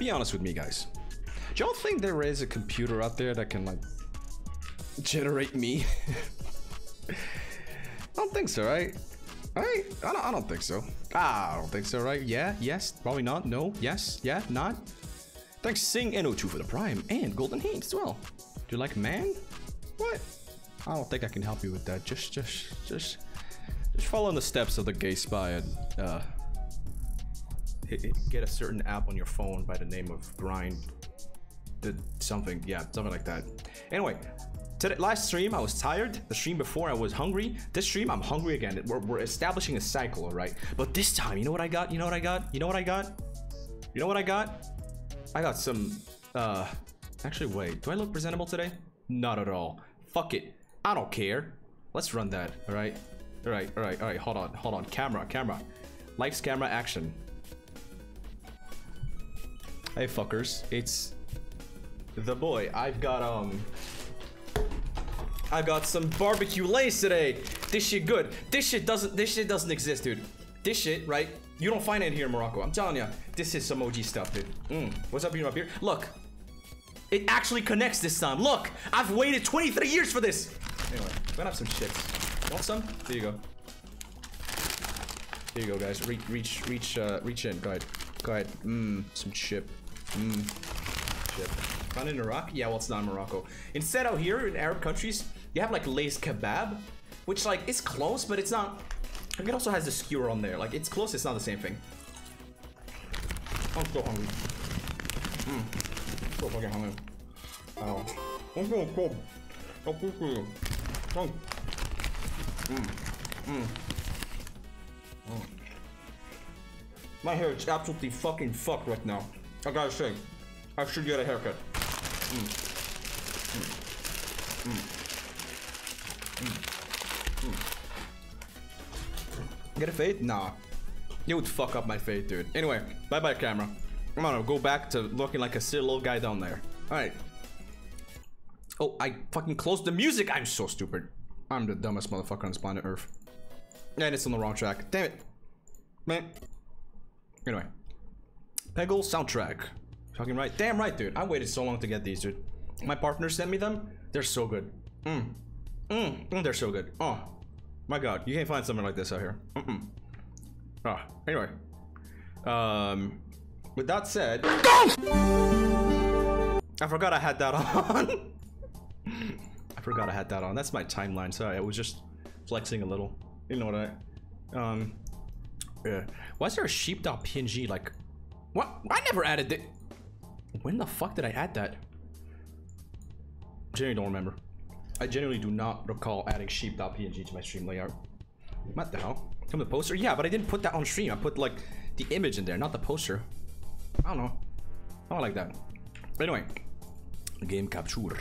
Be honest with me, guys. Do y'all think there is a computer out there that can like generate me? I don't think so, right? Right? I don't, I don't think so. Ah, I don't think so, right? Yeah, yes, probably not. No, yes, yeah, not. Thanks Sing NO2 for the Prime and Golden Hames as well. Do you like man? What? I don't think I can help you with that. Just, just, just, just follow in the steps of the gay spy and uh, get a certain app on your phone by the name of Grindr. Something, yeah, something like that. Anyway, today last stream I was tired. The stream before I was hungry. This stream I'm hungry again. We're, we're establishing a cycle, all right? But this time, you know what I got? You know what I got? You know what I got? You know what I got? I got some, uh, actually wait, do I look presentable today? Not at all. Fuck it. I don't care. Let's run that, alright? Alright, alright, alright, hold on, hold on. Camera, camera. Lights, camera, action. Hey fuckers, it's the boy. I've got, um, I got some barbecue Lay's today. This shit good. This shit doesn't, this shit doesn't exist, dude. This shit, right? You don't find it here in Morocco. I'm telling you, this is some OG stuff, dude. Mm. What's up, you up here? Look, it actually connects this time. Look, I've waited 23 years for this. Anyway, gonna have some chips. Want some? There you go. Here you go, guys. Reach, reach, reach, uh, reach in. Go ahead. Go ahead. Mmm, some chip. Mmm, chip. Found in Iraq? Yeah, well, it's not Morocco. Instead, out here in Arab countries, you have like lace kebab, which like is close, but it's not. Think it also has the skewer on there. Like it's close, it's not the same thing. I'm so hungry. Mmm, so fucking hungry. Oh, I'm so cold. Oh, cool, cool. Oh. Mm. Mm. Mm. My hair is absolutely fucking fucked right now. I gotta say, I should get a haircut. Mm. Mm. Mm. Get a fade? Nah. You would fuck up my fade, dude. Anyway, bye bye, camera. I'm gonna go back to looking like a silly little guy down there. Alright. Oh, I fucking closed the music. I'm so stupid. I'm the dumbest motherfucker on this planet Earth. And it's on the wrong track. Damn it. Man. Anyway. Peggle soundtrack. Fucking right. Damn right, dude. I waited so long to get these, dude. My partner sent me them. They're so good. Mm. Mm. mm they're so good. Oh. My god. You can't find something like this out here. Mm-mm. Ah. Anyway. Um. With that said. I forgot I had that on. I forgot I had that on. That's my timeline. Sorry, I was just flexing a little. You know what I? Um. Yeah. Why is there a sheep.png? Like, what? I never added it. When the fuck did I add that? Genuinely don't remember. I genuinely do not recall adding sheep.png to my stream layout. What the hell? From the poster? Yeah, but I didn't put that on stream. I put like the image in there, not the poster. I don't know. I don't like that. Anyway, game capture.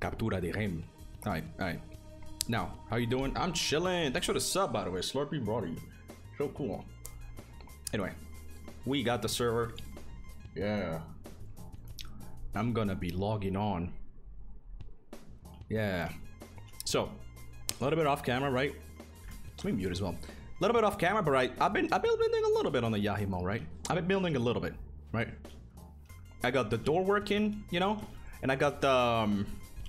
Captura de game. Alright, alright. Now, how you doing? I'm chilling. Thanks for the sub, by the way. Slurpy Brody. So cool. Anyway, we got the server. Yeah. I'm gonna be logging on. Yeah. So, a little bit off camera, right? Let me mute as well. A little bit off camera, but right, I've been I've been building a little bit on the Yahimo, right? I've been building a little bit, right? I got the door working, you know, and I got the um,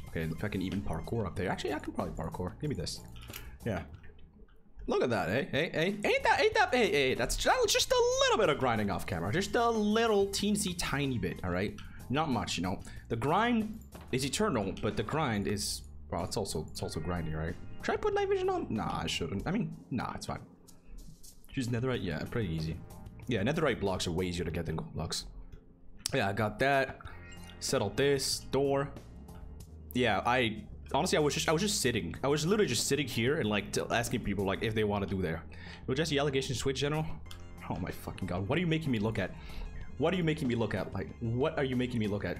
okay. If I can even parkour up there, actually, I can probably parkour. Give me this. Yeah. Look at that, hey, hey, hey, ain't that, ain't that, hey, hey, that's just, a little bit of grinding off camera, just a little teensy tiny bit, all right? Not much, you know. The grind is eternal, but the grind is, well, it's also, it's also grinding, right? Should I put night vision on? Nah, I shouldn't. I mean, nah, it's fine. Choose netherite, yeah, pretty easy. Yeah, netherite blocks are way easier to get than gold blocks. Yeah, I got that. Settle this door. Yeah, I honestly I was just I was just sitting. I was literally just sitting here and like asking people like if they want to do there. Well, just the allegation switch general. Oh my fucking god! What are you making me look at? What are you making me look at? Like, what are you making me look at?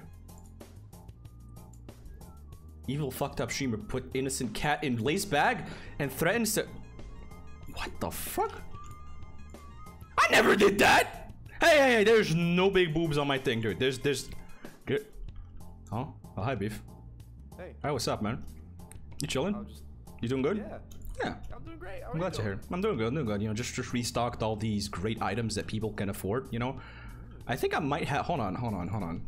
Evil fucked up streamer put innocent cat in Lay's bag and threatens to. What the fuck? I never did that. Hey, hey, hey! There's no big boobs on my thing, dude. There's, there's. Good. Huh? Oh, hi, beef. Hey, Hi, what's up, man? You chilling? Just You doing good? yeah. Yeah. I'm doing great. How I'm glad you to hear. I'm doing good. I'm doing good. You know, just just restocked all these great items that people can afford. You know, I think I might have. Hold on, hold on, hold on.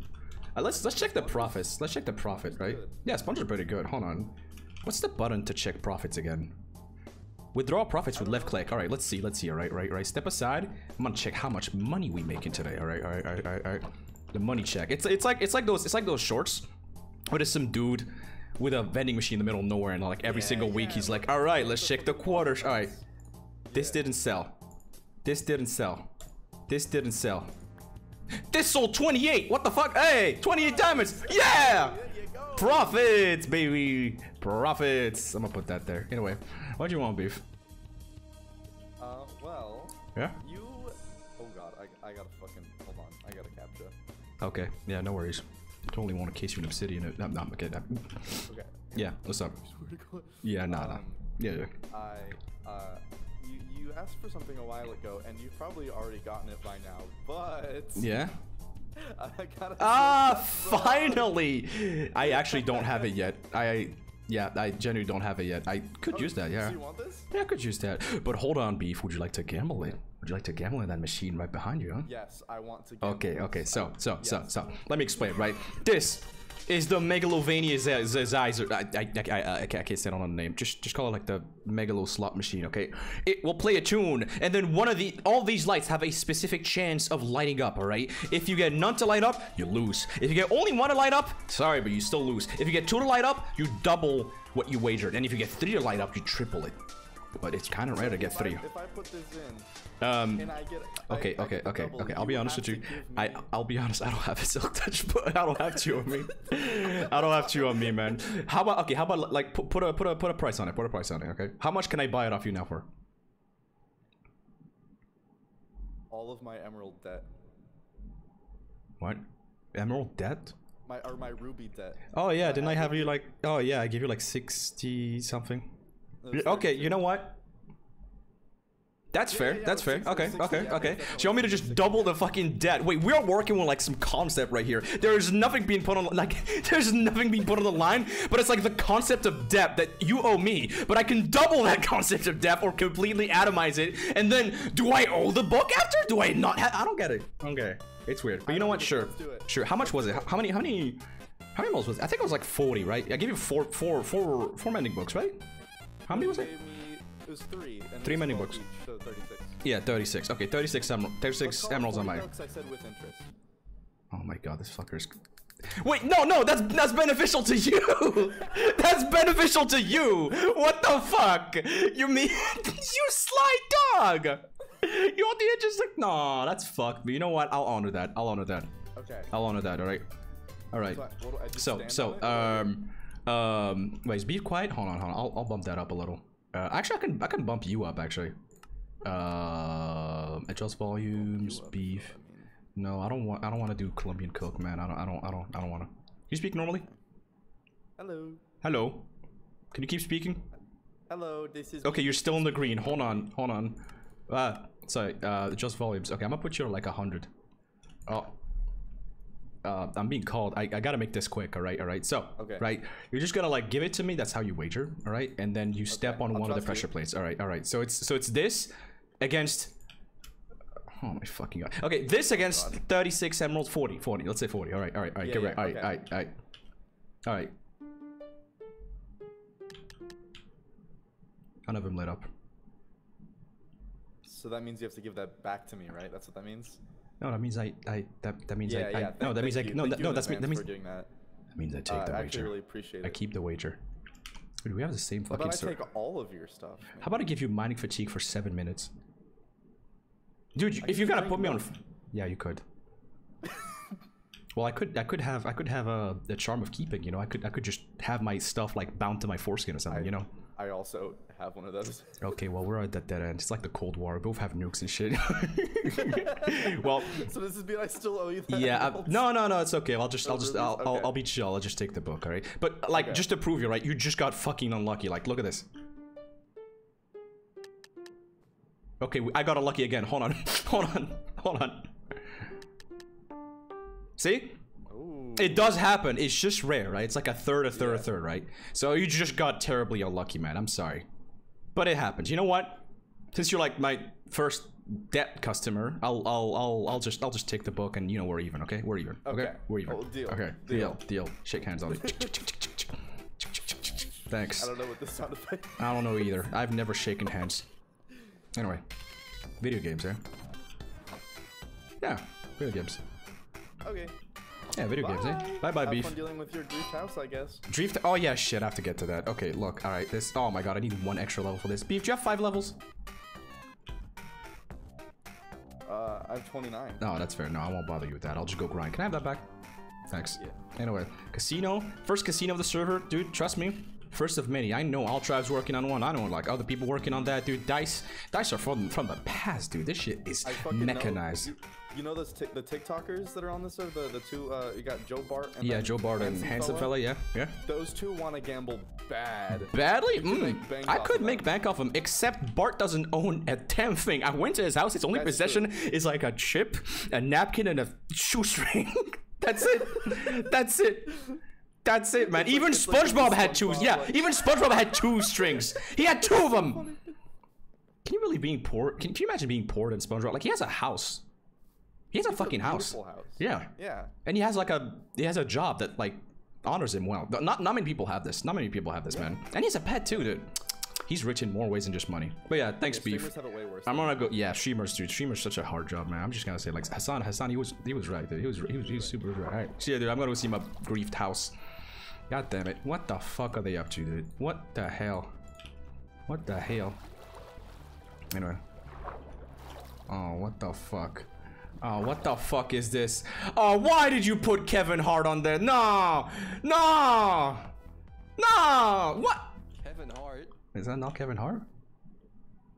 Uh, let's let's check the profits. Let's check the profit, right? Yeah, sponges are pretty good. Hold on. What's the button to check profits again? Withdraw profits with left click. All right, let's see. Let's see. All right, right, right. Step aside. I'm gonna check how much money we making today. All right, all right, all right, all right. The money check. It's it's like it's like those it's like those shorts. Where there's some dude with a vending machine in the middle of nowhere, and like every Yeah, single week yeah, he's like- all right, let's check the quarters. All right, this Yeah. didn't sell. This didn't sell. This didn't sell. This sold 28. What the fuck? Hey, 28 diamonds. Yeah. There you go. Profits, baby. Profits. I'm gonna put that there. Anyway, what do you want, beef? Uh, well, Yeah. you. Oh god, I, I gotta fucking hold on. I gotta capture. Okay. Yeah, no worries. Totally want to case you an obsidian. No, no, okay. no. Okay. Yeah. What's up? Where to go? Yeah, nah, nah. Um, Yeah, yeah. I, uh, you, you asked for something a while ago, and you've probably already gotten it by now, but Yeah. Ah, finally! I actually don't have it yet. I, yeah, I genuinely don't have it yet. I could use that, yeah. So you want this? Yeah, I could use that. But hold on, beef. Would you like to gamble it? Would you like to gamble in that machine right behind you, huh? Yes, I want to. Okay, gamble okay. this. So, so, so, Yes. so. Let me explain, right? This is the Megalovania Zizer. I, I, I, I, I, can't, I can't say it on the name. Just, just call it like the Megalo slot machine, okay? It will play a tune, and then one of the all these lights have a specific chance of lighting up. All right. If you get none to light up, you lose. If you get only one to light up, sorry, but you still lose. If you get two to light up, you double what you wagered, and if you get three to light up, you triple it. But it's kind of rare to get three. if I put this in, Um, can I get? I- Okay, okay, okay, okay. I'll be honest with you. I I'll be honest. I don't have a silk touch, but I don't have two on me. I don't have two on me, man. How about okay? How about like put, put a put a put a price on it? Put a price on it. Okay. How much can I buy it off you now for? all of my emerald debt, What? Emerald debt? my or my ruby debt. Oh yeah, didn't I I have you like? Oh yeah, I gave you like sixty something. Okay, you know what? That's fair. yeah, yeah, That's fair. was Okay, 60, okay, yeah, okay. So you want me to just double the fucking debt? Wait, we're working with like some concept right here. There's nothing being put on like there's nothing being put on the line, but it's like the concept of debt that you owe me. But I can double that concept of debt or completely atomize it. And then do I owe the book after? Do I not? Ha- I don't get it. Okay, it's weird. But you know what? Sure, Let's do it. sure. How much was it? How, many? How many? How many moles was it? I think it was like 40, right? I gave you four, four, four, four mending books, right? How many was it? Gave me- It was three. And Three 12 books. each, so 36. Yeah, 36. Okay, 36 emerald, 36 Let's call it emeralds on 40 my. I said with interest. Oh my god, this fucker's. Wait, no, no, that's that's beneficial to you. that's beneficial to you. What the fuck? You mean you sly dog? You want the edges like? No, that's fucked. But you know what? I'll honor that. I'll honor that. Okay. I'll honor that. All right. All right. So, what do I just So so on it, or- um um wait, beef quiet? Hold on, hold on. I'll I'll bump that up a little. Uh, actually, I can I can bump you up actually. Uh, adjust volumes, up, beef. I mean, No, I don't want. I don't want to do Colombian cook, man. I don't. I don't. I don't. I don't want to. You speak normally? Hello. Hello. Can you keep speaking? Hello. This is. Okay, you're still in the green. Hold on. Hold on. Uh, sorry. Uh, adjust volumes. Okay, I'm gonna put you at like a hundred. Oh. Uh, I'm being called. I, I gotta make this quick. All right. All right. So. Okay. Right. You're just gonna like give it to me. That's how you wager. All right. And then you step Okay, on I'll one of the pressure you. plates. All right. All right. So it's so it's this against. Oh my fucking god. Okay, this against 36 emeralds, 40, 40. Let's say 40. All right, all right, all right. Yeah, get yeah. All right, okay. all right, all right. All right. None of them lit up. So that means you have to give that back to me, right? That's what that means. No, that means I, I, that, that means Yeah, I, I no, that means I, no, that, no, that's me, that means, doing that. that means I take Uh, the I wager. really appreciate I keep the wager. Dude, we have the same How fucking. about I take all of your stuff? man? How about I give you mining fatigue for seven minutes? Dude, you- if you're gonna put me on, f- yeah, you could. well, I could, I could have, I could have a the charm of keeping. You know, I could, I could just have my stuff like bound to my foreskin or something. I- you know. I also have one of those. Okay, well we're at that dead end. It's like the Cold War. We both have nukes and shit. well, so does this mean I still owe you that? yeah. I, no, no, no. It's okay. I'll just, I'll just. I'll, I'll, Okay. I'll be chill. I'll just take the book. All right. But like, Okay. just to prove you right, you just got fucking unlucky. Like, look at this. Okay, I got unlucky again. Hold on, hold on, hold on. See? It does happen. It's just rare, right? It's like a third, a third, a third, right? So you just got terribly unlucky, man. I'm sorry. But it happens. You know what? since you're like my first debt customer, I'll I'll I'll I'll just I'll just take the book and you know we're even. Okay, we're even. Okay, Okay. we're even. Oh, deal. Okay, Deal. deal, deal. Shake hands on it. Thanks. I don't know what this sound effect. I don't know either. I've never shaken hands. Anyway, video games, eh? Yeah, video games. Okay. Yeah, video games, eh? Bye bye, Have beef. fun dealing with your grief house, I guess. Drift. Oh yeah, shit. I have to get to that. Okay, look. All right, this. Oh my god, I need one extra level for this. Beef, do you have five levels? Uh, I have 29. No, that's fair. No, I won't bother you with that. I'll just go grind. Can I have that back? Thanks. Yeah. Anyway, casino. First casino of the server, dude. Trust me. First of many. I know all tribes working on one. I don't know like other people working on that, dude. Dice, dice are from from the past, dude. This shit is fucking know- mechanized. You, know those the TikTokers that are on this server? The, the two, uh, you got Joe Bart and Yeah, Joe Bart and Handsome Fella. Yeah, yeah. Those two want to gamble bad. Badly? Mm, I could make bank off him, except Bart doesn't own a damn thing. I went to his house. His only That's possession is like a chip, a napkin, and a shoestring. That's it. That's it. That's it, man. It's even like SpongeBob the had two. Yeah, like- even SpongeBob had two strings. He had two of them. Can you really being poor? Can, can you imagine being poor than SpongeBob? Like he has a house. He has a fucking house. House. Yeah. Yeah. And he has like a he has a job that like honors him well. Not not many people have this. Not many people have this, man. And he's a pet too, dude. He's rich in more ways than just money. But yeah, thanks, beef. Have it way worse. I'm gonna go. Yeah, streamers, dude. Streamers such a hard job, man. I'm just gonna say like Hassan. Hassan, he was he was right, dude. He was he was, he was super right. All right. So yeah, dude. I'm gonna go see my griefed house. God damn it. What the fuck are they up to, dude? What the hell? What the hell? Anyway. Oh, what the fuck? Oh, what the fuck is this? Oh, why did you put Kevin Hart on there? No! No! No! What? Kevin Hart. Is that not Kevin Hart?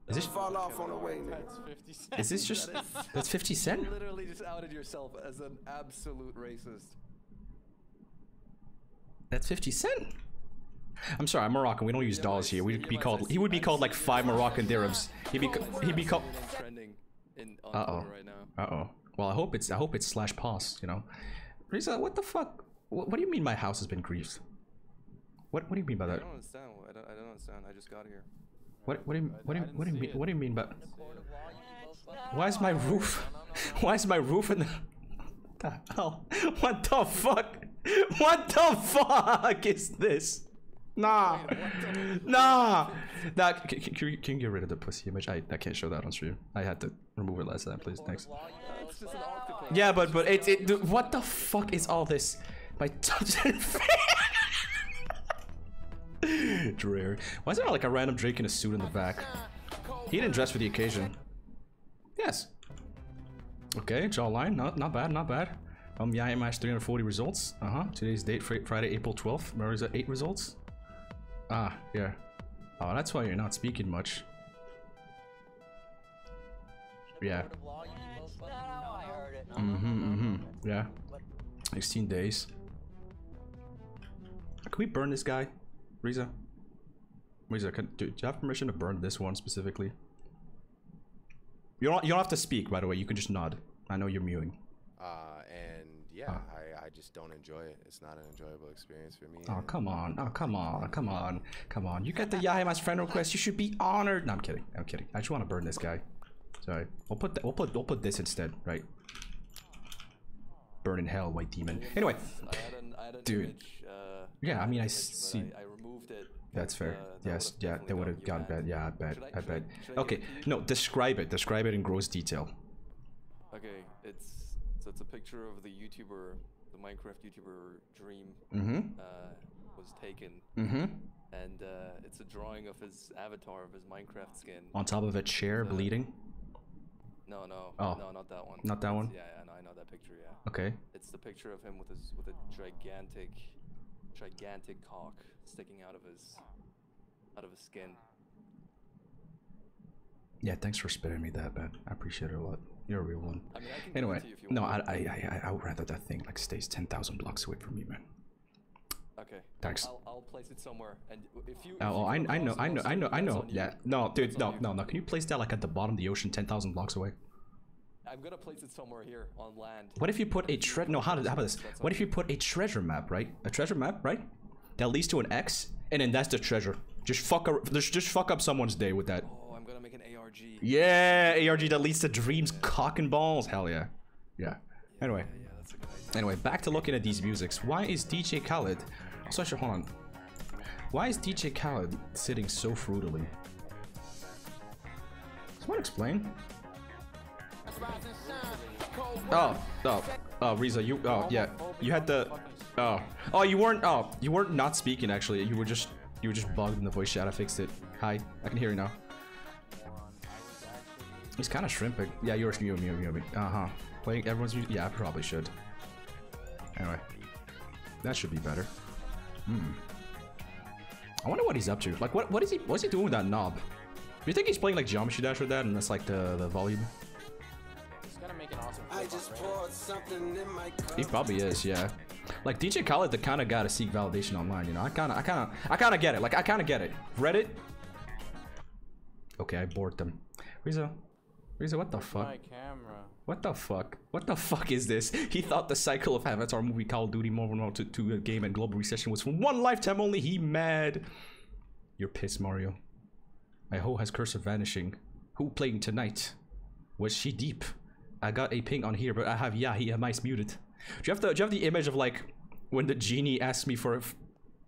Is this Fall off on the way, nigga. That's 50 Cent. is this just That is- that's 50 You literally just outed yourself as an absolute racist. That's 50 Cent. I'm sorry, I'm Moroccan. We don't use dollars here. We'd be called he would be called like five Moroccan dirhams. He'd be he'd be called trending in on Uh-oh. Twitter right now. Uh-oh. Well, I hope it's I hope it's slash pause, you know. Risa, what the fuck? What, what do you mean my house has been griefed? What what do you mean by that? I that? don't understand. I don't, I don't understand. I just got here. What what do you what do you, what do you didn't mean see it. what do you mean by Why is my roof Why is my roof in the What the hell? What the fuck? What the fuck is this? Nah, nah. Nah, can, can, can, you, can you get rid of the pussy image? I, I can't show that on stream. I had to remove it last time, please. Thanks. It's just an octopus. Yeah, but but it it dude, what the fuck is all this? My touching Dreary. Why is there like a random Drake in a suit in the back? He didn't dress for the occasion. Yes. Okay, jawline. Not not bad, not bad. Um, yeah, match 340 results. Uh huh. Today's date, Fri- Friday, April 12th. Marisa, eight results. Ah, yeah. Oh, that's why you're not speaking much. Yeah. Mm-hmm, mm-hmm. Yeah. 16 days. Can we burn this guy? Riza? Riza, can, do, do you have permission to burn this one specifically? You don't, you don't have to speak, by the way. You can just nod. I know you're mewing. Uh, and yeah, I just don't enjoy it. It's not an enjoyable experience for me. Oh, and- come on. Oh, come on. Come on. Come on. You get the Yahima's friend request. You should be honored. No, I'm kidding. I'm kidding. I just want to burn this guy. Sorry. We'll put, th- we'll put, we'll put this instead, right? Burn in hell, white demon. Anyway, I had an, I had an Dude. image. Uh, Yeah, I mean, I image, see- I, I removed it. That's fair. uh, that yes, yeah, definitely that would have you gone bad. Yeah, I bet. Should I, I- should bet. should I okay, give it to you? no, describe it. Describe it in gross detail. Okay, it's so it's a picture of the YouTuber, the Minecraft YouTuber Dream, Mm-hmm. uh, was taken, Mm-hmm. and uh, it's a drawing of his avatar of his Minecraft skin. On top of a chair, bleeding. No, no, Oh. no, not that one. Not that one? Yeah, yeah, no, I know that picture. Yeah, Okay. it's the picture of him with his with a gigantic, gigantic cock sticking out of his out of his skin. Yeah, thanks for sparing me that, man. I appreciate it a lot. You're a real one. I mean, I can give it Anyway, you you no, I, want. I, I, I, I would rather that thing like stays ten thousand blocks away from me, man. Okay. Thanks. I'll, I'll place it somewhere, and if you. if Oh, you oh, I, I know, I know, I know, I know. Yeah, no, dude, That's no, no, no. Can you place that like at the bottom of the ocean, ten thousand blocks away? I'm gonna place it somewhere here on land. What if you put a tre- no? How, did, how about this? That's What if you put a treasure map, right? A treasure map, right? That leads to an X, and then that's the treasure. Just fuck, a, just, just fuck up someone's day with that. Oh, I'm gonna make make an ARG. Yeah, ARG that leads to dreams, cock and balls. Hell yeah. Yeah. Anyway. Yeah, that's a good. Anyway, back to looking at these musics. Why is DJ Khaled... So actually, hold on. Why is DJ Khaled sitting so fruitily? Someone explain? Oh, oh, oh, Riza, you, oh, yeah, you had the, oh, oh, you weren't, oh, you weren't not speaking actually, you were just, you were just bugged in the voice chat, I fixed it. Hi, I can hear you now. He's kind of shrimping. Yeah, you're, you, you, you, you, uh-huh. Playing everyone's music, yeah, I probably should. Anyway, that should be better. Hmm. I wonder what he's up to. Like, what, what is he, what's he doing with that knob? Do you think he's playing like Geometry Dash with that and that's like the, the volume? He's gonna make an awesome I just on poured something in my cup. He probably is, yeah. Like DJ Khaled, the kind of guy to seek validation online. You know, I kind of, I kind of, I kind of get it. Like, I kind of get it. Reddit. Okay, I bored them. Riza, What the fuck? my camera. What the fuck? What the fuck is this? He thought the cycle of Avatar movie Call of Duty Modern Warfare 2 game and global recession was for one lifetime only. He mad. You're pissed, Mario. My hoe has curse of vanishing. Who playing tonight? Was she deep? I got a ping on here, but I have yeah, he have mice muted. Do you have the do you have the image of like when the genie asked me for a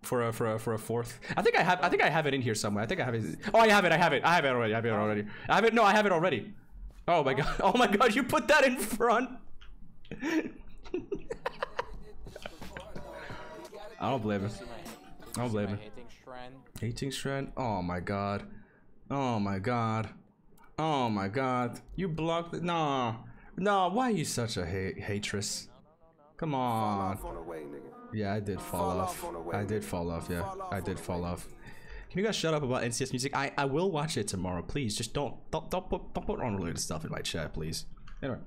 for a for a for a fourth? I think I have I think I have it in here somewhere. I think I have it. Oh, I have it. I have it. I have it already. I have it already. I have it. No, I have it already. Oh my god. Oh my god, you put that in front. I don't blame him. I don't see blame him. hating strand. Oh my god. Oh my god. Oh my god. You blocked it? No. No, why are you such a ha- hatress? Come on. Off on the way, nigga. Yeah, I did fall Fall off. off on the way, I did fall off, yeah. I did fall off. Can you guys shut up about NCS music? I, I will watch it tomorrow, please. Just don't don't don't put don't put unrelated stuff in my chat, please. Anyway.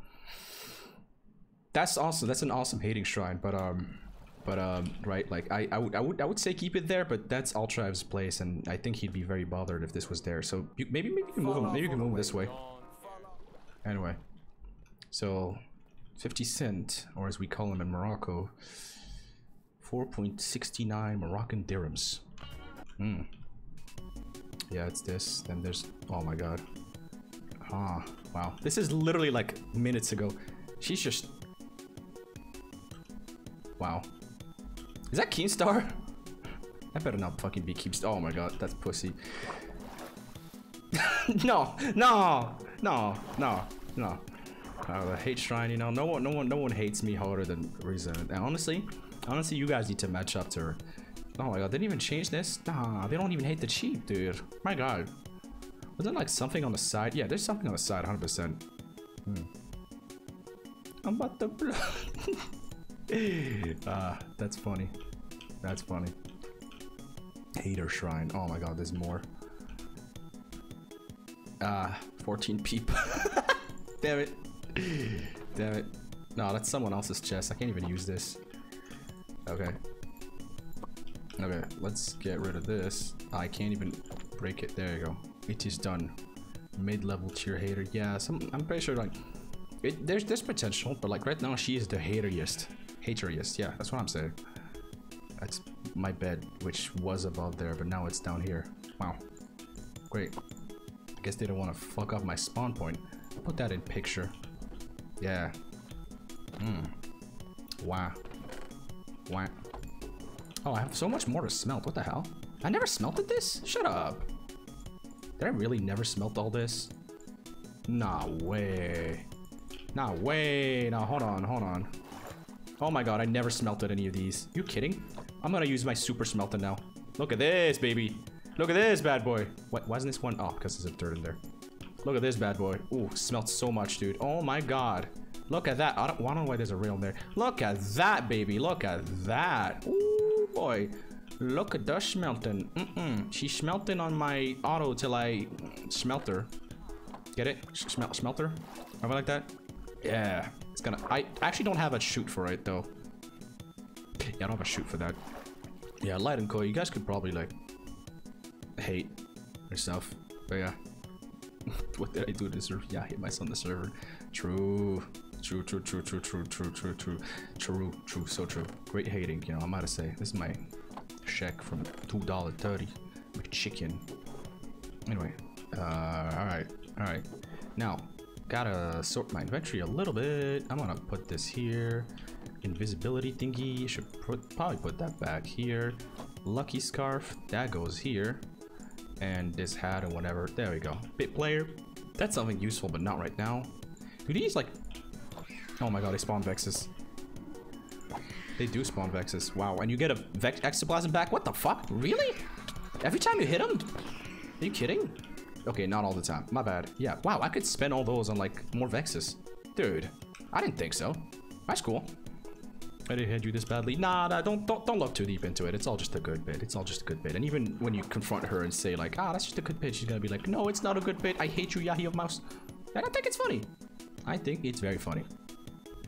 That's awesome. That's an awesome hating shrine, but um but um right, like I, I would I would I would say keep it there, but that's Ultrav's place and I think he'd be very bothered if this was there. So you, maybe maybe you can move him maybe you can move him this way. Anyway. So 50 cent, or as we call him in Morocco, 4.69 Moroccan dirhams. Hmm. Yeah, it's this. Then there's. Oh my god. Ah, wow. This is literally like minutes ago. She's just. Wow. Is that Keemstar? I better not fucking be Keemstar. Oh my god, that's pussy. no, no, no, no, no. Uh, the hate shrine, you know, no one, no one, no one hates me harder than Riza. And honestly, honestly, you guys need to match up to her. Oh my god, they didn't even change this? Nah, they don't even hate the cheap, dude. My god. Was there like something on the side? Yeah, there's something on the side, 100%. Hmm. I'm about to blow. Ah, that's funny. That's funny. Hater shrine. Oh my god, there's more. Ah, 14 people. Damn it. Damn it. No, that's someone else's chest. I can't even use this. Okay. Okay, let's get rid of this. I can't even break it. There you go. It is done. Mid-level tier hater. Yeah, some. I'm pretty sure like it, there's there's potential, but like right now she is the hateriest. Hateriest. Yeah, that's what I'm saying. That's my bed, which was above there, but now it's down here. Wow. Great. I guess they don't want to fuck up my spawn point. I'll put that in picture. Yeah. Hmm. Wow. Wow. Oh, I have so much more to smelt. What the hell? I never smelted this? Shut up. Did I really never smelt all this? Nah way. Nah way. Nah, hold on, hold on. Oh my god, I never smelted any of these. You kidding? I'm gonna use my super smelter now. Look at this, baby. Look at this bad boy. What? Why isn't this one? Oh, because there's a dirt in there. Look at this bad boy. Ooh, smells so much, dude. Oh my god. Look at that. I don't, I don't know why there's a rail in there. Look at that, baby. Look at that. Ooh, Oh, boy. Look at the smelting. Mm-mm. She's smelting on my auto till I smelt her. Get it? Smel smelter? Remember like that? Yeah. It's gonna... I actually don't have a chute for it, though. Yeah, I don't have a chute for that. Yeah, Light and Koi, you guys could probably, like, hate stuff. But yeah. what did I do to the server? Yeah, I hit myself on the server. True. True, true, true, true, true, true, true, true, true, true, so true. Great hating, you know, I'm about to say. This is my check from $2.30. My chicken. Anyway, Uh, all right, all right. Now, gotta sort my inventory a little bit. I'm gonna put this here. Invisibility thingy. Should put, probably put that back here. Lucky scarf. That goes here. And this hat and whatever. There we go. Bit player. That's something useful, but not right now. Do these like? Oh my god, they spawn vexes. They do spawn vexes. Wow, and you get a vex Ectoplasm back. What the fuck? Really? Every time you hit them? Are you kidding? Okay, not all the time. My bad. Yeah. Wow, I could spend all those on like more vexes. Dude, I didn't think so. That's cool. I didn't hit you this badly. Nah, nah, don't don't don't look too deep into it. It's all just a good bit. It's all just a good bit. And even when you confront her and say like, ah, that's just a good bit, she's gonna be like, no, it's not a good bit. I hate you, Yahi of Mouse. And I think it's funny. I think it's very funny.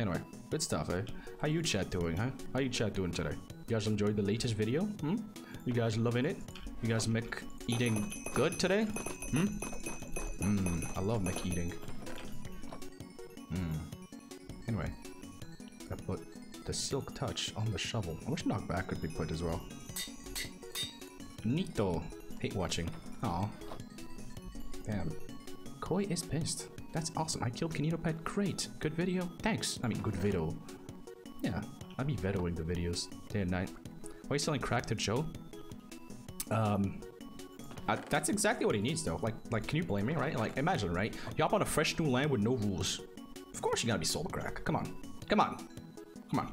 Anyway, good stuff, eh? How you chat doing, huh? How you chat doing today? You guys enjoyed the latest video? Hmm? You guys loving it? You guys make eating good today? Hmm? Hmm, I love make eating. Hmm. Anyway, I put the silk touch on the shovel. I wish knockback could be put as well. Neato. Hate watching. Aw. Damn. Koi is pissed. That's awesome. I killed Kanito Pet. Great. Good video. Thanks. I mean, good video. Yeah, I'd be videoing the videos day and night. Why are you selling crack to Joe? Um, uh, that's exactly what he needs, though. Like, like, can you blame me, right? Like, imagine, right? You hop on a fresh new land with no rules. Of course, you gotta be sold crack. Come on, come on, come on.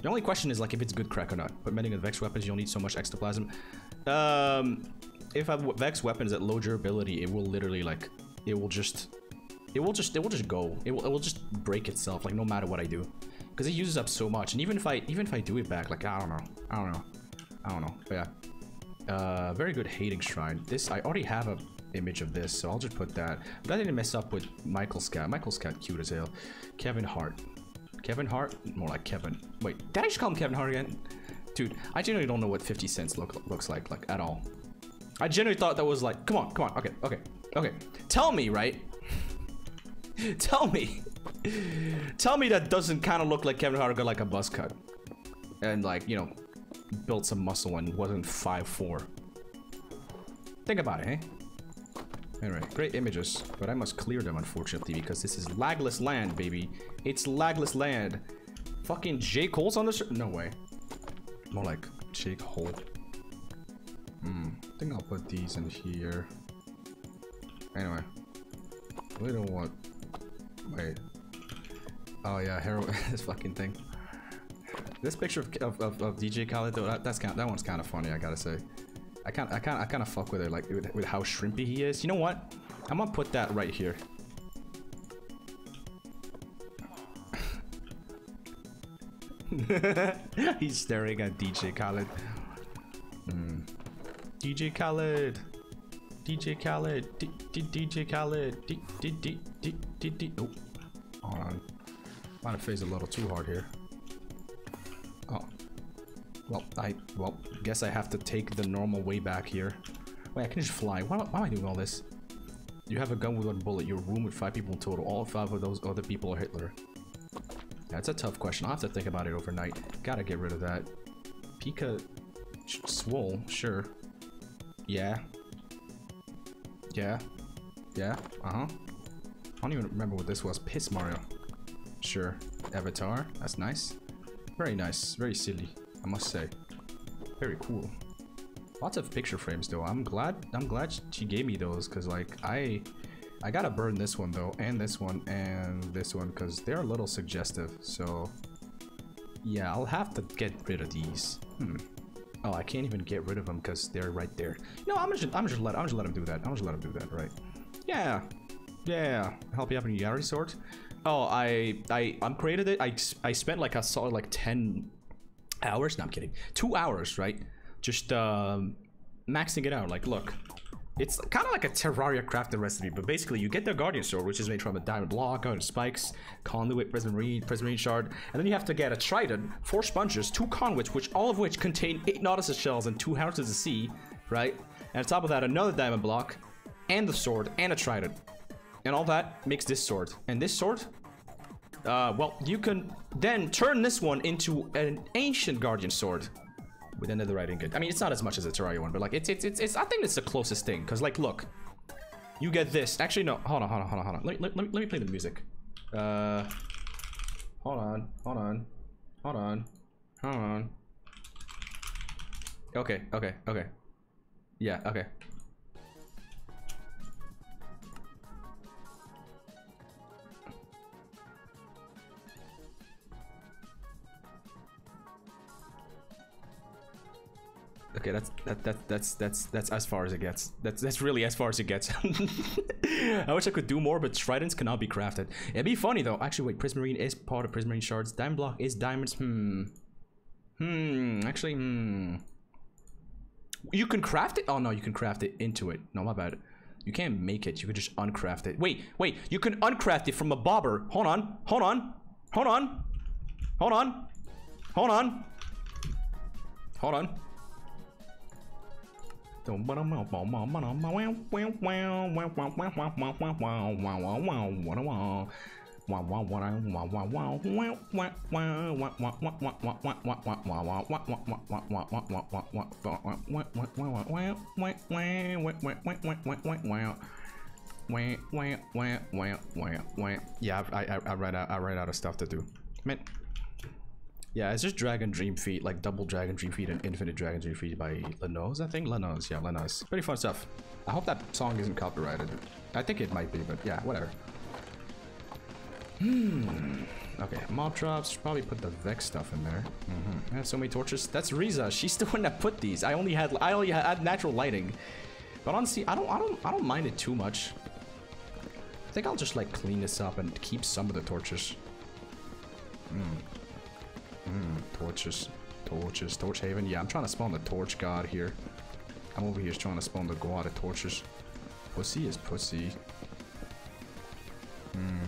The only question is like if it's good crack or not. But mending with Vex weapons, you'll need so much ectoplasm. Um, if I Vex weapons at low durability, it will literally like, it will just, it will just, it will just go. It will, it will just break itself. Like no matter what I do, because it uses up so much. And even if I, even if I do it back, like I don't know, I don't know, I don't know. But yeah, uh, very good hating shrine. This I already have a image of this, so I'll just put that. But I didn't mess up with Michael's cat. Michael's cat cute as hell. Kevin Hart. Kevin Hart? More like Kevin. Wait, did I just call him Kevin Hart again? Dude, I genuinely don't know what 50 cents look looks like, like at all. I genuinely thought that was like, come on, come on, okay, okay, okay. Tell me, right? Tell me. Tell me that doesn't kind of look like Kevin Hart got like a buzz cut. And like, you know, built some muscle and wasn't 5'4". Think about it, hey? Anyway, great images, but I must clear them unfortunately because this is lagless land, baby. It's lagless land. Fucking Jake Hole's on this? No way. More like Jake Hole. Hmm, I think I'll put these in here. Anyway, we don't want. Wait. Oh yeah, hero. this fucking thing. This picture of, of, of, of DJ Khaled though, that, that's kind that one's kind of funny. I gotta say. I kind I kind I kind of fuck with it like with, with how shrimpy he is. You know what? I'm gonna put that right here. He's staring at DJ Khaled. Hmm. DJ Khaled. DJ Khaled. D DJ Khaled. D D D D D D. Oh, hold on. Might have phased a little too hard here. Oh. Well, I well guess I have to take the normal way back here. Wait, I can just fly. Why, why am I doing all this? You have a gun with one bullet. Your room with five people in total. All five of those other people are Hitler. That's a tough question. I'll have to think about it overnight. Gotta get rid of that. Pika Swole, sure. Yeah. Yeah. Yeah. Uh-huh. I don't even remember what this was. Piss Mario. Sure. Avatar. That's nice. Very nice. Very silly, I must say. Very cool. Lots of picture frames though. I'm glad I'm glad she gave me those because like I I gotta burn this one though, and this one, and this one, because they're a little suggestive, so... Yeah, I'll have to get rid of these. Hmm. Oh, I can't even get rid of them because they're right there. No, I'm just, I'm just let, I'm just let him do that. I'm just let him do that, right? Yeah, yeah. Help you up in your sword. Oh, I, I, I'm created it. I, I spent like a solid like 10 hours. No, I'm kidding. Two hours, right? Just um, maxing it out. Like, look, it's kind of like a Terraria crafted recipe, but basically you get the Guardian Sword, which is made from a diamond block, iron spikes, conduit, prismarine, prismarine shard, and then you have to get a trident, four sponges, two conduits, which all of which contain eight Nautilus shells and two hearts of the sea, right? And on top of that, another diamond block, and the sword, and a trident. And all that makes this sword. And this sword, uh, well, you can then turn this one into an ancient Guardian Sword with another writing good. I mean, it's not as much as a Terraria one, but like it's it's it's, it's I think it's the closest thing. Cause like, look, You get this. Actually, no. Hold on, hold on, hold on, hold on. Let, let, let, me, let me play the music. Uh, hold on, hold on, hold on, hold on. Okay, okay, okay. Yeah, okay. Okay, that's that, that that's that's that's as far as it gets. That's that's really as far as it gets. I wish I could do more, but tridents cannot be crafted. It'd be funny though. Actually, wait, prismarine is part of prismarine shards. Diamond block is diamonds. Hmm. Hmm. Actually, hmm. You can craft it. Oh no, you can craft it into it. No, my bad. You can't make it. You can just uncraft it. Wait, wait. You can uncraft it from a bobber. Hold on. Hold on. Hold on. Hold on. Hold on. Hold on. Yeah, I, I, I ran out. I ran out of stuff to do. Man, yeah, it's just Dragon Dream Feet, like double Dragon Dream Feet and Infinite Dragon Dream Feet by Lenos, I think. Lenos, yeah, Lenos. Pretty fun stuff. I hope that song isn't copyrighted. I think it might be, but yeah, whatever. Hmm. Okay, mob drops. Probably put the Vex stuff in there. Mm-hmm. I have so many torches. That's Riza. She's the one that put these. I only had I only had natural lighting. But honestly, I don't I don't I don't mind it too much. I think I'll just like clean this up and keep some of the torches. Hmm. Torches. Torches. Torch Haven. Yeah, I'm trying to spawn the Torch God here. I'm over here trying to spawn the God of Torches. Pussy is pussy. Hmm.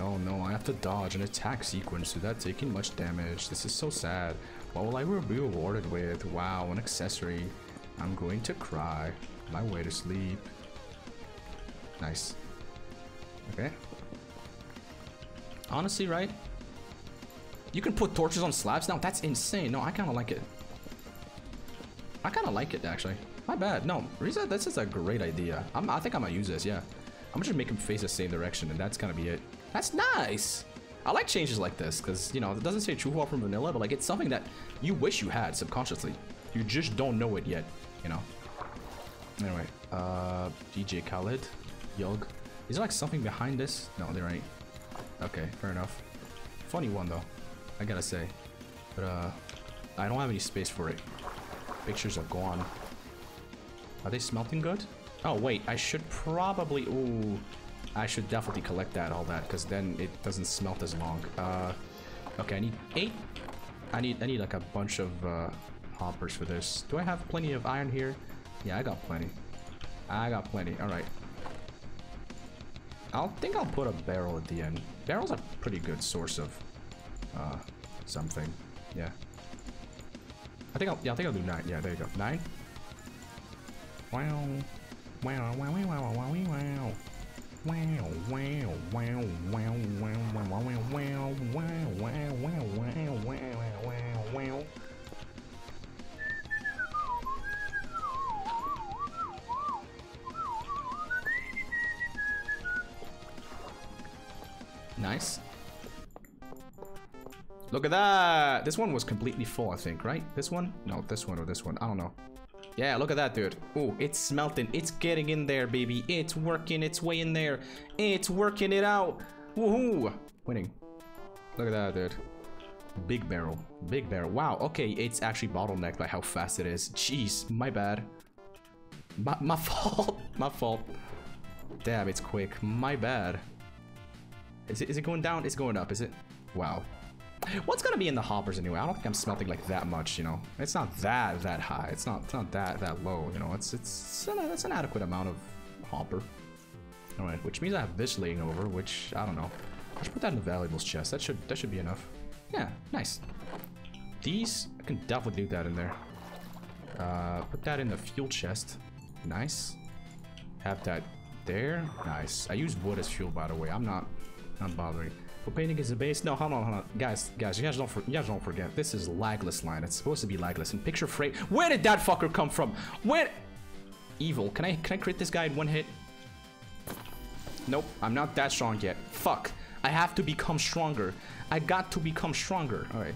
Oh no, I have to dodge an attack sequence without taking much damage. This is so sad. What will I be rewarded with? Wow, an accessory. I'm going to cry. My way to sleep. Nice. Okay. Honestly, right? You can put torches on slabs now? That's insane. No, I kind of like it. I kind of like it, actually. My bad. No, Riza, this is a great idea. I'm, I think I'm gonna use this, yeah. I'm gonna just make him face the same direction, and that's gonna be it. That's nice! I like changes like this, because, you know, it doesn't say true from vanilla, but, like, it's something that you wish you had subconsciously. You just don't know it yet, you know? Anyway, uh, DJ Khaled, Yog. Is there, like, something behind this? No, there ain't. Okay, fair enough. Funny one, though. I gotta say. But, uh, I don't have any space for it. Pictures are gone. Are they smelting good? Oh, wait, I should probably... Ooh, I should definitely collect that, all that, because then it doesn't smelt as long. Uh, okay, I need eight. I need, I need like a bunch of uh, hoppers for this. Do I have plenty of iron here? Yeah, I got plenty. I got plenty. All right. I'll think I'll put a barrel at the end. Barrel's a pretty good source of uh, something. Yeah. I think I'll, yeah, I think I'll do nine. Yeah, there you go. Nine. Wow. Wow, wow, wow, wow, wow, wow. Wow, wow, wow, wow, wow, wow, wow, wow, wow, wow, wow, wow, wow, wow, wow. Nice. Look at that! This one was completely full, I think, right? This one? No, this one or this one. I don't know. Yeah, look at that, dude. Oh, it's smelting. It's getting in there, baby. It's working its way in there. It's working it out. Woohoo! Winning. Look at that, dude. Big barrel. Big barrel. Wow, okay, it's actually bottlenecked by how fast it is. Jeez, my bad. My, my fault. my fault. Damn, it's quick. My bad. Is it, is it going down? It's going up, is it? Wow. What's gonna be in the hoppers anyway? I don't think I'm smelting like that much, you know. It's not that that high. It's not it's not that that low, you know. It's it's it's an, adequate amount of hopper. All right, which means I have this laying over, which I don't know. I should put that in the valuables chest. That should that should be enough. Yeah, nice. These I can definitely do that in there. Uh, put that in the fuel chest. Nice. Have that there. Nice. I use wood as fuel, by the way. I'm not not bothering. But painting is a base. No, hold on, hold on, guys, guys. You guys don't, for, you guys don't forget. This is lagless line. It's supposed to be lagless. And picture frame. Where did that fucker come from? Where? Evil. Can I can I crit this guy in one hit? Nope, I'm not that strong yet. Fuck. I have to become stronger. I got to become stronger. All right.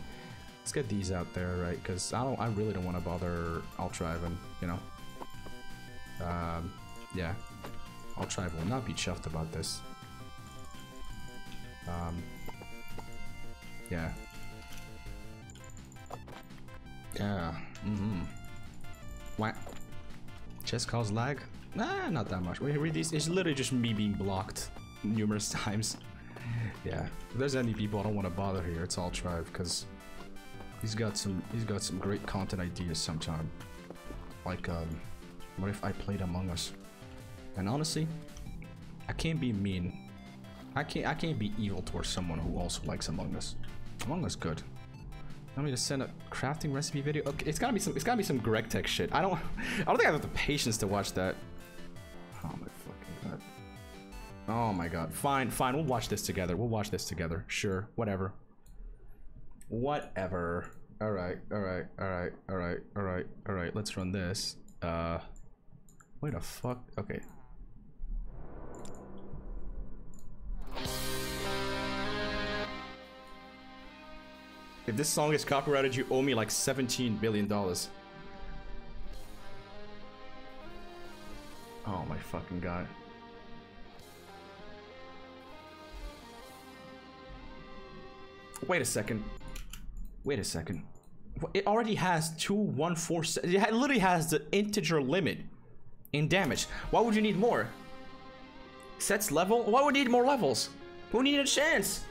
Let's get these out there, right? Because I don't. I really don't want to bother Ultra Ivan. You know. Um. Yeah. Ultra Ivan will not be chuffed about this. Um. Yeah. Yeah. Mm-hmm. What? Just cause lag? Nah, not that much. Wait, read these. It's literally just me being blocked numerous times. yeah. If there's any people I don't want to bother here, it's all Tribe because he's got some he's got some great content ideas sometime. Like um what if I played Among Us? And honestly, I can't be mean. I can't I can't be evil towards someone who also likes Among Us. Among Us good. Want me to send a crafting recipe video? Okay, it's gotta be some. It's gotta be some GregTech shit. I don't. I don't think I have the patience to watch that. Oh my fucking god. Oh my god. Fine, fine. We'll watch this together. We'll watch this together. Sure. Whatever. Whatever. All right. All right. All right. All right. All right. All right. Let's run this. Uh. Wait a fuck. Okay. If this song is copyrighted, you owe me like 17 billion dollars. Oh my fucking god. Wait a second. Wait a second. It already has two one four. se- It literally has the integer limit in damage. Why would you need more? Sets level? Why would you need more levels? Who needed a chance?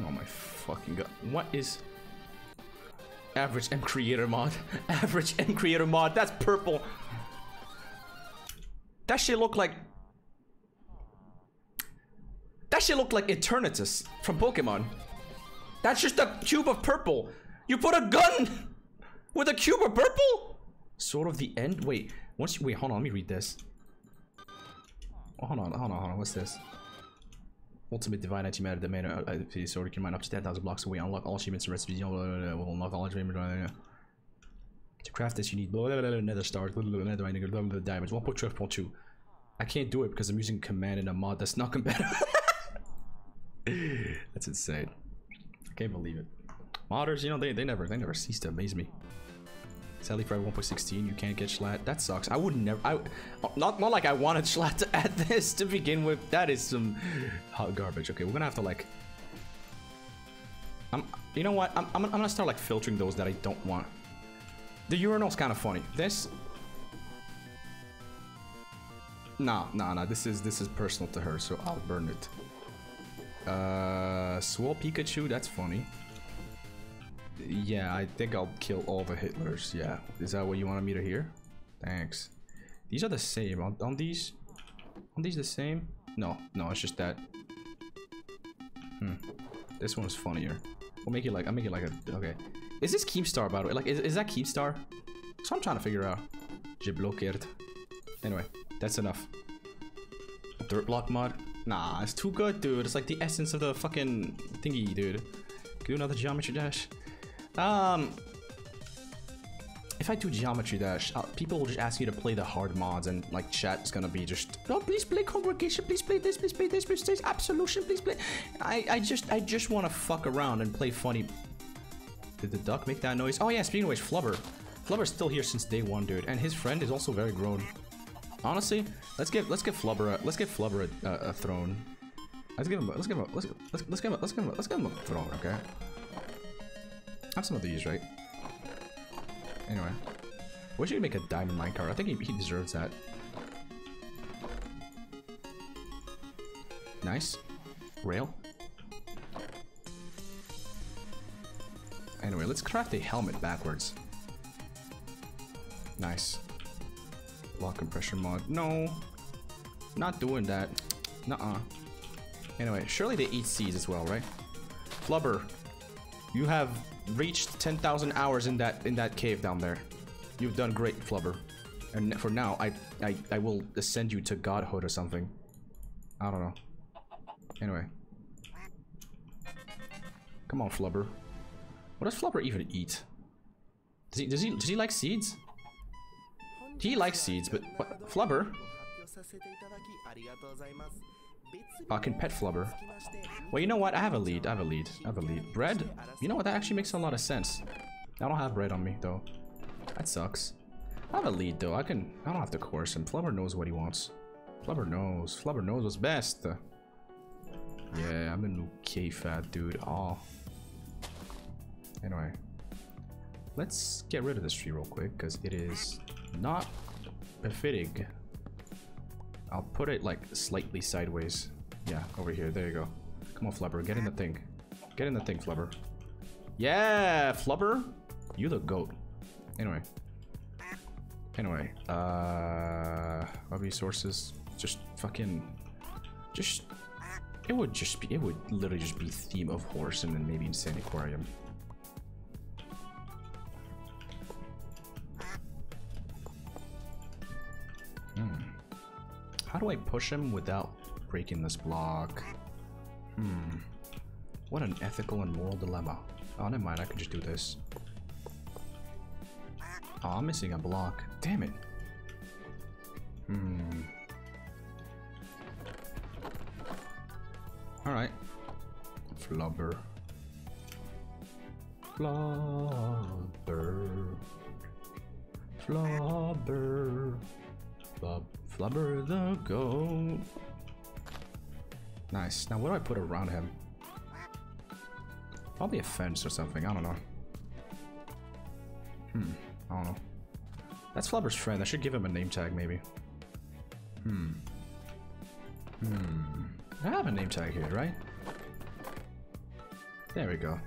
Oh my fucking god. What is average M creator mod? average M creator mod. That's purple. That shit look like That shit look like Eternatus from Pokemon. That's just a cube of purple. You put a gun with a cube of purple? Sword of the end? Wait, once you wait, hold on, let me read this. Oh, hold on, hold on, hold on, what's this? Ultimate Divine Domain uh, uh, piece sword can mine up to 10,000 blocks away. Unlock all achievements and recipes. Will unlock all achievements. To craft this, you need blah, blah, blah, blah, nether stars, blah, blah, blah, blah, blah, blah, diamonds. 1.12.2. I can't do it because I'm using command in a mod that's not compatible. that's insane. I can't believe it. Modders, you know, they, they never they never cease to amaze me. Sadly, for 1.16, you can't get Schlatt. That sucks. I would never. I not not like I wanted Schlatt to add this to begin with. That is some hot garbage. Okay, we're gonna have to like. I'm. You know what? I'm. I'm, I'm gonna start like filtering those that I don't want. The urinal's kind of funny. This. Nah, nah, nah. This is this is personal to her, so I'll burn it. Uh, Swole Pikachu. That's funny. Yeah, I think I'll kill all the Hitlers. Yeah. Is that what you wanted me to hear? Thanks. These are the same. On, on these? On these the same? No, no, it's just that. Hmm. This one's funnier. We'll make it like, I'll make it like a, okay. Is this Keemstar, by the way? Like, is, is that Keemstar? What I'm trying to figure out. Geblokkeerd. Anyway, that's enough. Dirt block mod? Nah, it's too good, dude. It's like the essence of the fucking thingy, dude. Do another geometry dash. Um, if I do geometry dash, uh, people will just ask you to play the hard mods, and like chat is gonna be just, oh please play congregation, please play this, please play this, please play absolution, please play. I I just I just want to fuck around and play funny. Did the duck make that noise? Oh yeah, speaking of which, Flubber, Flubber's still here since day one, dude, and his friend is also very grown. Honestly, let's give let's give Flubber a, let's give Flubber a, a, a throne. Let's give him a, let's give him a, let's let's let's give him a, let's give him a, let's give him a throne, okay? Have some of these, right? Anyway. Wish you could make a diamond minecart. I think he, he deserves that. Nice. Rail. Anyway, let's craft a helmet backwards. Nice. Lock compression mod. No. Not doing that. Nuh-uh. Anyway, surely they eat seeds as well, right? Flubber, you have reached 10,000 hours in that in that cave down there. You've done great, Flubber. And for now, I, I I will ascend you to godhood or something. I don't know. Anyway. Come on, Flubber. What does Flubber even eat? Does he, does he, does he like seeds? He likes seeds, but what, Flubber? Can pet Flubber. Well, you know what? I have a lead. I have a lead. I have a lead. Bread? You know what? That actually makes a lot of sense. I don't have bread on me, though. That sucks. I have a lead, though. I can... I don't have to coerce him. Flubber knows what he wants. Flubber knows. Flubber knows what's best. Yeah, I'm a new K-Fat dude. Oh. Anyway. Let's get rid of this tree real quick, because it is not befitting. I'll put it like slightly sideways. Yeah, over here. There you go. Come on, Flubber. Get in the thing. Get in the thing, Flubber. Yeah, Flubber. You the goat. Anyway. Anyway. Uh, resources? Just fucking. Just. It would just be. It would literally just be theme of horse and then maybe Insaniquarium. How do I push him without breaking this block? Hmm. What an ethical and moral dilemma. Oh, never mind. I could just do this. Oh, I'm missing a block. Damn it. Hmm. Alright. Flubber. Flubber. Flubber. Flub. Flubber the goat. Nice. Now, what do I put around him? Probably a fence or something. I don't know. Hmm. I don't know. That's Flubber's friend. I should give him a name tag, maybe. Hmm. Hmm. I have a name tag here, right? There we go.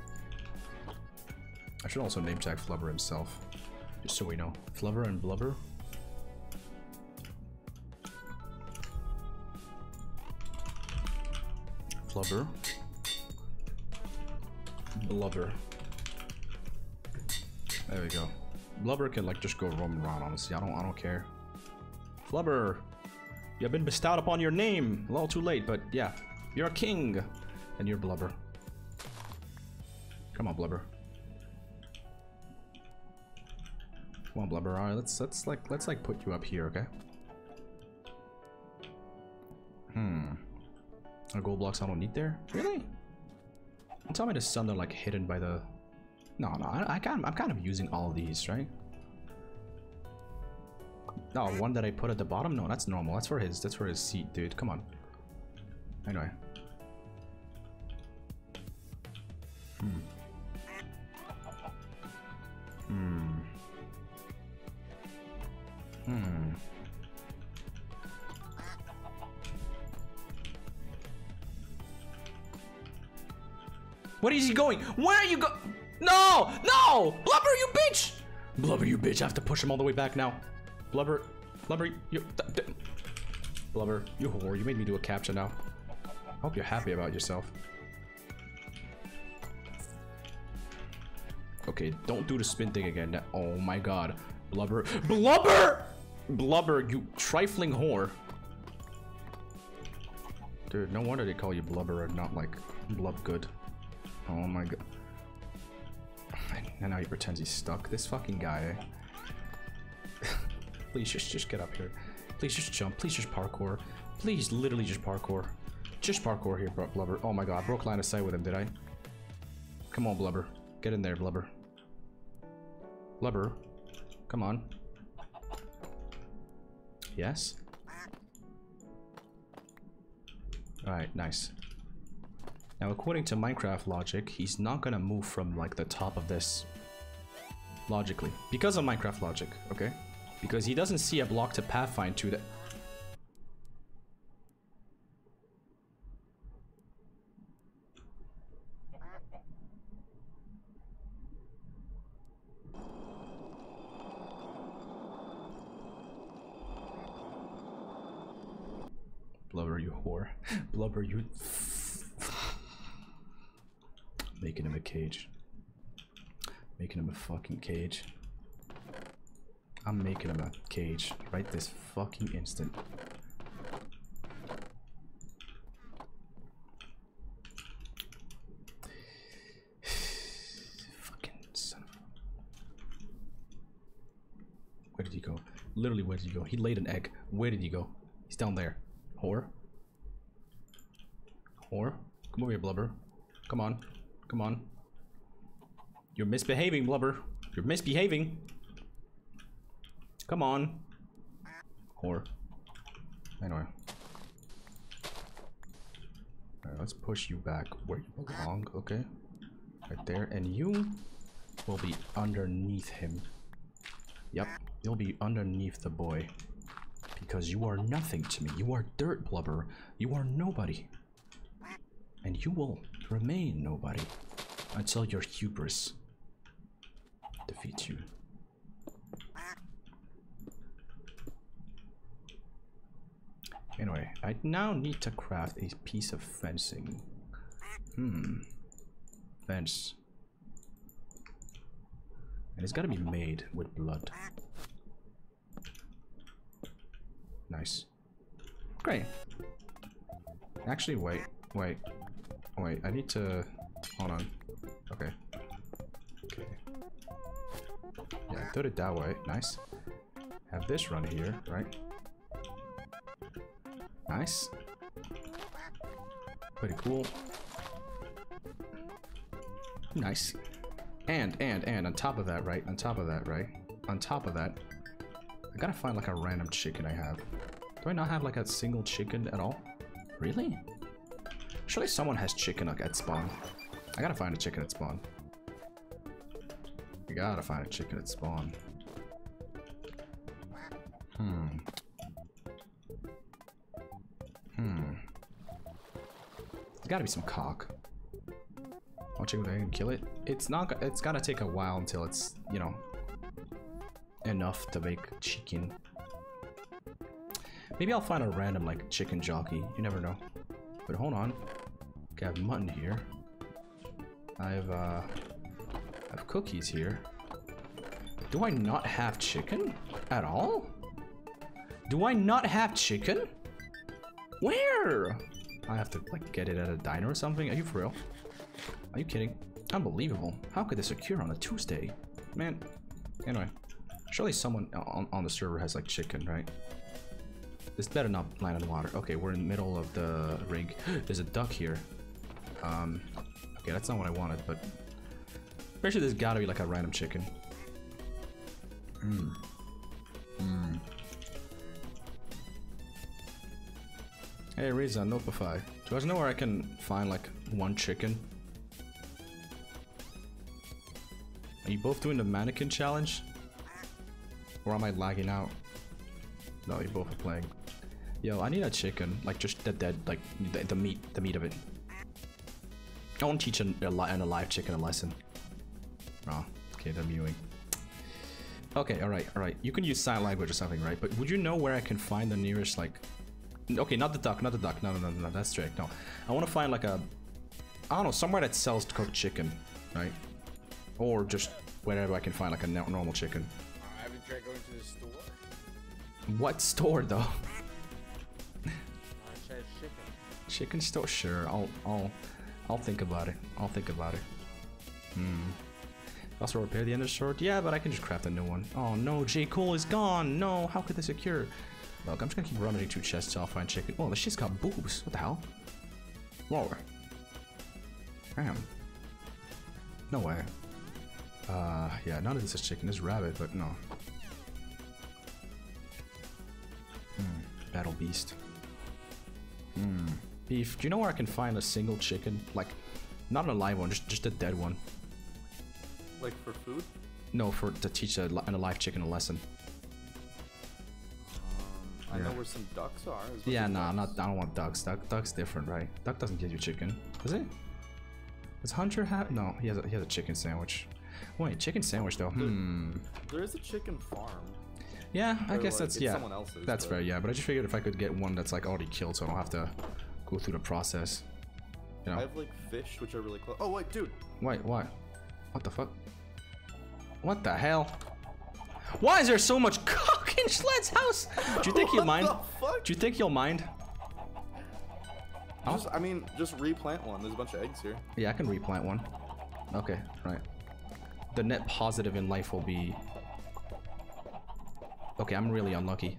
I should also name tag Flubber himself. Just so we know. Flubber and Blubber. Flubber. Blubber. There we go. Blubber can like just go roam around, honestly. I don't I don't care. Flubber! You have been bestowed upon your name! A little too late, but yeah. You're a king! And you're Blubber. Come on, Blubber. Come on, Blubber. Alright, let's let's like let's like put you up here, okay? Hmm. Gold blocks I don't need there? Really? Don't tell me the sun are like hidden by the... No, no, I, I kind I'm kind of using all of these, right? No, one that I put at the bottom? No, that's normal. That's for his, that's for his seat, dude. Come on. Anyway. Hmm. Hmm. Hmm. Where is he going? Where are you go? No! No! Blubber, you bitch! Blubber, you bitch. I have to push him all the way back now. Blubber. Blubber, you... Blubber, you whore. You made me do a capture now. I hope you're happy about yourself. Okay, don't do the spin thing again. Oh my god. Blubber. Blubber! Blubber, you trifling whore. Dude, no wonder they call you Blubber and not like Blub Good. Oh my god. And now he pretends he's stuck. This fucking guy. eh? Please just just get up here. Please just jump. Please just parkour. Please literally just parkour. Just parkour here, Bl- Blubber. Oh my god, I broke line of sight with him, did I? Come on, Blubber. Get in there, Blubber. Blubber. Come on. Yes? Alright, nice. Now, according to Minecraft logic, he's not gonna move from like the top of this. Logically. Because of Minecraft logic, okay? Because he doesn't see a block to pathfind to that. Blubber, you whore. Blubber, you. Making him a cage. Making him a fucking cage. I'm making him a cage right this fucking instant. fucking son of a... Where did he go? Literally, where did he go? He laid an egg. Where did he go? He's down there. Whore. Whore. Come over here, Blubber. Come on. Come on. You're misbehaving, Blubber. You're misbehaving. Come on. Whore. Anyway. Alright, let's push you back where you belong, okay? Right there. And you will be underneath him. Yep, you'll be underneath the boy. Because you are nothing to me. You are dirt blubber. You are nobody. And you will remain nobody until your hubris defeats you. Anyway, I now need to craft a piece of fencing. Hmm. Fence. And it's gotta be made with blood. Nice. Great. Actually, wait, wait, wait. I need to. Hold on. Okay. Okay. Yeah, put it that way. Nice. Have this run here, right? Nice. Pretty cool. Nice. And, and, and, on top of that, right? On top of that, right? On top of that, I gotta find like a random chicken I have. Do I not have like a single chicken at all? Really? Surely someone has chicken at spawn. I gotta find a chicken at spawn. I gotta find a chicken at spawn. Hmm. Hmm. There's gotta be some cock. I'll check if I can kill it. It's not. It's gotta take a while until it's you know enough to make chicken. Maybe I'll find a random like chicken jockey. You never know. But hold on. Have mutton here. I have uh, I have cookies here. Do I not have chicken at all? Do I not have chicken? Where? I have to like get it at a diner or something. Are you for real? Are you kidding? Unbelievable. How could this occur on a Tuesday? Man. Anyway. Surely someone on, on the server has like chicken, right? This better not land on the water. Okay, we're in the middle of the rig. There's a duck here. Um, okay, that's not what I wanted, but... Sure there's gotta be like a random chicken. Mmm. Mmm. Hey Riza, Nopify. Do you guys know where I can find like one chicken? Are you both doing the mannequin challenge? Or am I lagging out? No, you both are playing. Yo, I need a chicken, like just the dead, like the, the meat, the meat of it. To teach an, a, an alive chicken a lesson. Oh, okay, they're mewing. Okay, alright, alright. You can use sign language or something, right? But would you know where I can find the nearest, like... Okay, not the duck, not the duck. No, no, no, no, that's trick. No. I want to find, like, a... I don't know, somewhere that sells cooked chicken, right? Or just wherever I can find, like, a normal chicken. I Have you tried going to the store? What store, though? Chicken. Chicken store? Sure, I'll, I'll, I'll think about it. I'll think about it. Hmm. Also repair the ender sword? Yeah, but I can just craft a new one. Oh no, J. Cole is gone! No, how could this occur? Look, I'm just gonna keep rummaging through chests till I find chicken. Oh, this shit's got boobs. What the hell? Whoa. Damn. No way. Uh, yeah, none of this is chicken. This is rabbit, but no. Hmm. Battle beast. Hmm. Beef. Do you know where I can find a single chicken? Like, not a live one, just just a dead one. Like for food? No, for to teach a, li- an alive chicken a lesson. Um, I know where some ducks are. Yeah, nah, ducks. not. I don't want ducks. Duck, duck's different, right? Duck doesn't give you chicken, does it? Does Hunter have? No, he has. A, he has a chicken sandwich. Wait, chicken sandwich though. Hmm. There is a chicken farm. Yeah, I guess like, that's yeah. that's but- fair. Yeah, but I just figured if I could get one that's like already killed, so I don't have to go through the process. You I have like fish, which are really close. Oh wait, dude. Wait, what? What the fuck? What the hell? Why is there so much cock in Schled's house? Do you think he'll mind? Do you think he'll mind? Just, I mean, just replant one. There's a bunch of eggs here. Yeah, I can replant one. Okay, right. The net positive in life will be Okay, I'm really unlucky.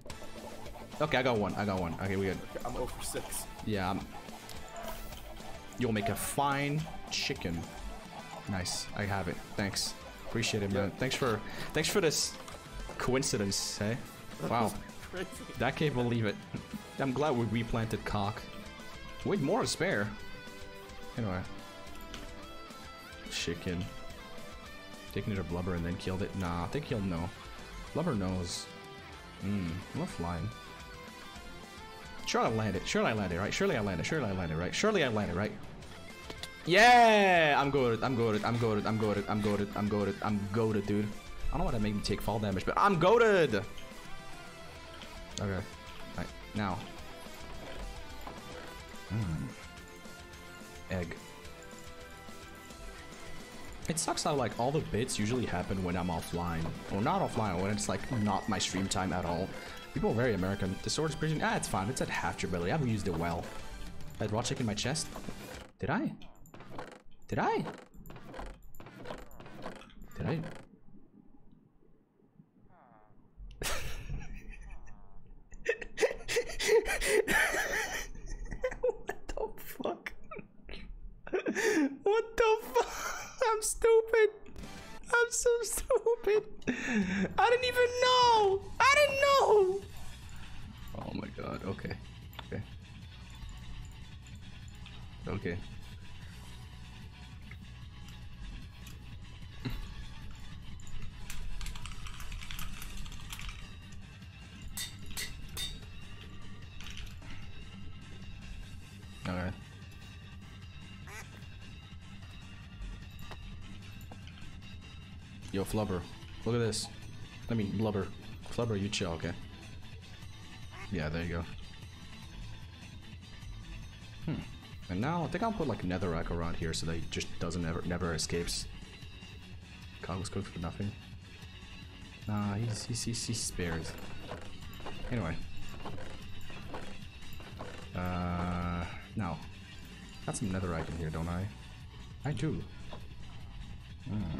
Okay, I got one. I got one. Okay, we good. I'm over six. Yeah, You'll make a fine chicken. Nice. I have it. Thanks. Appreciate it, man. Thanks for thanks for this coincidence, hey? Wow. That I can't believe it. I'm glad we replanted cock. Wait, more to spare. Anyway. Chicken. Taking it to Blubber and then killed it. Nah, I think he'll know. Blubber knows. Mmm, I'm flying. Sure I landed. Surely I landed, right? Surely I landed. Surely I landed, right? Surely I landed, right? Yeah! I'm goaded. I'm goaded. I'm goaded. I'm goaded. I'm goaded. I'm goaded. I'm goaded, dude. I don't know why that made me take fall damage, but I'm goaded! Okay. Right. Now. Mm. Egg. It sucks how like all the bits usually happen when I'm offline. Or not offline, when it's like not my stream time at all. People are very American. The sword is pretty ah it's fine. It's at half durability. I've used it well. I had raw chicken in my chest. Did I? Did I? Did I? what the fuck? what the fuck? I'm stupid. I'm so stupid. I didn't even know. I didn't know. Oh my god. Okay. Okay. Okay. Okay. Yo, Flubber. Look at this. I mean, Blubber. Flubber, you chill, okay? Yeah, there you go. Hmm. And now, I think I'll put like Netherrack around here so that he just doesn't ever, never escapes. Cog was cooked for nothing. Nah, he's, he's, he's, he's spared. Anyway. Uh, now. Got some netherite in here, don't I? I do. Hmm.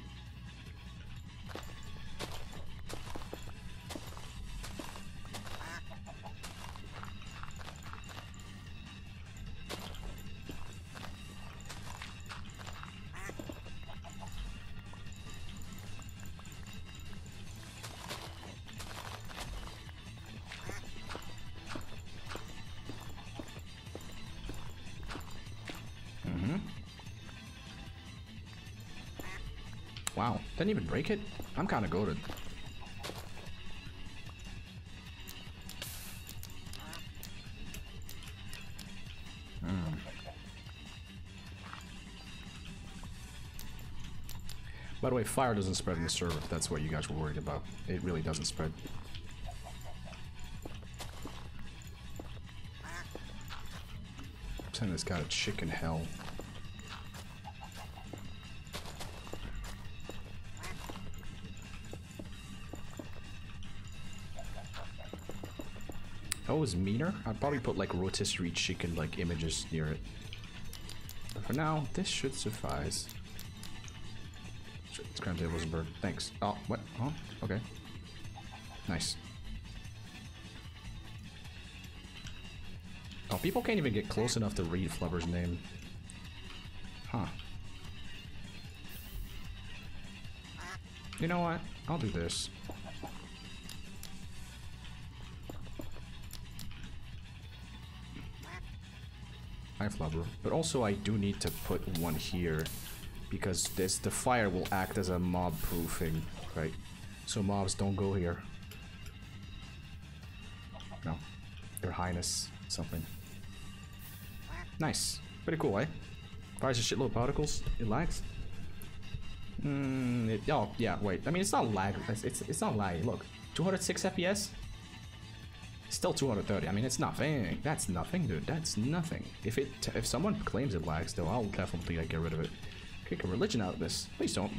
Didn't even break it? I'm kinda goaded. Hmm. By the way, fire doesn't spread in the server, that's what you guys were worried about. It really doesn't spread. Send this guy to chicken hell. I was meaner, I'd probably put like rotisserie chicken like images near it. But for now, this should suffice. Shit, This crown table was a bird. Thanks. Oh, what? Oh, okay. Nice. Oh, people can't even get close enough to read Flubber's name. Huh. You know what? I'll do this. Hi, Flubber. But also, I do need to put one here because this the fire will act as a mob proofing, right? So mobs don't go here. No, Their Highness something. Nice, pretty cool, eh? Fires a shitload of particles. It lags. It, oh yeah. Wait. I mean, it's not lag. It's it's, it's not lag. Look, 206 FPS. Still 230. I mean, it's nothing. That's nothing, dude. That's nothing. If it, if someone claims it lags, though, I'll definitely like, get rid of it. Kick a religion out of this. Please don't.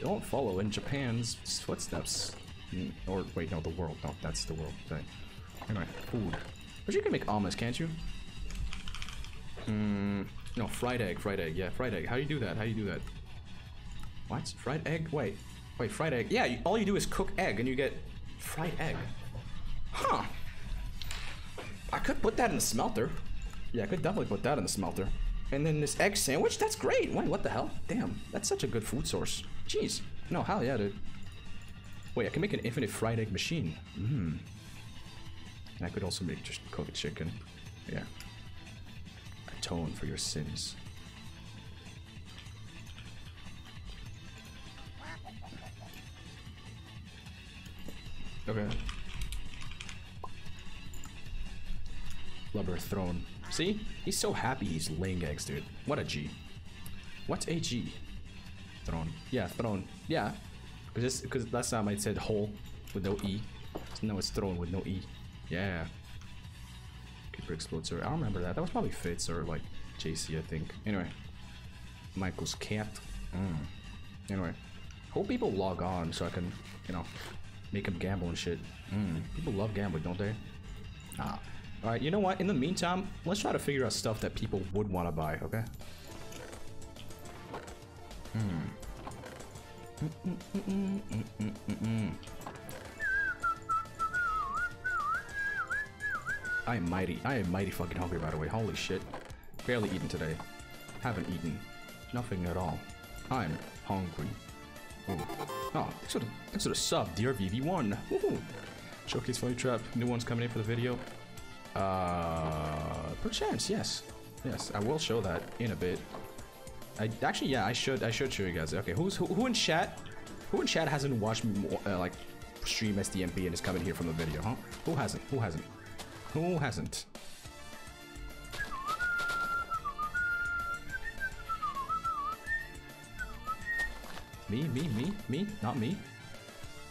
don't follow in Japan's footsteps. Mm, Or wait, no, the world. No, that's the world. Right. Anyway, food. But you can make almonds, can't you? Hmm. No, fried egg, fried egg. Yeah, fried egg. How do you do that? How do you do that? What? Fried egg? Wait. Wait, fried egg. Yeah, you, all you do is cook egg and you get fried egg. Huh. I could put that in the smelter. Yeah, I could definitely put that in the smelter. And then this egg sandwich, that's great. Wait, what the hell? Damn, that's such a good food source. Jeez. No, hell yeah, dude. Wait, I can make an infinite fried egg machine. Mmm. I could also make just cooked chicken. Yeah. Atone for your sins. Okay. Throne. See? He's so happy he's laying eggs, dude. What a G. What's a G? Throne. Yeah, throne. Yeah. Because last time I said hole with no E. So now it's throne with no E. Yeah. Keeper explodes I remember that. That was probably Fitz or like JC, I think. Anyway. Michael's cat. Mm. Anyway. Hope people log on so I can, you know, make them gamble and shit. Mm. People love gambling, don't they? Ah. Alright, you know what? In the meantime, let's try to figure out stuff that people would want to buy, okay? Hmm. I am mighty. I am mighty fucking hungry, by the way. Holy shit. Barely eaten today. Haven't eaten. Nothing at all. I'm hungry. Ooh. Oh, thanks for the, thanks for the sub, dear VV1. Woohoo! Showcase Funny Trap. New one's coming in for the video. Uh, perchance, yes. Yes, I will show that in a bit. I actually, yeah, I should, I should show you guys. Okay, who's who, who in chat? Who in chat hasn't watched me more, uh, like stream SDMP and is coming here from the video, huh? Who hasn't? Who hasn't? Who hasn't? Me, me, me, me, not me.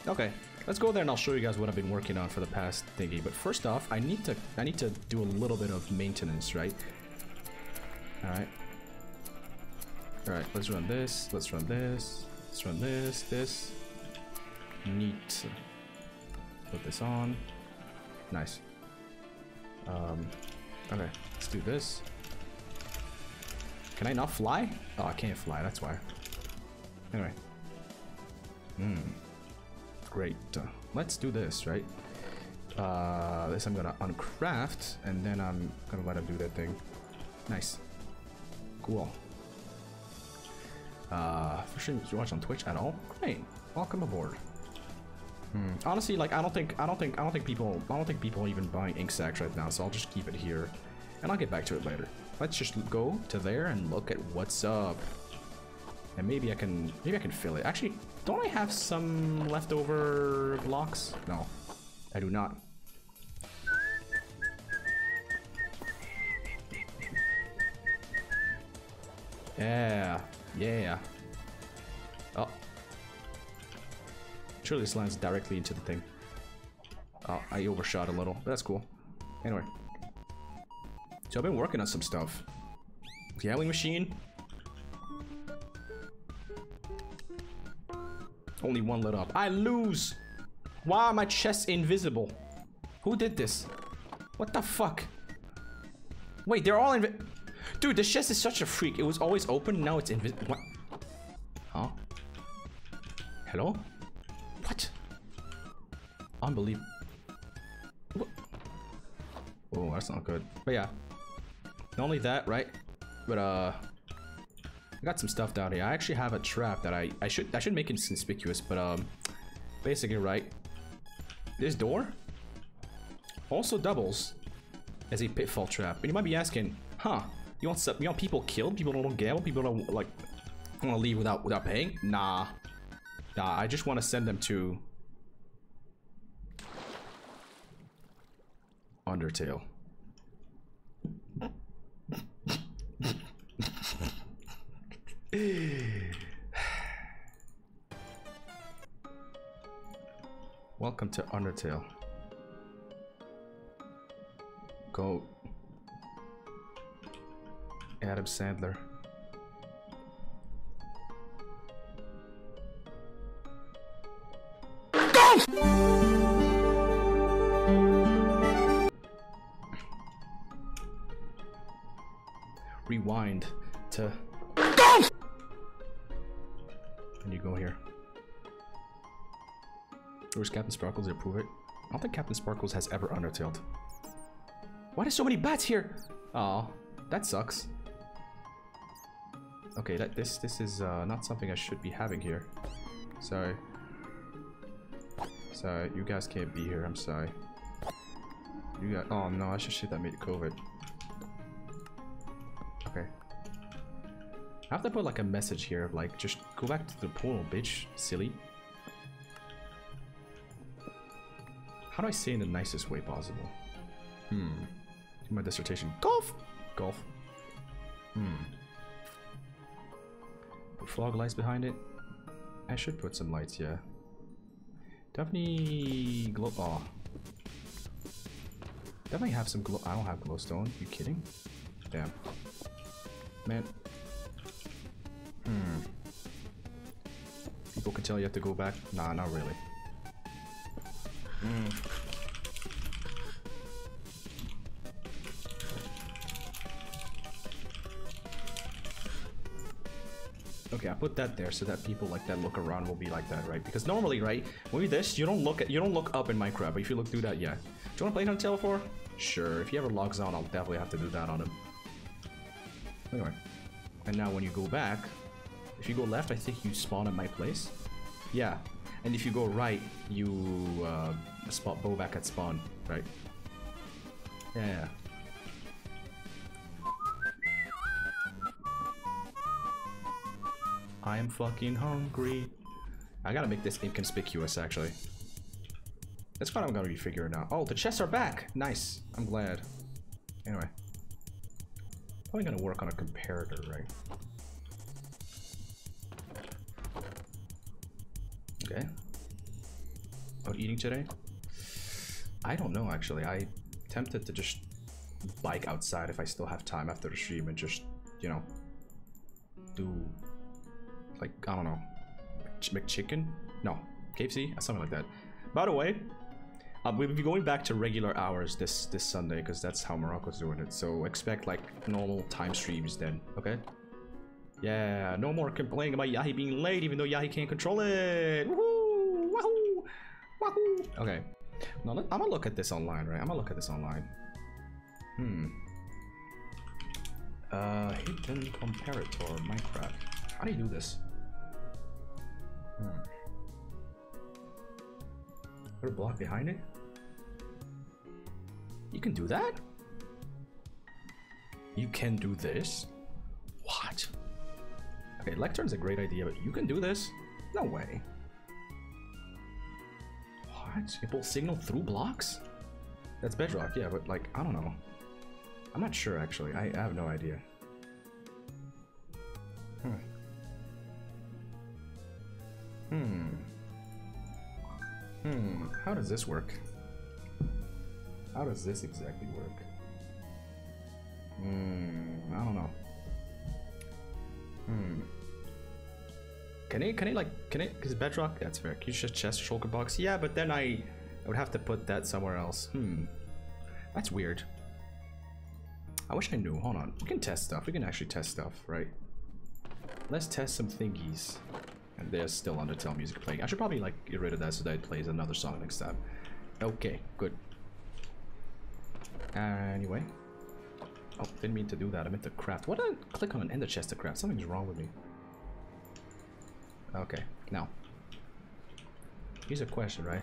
Okay, let's go there and I'll show you guys what I've been working on for the past thingy. But first off, I need to I need to do a little bit of maintenance, right? Alright. Alright, let's run this, let's run this, let's run this, this. Neat. Put this on. Nice. Um, okay, let's do this. Can I not fly? Oh, I can't fly, that's why. Anyway. Hmm. Great. Let's do this, right? Uh, this I'm gonna uncraft, and then I'm gonna let him do that thing. Nice. Cool. Uh, for sure, you watch on Twitch at all? Great. Welcome aboard. Hmm. Honestly, like I don't think I don't think I don't think people I don't think people even buying ink sacks right now, so I'll just keep it here, and I'll get back to it later. Let's just go to there and look at what's up. And maybe I can maybe I can fill it. Actually, don't I have some leftover blocks? No, I do not. Yeah, yeah. Oh. Surely this lands directly into the thing. Oh, I overshot a little. That's cool. Anyway. So I've been working on some stuff. The Yelling machine. Only one lit up. I lose! Why are my chests invisible? Who did this? What the fuck? Wait, they're all invi- Dude, this chest is such a freak. It was always open, now it's invisible. What? Huh? Hello? What? Unbelievable. Oh, that's not good. But yeah. Not only that, right? But uh I got some stuff down here. I actually have a trap that I I should I should make it conspicuous, but um basically right. This door also doubles as a pitfall trap. And you might be asking, huh, you want you want people killed? People don't gamble? People don't like want to leave without without paying? Nah. Nah, I just want to send them to Undertale. Welcome to Undertale. Go. Adam Sandler. Go! rewind to. You go here. Where's Captain Sparkles to approve it? I don't think Captain Sparkles has ever undertailed. Why there's so many bats here? Aw, that sucks. Okay, that this this is uh, not something I should be having here. Sorry. Sorry, you guys can't be here. I'm sorry. You got. Oh no, I should shit that made COVID. I have to put like a message here of like, just go back to the portal, bitch, silly. How do I say in the nicest way possible? Hmm. My dissertation. Golf! Golf. Hmm. Put fog lights behind it. I should put some lights, yeah. Definitely glow. Oh. Definitely have some glow. I don't have glowstone. You kidding? Damn. Man. Can tell you have to go back. Nah, not really. Hmm. Okay, I put that there so that people like that look around will be like that, right? Because normally, right, when you this, you don't look at you don't look up in Minecraft, but if you look through that, yeah. Do you want to play it on 4? Sure. If he ever logs on, I'll definitely have to do that on him. Anyway, and now when you go back, if you go left, I think you spawn at my place. Yeah, and if you go right, you uh, spot Bo back at spawn, right? Yeah. yeah. I am fucking hungry. I gotta make this inconspicuous, actually. That's what I'm gonna be figuring out. Oh, the chests are back! Nice. I'm glad. Anyway. Probably gonna work on a comparator, right? Okay. About eating today? I don't know, actually. I tempted to just bike outside if I still have time after the stream and just, you know, do like I don't know, Ch- McChicken? No, KFC, something like that. By the way, uh, we'll be going back to regular hours this this Sunday because that's how Morocco's doing it. So expect like normal time streams then. Okay. Yeah, no more complaining about Yahi being late, even though Yahi can't control it. Woohoo! Wahoo! Wahoo! Okay. Now I'm gonna look at this online, right? I'm gonna look at this online. Hmm. Uh, hidden comparator Minecraft. How do you do this? Hmm. Put a block behind it? You can do that? You can do this? What? Okay, Lectern's a great idea, but you can do this? No way. What? It pull signal through blocks? That's bedrock, yeah, but like, I don't know. I'm not sure actually. I, I have no idea. Hmm. Hmm. Hmm. How does this work? How does this exactly work? Hmm. I don't know. Hmm. Can it? Can it like? Can it? Because bedrock. That's fair. Can you just chest shulker box? Yeah, but then I, I would have to put that somewhere else. Hmm. That's weird. I wish I knew. Hold on. We can test stuff. We can actually test stuff, right? Let's test some thingies. And there's still Undertale music playing. I should probably like get rid of that so that it plays another song next time. Okay, good. Anyway. Oh, didn't mean to do that. I meant to craft. What did I click on an ender chest to craft? Something's wrong with me. Okay, now. Here's a question, right?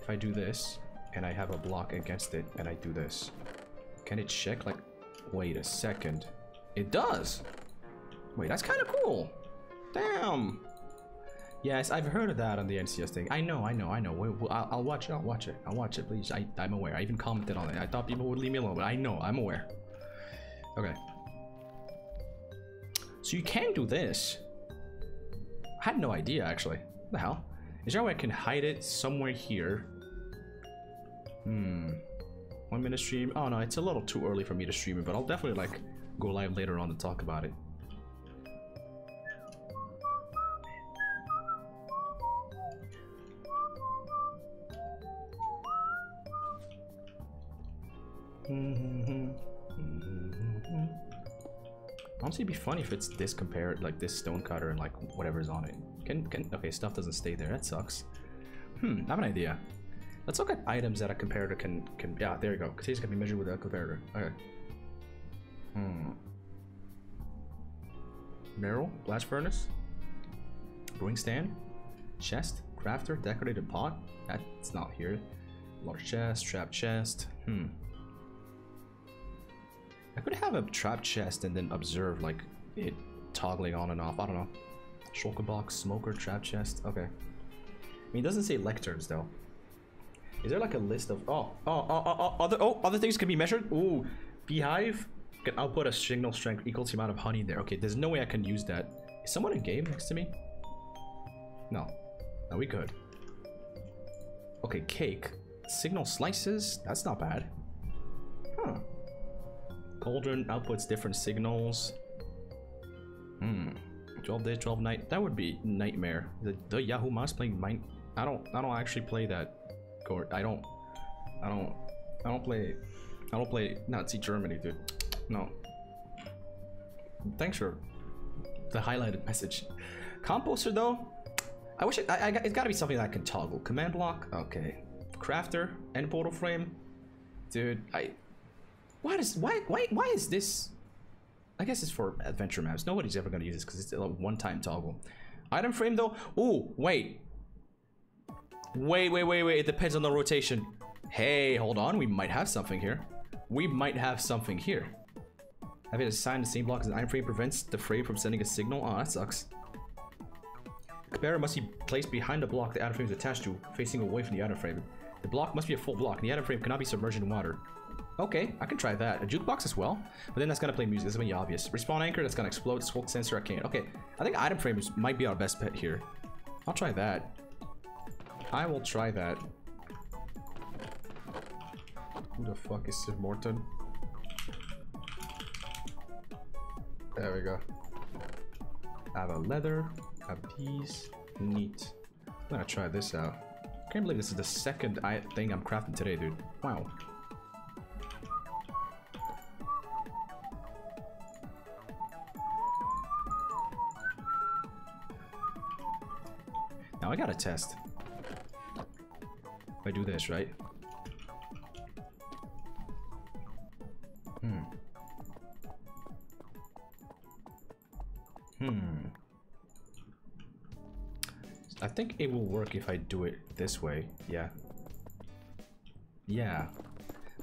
If I do this, and I have a block against it, and I do this, can it check like... Wait a second. It does! Wait, that's kind of cool. Damn. Yes, I've heard of that on the NCS thing. I know, I know, I know. I'll, I'll watch it. I'll watch it. I'll watch it, please. I, I'm aware. I even commented on it. I thought people would leave me alone, but I know. I'm aware. Okay. So you can do this. I had no idea, actually. What the hell? Is there a way I can hide it somewhere here? Hmm. One minute stream. Oh no, it's a little too early for me to stream it, but I'll definitely like go live later on to talk about it. Honestly, it'd be funny if it's this compared, like this stone cutter and like whatever's on it. Can can okay, stuff doesn't stay there. That sucks. Hmm, I have an idea. Let's look at items that a comparator can can. Yeah, there you go. Containers can be measured with a comparator. Okay. Hmm. Barrel, blast furnace, brewing stand, chest, crafter, decorated pot. That's not here. Large chest, trap chest. Hmm. I could have a trap chest and then observe like it toggling on and off. I don't know. Shulker box, smoker, trap chest. Okay. I mean, it doesn't say lecterns though. Is there like a list of oh oh oh oh, oh other oh other things can be measured? Ooh, beehive can output a signal strength equal to the amount of honey there. Okay, there's no way I can use that. Is someone in game next to me? No. No, we could. Okay, cake. Signal slices? That's not bad. Huh. Cauldron outputs different signals. Hmm. 12 day, 12 night. That would be nightmare. The, the Yahoo Mouse playing mine. I don't. I don't actually play that. I don't. I don't. I don't play. I don't play Nazi Germany, dude. No. Thanks for the highlighted message. Composter though. I wish it, I, I, it's got to be something that I can toggle. Command block. Okay. Crafter and portal frame. Dude, I. Why why why why is this? I guess it's for adventure maps. Nobody's ever gonna use this because it's a one-time toggle. Item frame though. Ooh, wait. Wait, wait, wait, wait. It depends on the rotation. Hey, hold on. We might have something here. We might have something here. Having assigned the same block as an item frame prevents the frame from sending a signal. Oh, that sucks. The barrier must be placed behind the block the item frame is attached to, facing away from the item frame. The block must be a full block, and the item frame cannot be submerged in water. Okay, I can try that. A jukebox as well, but then that's gonna play music. That's gonna be obvious. Respawn anchor, that's gonna explode. Sculk sensor, I can't. Okay, I think item frames might be our best bet here. I'll try that. I will try that. Who the fuck is Sid Morton? There we go. I have a leather, a piece, neat. I'm gonna try this out. Can't believe this is the second I thing I'm crafting today, dude. Wow. Now I gotta test. If I do this, right? Hmm. Hmm. I think it will work if I do it this way. Yeah. Yeah.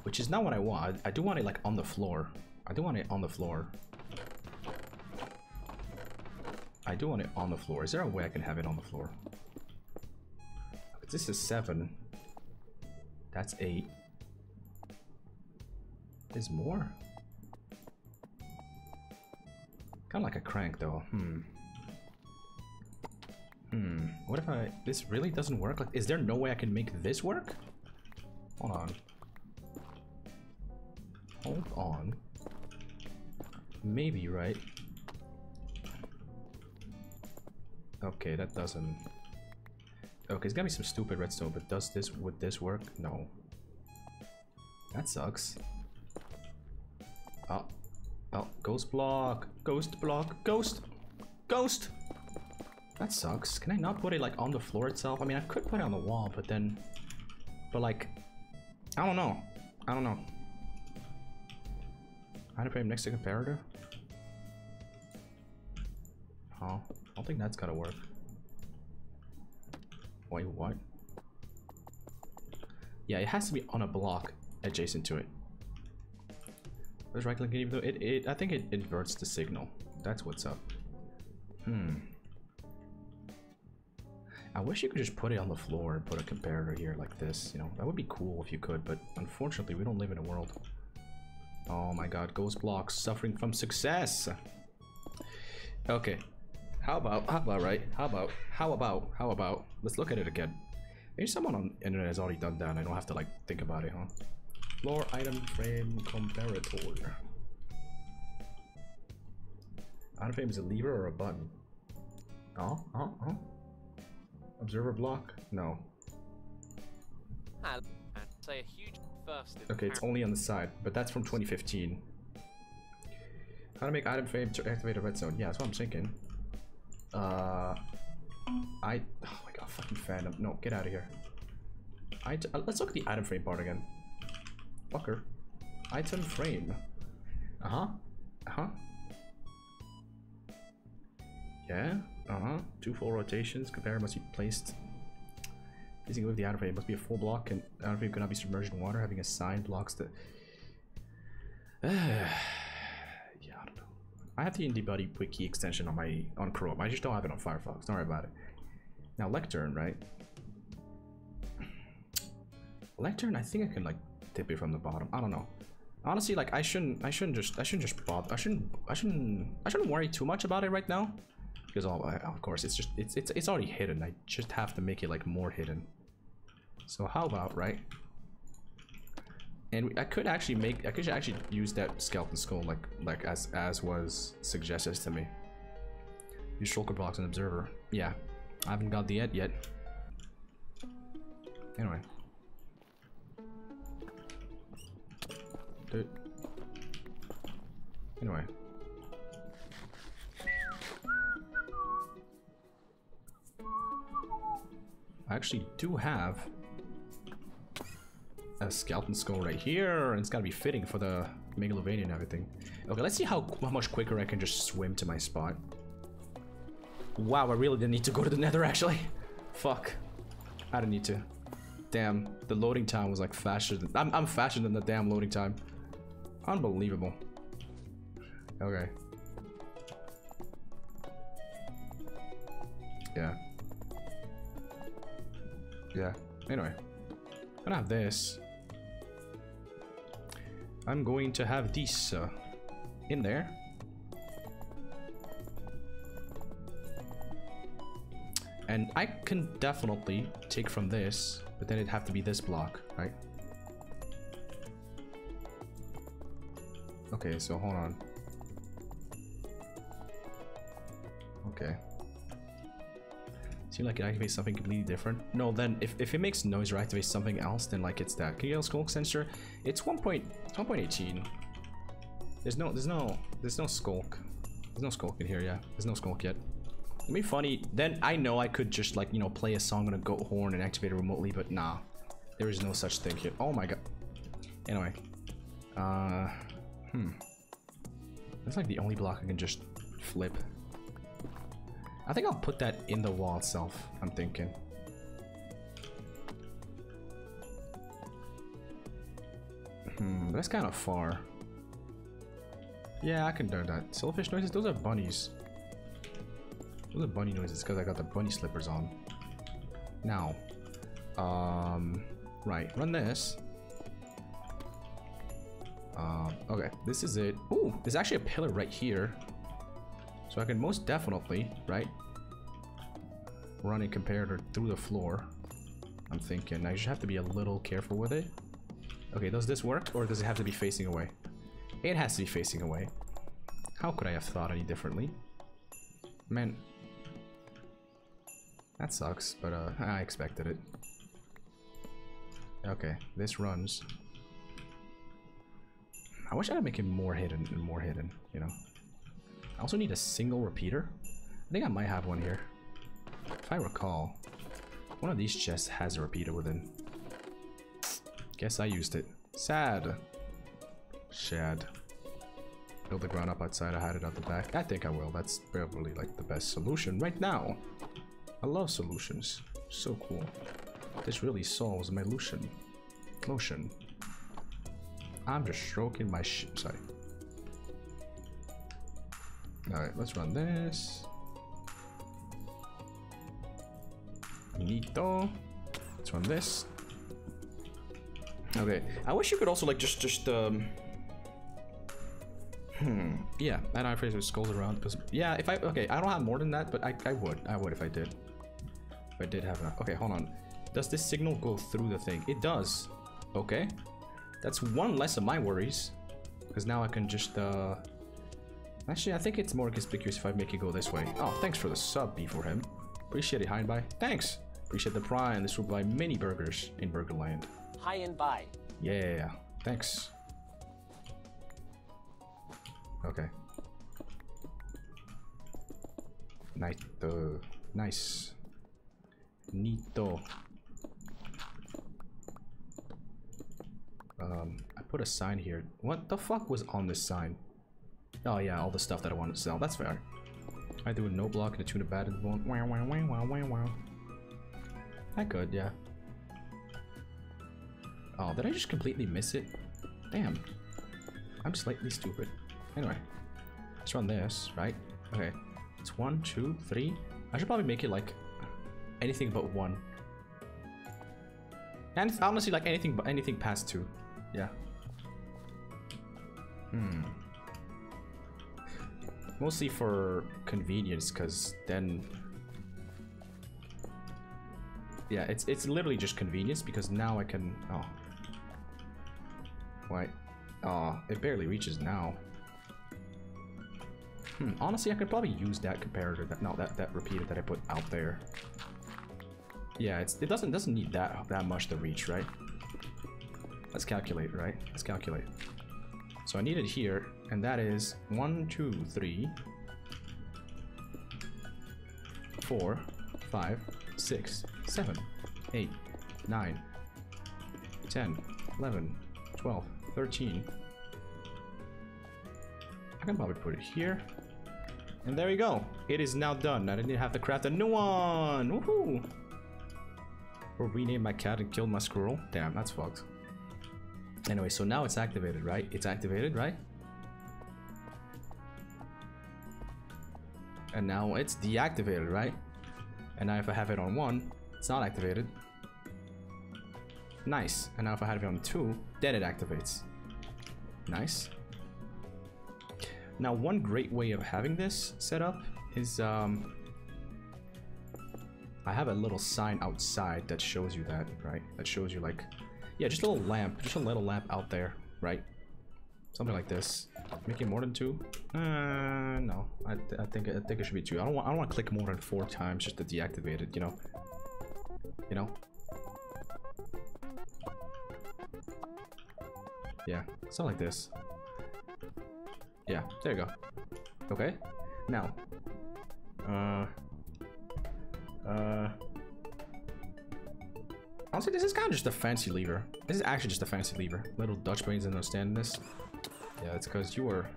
Which is not what I want. I, do want it like on the floor. I do want it on the floor. I do want it on the floor. Is there a way I can have it on the floor? This is seven. That's eight. There's more. Kind of like a crank though. Hmm. Hmm. What if I... This really doesn't work? Like, is there no way I can make this work? Hold on. Hold on. Maybe, right? Okay, that doesn't... Okay, it's gotta be some stupid redstone, but does this, would this work? No. That sucks. Oh. Oh, ghost block. Ghost block. Ghost. Ghost! That sucks. Can I not put it like on the floor itself? I mean, I could put it on the wall, but then... But like... I don't know. I don't know. I to put frame next to comparator? Oh, I don't think that's gotta work. Wait, what? Yeah, it has to be on a block adjacent to it. Where's right click even though it, it I think it inverts the signal. That's what's up. Hmm. I wish you could just put it on the floor and put a comparator here like this, you know. That would be cool if you could, but unfortunately we don't live in a world. Oh my god, Ghost Blocks suffering from success. Okay, how about, how about, right? How about, how about, how about, let's look at it again. Maybe someone on the internet has already done that I don't have to like think about it, huh? Floor item frame comparator. Item frame is a lever or a button? Oh, oh, oh. Observer block? No. And say a huge first. Okay, it's only on the side, but that's from 2015. How to make item frame to activate a redstone? Yeah, that's what I'm thinking. Uh, I. Oh my god, fucking fandom. No, get out of here. I. Uh, let's look at the item frame part again. Fucker. Item frame. Uh huh. Uh huh. Yeah. Uh huh. Two full rotations. Compare must be placed. Facing with the item frame must be a full block, and item frame cannot be submerged in water. Having a sign blocks the. I have the Indie Buddy quick key extension on my on Chrome. I just don't have it on Firefox. Don't worry about it. Now lectern, right? Lectern, I think I can like tip it from the bottom. I don't know. Honestly, like I shouldn't, I shouldn't just, I shouldn't just bother. I shouldn't, I shouldn't, I shouldn't worry too much about it right now, because oh, all, of course, it's just, it's, it's, it's already hidden. I just have to make it like more hidden. So how about right? And I could actually make, I could actually use that skeleton skull like, like as, as was suggested to me. Use shulker box and observer. Yeah, I haven't got the ed yet. Anyway. Dude. Anyway. I actually do have a skeleton skull right here, and it's gotta be fitting for the Megalovania and everything. Okay, let's see how, how much quicker I can just swim to my spot. Wow, I really didn't need to go to the nether, actually. Fuck. I didn't need to. Damn, the loading time was like faster than- I'm, I'm faster than the damn loading time. Unbelievable. Okay. Yeah. Yeah. Anyway. I'm gonna have this. I'm going to have this uh, in there. And I can definitely take from this, but then it'd have to be this block, right? Okay, so hold on. Okay. Seems like it activates something completely different. No, then if, if it makes noise or activates something else, then like it's that. Can you get a sensor? It's 1. Point, it's 1.18. There's no there's no there's no skulk. There's no skulk in here, yeah. There's no skulk yet. It'd be funny. Then I know I could just like, you know, play a song on a goat horn and activate it remotely, but nah. There is no such thing here. Oh my god. Anyway. Uh hmm. That's like the only block I can just flip. I think I'll put that in the wall itself, I'm thinking. Hmm, that's kind of far. Yeah, I can do that. Silverfish noises, those are bunnies. Those are bunny noises because I got the bunny slippers on. Now, um, right, run this. Um, okay, this is it. Ooh, there's actually a pillar right here. So I can most definitely, right, run a comparator through the floor. I'm thinking I just have to be a little careful with it. Okay, does this work or does it have to be facing away? It has to be facing away. How could I have thought any differently? Man. That sucks, but uh, I expected it. Okay, this runs. I wish I could make it more hidden and more hidden, you know? I also need a single repeater. I think I might have one here. If I recall, one of these chests has a repeater within. Guess I used it. Sad. Shad. Build the ground up outside, I hide it out the back. I think I will. That's probably like the best solution right now. I love solutions. So cool. This really solves my lotion. Lotion. I'm just stroking my sh- sorry. Alright, let's run this. Nito. Let's run this. Okay, I wish you could also like just just um. Hmm. Yeah, I phrase with skulls around because yeah, if I okay, I don't have more than that, but I I would I would if I did. If I did have enough. Okay, hold on. Does this signal go through the thing? It does. Okay, that's one less of my worries because now I can just uh. Actually, I think it's more conspicuous if I make it go this way. Oh, thanks for the sub, B for him. Appreciate it, Hind by. Thanks. Appreciate the prime. This will buy many burgers in Burgerland. High and by. Yeah, thanks. Okay. Nice. Nice. Neato. Um, I put a sign here. What the fuck was on this sign? Oh yeah, all the stuff that I wanted to sell. That's fair. I do a no block and a tuna bat and one. Wow, wow, wow, wow, wow, wow. I could, yeah. Oh, did I just completely miss it? Damn. I'm slightly stupid. Anyway, let's run this, right? Okay. It's one, two, three. I should probably make it like anything but one. And honestly, like anything but anything past two. Yeah. Hmm. Mostly for convenience, because then... Yeah, it's it's literally just convenience, because now I can... Oh. Why? Oh, it barely reaches now. Hmm, honestly, I could probably use that comparator, that not that that repeater that I put out there. Yeah, it's it doesn't doesn't need that that much to reach, right? Let's calculate, right? Let's calculate. So I need it here, and that is one, two, three, four, five, six, seven, eight, nine, ten, eleven, twelve, thirteen. I can probably put it here. And there we go. It is now done. I didn't have to craft a new one. Woohoo! Or rename my cat and killed my squirrel. Damn, that's fucked. Anyway, so now it's activated, right? It's activated, right? And now it's deactivated, right? And now if I have it on one, it's not activated. Nice. And now if I have it on two, then it activates. Nice. Now, one great way of having this set up is, um, I have a little sign outside that shows you that, right? That shows you like, yeah, just a little lamp, just a little lamp out there, right? Something like this. Make it more than two? Uh, no. I, th I think I think it should be two. I don't want I don't want to click more than four times just to deactivate it. You know. You know. Yeah, something like this. Yeah, there you go. Okay. Now. Uh. Uh. Honestly, this is kind of just a fancy lever. This is actually just a fancy lever. Little Dutch brains understand this. Yeah, it's because you are.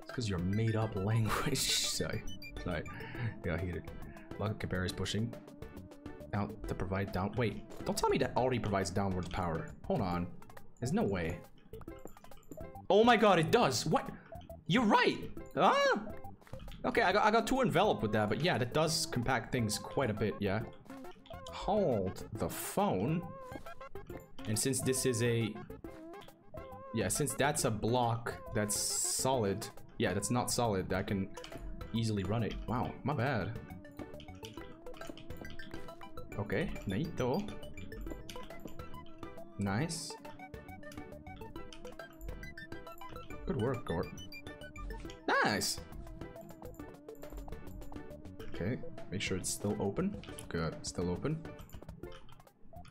It's because you're made up language. Sorry. Sorry. Yeah, heated. Lock Cabera is pushing out to provide down. Wait, don't tell me that already provides downward power. Hold on. There's no way. Oh my god, it does. What? You're right. Ah. Okay, I got I got too enveloped with that, but yeah, that does compact things quite a bit. Yeah. Hold the phone. And since this is a yeah, since that's a block that's solid, yeah, that's not solid, I can easily run it. Wow, my bad. Okay, neato. Nice. Good work, Gort. Nice! Okay, make sure it's still open. Good, still open.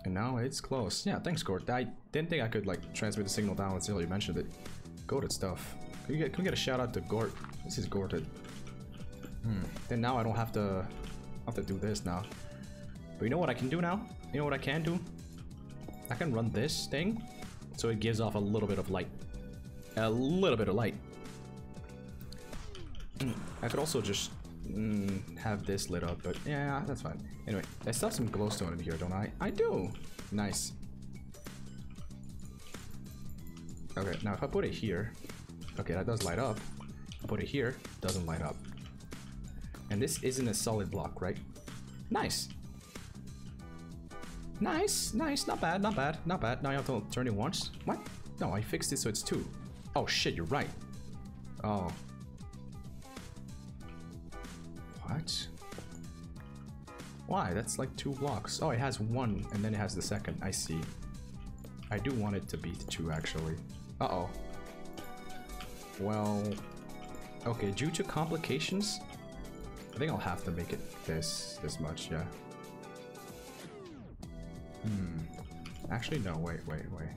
And now it's closed. Yeah, thanks, Gort. I didn't think I could, like, transmit the signal down until you mentioned it. Goated stuff. Can we get, can we get a shout out to Gort? This is Gorted. Hmm. Then now I don't have to have to do this now. But you know what I can do now? You know what I can do? I can run this thing so it gives off a little bit of light. A little bit of light. Mm, I could also just mm, have this lit up, but yeah, that's fine. Anyway, I still have some glowstone in here, don't I? I do! Nice. Okay, now if I put it here, okay, that does light up. I put it here, doesn't light up. And this isn't a solid block, right? Nice. Nice, nice, not bad, not bad, not bad. Now you have to turn it once. What? No, I fixed it so it's two. Oh shit, you're right. Oh. What? Why? That's like two blocks. Oh, it has one, and then it has the second. I see. I do want it to be two, actually. Uh-oh. Well... Okay, due to complications, I think I'll have to make it this, this much, yeah. Hmm. Actually, no, wait, wait, wait.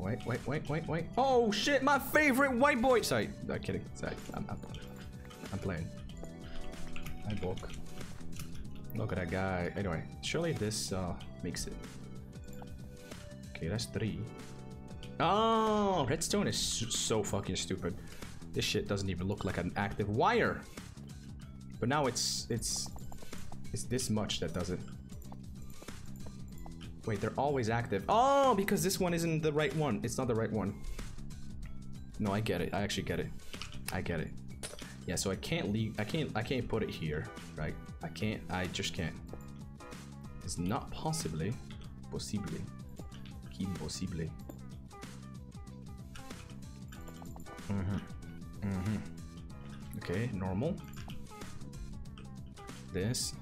Wait, wait, wait, wait, wait. Oh shit, my favorite white boy! Sorry, no kidding. Sorry, I'm, I'm, I'm playing. Hi, bulk. Look at that guy. Anyway, surely this uh, makes it. Okay, that's three. Oh, redstone is so, so fucking stupid. This shit doesn't even look like an active wire. But now it's it's it's this much that does it. Wait, they're always active. Oh, because this one isn't the right one. It's not the right one. No, I get it. I actually get it. I get it. Yeah, so I can't leave. I can't. I can't put it here, right? I can't. I just can't. It's not possibly. Possibly. Impossible. Mm hmm Mm hmm Okay, normal. This.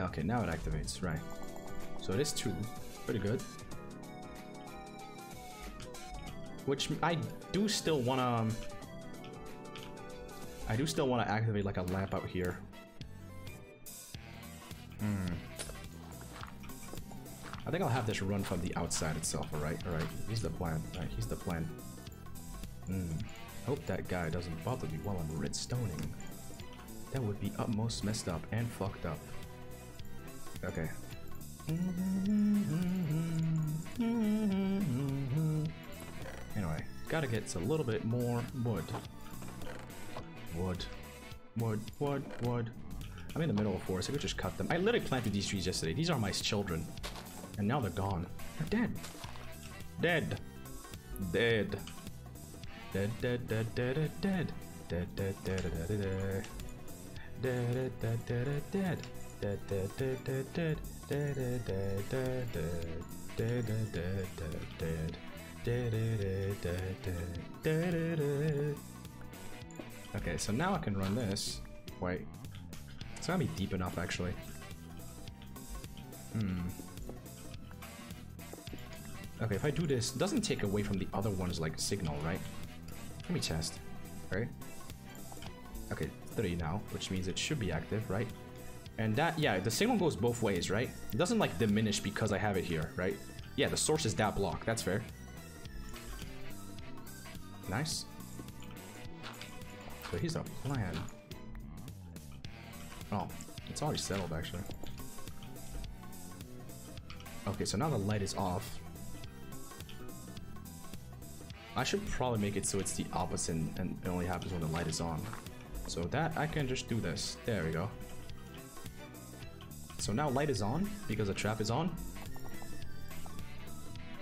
Okay, now it activates, right. So it is two. Pretty good. Which I do still wanna... um, I do still wanna activate like a lamp out here. Hmm. I think I'll have this run from the outside itself, alright? Alright, he's the plan. Alright, he's the plan. Hmm. Hope that guy doesn't bother me while I'm redstoning. That would be utmost messed up and fucked up. Okay. Anyway, gotta get a little bit more wood. Wood. Wood, wood, wood. I'm in the middle of a forest, I could just cut them. I literally planted these trees yesterday. These are my children. And now they're gone. They're dead. Dead. Dead. Dead, dead, dead, dead, dead, dead. Dead, dead, dead, dead, dead, dead. Dead, dead, dead, Okay, so now I can run this. Wait. It's gonna be deep enough, actually. Hmm. Okay, if I do this, doesn't take away from the other one's like signal, right? Let me test. Right? Okay, three now, which means it should be active, right? And that, yeah, the signal goes both ways, right? It doesn't like diminish because I have it here, right? Yeah, the source is that block. That's fair. Nice. So here's our plan. Oh, it's already settled actually. Okay, so now the light is off. I should probably make it so it's the opposite and it only happens when the light is on. So that, I can just do this. There we go. So now light is on because the trap is on.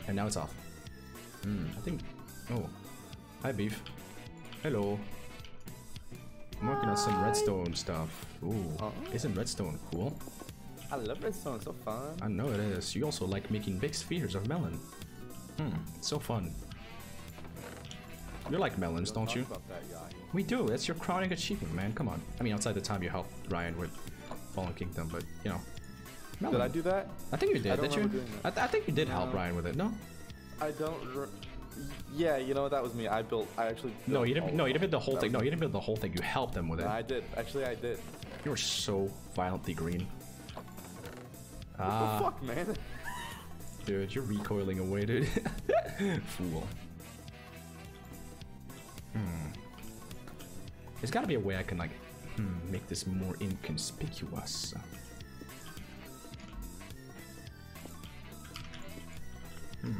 And now it's off. Hmm, I think... Oh. Hi, Beef. Hello. I'm working on some redstone stuff. Ooh, Oh. isn't redstone cool? I love redstone. So fun. I know it is. You also like making big spheres of melon. Hmm, so fun. You like melons, don't Talk you? That, Yahi. We do. That's your crowning achievement, man. Come on. I mean, outside the time you helped Ryan with Fallen Kingdom, but you know. Did. I do that? I think you did. don't Did you? remember doing I, th- I think you did help No. Ryan with it. No. I don't. Re- yeah, you know what? That was me. I built. I actually. No, you didn't. No, you didn't build the whole thing. No, you didn't build the whole thing. You helped them with it. No, I did. Actually, I did. You were so violently green. What Ah, the fuck, man? dude, you're recoiling away, dude. Fool. Hmm. There's got to be a way I can like hmm, make this more inconspicuous. Hmm.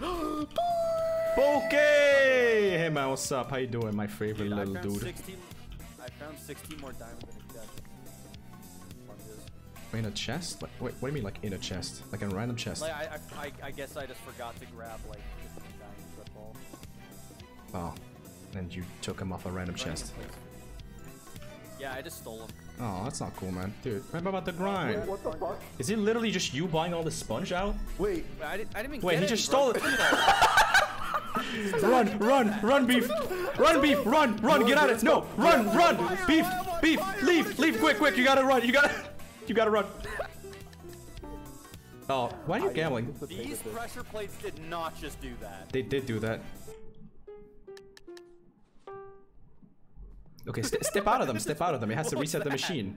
Okay! Hey man, what's up? How you doing, my favorite Dude, little found dude? 16, I found 16 more diamonds in a chest. In a chest? Like, wait, what do you mean, like in a chest? Like in a random chest? Like, I, I, I, I guess I just forgot to grab like 15 diamonds. Oh, and you took him off a random chest. place. Yeah, I just stole them. Oh, that's not cool, man. Dude, remember about the grind? What the fuck? Is it literally just you buying all the sponge out? Wait. I didn't, I didn't even Wait, get he any, just bro. stole it. run, run, run, beef, run, beef, run, run, get out of it. No, run, run, beef, beef, leave, leave, quick, quick. You gotta run. You gotta, you gotta run. Oh, why are you gambling? These pressure plates did not just do that. They did do that. Okay, st step out of them. Step out of them. It has to What was reset the machine.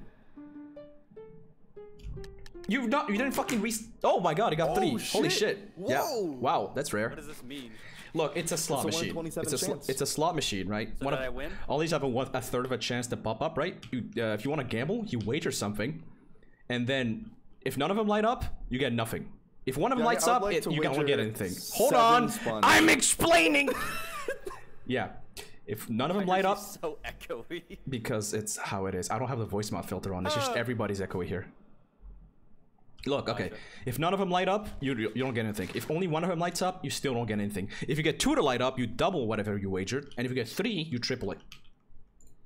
You not you didn't fucking re. Oh my god, he got Oh, three. Holy shit. shit. Yeah. Whoa. Wow, that's rare. What does this mean? Look, it's a slot It's a machine. 127 It's a sl- it's a slot machine, right? So One did of- I win? All these have a, one, a third of a chance to pop up, right? You, uh, if you want to gamble, you wager something, and then if none of them light up, you get nothing. If one of them Yeah, lights up, like it, to you don't get anything. Hold on, sponges. I'm explaining. yeah, if none of them light up, So echoey. because it's how it is. I don't have the voice mod filter on. It's just Uh. everybody's echoey here. Look, okay. If none of them light up, you you don't get anything. If only one of them lights up, you still don't get anything. If you get two to light up, you double whatever you wagered, and if you get three, you triple it.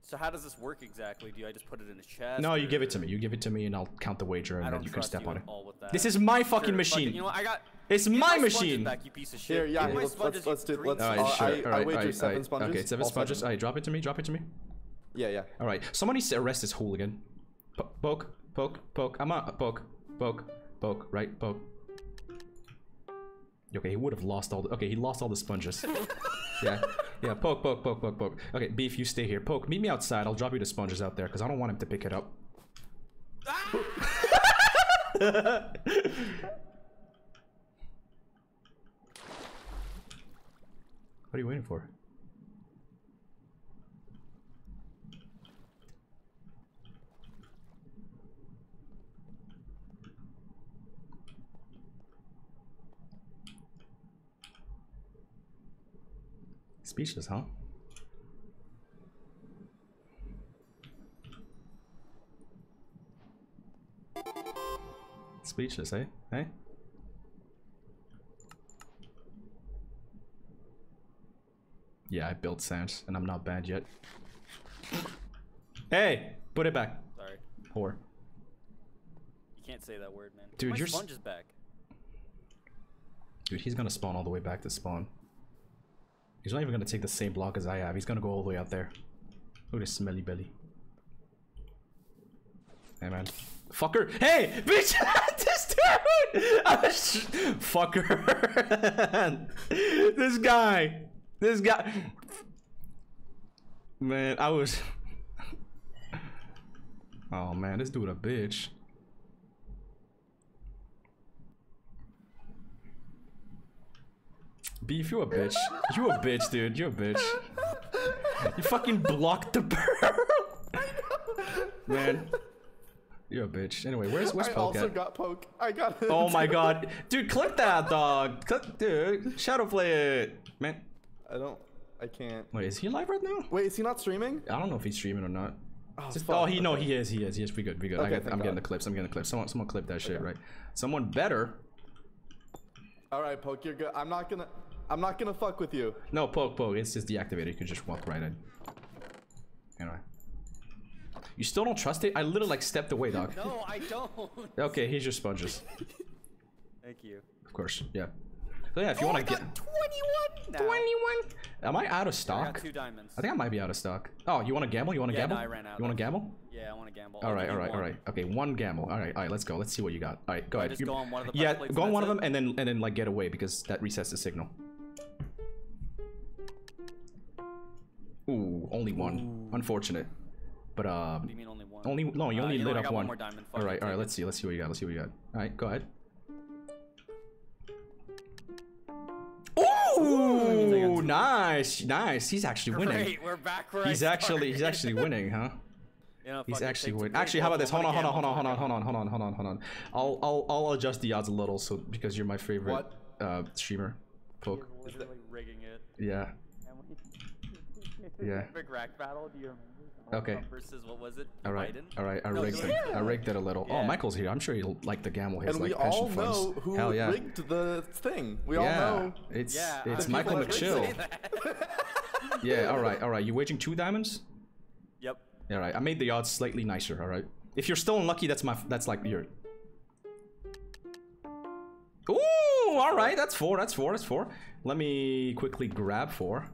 So how does this work exactly? Do I just put it in a chest? No, you or- give it to me. You give it to me, and I'll count the wager, and then you can step you on it. all with that. This is my fucking fuck it. machine. You know what? I got. It's Give me my machine. Back, you piece of shit. Here, yeah, let's- let's- let's do- green let's- All right, sure. I- all I wager all right, seven all right. sponges, Okay, seven all seven. sponges. All right, drop it to me. Drop it to me. Yeah, yeah. All right. Someone needs to arrest this hooligan. Po- poke, poke, poke. I'm out. Poke, poke, poke. Right, poke. Okay, he would have lost all the. Okay, he lost all the sponges. yeah, yeah. Poke, poke, poke, poke, poke. Okay, beef, you stay here. Poke, meet me outside. I'll drop you the sponges out there because I don't want him to pick it up. Ah! what are you waiting for? Speechless, huh? Speechless, eh? Eh? Yeah, I built Sans, and I'm not bad yet. Hey! Put it back, Sorry, whore. you can't say that word, man. Dude, my you're sponge is back. Dude, he's gonna spawn all the way back to spawn. He's not even gonna take the same block as I have. He's gonna go all the way out there. Look at his smelly belly. Hey, man. Fucker! Hey! Bitch! this dude! Fucker! this guy! This guy! Man, I was... oh, man. This dude a bitch. Beef, you a bitch. You a bitch, dude. You a bitch. You fucking blocked the pearl. Man. You're a bitch. Anyway, where's where's I Poke also at? got poke. I got it. Oh my god. Dude, click that, dog. Click, dude. ShadowPlay it. Man. I don't. I can't. Wait, is he live right now? Wait, is he not streaming? I don't know if he's streaming or not. Oh, Just- oh, he no, he is. He is. He is. We good. We good. I Okay, got, thank I'm getting the clips. I'm getting the clips. Someone, someone clip that shit, right? Someone better. All right, poke. You're good. I'm not gonna. I'm not gonna fuck with you. No, poke, poke. It's just deactivated. You can just walk right in. Anyway. You still don't trust it? I literally like stepped away, dog. No, I don't. Okay, here's your sponges. Thank you. Of course, yeah. So yeah, if you oh, want to get got 21 now. 21. Am I out of I stock? got two diamonds. I think I might be out of stock. Oh, you want to gamble? You want to Yeah, gamble? no, I ran out You want to gamble? Yeah, I want to gamble. All I'll right, give all you right, all one. right. Okay, one gamble. All right, all right. Let's go. Let's see what you got. All right, go I ahead. just You- go on one of the yeah, go on and one of that's them and then and then like get away because that resets the signal. Ooh, only one. Ooh. Unfortunate. But um, What do you mean only one? only no, you Uh, only you know lit what, I up got one. one more diamond. Fuck all it, right, all right. Let's see. Let's see what you got. Let's see what you got. All right, go ahead. Ooh, nice, nice. He's actually winning. Great, we're back where I He's actually he's actually winning, huh? You know, He's actually take winning. Actually, how about this? Hold on, hold on, hold on, hold on, hold on, hold on, hold on, hold on. I'll I'll I'll adjust the odds a little so because you're my favorite What? uh streamer. Poke. Literally rigging it. Yeah. Yeah. Big rack battle. Do you remember? Okay. Trump Versus what was it? All right. Biden? All right. I No, rigged you- it. I rigged it a little. Oh, Michael's here. I'm sure he'll like the gamble his And like we pension all funds. know who Hell yeah. rigged the thing. We yeah. all know. It's Yeah, it's I- Michael people McChill. Yeah. All right. All right. You waging two diamonds? Yep. All right. I made the odds slightly nicer. All right. If you're still unlucky, that's my that's like your. Ooh. All right. That's four. That's four. That's four. Let me quickly grab four.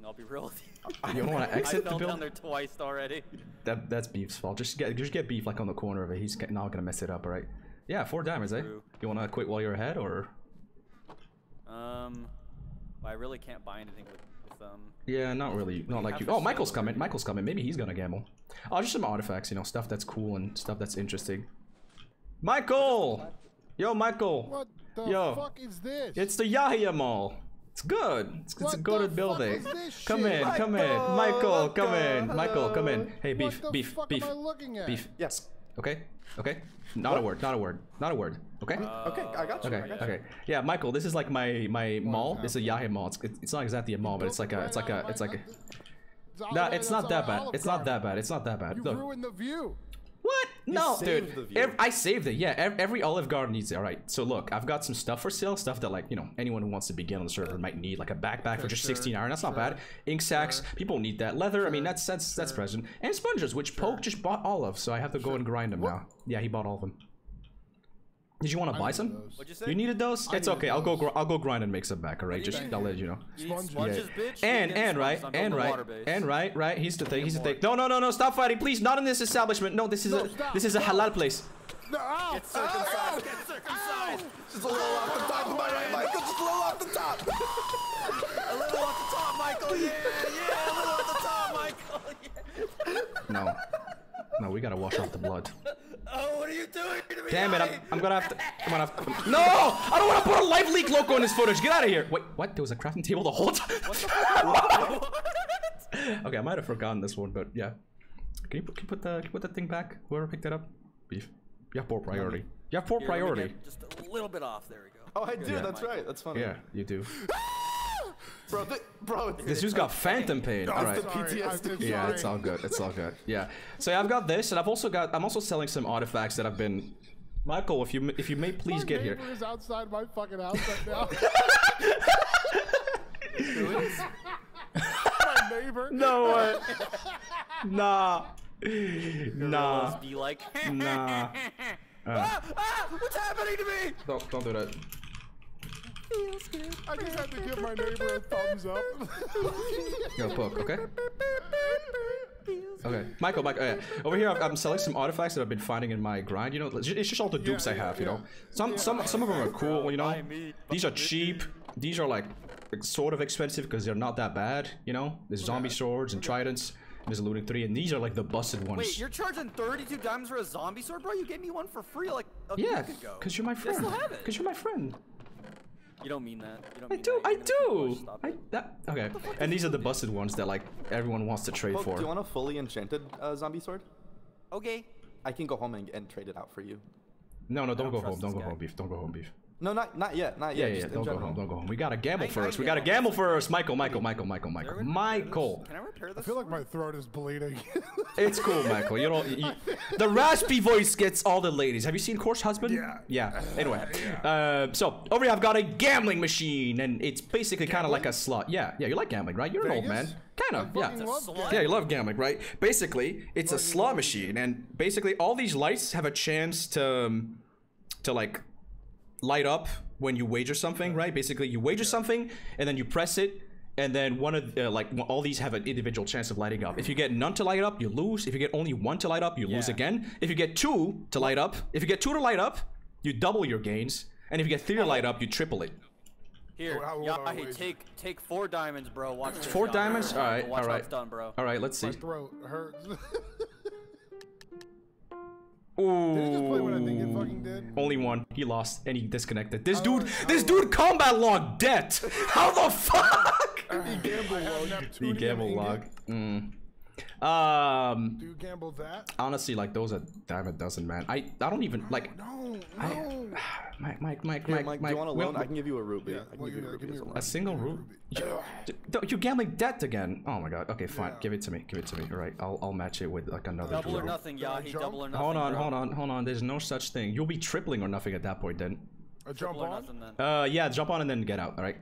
Building. I'll be real with you. You don't want to I exit the fell down there twice already. That that's beef's fault. Just get just get beef like on the corner of it. He's not gonna mess it up. All right. Yeah. Four diamonds, eh? You want to quit while you're ahead, or? Um, I really can't buy anything with, with um. Yeah, not really. Not like you. Oh, Michael's coming. already. Michael's coming. Maybe he's gonna gamble. Oh, just some artifacts, you know, stuff that's cool and stuff that's interesting. Michael! Yo, Michael. What the Yo. fuck is this? It's the Yahya Mall. It's good. It's, it's a What good the building. fuck is this Come shit? in, come in. Michael, Michael, come in. welcome. Michael, come in. Hey, beef, what the beef, fuck beef, am I looking at? beef. Yes. Okay, okay. Not a word, not a word, not a word. Okay. Uh, okay, I got you. Okay, I got you. okay. Yeah, Michael, this is like my my mall. It's a Yahya mall. It's, it's not exactly a mall, but it's like a it's like a it's like a. Nah, it's not that bad. It's not that bad. It's not that bad. You ruined the view. What? no, saved the dude. Ev- I saved it. Yeah, ev- every Olive Garden needs it. All right. So look, I've got some stuff for sale. Stuff that like you know anyone who wants to begin on the server might need, like a backpack for just sure, 16 iron. That's not bad. Ink sacs. People need that. Leather. I mean, that's that's that's present. And sponges, which Poke just bought all of. So I have to go and grind them now. Yeah, he bought all of them. Did you want to buy some? What'd you say? You needed those? It's needed okay. I'll go. Gr- I'll go grind and make some back. All right. Just I'll let you know. You need Sponges. sponges, bitch. And and right and right and right right. He's the thing. He's the thing. No no no no. Stop fighting, please. Not in this establishment. No, this is No, a stop, this is a halal place. No, ow! Get circumcised. Get circumcised. Just a little off the top of my right, Michael. Just a little off the top. A little off the top, Michael. Yeah, yeah. A little off the top, Michael. Yeah. No. No, we gotta wash off the blood. Oh, what are you doing to me? Damn it, I'm, I'm gonna have to. I'm gonna have to. No! I don't wanna put a LiveLeak logo in this footage. Get out of here. Wait, what? There was a crafting table the whole time? okay, I might have forgotten this one, but yeah. Can you, put- can you put the can you put that thing back? Whoever picked it up? Beef. You have poor priority. You have poor Here, priority. Just a little bit off. There we go. Oh, I do. Yeah. That's right. That's funny. Yeah, you do. Bro, th- bro, it's This dude's got phantom pain. All right. the PTSD. I'm Yeah, it's all good. It's all good. Yeah. So yeah, I've got this, and I've also got. I'm also selling some artifacts that I've been. Michael, if you if you may please My get here. neighbor is outside my fucking house right now. my neighbor. No way. nah. Nah. Be like. Nah. ah, ah, what's happening to me? Don't don't do that. I just had to give my neighbor a thumbs up. Yo, poke. Okay. Okay, Michael, Michael, oh, yeah. over here I've- I'm selling some artifacts that I've been finding in my grind. You know, it's just all the dupes I yeah, have. You yeah. know, some some some of them are cool. You know, these are cheap. These are like like, sort of expensive because they're not that bad. You know, there's zombie swords and tridents. And there's a looting three, and these are like the busted ones. Wait, you're charging 32 diamonds for a zombie sword, bro? You gave me one for free like a yeah, week ago. because you're my I friend. still have it. Because you're my friend. You don't mean that. You don't I mean do. that. I You're gonna keep do. stop I it. that okay. And these are the busted ones that like everyone wants to trade Poke, for. do you want a fully enchanted uh, zombie sword? Okay. I can go home and, and trade it out for you. No, no, don't, don't go home. Don't go guy. home, beef. Don't go home, beef. No, not not yet. Not yet. yeah, yeah. just Don't go general. home. Don't go home. We gotta gamble I- I first. we gotta it. gamble first. Michael, Michael, Michael, Michael, Michael, Michael. gonna repair this. Michael. Can I repair this? I feel like my throat is bleeding. It's cool, Michael. You don't. You, the raspy voice gets all the ladies. Have you seen Corpse Husband? Yeah. Yeah. Anyway, uh, so over here I've got a gambling machine, and it's basically kind of like a slot. Yeah, yeah. You like gambling, right? You're an old man. Kind of. Yeah. love. Yeah, you love gambling, right? Basically, it's a slot machine, and basically all these lights have a chance to, um, to like, light up when you wager something, right? Basically, you wager something, and then you press it, and then one of uh, like all these have an individual chance of lighting up. If you get none to light up, you lose. If you get only one to light up, you lose again. If you get two to light up, if you get two to light up, you double your gains, and if you get three to light up, you triple it. Here, What- what yeah, are we hey, wagering? take take four diamonds, bro. Watch. Four John. diamonds? All right, Watch all how right. it's done, bro. All right, let's see. my throat hurts. Ooh. Did it just play what I think it fucking did? Only one. He lost and he disconnected. This dude, I this dude combat log debt. How the fuck? He gambled The gamble log. Mm. Um, Do you gamble that? honestly, like those are dime a dozen, man. I, I don't even like. No, I, no. Mike, Mike, Mike, Here, Mike, Mike, Mike. do you want a Will- loan? I can give you a ruby. Yeah, I can well, give you yeah, a give ruby me as a a loan. a single root. You're gambling debt again. Oh my god. Okay, fine. Yeah. Give it to me. Give it to me. All right. I'll, I'll match it with like another. Double or nothing, Can I Yahi. Double or nothing. Hold on, bro. hold on, hold on. There's no such thing. You'll be tripling or nothing at that point then. A jump on? nothing then. Uh, yeah, jump on and then get out. All right.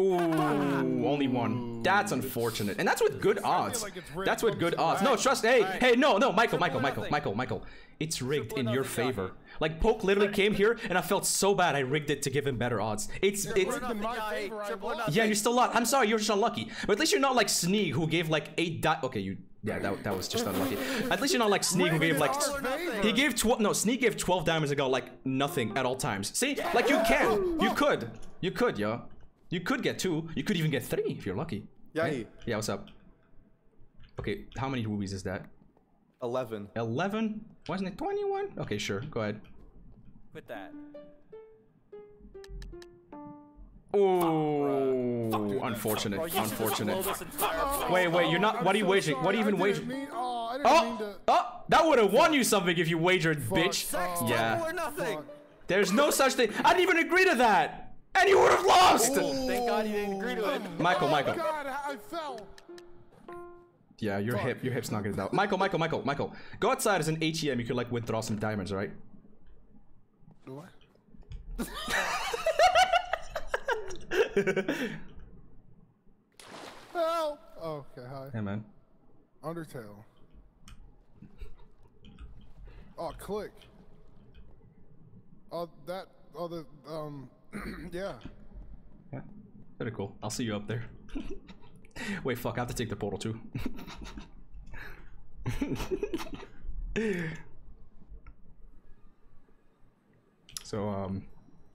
Ooh, only one. That's unfortunate, and that's with good odds. like that's with good some- odds. No, trust. Hey, alright. hey, no, no, Michael, Michael, Michael. Michael, Michael. It's rigged in your favor. Like Poke literally came here, and I felt so bad. I rigged it to give him better odds. It's Triple it's. in my favor, Triple or won. nothing. Yeah, you're still lucky. I'm sorry, you're just unlucky. But at least you're not like Sneak, who gave like eight di- Okay, you. Yeah, that, that was just unlucky. At least you're not like Sneak, who gave like. our Triple or nothing. He gave twelve. No, Sneak gave twelve diamonds and got like nothing at all times. See, like you can, you could, you could, yo, you could get two. You could even get three if you're lucky. Yahi, Yeah, what's up? Okay, how many rubies is that? Eleven. 11? Wasn't it 21? Okay, sure. Go ahead. Quit that. Oh, unfortunate. Bro, you should just blow Unfortunate. this entire oh, place. Wait, wait, you're not. I'm What are you so wagering? sorry. What are you even didn't wagering? oh, I didn't oh! mean Oh, to. oh, that would have won you something if you wagered, bitch. Sex, Yeah. Or nothing. There's no such thing. I didn't even agree to that. And you would have lost. Thank God you didn't agree to it. Michael, oh Michael. God, I fell. Yeah, your Fuck. hip, your hip's not gonna out. Michael, Michael, Michael, Michael. Go outside as an ATM. You could like withdraw some diamonds, right? Do I? Help! Oh, okay, hi. Hey, man. Undertale. Oh, click. Oh, that. Oh, the. Um. yeah. Yeah, very cool. I'll see you up there. Wait, fuck. I have to take the portal too. so, um,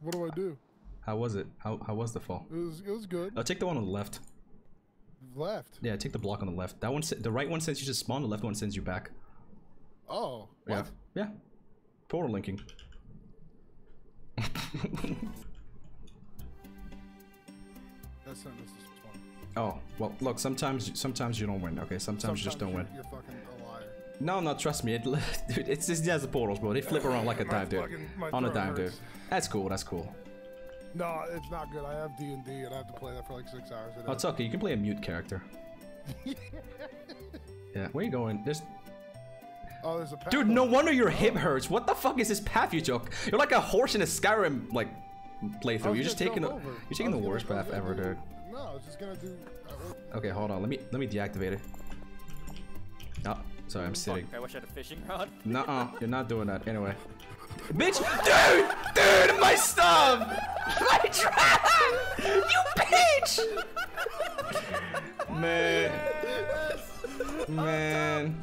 What do I do? how was it? How how was the fall? It was. It was good. Oh, take the one on the left. Left. Yeah, take the block on the left. That one, the right one sends you to spawn. The left one sends you back. Oh. Yeah. Yeah. Portal linking. That sentence is fun. Oh well, look. Sometimes, sometimes you don't win. Okay, sometimes, you just don't win. You're, you're fucking a liar. No, no, trust me. It, dude, it's just yeah, the portals, bro. They flip around like a dime, dude. fucking- On a dime, dude. That's cool. That's cool. No, it's not good. I have D and I have to play that for like six hours. a Oh, it's okay. You can play a mute character. yeah, where you going? There's, oh, there's a path dude. No wonder your hip oh. hurts. What the fuck is this path you took? You're like a horse in a Skyrim like playthrough. You're just taking the, you're taking the worst path ever, dude. No, I was just gonna do. Okay, hold on. Let me let me deactivate it. Oh, sorry, I'm sitting. I wish I had a fishing rod. Nuh-uh, you're not doing that. Anyway. Bitch! Dude! Dude, my stuff! My trap! You bitch! Man. Man.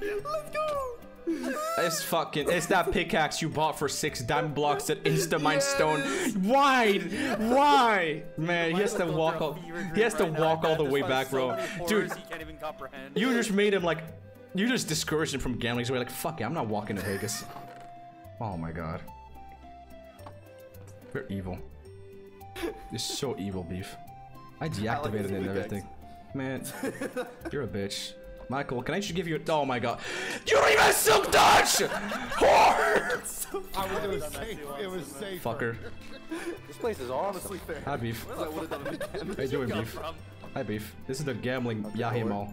Let's go! It's fucking, it's that pickaxe you bought for six diamond blocks that insta-mine stone. Why? Why? Man, he has to walk all, he has to walk all the way back, bro. Dude, he can't even comprehend. you just made him like, you just discouraged him from gambling. So we're like, fuck it, I'm not walking to Vegas. Oh my god. You're evil. You're so evil, beef. I deactivated it and everything. Man, you're a bitch. Michael, can I just give you a- Oh my god. You don't even have silk touch! Whore! I was, it was safe. It was safe. Fucker. This place is honestly fair. Hi, beef. I would have done it again. How you doing, beef? from? Hi, beef. This is the gambling Yahe Mall.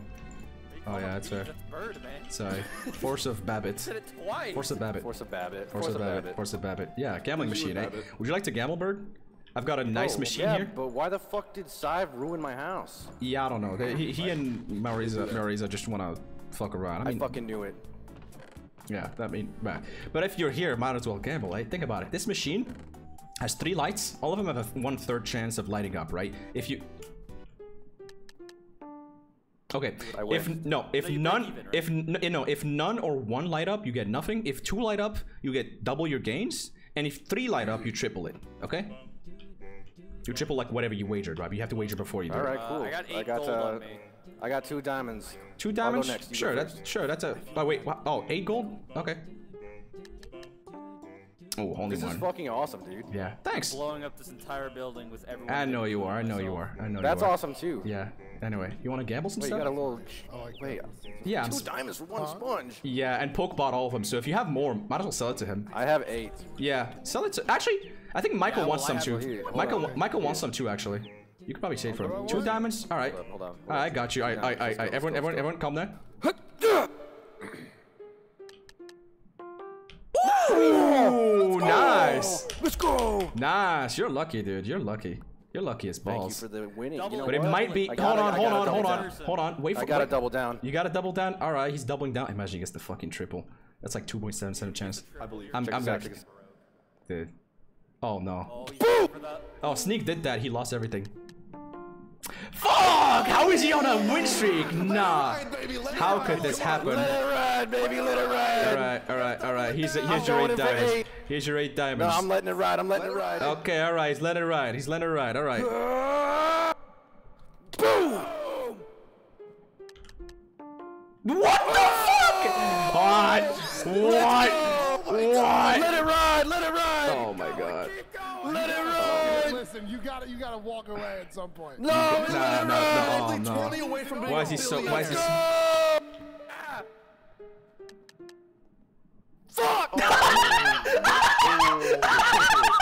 Oh yeah, that's fair. Bird, man. Sorry. Force of Babbitt. Said it twice. Force of Babbitt. Force of Babbitt. Force of Babbitt. Force of Babbitt. Yeah, gambling machine, eh? Would you like to gamble, Bird? I've got a nice Oh, machine yeah, here. but why the fuck did Sive ruin my house? Yeah, I don't know. They- He, he and Marisa, Marisa just want to fuck around. I I fucking knew it. yeah, that mean. But if you're here, might as well gamble, eh? Think about it. This machine has three lights. All of them have a one-third chance of lighting up, right? If you... Okay, if no, if none, even, right? if no, if none or one light up, you get nothing. If two light up, you get double your gains, and if three light up, you triple it. Okay? You triple like whatever you wagered, right? You have to wager before you do All it. right, Uh, cool. I got eight got, gold uh, on me. I got two diamonds. Two I'll go diamonds? next, you go Sure, that's sure. That's a. But wait, what? Oh, eight gold? Okay. Oh, only This is one. fucking awesome, dude. Yeah. Thanks. Blowing up this entire building with everyone. I know you are. I know you are. I know That's you are. awesome too. Yeah. Anyway, you want to gamble some Wait, you got a little. Oh, like Wait, yeah. I'm two diamonds for one sponge. yeah, and Poke bought all of them. So if you have more, might as well sell it to him. I have eight. Yeah, sell it to. Actually, I think Michael Yeah, wants some too. one here. Hold Michael, on. Michael wants some too. Actually, you could probably say it for him. Two diamonds. All right. Hold on, hold on. All right, I got you. I, I, I, I go, everyone, go, everyone, let's everyone, calm down. Ooh, nice. Oh, let's go. Nice. You're lucky, dude. You're lucky. You're lucky as Thank you balls. for the winning. You know but it what? might be. Hold gotta- on, hold on, hold on, hold on. Wait for. I gotta wait. double down. You gotta double down. All right, he's doubling down. Imagine he gets the fucking triple. That's like 2.77 chance. I believe. I'm, Check I'm gonna. Dude. Oh no. Oh, yeah, oh, Sneak did that. He lost everything. Fuck! How is he on a win streak? Nah. How could this happen? Alright, alright, alright. He's here's your eight diamonds. Here's your eight diamonds. No, I'm letting it ride. I'm letting it ride. Okay, alright. He's letting it ride. He's letting it ride. Alright. Boom! What the fuck? What? What? What? Let it ride! Let it ride! You gotta walk away at some point. No, Nah, it's no, not no, right. oh, no. 20 away from being Why is he so? Why is he? So, Fuck! Oh, oh, oh.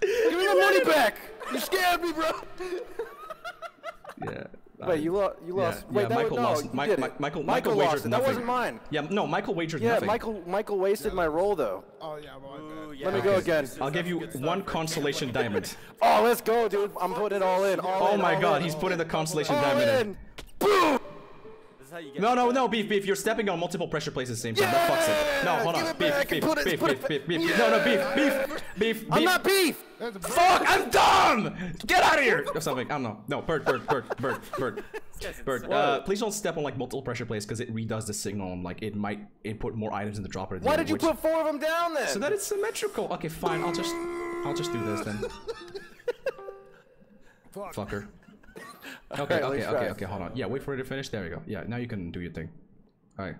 Give me the money back! You scared me, bro! yeah. Wait, you, lo- you Yeah, lost. Wait, yeah, that Michael was, no, lost. you Mi- did Mi- it. Michael- Michael Michael lost wagered it. That nothing. wasn't mine. Yeah, no, Michael wagered Yeah, nothing. Michael Michael wasted my roll though. Oh yeah, my bad. yeah, Let me go again. I'll give you one right consolation diamond. Oh, let's go, dude. I'm putting it all in. All Oh in, my all god, in. he's putting the consolation all diamond in. in. Boom! This is how you get No, no, no, beef, beef. You're stepping on multiple pressure plates at the same time. That fucks it. No, hold on. Beef, beef, and put it- beef, beef, beef, beef. No, no, beef, beef, beef, beef. I'm not beef. There's a Fuck, I'm dumb! Get out of here! Or something. I don't know. No, Bert, Bert, Bert, Bert, Bert. Bert, uh, please don't step on like multiple pressure plates because it redoes the signal and like it might input more items in the dropper. Why did you which- put four of them down then? So that it's symmetrical. Okay, fine. I'll just, I'll just do this then. Fuck. Fucker. Okay, Alright, okay, let's try okay, okay. Hold on. Yeah, wait for it to finish. There we go. Yeah, now you can do your thing. All right.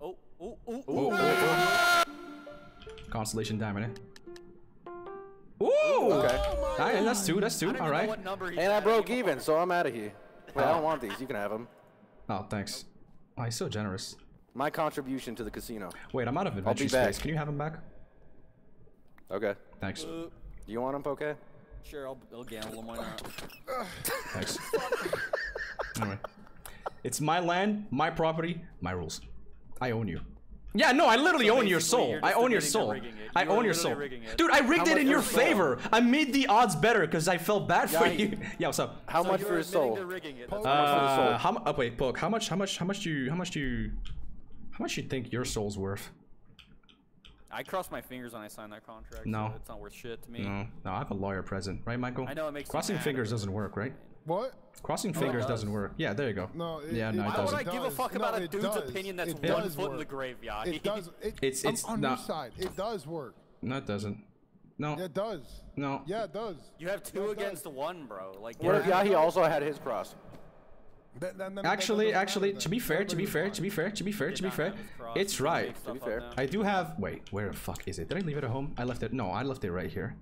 Oh, oh, oh, Ooh, oh. ooh, ooh. Constellation diamond. Eh? Ooh. Okay. Oh Alright, that's two. That's two. don't even All know right. what number he's And I broke anymore. even, so I'm out of here. Wait, I oh. don't want these. You can have them. Oh, thanks. Oh, he's so generous. My contribution to the casino. Wait, I'm out of be adventure back. space. Can you have them back? Okay. Thanks. Uh, Do You want them, Poke? Sure, I'll, I'll gamble him. Why not? Thanks. anyway, it's my land, my property, my rules. I own you. Yeah, no, I literally So own your soul. I own your soul. I You own your soul. Dude, I rigged How it in your soul? favor. I made the odds better because I felt bad for you. yeah, what's up? How So much for your soul? to rigging it. That's Uh, how much for the soul. how much? Oh, wait, Poke. How much? How much? How much do you? How much do you? How much do you think your soul's worth? I crossed my fingers when I signed that contract. No. so it's not worth shit to me. No, no, I have a lawyer present, right, Michael? I know it makes Crossing fingers doesn't work, right? What? Crossing it fingers does. doesn't work. Yeah, there you go. No. It, Yeah, no, it Why would doesn't. I give a does. fuck No, about a dude's does. opinion that's It one does foot in the graveyard? yeah? It does. It, It's- I'm it's on not- your side. It does work. No, it doesn't. No, Yeah, it does. no. Yeah, it does. You have two Yeah, against does. one, bro. Like, What if yeah. Yahi also had his cross? That- that- that- Actually, that actually, to be fair, to be fair, to be fair, to be fair, to be fair, have his cross. it's right. To be fair. I do have. Wait, where the fuck is it? Did I leave it at home? I left it. No, I left it right here.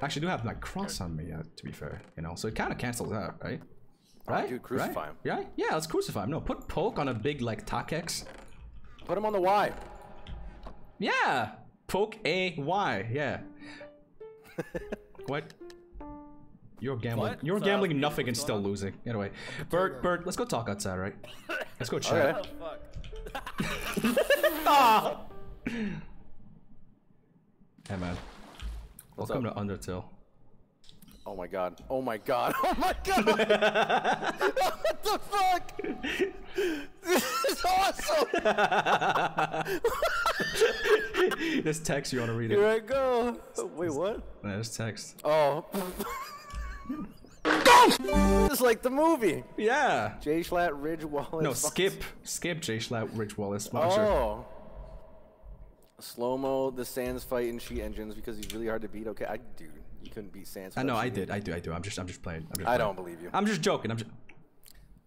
Actually, do have like cross on me. Uh, to be fair, you know, so it kind of cancels out, right? Right? dude, crucify right? him. Yeah, yeah. Let's crucify him. No, put poke on a big like takex. Put him on the Y. Yeah, poke a y. Yeah. what? You're gambling. What? You're So, gambling nothing and still on? losing. Anyway, Bert, Bert, let's go talk outside, right? Let's go chat. Okay. Oh, fuck. Ah! Hey man. Welcome up? to Undertale. Oh my god. Oh my god. Oh my god. what the fuck? This is awesome. this text you want to read Here it? I go. Wait, what? Yeah, this text. Oh. It's like the movie. Yeah. J Schlatt Ridge Wallace. No, skip, skip J Schlatt Ridge Wallace. Watcher. Oh. Slow mo, the Sans fight and sheet engines because he's really hard to beat. Okay, I dude, you couldn't beat Sans. I know, I did, I do, I do. I'm just, I'm just playing. I'm just I playing. don't believe you. I'm just joking. I'm just,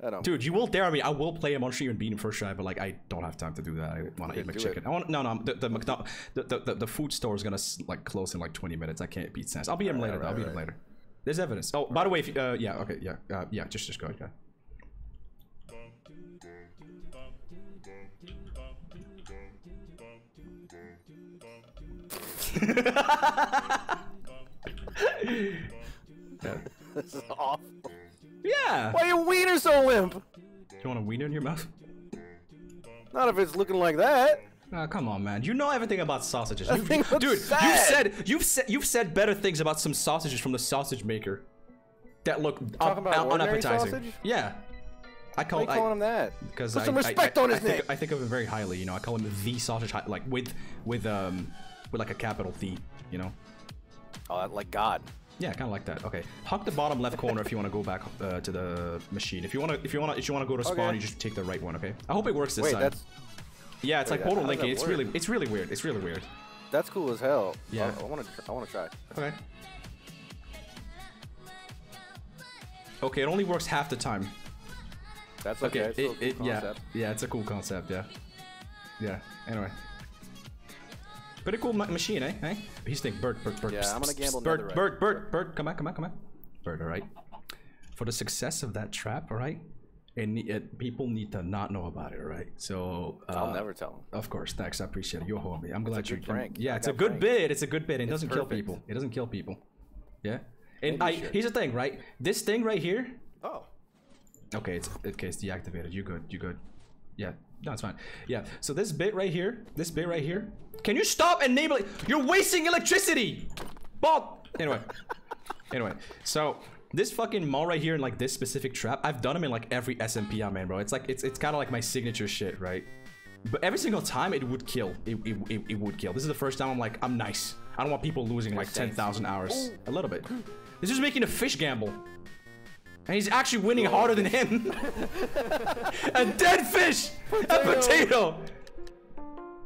I don't. dude. You will dare me. I will play him on stream and beat him first try, but like I don't have time to do that. I want to eat my chicken. it. I want no, no. The the, McDo- the the the the food store is gonna like close in like 20 minutes. I can't beat Sans. I'll beat him later. though. I'll beat him later. There's evidence. Oh, by the way, if uh, yeah, okay, yeah, uh, yeah. Just, just go ahead. Yeah. This is awful. Yeah. Why are your wiener so limp? Do You want a wiener in your mouth? Not if it's looking like that. Ah, come on, man. You know everything about sausages. You- dude, you've said you've said you've said better things about some sausages from the sausage maker that look Talking about un- unappetizing. sausage? Yeah. I Why call are you I, him that? because Put I, some respect I, on I his think, name. I think of him very highly. You know, I call him the sausage, like with with um with like a capital D. You know. Oh, like God. Yeah, kind of like that. Okay, hug the bottom left corner if you want to go back uh, to the machine. If you want to, if you want to, if you want to go to spawn, Okay. you just take the right one. Okay. I hope it works this Wait, time. that's yeah, it's wait, like portal linking. It's really, it's really weird. It's really weird. that's cool as hell. Yeah. I, want to. I want to try. Okay. Okay, it only works half the time. That's Okay, okay. it's still a it, cool it yeah, yeah, it's a cool concept. Yeah, yeah. Anyway, Pretty cool ma- machine, eh? eh? He's thinking, Bert, Bert, Bert. Yeah, psst, I'm gonna gamble psst, Bert. Bert, Bert, Bert, come back, come back, come back. Bert, all right. For the success of that trap, all right. And it, people need to not know about it, all right? So uh, I'll never tell him. Of course, thanks. I appreciate it. You're a homie. I'm glad a you good can. prank. Yeah, I it's a good pranked. bit. It's a good bid. It doesn't kill people. It doesn't kill people. Yeah. And Maybe I should. here's the thing, right? This thing right here. Oh. Okay, it's okay. It's deactivated. You good? You good? Yeah. No, it's fine. Yeah. So this bit right here, this bit right here. Can you stop enabling? You're wasting electricity. Bob. Anyway. anyway. So this fucking mall right here in like this specific trap, I've done them in like every SMP I'm in, bro. It's like it's it's kind of like my signature shit, right? But every single time it would kill. It, it, it, it would kill. This is the first time I'm like, I'm nice. I don't want people losing like 10,000 hours. A little bit. This is making a fish gamble. And he's actually winning harder than him. a dead fish! A potato!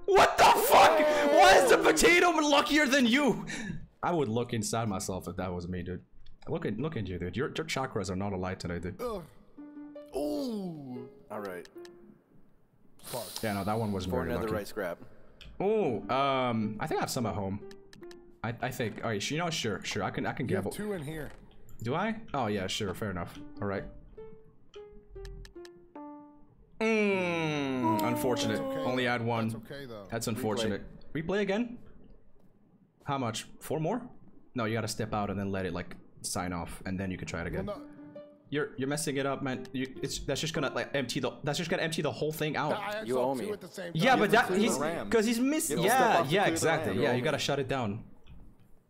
What the fuck? Why is the potato luckier than you? I would look inside myself if that was me, dude. Look at look at you, dude. Your, your chakras are not alight today, dude. Ooh. All right. Fuck. Yeah, no, that one wasn't For another lucky. rice grab. Oh, um, I think I have some at home. I, I think. All right, you know, sure, sure. I can I can You have two in here. Do I? Oh yeah, sure, fair enough. All right. Mm, unfortunate. okay, Only add one. That's okay, though. That's unfortunate. Replay again? How much? Four more? No, you gotta step out and then let it like sign off, and then you can try it again. Well, no, You're you're messing it up, man. You, it's that's just gonna like empty the that's just gonna empty the whole thing out. You owe me. At the yeah, but to that he's because he's missing. You have to step Yeah, yeah, exactly. Yeah, You you gotta shut it down.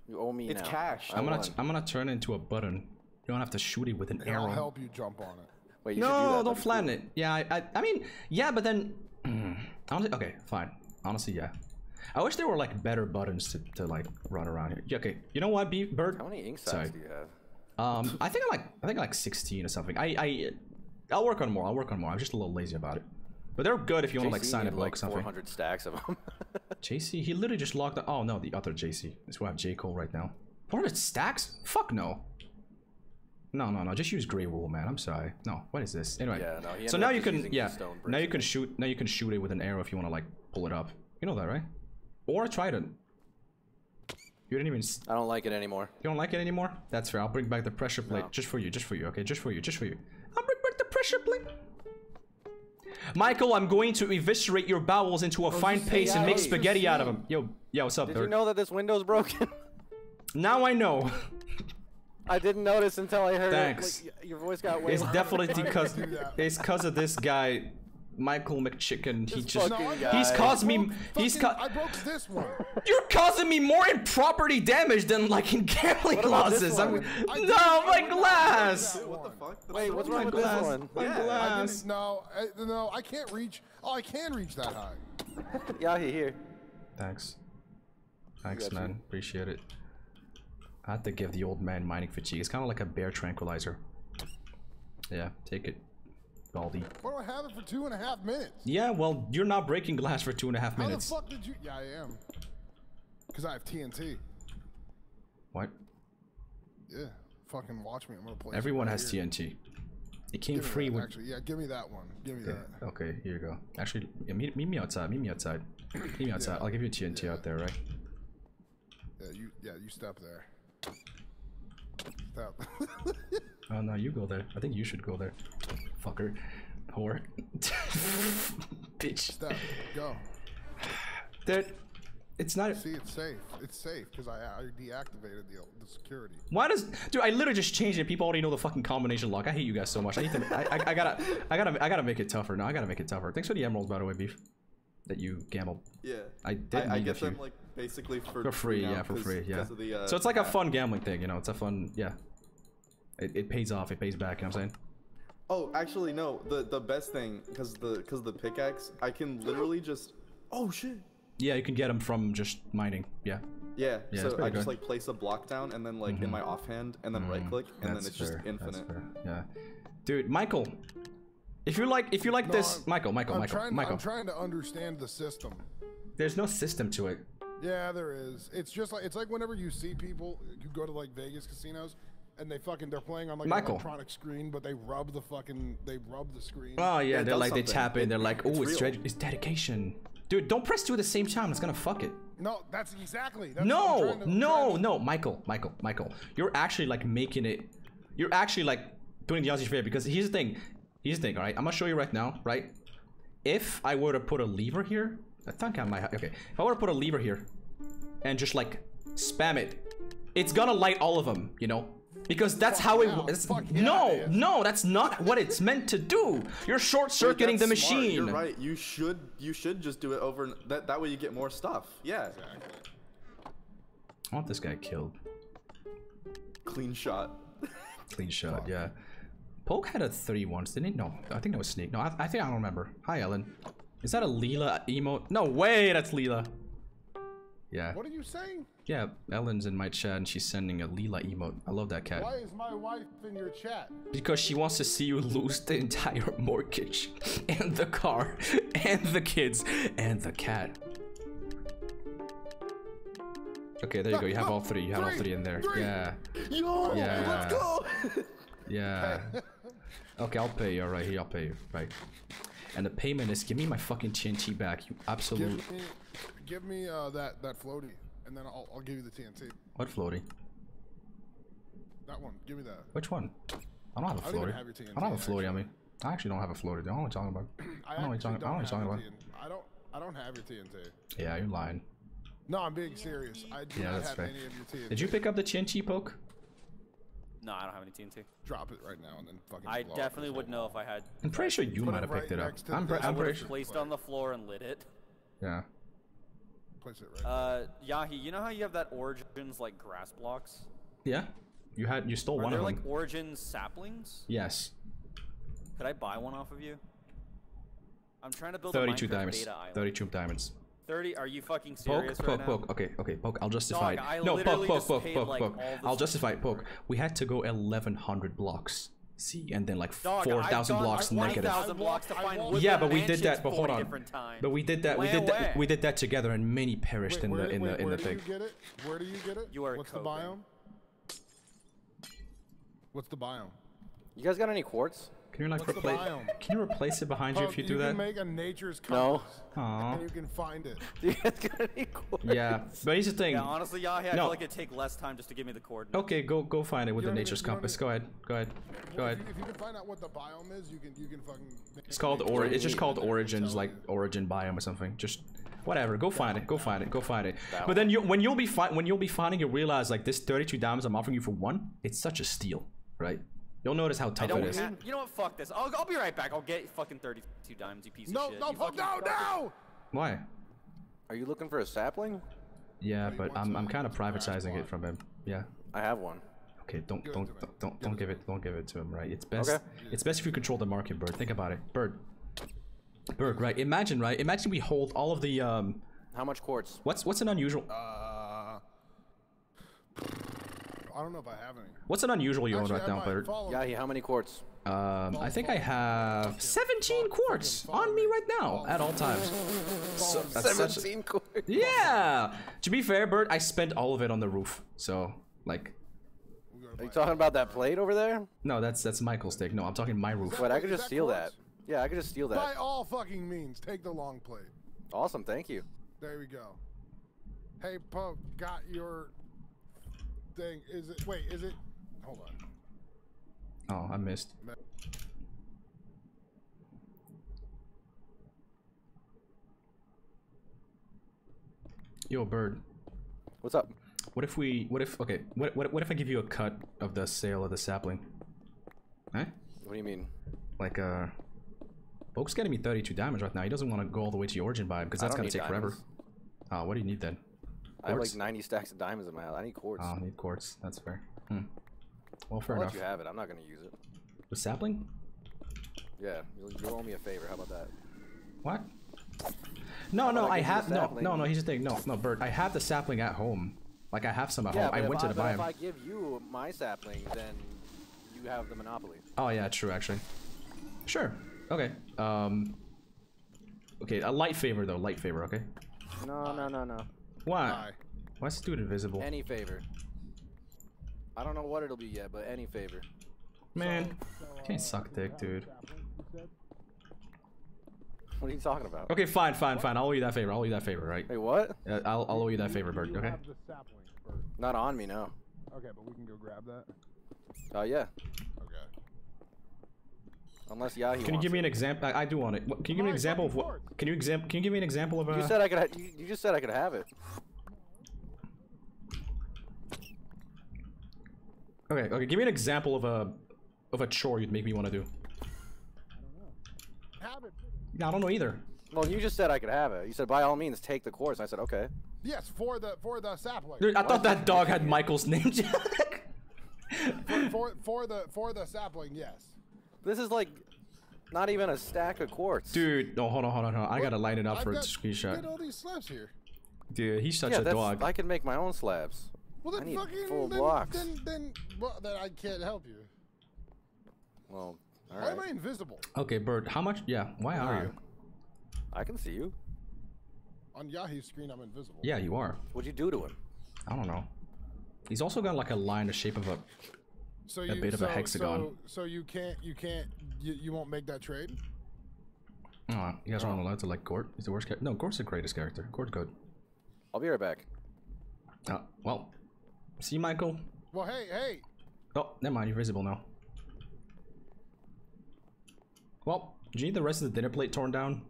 You owe me It's now. cash. I I'm gonna won. I'm gonna turn it into a button. You don't have to shoot it with an arrow. I'll help you jump on it. Wait, you should do No, that. don't flatten cool. it. Yeah, I, I, I mean, yeah, but then, honestly, okay, fine. Honestly, yeah. I wish there were like better buttons to, to like run around here. Yeah, okay, you know what, B Bird? How many ink Sorry. do you have? Um, I think I'm like I think I like 16 or something. I I I'll work on more. I'll work on more. I'm just a little lazy about it. But they're good if you want to like sign a book like something. 400 stacks of them. JC, he literally just logged. The, oh no, the other JC. That's why I have J Cole right now. 400 stacks? Fuck no. No, no, no. Just use Grey Wool, man. I'm sorry. No. What is this? Anyway. Yeah, no, so now you can, yeah. Now you can shoot. Now you can shoot it with an arrow if you want to like pull it up. You know that, right? Or a trident. You didn't even. s- I don't like it anymore. You don't like it anymore? That's fair. I'll bring back the pressure plate No. just for you. Just for you. Okay. Just for you. Just for you. I'll bring back the pressure plate. Michael, I'm going to eviscerate your bowels into a fine paste and make spaghetti out of them. Yo, yeah, what's up, Did you know that this window's broken? Now I know. I didn't notice until I heard Thanks. it. Like, your voice got way It's definitely because it's because of this guy, Michael McChicken. He This just fucking I- guy. he's caused me. broke He's fucking- ca- I broke this one. You're causing me more in property damage than like in gambling What about losses. I'm, one? I didn't- no, my did glass. What the fuck? That's Wait, what's weird. wrong with glass. this one? My Yeah, I I glass. No, I, no, I can't reach. Oh, I can reach that high. Yeah, he here. Thanks. Thanks, got you. man. Appreciate it. I had to give the old man mining fatigue. It's kind of like a bear tranquilizer. Yeah, take it, Baldy. Why do I have it for two and a half minutes? Yeah, well, you're not breaking glass for two and a half minutes. How the fuck did you? Yeah, I am. Cause I have TNT. What? Yeah. Fucking watch me. I'm gonna play. Everyone has here. TNT. It came Give free that, with. Actually, yeah. Give me that one. Give me Yeah, that. Okay, here you go. Actually, yeah, meet, meet me outside. Meet me outside. Meet me outside. I'll give you a TNT out there, right? Yeah, you. Yeah, you step there. Step. Oh no, you go there. I think you should go there. Fucker. Whore. Bitch. step. Go. Dude, it's not. See, it's safe. It's safe because I, I deactivated the the security. Why does dude? I literally just changed it. People already know the fucking combination lock. I hate you guys so much. I need to. I, I, I gotta. I gotta. I gotta make it tougher. No, I gotta make it tougher. Thanks for the emeralds, by the way, beef. That you gambled Yeah. I did I, I need get them like basically for for free. now Yeah, for free. Yeah. of the, uh, so it's like a fun gambling thing. You know, it's a fun. Yeah. It, it pays off. It pays back. You know what I'm saying? Oh, actually, no. The the best thing, cause the cause the pickaxe, I can literally just. Oh shit. Yeah, you can get them from just mining. Yeah. Yeah. Yeah, so I just good. Mm-hmm. like place a block down and then like in my offhand and then right click and then That's it's just fair, that's infinite. fair, Yeah. Dude, Michael. If you like, if you like No, this, I'm- Michael, Michael, I'm Michael, trying. Michael. I'm trying to understand the system. There's no system to it. Yeah, there is. It's just like it's like whenever you see people who go to like Vegas casinos, and they fucking they're playing on like Michael. an electronic screen, but they rub the fucking they rub the screen. Oh yeah, it they're does like they something. tap in. They're like, oh, it's real. ded- it's dedication. Dude, don't press two at the same time. It's gonna fuck it. no, that's exactly. That's No, to- no, to- no, Michael, Michael, Michael. You're actually like making it. You're actually like doing the Aussie favor because here's the thing. Here's the thing. All right, I'm gonna show you right now. Right, if I were to put a lever here, I think I might. Okay, if I were to put a lever here, and just like spam it, it's gonna light all of them. You know. Because that's Fuck how it works. fuck yeah, no, no, that's not what it's meant to do. You're short circuiting the That's smart. machine. You're right. You should you should just do it over. That that way you get more stuff. Yeah. I want this guy killed. Clean shot. Clean shot, yeah. Poke had a 3 once, didn't he? No, I think that was Snake. No, I, I think I don't remember. Hi, Ellen. Is that a Leela emote? No way, that's Leela. Yeah. What are you saying? Yeah, Ellen's in my chat and she's sending a Leela emote. I love that cat. Why is my wife in your chat? Because she wants to see you lose the entire mortgage, and the car, and the kids, and the cat. Okay, there you go. You have all three. You have all Three, three in there. three. Yeah. Yo, Yeah. let's go. Yeah. Okay, I'll pay you. All right, here, I'll pay you. Right. And the payment is give me my fucking TNT back, you absolute. Give me, uh, that that floaty, and then I'll, I'll give you the TNT. What floaty? That one. Give me that. Which one? I don't have a I don't have your TNT, I don't have a floaty on me. I actually don't have a floaty. I don't know what you're talking about. I don't know what you're talking, I don't know talking about. I don't. I don't have your TNT. Yeah, you're lying. No, I'm being serious. I do Yeah, not that's have fair. any of your TNT. Did you pick up the TNT poke? No, I don't have any TNT. drop it right now and then fucking? I definitely would whole know if I had. I'm pretty sure you might it have picked it up. I'm, the- pre- I I'm I would pretty have sure. placed it on the floor and lit it. Yeah. Place it right. Uh, Yahi, you know how you have that Origins like grass blocks? Yeah. You had you stole Are one there of like them. Origins saplings? yes. Could I buy one off of you? I'm trying to build 32 a diamonds. beta 32 diamonds. 30? Are you fucking Poke, serious poke, right now? poke. Okay, okay, poke. I'll justify Dog, I it. No, poke, poke, just poke, poke, like, poke. I'll justify it. Poke. We had to go 1100 blocks. See, and then like Dog, 4000 I've blocks negative. blocks to find Yeah, but we did that. But hold on. different times. But we did that. We Where, did that. where? We did that together, and many perished Wait, in the in wait, the in where the do thing. you get it? Where do you get it? You are What's the biome? What's the biome? You guys got any quartz? Can you like replace? biome? Can you replace it behind you if Pug, you do you that? can make a nature's No. compass. Aw. And you can find it. Do you guys got any quartz? Yeah, but here's the thing. Yeah, honestly, Yahi, I No. feel like it'd take less time just to give me the coordinates. Okay, go go find it with You the nature's even- you don't compass. even- Go ahead. Go ahead. Go ahead. If you, if you can find out what the biome is, you can you can fucking. make It's called nature's or it's just called and it will origins, like origin biome or something. Just whatever. Go find it. Go find it. Go find it. But then you when you'll be fi- when you'll be finding, you realize like this 32 diamonds I'm offering you for one. It's such a steal, right? You'll notice how I tough it is. ha- You know what? Fuck this. I'll, I'll be right back. I'll get fucking 32 diamonds, you piece No, of shit. no, You Pug, no, no! Why? Are you looking for a sapling? Yeah, he but I'm a I'm kind of privatizing it from him. Yeah. I have one. Okay, don't Give it don't don't don't, Give don't it give it don't give it to him, right? It's best Okay. it's best if you control the market, Bird. Think about it. Bird. Bird, right? Imagine, right? Imagine we hold all of the um How much quartz? what's what's an unusual Uh, I don't know if I have any. what's an unusual you own right now, Bert? Bird? Follow. Yahi, how many quarts? Um, I think I have 17 quartz on me right now at all times. So, that's such a- quartz. yeah. To be fair, Bert, I spent all of it on the roof. So, like, Are you talking about that plate over there? no, that's that's Michael's take. No, I'm talking my roof. Wait, I could just that steal that. Yeah, I could just steal that. By all fucking means, take the long plate. Awesome, thank you. There we go. Hey, Pope, got your thing. Is it? Wait, is it? Hold on. Oh, I missed. Yo, Bird. What's up? What if we? What if? Okay. What? What? What if I give you a cut of the sale of the sapling? Huh? What do you mean? Like, uh, Oak's getting me 32 damage right now. He doesn't want to go all the way to the origin biome because that's gonna need take forever. diamonds. Oh, what do you need then? I have like 90 stacks of diamonds in my house. I need quartz. Oh, I need quartz. That's fair. Hmm. Well, fair I'll enough. let you have it. I'm not gonna use it. The sapling? Yeah, you'll, you'll owe me a favor. How about that? What? No, no, I I you have no, no, no. Here's the thing. No, no, Bert. I have the sapling at home. Like I have some at Yeah, home. I went to the but if. I give you my sapling, then you have the monopoly. Oh yeah, true actually. Sure. Okay. Um. Okay, a light favor though. Light favor. Okay. No, no, no, no. Why? Hi. Why is this dude invisible? Any favor. I don't know what it'll be yet, but any favor. Man, can't suck dick, dude. What are you talking about? Okay, fine, fine, fine. I'll owe you that favor. I'll owe you that favor, right? Wait, what? Uh, I'll, I'll owe you that favor, Bert. Okay. have the sapling first. Not on me, no. Okay, but we can go grab that. Oh yeah. Okay. Unless Yahi Can you give me it. an example? I, I do want it. What, can you give me an example of what? Can you example? Can you give me an example of a? You said I could. Ha- you, you just said I could have it. Okay, okay. Give me an example of a of a chore you'd make me want to do. Have it. Yeah, I don't know either. Well, you just said I could have it. You said by all means take the course. I said okay. Yes, for the for the sapling. Dude, I thought that dog had Michael's name. for, for for the for the sapling, yes. This is like not even a stack of quartz. Dude, no, hold on, hold on, hold on. I gotta line it up I've for a got- screenshot. Get all these slabs here. Dude, he's such yeah, a dog. I can make my own slabs. Well, I then need fucking full then, blocks. Then then well, then I can't help you. Well, all Why am I invisible? Okay, Bert, how much? Yeah, why are you? I can see you. On Yahoo's screen, I'm invisible. Yeah, you are. What'd you do to him? I don't know. He's also got like a line the shape of a. So A you, bit of a hexagon. So, so you can't you can't you, you won't make that trade. Oh, you guys aren't allowed to like Gort. He's the worst character. No, Gort's the greatest character. Gort's good. I'll be right back. Uh, well, see, Michael. Well, hey hey, Oh, never mind. You're visible now. Well, do you need the rest of the dinner plate torn down?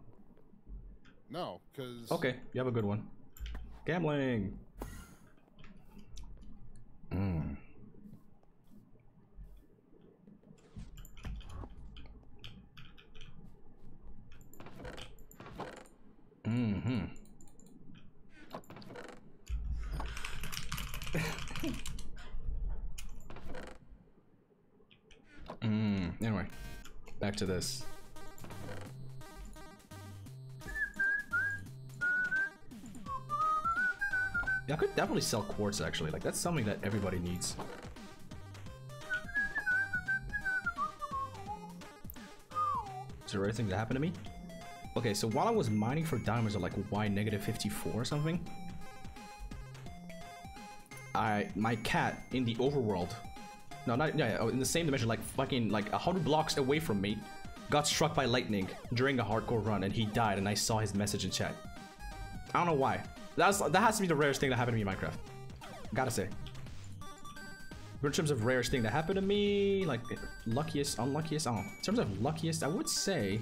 no, because Okay, you have a good one. Gambling. Mm. Mm-hmm. mm. Anyway, back to this. I could definitely sell quartz actually. Like that's something that everybody needs. Is there anything that happened to me? Okay, so while I was mining for diamonds at like Y negative 54 or something, I my cat in the overworld, no, not yeah, oh, in the same dimension, like fucking like a hundred blocks away from me, got struck by lightning during a hardcore run, and he died. And I saw his message in chat. I don't know why. That's that has to be the rarest thing that happened to me in Minecraft. Gotta say. In terms of rarest thing that happened to me, like luckiest, unluckiest, know. In terms of luckiest, I would say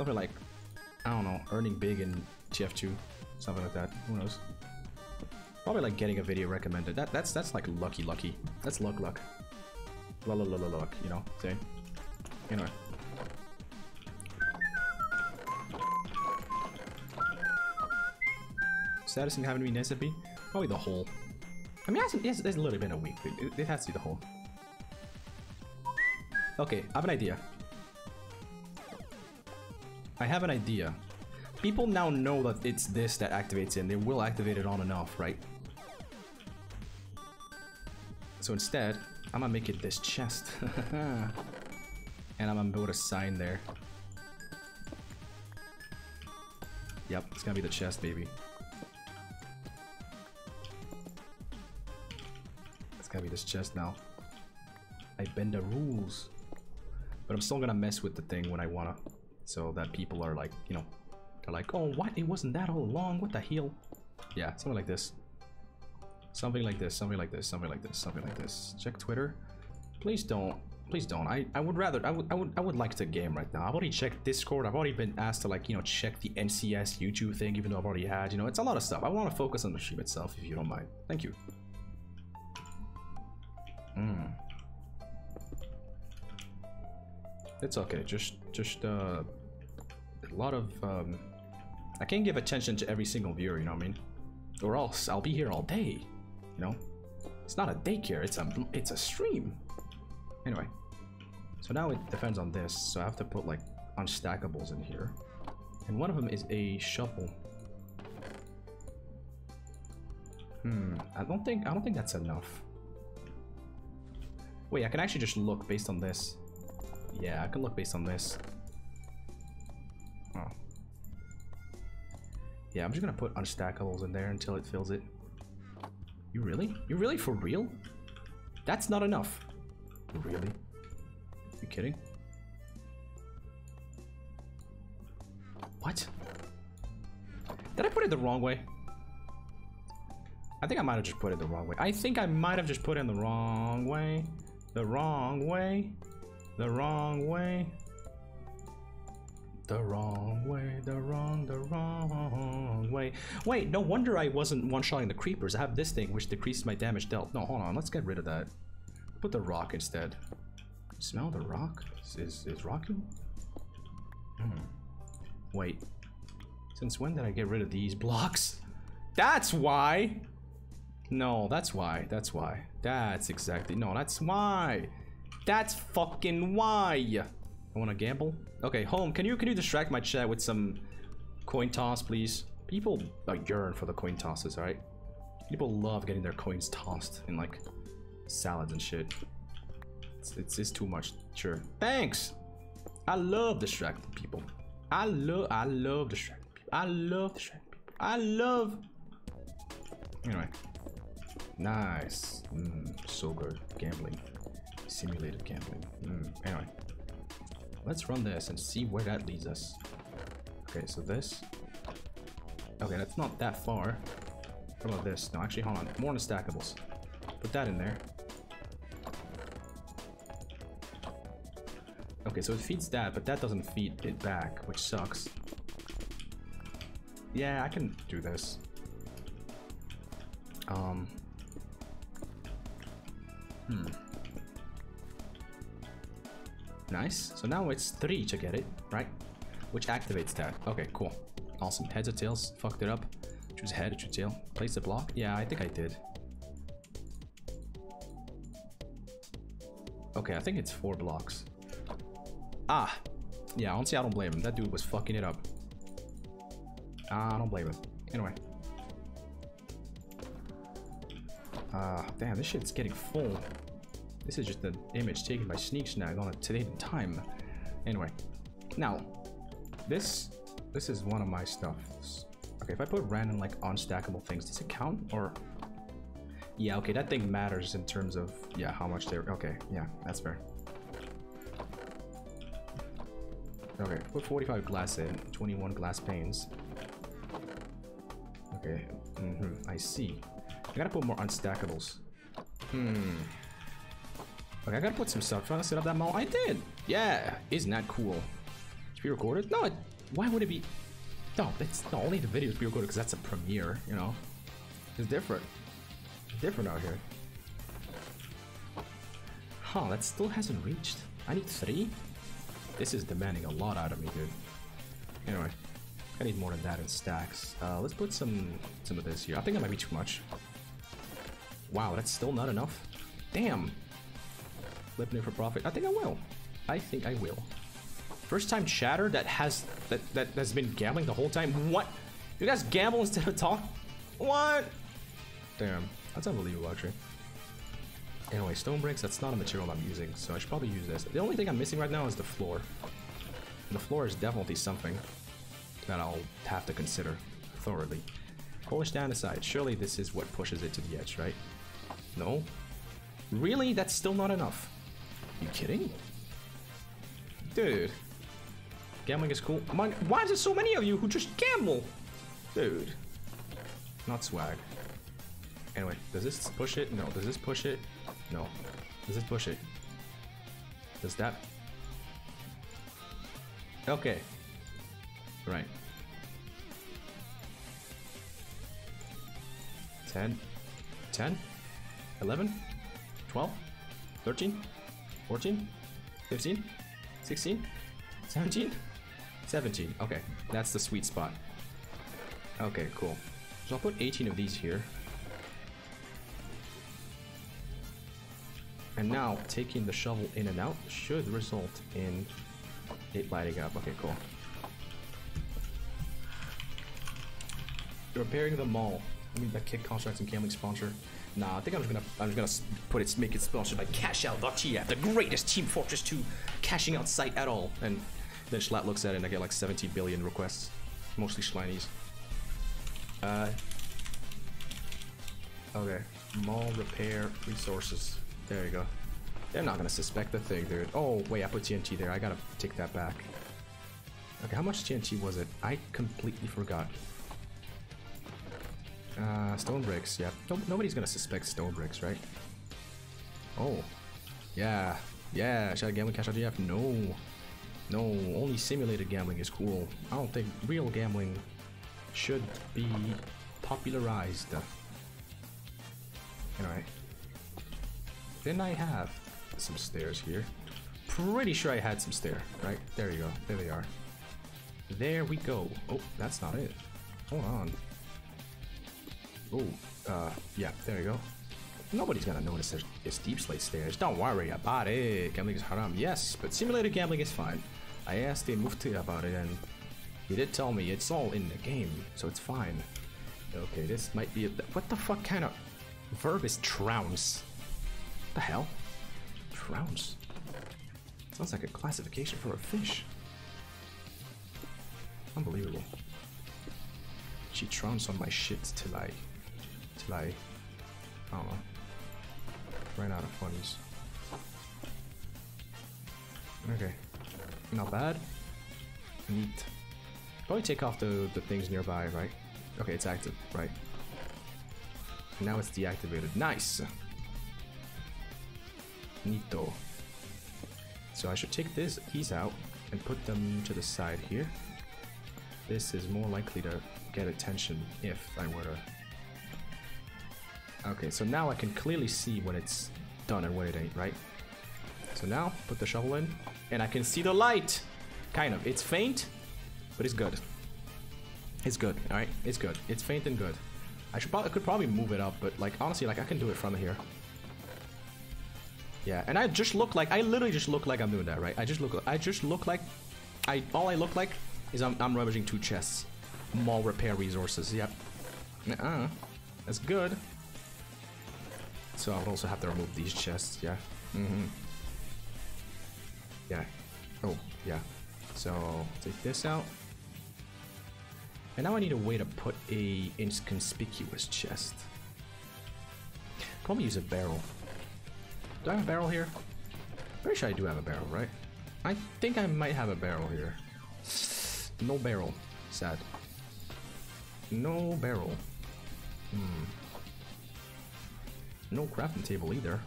something like I don't know, earning big in TF2, something like that. Who knows? Probably like getting a video recommended. That that's that's like lucky, lucky. That's luck, luck. La la la luck. You know, saying. Anyway. Saddest thing happened to me in? Probably the hole. I mean, it's, it's literally been a week. It, it has to be the hole. Okay, I have an idea. I have an idea. People now know that it's this that activates it, and they will activate it on and off, right? So instead, I'm gonna make it this chest. and I'm gonna put a sign there. Yep, it's gonna be the chest, baby. It's gonna be this chest now. I bend the rules. But I'm still gonna mess with the thing when I wanna. So that people are like, you know, they're like, oh, what? It wasn't that all along. What the hell? Yeah, something like this. Something like this, something like this, something like this, something like this. Check Twitter. Please don't. Please don't. I, I would rather I would I would I would like to game right now. I've already checked Discord. I've already been asked to like, you know, check the NCS YouTube thing, even though I've already had, you know, it's a lot of stuff. I want to focus on the stream itself, if you don't mind. Thank you. Hmm. It's okay. Just just uh a lot of um I can't give attention to every single viewer, you know what I mean? Or else I'll be here all day. You know? It's not a daycare, it's a it's a stream. Anyway. So now it depends on this. So I have to put like unstackables in here. And one of them is a shovel. Hmm, I don't think I don't think that's enough. Wait, I can actually just look based on this. Yeah, I can look based on this. Oh. Yeah, I'm just gonna put unstackables in there until it fills it. You really? You really for real? That's not enough. Really? You kidding? What? Did I put it the wrong way? I think I might have just put it the wrong way. I think I might have just put it in the wrong way. The wrong way. The wrong way. The wrong way, the wrong, the wrong way. Wait, no wonder I wasn't one-shotting the creepers. I have this thing which decreases my damage dealt. No, hold on, let's get rid of that. Put the rock instead. Smell the rock? Is, is, is rocking? Hmm. Wait. Since when did I get rid of these blocks? That's why! No, that's why. That's why. That's exactly. No, that's why. That's fucking why. I want to gamble. Okay, home. Can you can you distract my chat with some coin toss, please? People like yearn for the coin tosses, right? People love getting their coins tossed in like salads and shit. It's it's, it's too much. Sure. Thanks. I love distracting people. I love I love distracting people. I love distracting people. I love. Anyway. Nice. Mm, so good. Gambling. Simulated gambling. Mm, anyway. Let's run this and see where that leads us. Okay, so this. Okay, that's not that far. What about this? No, actually, hold on. More stackables. Put that in there. Okay, so it feeds that, but that doesn't feed it back, which sucks. Yeah, I can do this. Um. Hmm. Nice. So now it's three to get it, right? Which activates that. Okay, cool. Awesome. Heads or tails? Fucked it up. Choose head, choose tail. Place the block? Yeah, I think I did. Okay, I think it's four blocks. Ah! Yeah, honestly, I don't blame him. That dude was fucking it up. I don't blame him. Anyway. Ah, damn, this shit's getting full. This is just an image taken by Sneak Snag on a today time. Anyway, now, this this is one of my stuff. Okay, if I put random like unstackable things, does it count? Or yeah, okay, that thing matters in terms of yeah how much they're okay. Yeah, that's fair. Okay, put 45 glass in, 21 glass panes. Okay, mm -hmm, I see. I gotta put more unstackables. Hmm. Okay, I gotta put some stuff. Trying to set up that mall. I did. Yeah. Isn't that cool? It's be recorded? No. It, why would it be? No, it's no, only the videos be recorded because that's a premiere. You know, it's different. Different out here. Huh? That still hasn't reached. I need three. This is demanding a lot out of me, dude. Anyway, I need more than that in stacks. Uh, let's put some some of this here. I think that might be too much. Wow, that's still not enough. Damn. It for profit. I think I will. I think I will. First time chatter that has that that has been gambling the whole time. What? You guys gamble instead of talk? What? Damn, that's unbelievable actually. Anyway, stone bricks, that's not a material I'm using, so I should probably use this. The only thing I'm missing right now is the floor. And the floor is definitely something that I'll have to consider thoroughly. Polish down aside, surely this is what pushes it to the edge, right? No? Really? That's still not enough. You kidding? Dude. Gambling is cool. My, why is there so many of you who just gamble? Dude. Not swag. Anyway, does this push it? No. Does this push it? No. Does this push it? Does that? Okay. Right. 10, 10, 11, 12, 13, 14, 15, 16, 17, 17. Okay, that's the sweet spot. Okay, cool. So I'll put 18 of these here. And now, taking the shovel in and out should result in it lighting up. Okay, cool. Repairing the mall. I mean, that kick contracts and gambling sponsor. Nah, I think I'm just gonna I'm just gonna put it make it sponsored by Cash Out TF, the greatest Team Fortress 2 cashing out site at all. And then Schlatt looks at it and I get like 70 billion requests, mostly Schleinies. Uh. Okay, mall repair resources. There you go. They're not gonna suspect a thing, dude. Oh, wait, I put TNT there. I gotta take that back. Okay, how much TNT was it? I completely forgot. Uh, stone bricks, yeah. No, nobody's gonna suspect stone bricks, right? Oh. Yeah. Yeah, should I gambling cash out GF? No. No, only simulated gambling is cool. I don't think real gambling should be popularized. Anyway. Didn't I have some stairs here? Pretty sure I had some stair, right? There you go. There they are. There we go. Oh, that's not it. Hold on. Oh, uh, yeah, there you go. Nobody's gonna notice there's, there's deepslate stairs. Don't worry about it. Gambling is haram. Yes, but simulated gambling is fine. I asked the Mufti about it and he did tell me it's all in the game, so it's fine. Okay, this might be a, what the fuck kind of verb is trounce? The hell? Trounce. Sounds like a classification for a fish. Unbelievable. She trounced on my shit till I, till I, I don't know, ran out of funnies. Okay, not bad. Neat. Probably take off the the things nearby, right? Okay, it's active, right? Now it's deactivated. Nice. Neato. So I should take this these out and put them to the side here. This is more likely to get attention if I were to... Okay, so now I can clearly see when it's done and when it ain't, right? So now, put the shovel in, and I can see the light! Kind of. It's faint, but it's good. It's good, alright? It's good. It's faint and good. I should probably, I could probably move it up, but like, honestly, like, I can do it from here. Yeah, and I just look like, I literally just look like I'm doing that, right? I just look, I just look like, I, all I look like is I'm, I'm rummaging two chests. Mall repair resources, yep. Uh-uh. That's good. So I would also have to remove these chests, yeah. Mm-hmm. Yeah. Oh, yeah. So, take this out. And now I need a way to put a inconspicuous chest. Probably use a barrel. Do I have a barrel here? Pretty sure I do have a barrel, right? I think I might have a barrel here. No barrel. Sad. No barrel. Hmm. No crafting table either.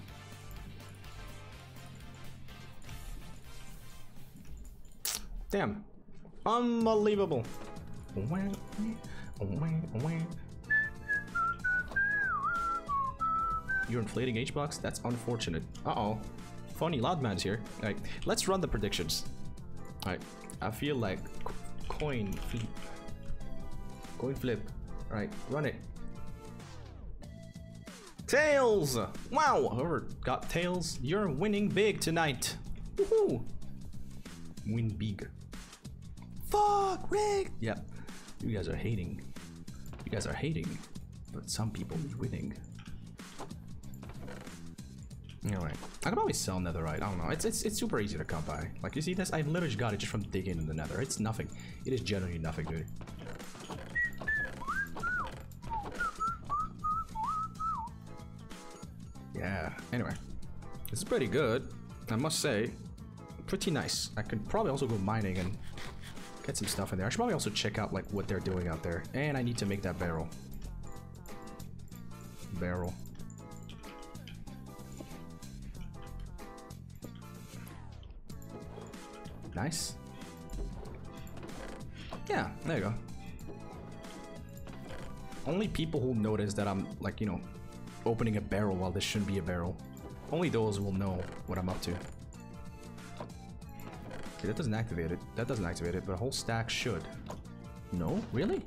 Damn. Unbelievable. You're inflating H-Box? That's unfortunate. Uh-oh. Funny Loudman's here. Alright, let's run the predictions. Alright, I feel like coin flip. Coin flip. Alright, run it. Tails! Wow, whoever got tails, you're winning big tonight. Woohoo! Win big. Fuck, Rick! Yep, you guys are hating. You guys are hating, but some people is winning. Alright, I could probably sell netherite. I don't know. It's, it's it's super easy to come by. Like you see this, I literally got it just from digging in the nether. It's nothing. It is generally nothing, dude. Yeah. Anyway, It's pretty good. I must say, pretty nice. I could probably also go mining and get some stuff in there. I should probably also check out like what they're doing out there. And I need to make that barrel. Barrel. Nice. Yeah, there you go. Only people who notice that I'm like, you know, opening a barrel while this shouldn't be a barrel. Only those will know what I'm up to. Okay, that doesn't activate it. That doesn't activate it, but a whole stack should. No? Really?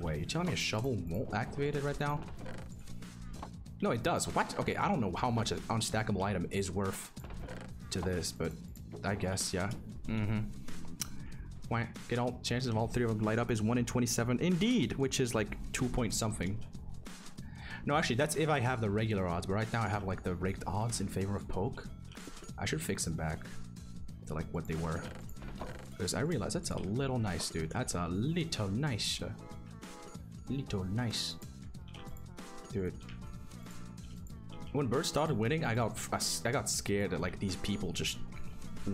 Wait, you're telling me a shovel won't activate it right now? No, it does. What? Okay, I don't know how much an unstackable item is worth to this, but I guess, yeah. Mm-hmm. Why? Get all chances of all three of them light up is 1 in 27. Indeed, which is like 2 point something. No, actually, that's if I have the regular odds, but right now I have like the rigged odds in favor of poke. I should fix them back to like what they were. Because I realize that's a little nice, dude. That's a little nice. Little nice. Dude. when Bird started winning, I got I got scared that like these people just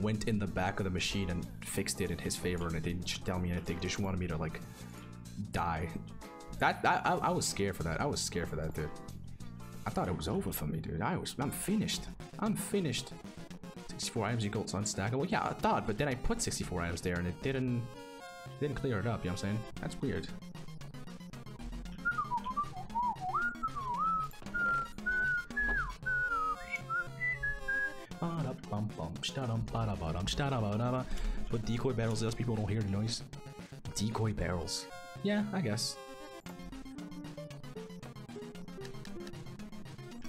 went in the back of the machine and fixed it in his favor, and they didn't tell me anything. They just wanted me to like die. That, I, I was scared for that. I was scared for that, dude. I thought it was over for me, dude. I was I'm finished. I'm finished. 64 items equals unstackable. Yeah, I thought, but then I put 64 items there and it didn't didn't clear it up, you know what I'm saying? That's weird. Put decoy barrels so people don't hear the noise. Decoy barrels. Yeah, I guess.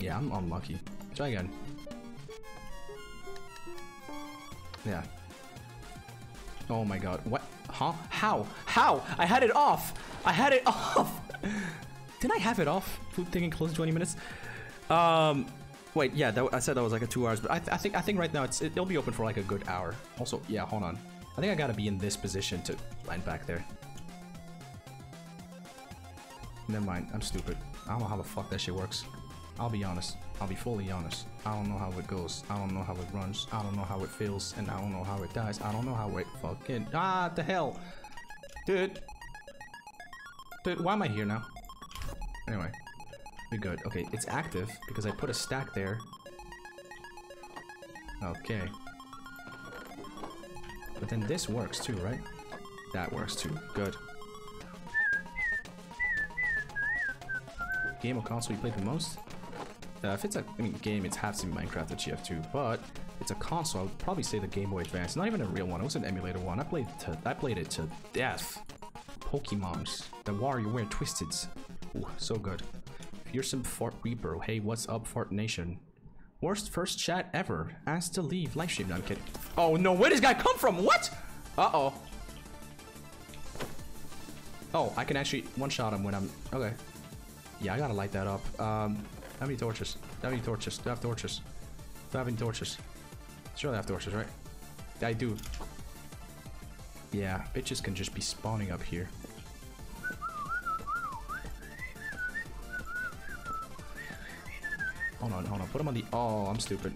Yeah, I'm unlucky. Try again. Yeah. Oh my god. What? Huh? How? How? I had it off! I had it off! Didn't I have it off? Food taking close to 20 minutes? Um, wait, yeah, that, I said that was like a two hours, but I, th- I think I think right now it's it, it'll be open for like a good hour. Also, yeah, hold on. I think I gotta be in this position to land back there. Never mind, I'm stupid. I don't know how the fuck that shit works. I'll be honest. I'll be fully honest. I don't know how it goes. I don't know how it runs. I don't know how it feels. And I don't know how it dies. I don't know how it fucking... Ah, the hell. Dude. Dude, why am I here now? Anyway. We good. Okay, it's active because I put a stack there. Okay. But then this works too, right? That works too. Good. Game or console you played the most? Uh, if it's a I mean, game, it's half seen Minecraft at TF2, but it's a console. I would probably say the Game Boy Advance. Not even a real one. It was an emulator one. I played to I played it to death. Pokemons, the WarioWare Twisteds. Ooh, so good. Fearsome Fort Reaper. Hey, what's up, Fort Nation? Worst first chat ever. Asked to leave live stream. No, I'm kidding. Oh no, where does this guy come from? What? Uh oh. Oh, I can actually one shot him when I'm okay. Yeah, I gotta light that up. Um, how many torches? How many torches? Do I have torches? Do I have any torches? Sure, I have torches, right? I do. Yeah, bitches can just be spawning up here. Hold on, hold on. Put them on the. Oh, I'm stupid.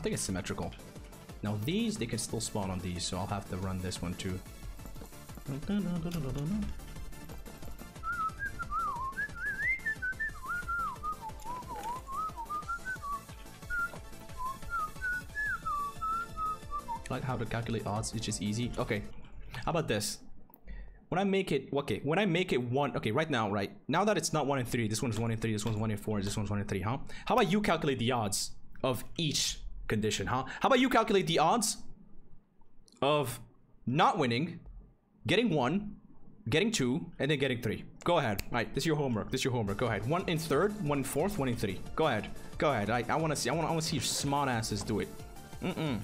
I think it's symmetrical. Now these, they can still spawn on these, so I'll have to run this one too. Like how to calculate odds, it's just easy. Okay, how about this? When I make it, okay, when I make it one, okay, right now, right, now that it's not one in three, this one's one in three, this one's one in four, this one's one in three, huh? How about you calculate the odds of each condition, huh? How about you calculate the odds of not winning, getting one, getting two, and then getting three? Go ahead. All right, this is your homework. This is your homework. Go ahead. One in third, one in fourth, one in three. Go ahead. Go ahead. I, I want to see. I want. I want to see your smart asses do it. Mm mm.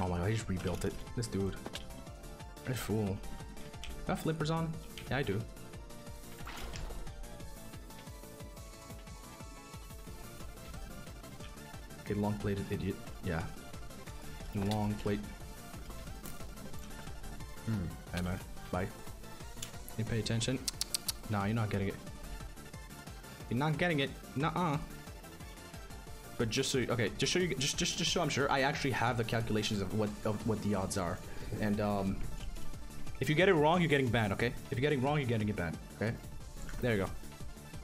Oh my god, he just rebuilt it. This dude. That fool. Do I have flippers on? Yeah, I do. Okay, long plated idiot. Yeah. Long plate. Hmm. Man. Bye. You pay attention? Nah, you're not getting it. You're not getting it. Nuh-uh. But just so you, okay, just so you just just just so I'm sure, I actually have the calculations of what of what the odds are, and um, if you get it wrong, you're getting banned. Okay, if you're getting wrong, you're getting it banned. Okay, there you go.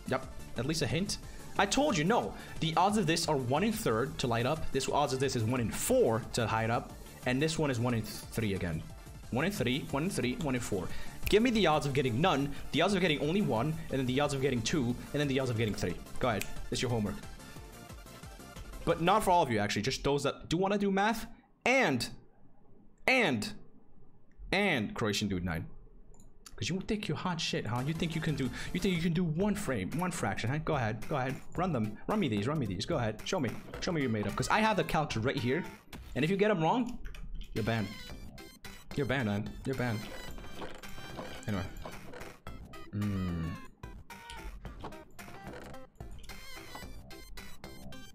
Yep, at least a hint. I told you no. The odds of this are one in third to light up. This odds of this is one in four to hide up, and this one is one in three again. One in three, one in three, one in four. Give me the odds of getting none, the odds of getting only one, and then the odds of getting two, and then the odds of getting three. Go ahead. It's your homework. But not for all of you, actually. Just those that do want to do math and, and, and Croatian Dude 9. Because you think you're hot shit, huh? You think you can do, you think you can do one frame, one fraction, huh? Go ahead, go ahead. Run them. Run me these, run me these. Go ahead. Show me. Show me you're made up. Because I have the calculator right here. And if you get them wrong, you're banned. You're banned, man. You're banned. Anyway. Hmm.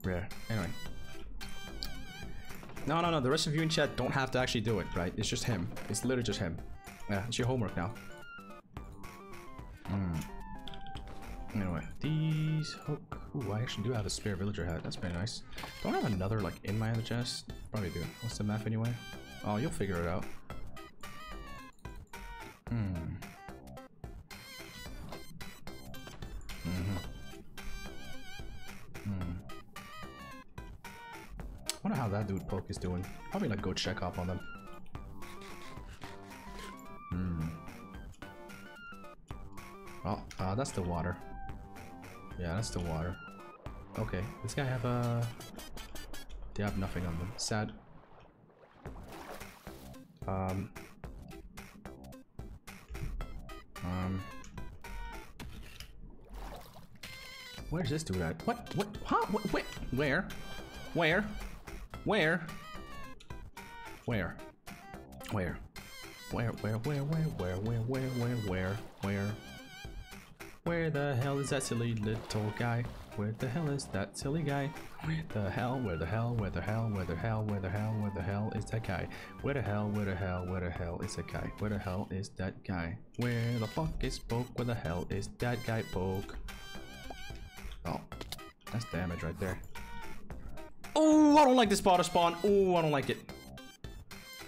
Yeah. Anyway. No, no, no. The rest of you in chat don't have to actually do it, right? It's just him. It's literally just him. Yeah, it's your homework now. Hmm. Anyway, these hook. Ooh, I actually do have a spare villager hat. That's pretty nice. Don't I have another like in my other chest? Probably do. What's the map anyway? Oh, you'll figure it out. Hmm. Mm-hmm. Hmm. Wonder how that dude poke is doing. Probably like go check up on them. Hmm. Oh, uh, that's the water. Yeah, that's the water. Okay, this guy have a. They have nothing on them. Sad. Um. Um. Where's this dude at? What? What? Huh? What? Where? Where? Where? Where? Where? Where? Where? Where? Where? Where? Where? Where? Where? Where? Where? Where the hell is that silly little guy? Where the hell is that silly guy? Where the hell? Where the hell? Where the hell? Where the hell? Where the hell? Where the hell is that guy? Where the hell? Where the hell? Where the hell is that guy? Where the hell is that guy? Where the fuck is Poke? Where the hell is that guy Poke? Oh, that's damage right there. Oh, I don't like this spotter spawn. Oh, I don't like it.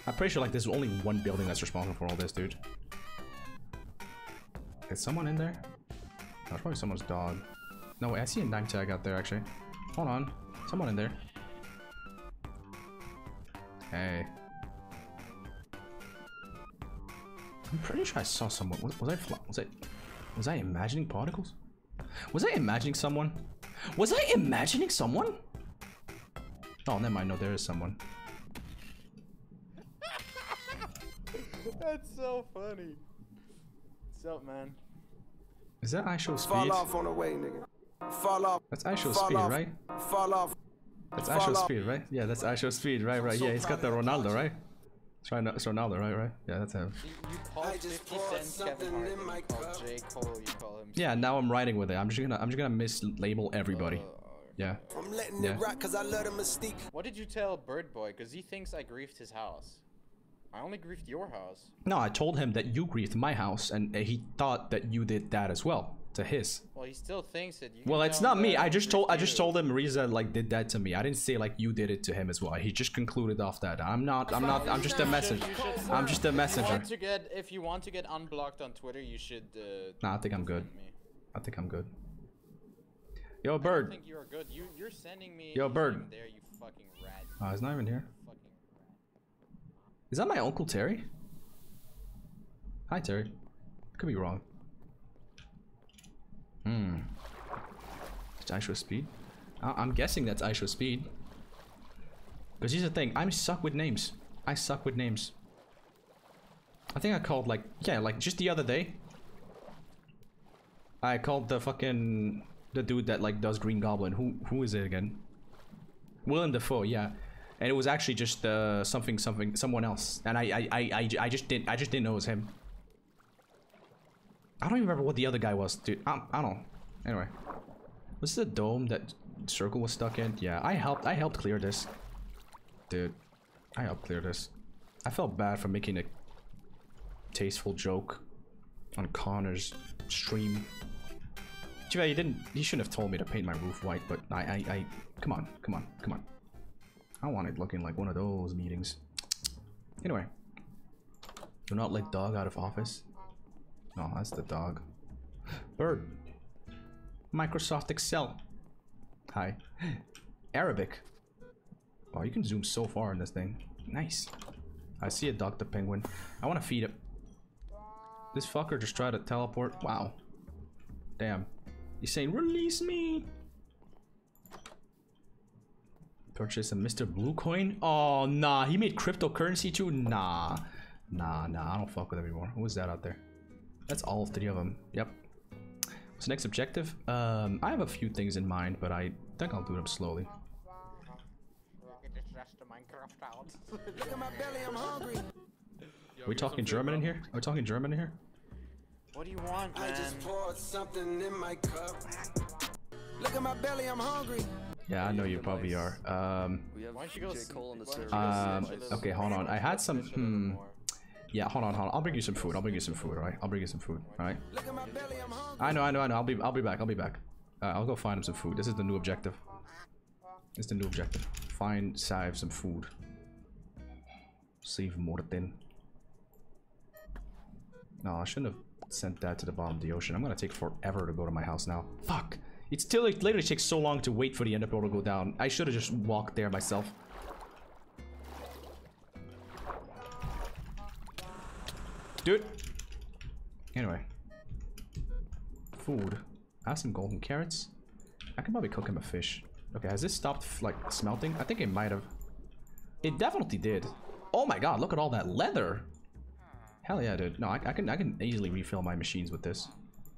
I'm pretty sure like there's only one building that's responsible for all this, dude. Is someone in there? That's probably someone's dog. No, wait, I see a name tag out there, actually. Hold on. Someone in there. Hey. I'm pretty sure I saw someone. Was, was I was I was I imagining particles? Was I imagining someone? Was I imagining someone? Oh, never mind. No, there is someone. That's so funny. What's up, man? Is that I show Fall speed? off on the way, nigga. Fall off. That's I show Fall speed, off. right? Fall off. That's Fall I show off. speed, right? Yeah, that's IShowSpeed, right? Right. Yeah, he's got the Ronaldo, right? It's Ron- it's Ronaldo, right? Right? Yeah, that's him. You, you call I just 50 poured Cent Kevin Hart, in my you call. J. Cole, you call him... Yeah, now I'm riding with it. I'm just gonna I'm just gonna mislabel everybody. Uh, yeah. I'm letting Yeah. it rock cause I love the mystique. What did you tell Bird Boy? Because he thinks I griefed his house. I only griefed your house. No, I told him that you griefed my house, and uh, he thought that you did that as well to his. Well, he still thinks it. You Well, it's not me. I just told I just told him Riza like did that to me. I didn't say like you did it to him as well. He just concluded off that. I'm not. I'm not. I'm just a You should- messenger. I'm just a If you messenger. want to get, if you want to get unblocked on Twitter, you should. Uh, Nah, I think I'm good. me. I think I'm good. Yo, bird. I bird. think you are good. You you're sending me. Yo, Bird. even There, you fucking rat. Oh, he's not even here. Is that my uncle Terry? Hi, Terry. Could be wrong. Hmm. It's IShowSpeed? I- I'm guessing that's IShowSpeed. Because here's the thing, I'm suck with names. I suck with names. I think I called like, yeah, like just the other day. I called the fucking, the dude that like does Green Goblin. Who Who is it again? Willem Dafoe, yeah. And it was actually just uh, something, something, someone else. And I, I, I, I, just didn't, I just didn't know it was him. I don't even remember what the other guy was, dude. I, I don't. Know. Anyway, was this the dome that circle was stuck in? Yeah, I helped. I helped clear this, dude. I helped clear this. I felt bad for making a tasteful joke on Connor's stream. Too bad you didn't. You shouldn't have told me to paint my roof white, but I, I, I. Come on, come on, come on. I want it looking like one of those meetings. Anyway, do not let dog out of office. No, that's the dog. Bird. Microsoft Excel. Hi. Arabic. Oh, you can zoom so far in this thing. Nice. I see a Dr. Penguin. I want to feed it. This fucker just tried to teleport. Wow. Damn. He's saying, release me. Purchase a Mr. Blue coin? Oh, nah. He made cryptocurrency too? Nah. Nah, nah. I don't fuck with him anymore. Who was that out there? That's all three of them. Yep. What's next objective? Um, I have a few things in mind, but I think I'll do them slowly. Look at my belly, Are we talking German in here? Are we talking German in here? What do you want, I just poured something in my cup. Look at my belly, I'm hungry. Yeah, I know you probably are. Um, Why don't you go J. s- Cole on the why server. Um, search a little okay, hold on. I had some- Search a little hmm. yeah, hold on, hold on. I'll bring you some food. I'll bring you some food. All right. I'll bring you some food. All right. Look at my belly, I'm hungry. I know, I know, I know. I'll be, I'll be back. I'll be back. Uh, I'll go find him some food. This is the new objective. This is the new objective. Find Save some food. Save Morten. No, I shouldn't have sent that to the bottom of the ocean. I'm gonna take forever to go to my house now. Fuck. It still it literally takes so long to wait for the ender pearl to go down. I should have just walked there myself. Dude. Anyway. Food. I have some golden carrots. I can probably cook him a fish. Okay, has this stopped like smelting? I think it might have. It definitely did. Oh my god, look at all that leather. Hell yeah, dude. No, I, I can I can easily refill my machines with this.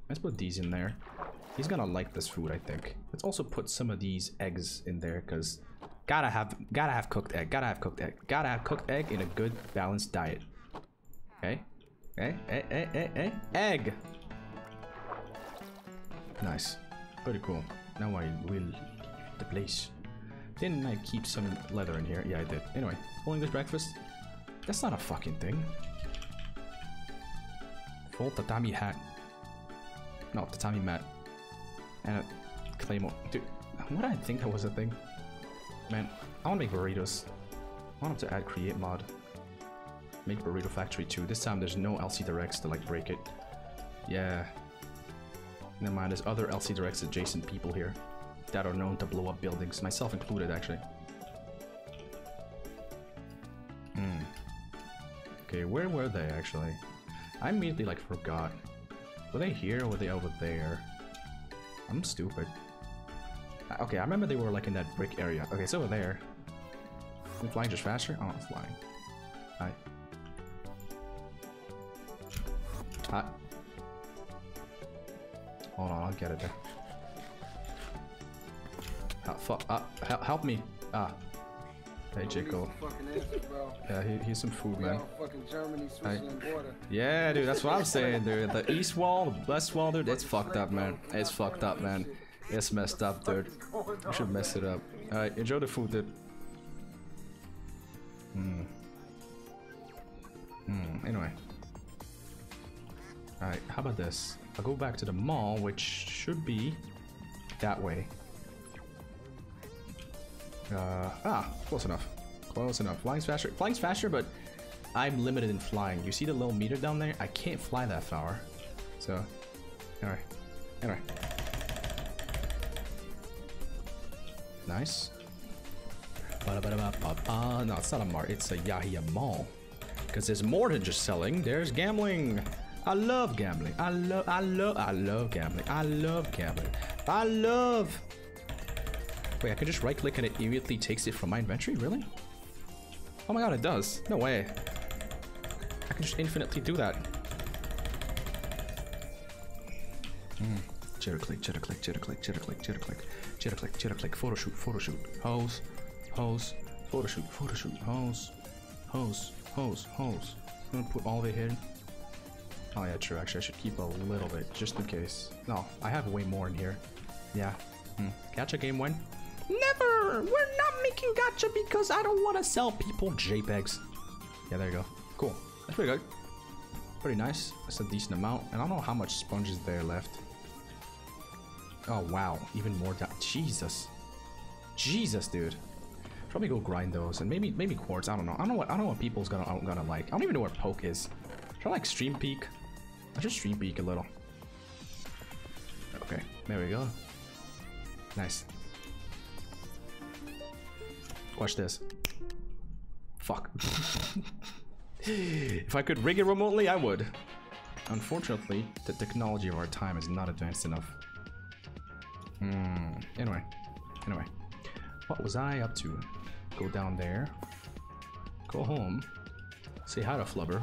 Let's put these in there. He's gonna like this food, I think. Let's also put some of these eggs in there, cause gotta have gotta have cooked egg. Gotta have cooked egg. Gotta have cooked egg in a good balanced diet. Okay. Okay. Eh, eh, eh, eh. Egg. Nice. Pretty cool. Now I will leave the place. Didn't I keep some leather in here? Yeah, I did. Anyway, full English breakfast. That's not a fucking thing. Full tatami hat. No, tatami mat. And a claymore. Dude, what I think that was a thing? Man, I want to make burritos. I want to add create mod. Make burrito factory 2. This time there's no LC directs to like break it. Yeah. Never mind, there's other LC directs adjacent people here that are known to blow up buildings, myself included actually. Hmm. Okay, where were they actually? I immediately like forgot. Were they here or were they over there? I'm stupid. Uh, Okay, I remember they were like in that brick area. Okay, it's over there. It flying just faster? Oh, it's flying. Hi. Hi. Hold on, I'll get it there. Help, fuck, uh, help, help me. Ah. Hey, Jacob. Yeah, he, here's some food, man. Germany, border. Yeah, dude, that's what I'm saying, dude. The east wall, the west wall, dude, it's fucked up, man. It's fucked up, man. It's messed up, dude. We should mess it up. Alright, enjoy the food, dude. Hmm. Hmm, anyway. Alright, how about this? I'll go back to the mall, which should be that way. Uh, ah, close enough. Close enough. Flying's faster. Flying's faster, but I'm limited in flying. You see the little meter down there? I can't fly that far. So, alright. Anyway. Nice. Ba-da-ba-da-ba-ba-ba. No, it's not a mart. It's a Yahia mall. Because there's more than just selling. There's gambling. I love gambling. I love, I love, I love gambling. I love gambling. I love. Wait, I can just right click and it immediately takes it from my inventory? Really? Oh my god, it does. No way. I can just infinitely do that. Hmm. Jitter click, jitter click, jitter click, jitter click, jitter click, jitter click, jitter click, photo shoot, photo shoot, hose, hose, photo shoot, photo shoot, hose, hose, hose, hose. I'm gonna put all of it here. Oh yeah, true. Actually, I should keep a little bit just in case. No, I have way more in here. Yeah. Hmm. Gacha game win. Never! We're not making gacha because I don't want to sell people JPEGs. Yeah, there you go. Cool. That's pretty good. Pretty nice. That's a decent amount. And I don't know how much sponge is there left. Oh, wow. Even more. Jesus. Jesus, dude. Probably go grind those and maybe maybe quartz. I don't know. I don't know what I don't know what people's gonna gonna like. I don't even know where poke is. Try like stream peek. I should stream peek a little. Okay, there we go. Nice. Watch this. Fuck. if I could rig it remotely, I would. Unfortunately, the technology of our time is not advanced enough. Hmm. Anyway. Anyway. What was I up to? Go down there. Go home. Say hi to Flubber.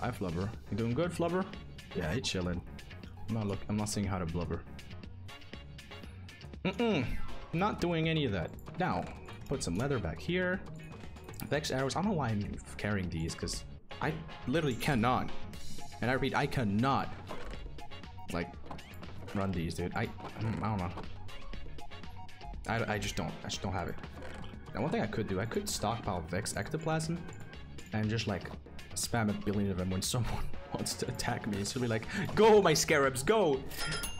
Hi Flubber. You doing good, Flubber? Yeah, he chilling. I'm not look I'm not saying hi to Blubber. Mm-mm. Not doing any of that. Now, put some leather back here. Vex arrows. I don't know why I'm carrying these, because I literally cannot. And I repeat, I cannot. Like, run these, dude. I, mm, I don't know. I, I just don't. I just don't have it. Now, one thing I could do, I could stockpile Vex ectoplasm and just like spam a billion of them when someone wants to attack me. So be like, go, my scarabs, go!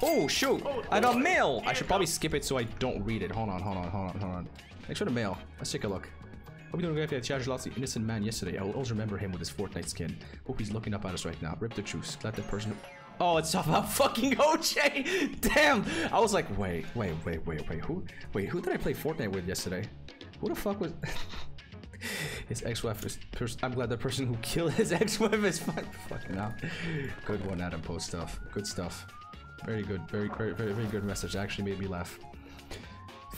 Oh, shoot! I got mail! I should probably skip it so I don't read it. Hold on, hold on, hold on, hold on. Thanks for the mail. Let's take a look. Hope you're doing great. I charged lots of innocent man yesterday. I will always remember him with his Fortnite skin. Hope he's looking up at us right now. Rip the truce. Glad that person. Oh, it's about fucking OJ. Damn. I was like, wait, wait, wait, wait, wait. Who? Wait, who did I play Fortnite with yesterday? Who the fuck was? his ex-wife is. I'm glad the person who killed his ex-wife is fine. Fucking out. Good one, Adam. Post stuff. Good stuff. Very good. Very, very, very, very good message. Actually made me laugh.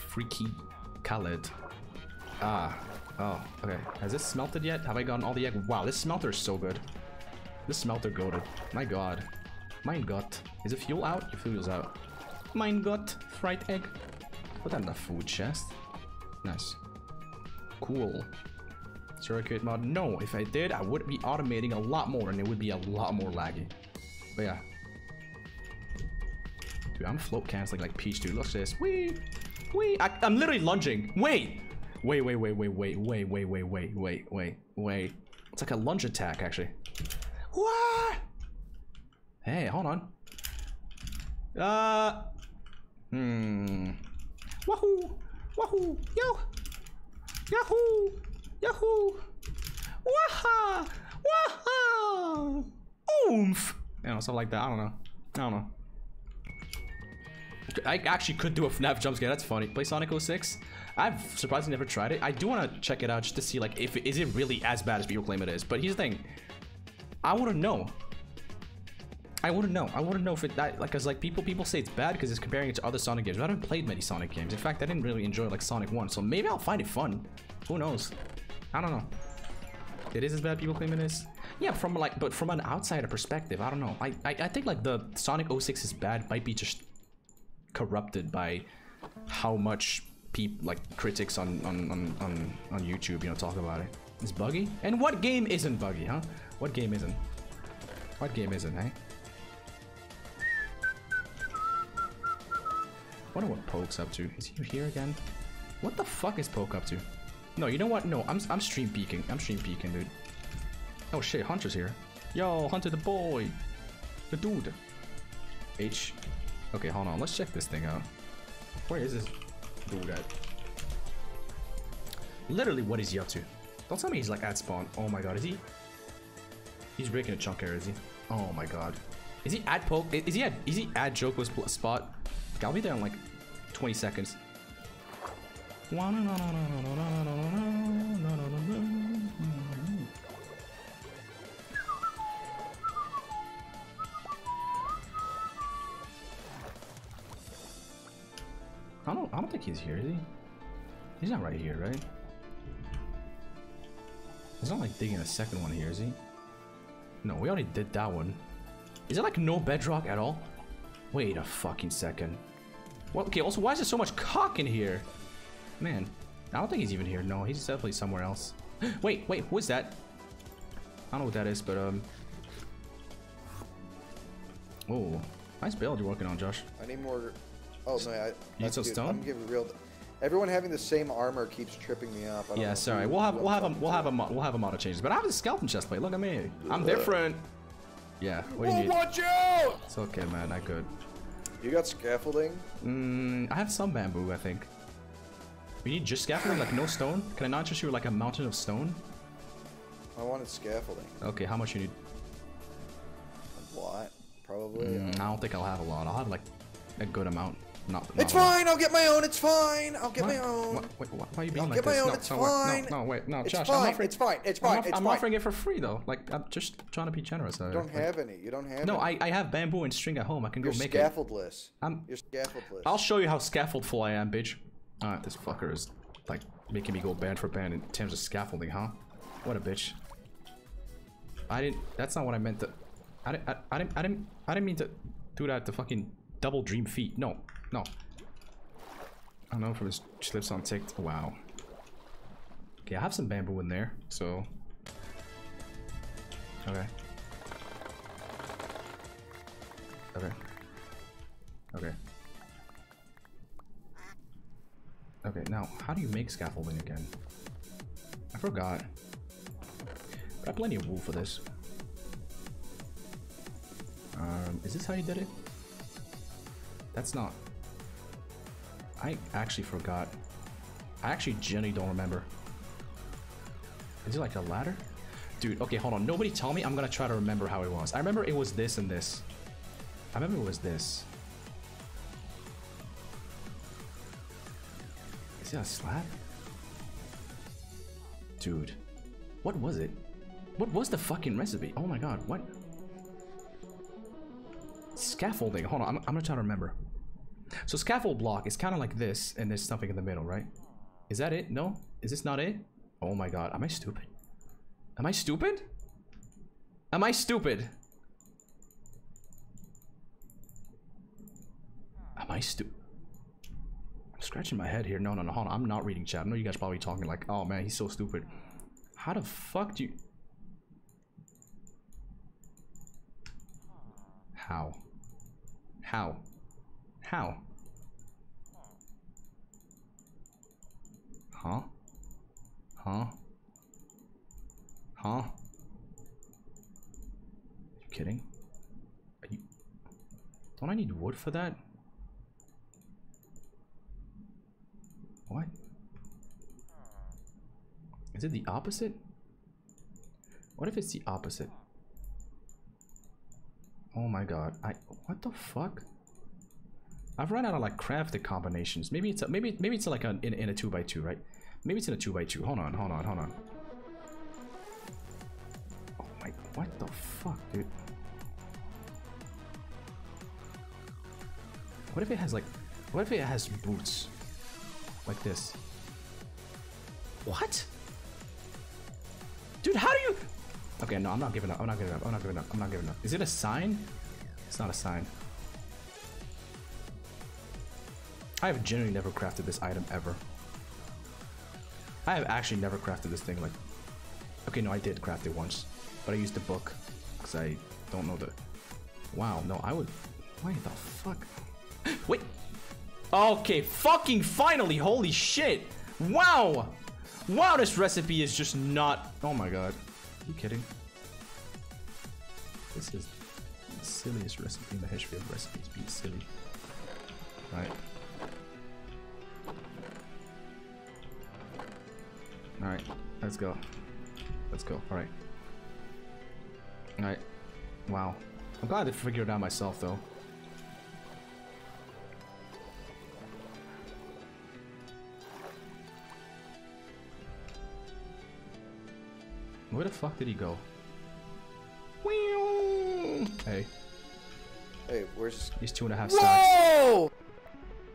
Freaky Khaled. Ah. Oh, okay. Has this smelted yet? Have I gotten all the egg? Wow, this smelter is so good. This smelter goaded. My god. Mein Gott. Is the fuel out? Your fuel's out. Mein Gott. Fried egg. Put that in the food chest. Nice. Cool. Circuit mod. No, if I did, I would be automating a lot more and it would be a lot more laggy. But yeah. Dude, I'm float canceling like Peach, dude. Look at this. Wee! Wee! I, I'm literally lunging. Wait! Wait, wait, wait, wait, wait, wait, wait, wait, wait, wait, wait, wait. It's like a lunge attack, actually. What? Hey, hold on. Uh. Hmm. Wahoo! Wahoo! Yo! Yahoo! Yahoo! Waha! Waha! Oomph! You know, something like that. I don't know. I don't know. I actually could do a FNAF jump scare. That's funny. Play Sonic 06? I've surprisingly never tried it. I do want to check it out just to see, like, if it, is it really as bad as people claim it is. But here's the thing. I want to know. I wouldn't know. I wouldn't know if it that like, cause like people people say it's bad because it's comparing it to other Sonic games. But I haven't played many Sonic games. In fact, I didn't really enjoy like Sonic One, so maybe I'll find it fun. Who knows? I don't know. It is as bad people claim it is. Yeah, from like, but from an outsider perspective, I don't know. I I, I think like the Sonic 06 is bad might be just corrupted by how much peop like critics on on on on on YouTube you know talk about it. It's buggy. And what game isn't buggy, huh? What game isn't? What game isn't, eh? wonder what Poke's up to. Is he here again? What the fuck is Poke up to? No, you know what? No, I'm, I'm stream peeking. I'm stream peeking, dude. Oh shit, Hunter's here. Yo, Hunter the boy. The dude. H. Okay, hold on. Let's check this thing out. Where is this dude at? Literally, what is he up to? Don't tell me he's like at spawn. Oh my god, is he? He's breaking a chunk here, is he? Oh my god. Is he at poke? Is he at? Is he at pl- spot? I'll be there in like 20 seconds. I don't. I don't think he's here, is he? He's not right here, right? He's not like digging a second one here, is he? No, we already did that one. Is there like no bedrock at all? Wait a fucking second. What? Okay, also, why is there so much cock in here? Man, I don't think he's even here. No, he's definitely somewhere else. wait, wait, who is that? I don't know what that is, but, um... Oh, nice build you're working on, Josh. I need more. Oh no, I, some stone? I'm giving real. Everyone having the same armor keeps tripping me up. Yeah, sorry. who- We'll have we'll have a we'll have a we'll have a model changes. But I have a skeleton chest plate. Look at me. I'm different. Yeah. What do you need? Watch out! It's okay, man. I could. You got scaffolding? Mm, I have some bamboo, I think. We need just scaffolding, like no stone. Can I not just you like a mountain of stone? I wanted scaffolding. Okay, how much you need? A lot, probably. Mm, I don't think I'll have a lot. I'll have like a good amount. Not. It's not lot. fine. I'll get my own. It's fine. I'll get What? my own. What? Wait, why, why are you being I'll like get my own. No, It's no, wait, fine. No, no, wait, no, It's Josh. fine. I'm offering, It's fine. It's I'm, fine. off- It's I'm fine. offering it for free though. Like I'm just trying to be generous. You don't have any. You don't have. No, any. I, I have bamboo and string at home. I can You're go make it. scaffoldless. I'm. You're scaffoldless. I'll show you how scaffoldful I am, bitch. Alright, this fucker is like making me go band for band in terms of scaffolding, huh? What a bitch. I didn't. That's not what I meant to. I didn't. I, I didn't. I didn't. I didn't mean to do that to fucking double dream feet. No, no. I don't know from his slips on ticked. Oh, wow. Okay, I have some bamboo in there, so. Okay. Okay. Okay. Okay, now, how do you make scaffolding again? I forgot. But I plenty of wool for this. Um, is this how you did it? That's not. I actually forgot. I actually genuinely don't remember. Is it like a ladder? Dude, okay, hold on. Nobody tell me. I'm gonna try to remember how it was. I remember it was this and this. I remember it was this. Is it a slab? Dude. What was it? What was the fucking recipe? Oh my god, what? Scaffolding. Hold on, I'm, I'm gonna try to remember. So scaffold block is kind of like this, and there's something in the middle, right? Is that it? No? Is this not it? Oh my god, am I stupid? Am I stupid? Am I stupid? Am I stupid? I'm scratching my head here. No, no, no, hold on. I'm not reading chat. I know you guys probably talking like, oh man, he's so stupid. How the fuck do you... How? How? How? Huh? Huh? Huh? You kidding? Are you... Don't I need wood for that? What? Is it the opposite? What if it's the opposite? Oh my god, I- what the fuck? I've run out of like crafted combinations. Maybe it's a, maybe maybe it's like a, in, in a 2x2, right? Maybe it's in a 2x2. Hold on, hold on, hold on. Oh my, what the fuck, dude? What if it has like, what if it has boots? Like this. What? Dude, how do you... Okay, no, I'm not giving up. I'm not giving up. I'm not giving up. I'm not giving up. Is it a sign? It's not a sign. I have genuinely never crafted this item ever. I have actually never crafted this thing like... Okay, no, I did craft it once. But I used the book. Because I don't know the... Wow, no, I would... Why the fuck? Wait! Okay, fucking finally! Holy shit! Wow! Wow, this recipe is just not... Oh my god. Are you kidding? This is the silliest recipe in the history of recipes being silly. Right. Alright, let's go. Let's go, alright. Alright. Wow. I'm glad I figured it out myself though. Where the fuck did he go? Hey, Hey, where's? he's two and a half stacks. Whoa!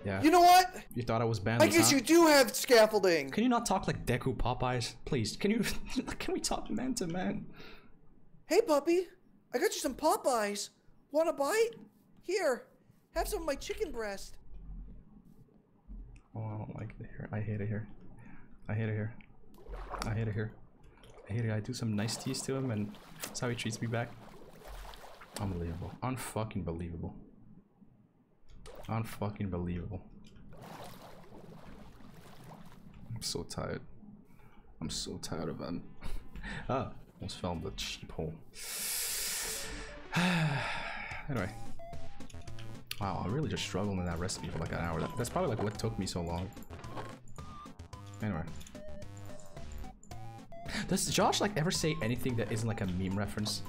Yeah. You know what? You thought I was banned? I guess you do have scaffolding. Can you not talk like Deku Popeyes, please? Can you? can we talk man to man? Hey, puppy, I got you some Popeyes. Want a bite? Here, have some of my chicken breast. Oh, I don't like it here. I hate it here. I hate it here. I hate it here. It. I do some nice teas to him, and that's how he treats me back. Unbelievable. Unfucking believable. Unfucking believable. I'm so tired. I'm so tired of him. ah, almost fell in the cheap hole. anyway. Wow, I really just struggled in that recipe for like an hour. That's probably like what took me so long. Anyway. Does Josh like ever say anything that isn't like a meme reference?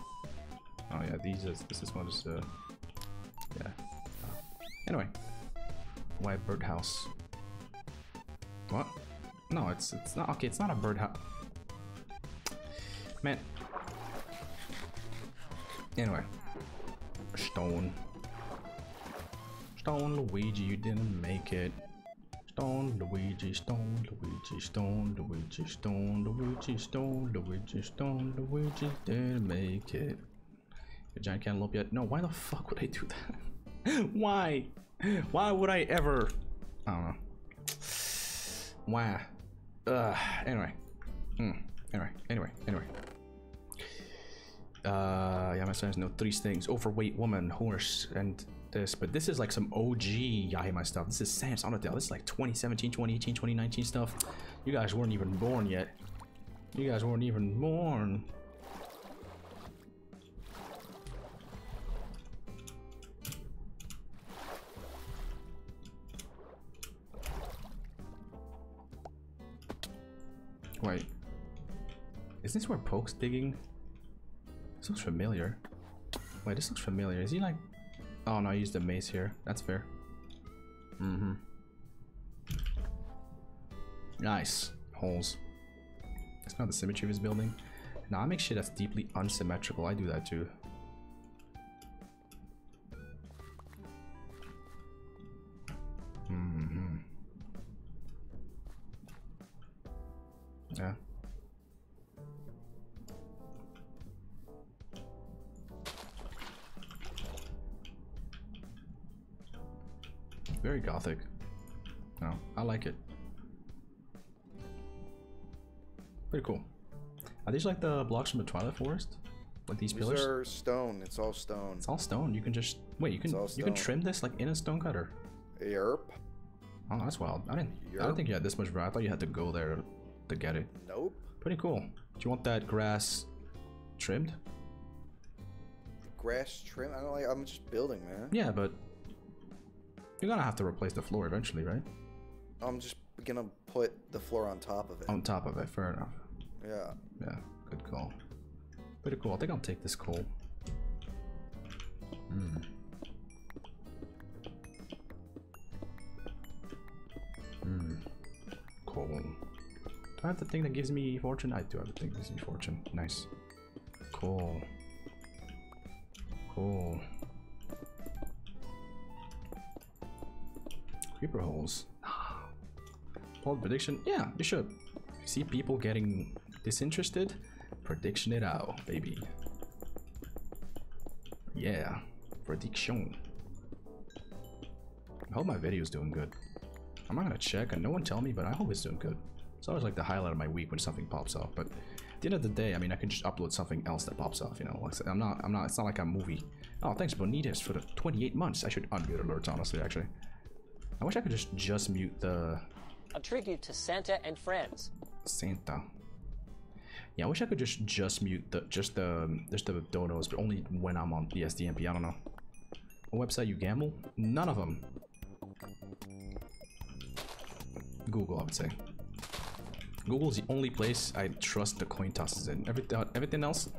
Oh yeah, these is this is one is uh yeah. Anyway. Why birdhouse? What? No, it's it's not okay, it's not a birdhouse. Man. Anyway. Stone. Stone Luigi, you didn't make it. Stone Luigi, Stone Luigi, Stone Luigi, Stone Luigi, Stone Luigi, Stone Luigi didn't make it. A giant cantaloupe yet? No, why the fuck would I do that? why? Why would I ever? I don't know. Why? Ugh. Anyway. Hmm. Anyway, anyway, anyway. Uh, yeah, my son's know three things: overweight woman, horse, and this. But this is like some OG Yahima stuff. This is Sans Undertale. This is like 2017, 2018, 2019 stuff. You guys weren't even born yet. You guys weren't even born. Wait. Is this where Poke's digging? This looks familiar. Wait, this looks familiar. Is he like... Oh no, I used the mace here. That's fair. Mm-hmm. Nice. Holes. It's not the symmetry of his building. Now I make shit that's deeply unsymmetrical. I do that too. Mm-hmm. Yeah. Very gothic. No, I like it. Pretty cool. Are these like the blocks from the Twilight Forest? Like these These pillars? are stone. It's all stone. It's all stone. You can just wait. You can you can trim this like in a stone cutter. Yerp. Oh, that's wild. I didn't. I Yup. don't think you had this much. I thought you had to go there to get it. Nope. Pretty cool. Do you want that grass trimmed? Grass trim. I don't like. I'm just building, man. Yeah, but you're gonna have to replace the floor eventually, right? I'm just gonna put the floor on top of it. On top of it. Fair enough. yeah. Yeah, good call. Pretty cool. I think I'll take this coal. Hmm. Hmm. Coal. Do I have the thing that gives me fortune? I do have the thing that gives me fortune. Nice. Cool. Cool. Creeper holes. Bold prediction? Yeah, you should. You see people getting disinterested, prediction it out, baby. Yeah, prediction. I hope my video's doing good. I'm not gonna check, and no one tell me, but I hope it's doing good. It's always like the highlight of my week when something pops off. But at the end of the day, I mean, I can just upload something else that pops off. You know, like, I'm not, I'm not. It's not like a movie. Oh, thanks, Bonitas, for the 28 months. I should unmute alerts, honestly. Actually, I wish I could just just mute the A tribute to Santa and friends. Santa. Yeah, I wish I could just just mute the just the just the donos, but only when I'm on SDMP. I don't know. What website you gamble? None of them. Google, I would say. Google's the only place I trust the coin tosses in. Everything, uh, everything else,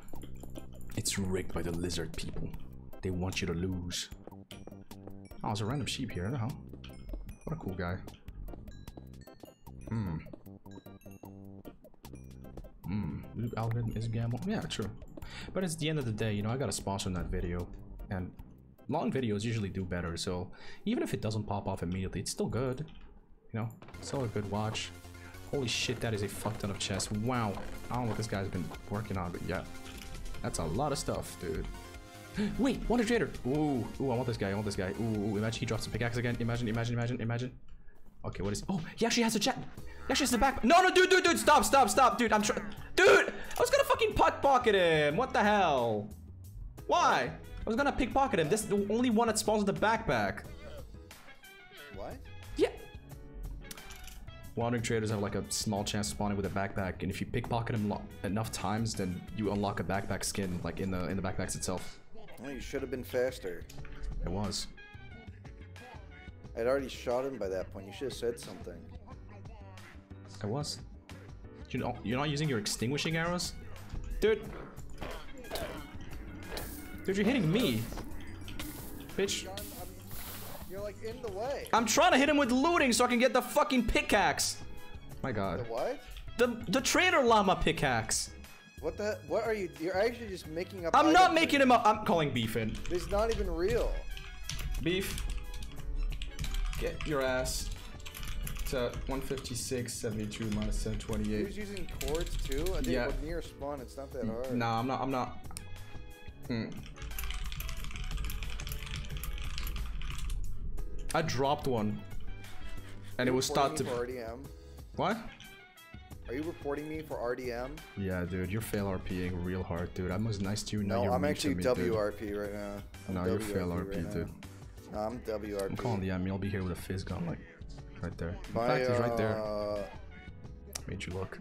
it's rigged by the lizard people. They want you to lose. Oh, there's a random sheep here. Huh? What a cool guy. Hmm. Hmm. Loop algorithm is gamble. Yeah, true. But it's the end of the day, you know, I got a sponsor on that video. And long videos usually do better, so even if it doesn't pop off immediately, it's still good. You know, still a good watch. Holy shit, that is a fuck ton of chess. Wow. I don't know what this guy's been working on, but yeah. That's a lot of stuff, dude. Wait, Wandering Trader! Ooh, ooh, I want this guy, I want this guy. Ooh, ooh, imagine he drops a pickaxe again. Imagine, imagine, imagine, imagine. Okay, what is Oh, he actually has a chat. He actually has the back. No, no, dude, dude, dude, stop, stop, stop, dude. I'm trying. Dude, I was gonna fucking pot pocket him. What the hell? Why? I was gonna pickpocket him. This is the only one that spawns with the backpack. What? Yeah. Wandering traders have like a small chance of spawning with a backpack, and if you pickpocket them enough times, then you unlock a backpack skin, like in the in the backpacks itself. Well, you should have been faster. It was. I'd already shot him by that point. You should have said something. It was. You know, you're not using your extinguishing arrows, dude. Dude, you're hitting me, bitch. You're like in the way. I'm trying to hit him with looting so I can get the fucking pickaxe. My god. The what? The the trader llama pickaxe. What the? What are you? You're actually just making up. I'm not making him up. I'm calling beef in. It's not even real. Beef. Get your ass to 156, 72 minus He was using cords too. I think Yeah. near spawn, it's not that hard. Nah, I'm not. I'm not. Hmm. I dropped one, and it was thought to. RDM. What? Are you reporting me for RDM? Yeah, dude, you're fail RPing real hard, dude. I was nice to you. Now No, I'm actually me, dude. WRP right now. I'm No, you're WRP fail right RP, now. dude. No, I'm WRP. I'm calling the enemy. I'll be here with a physgun, like, right there. In My, fact, he's right there. uh, Made you look.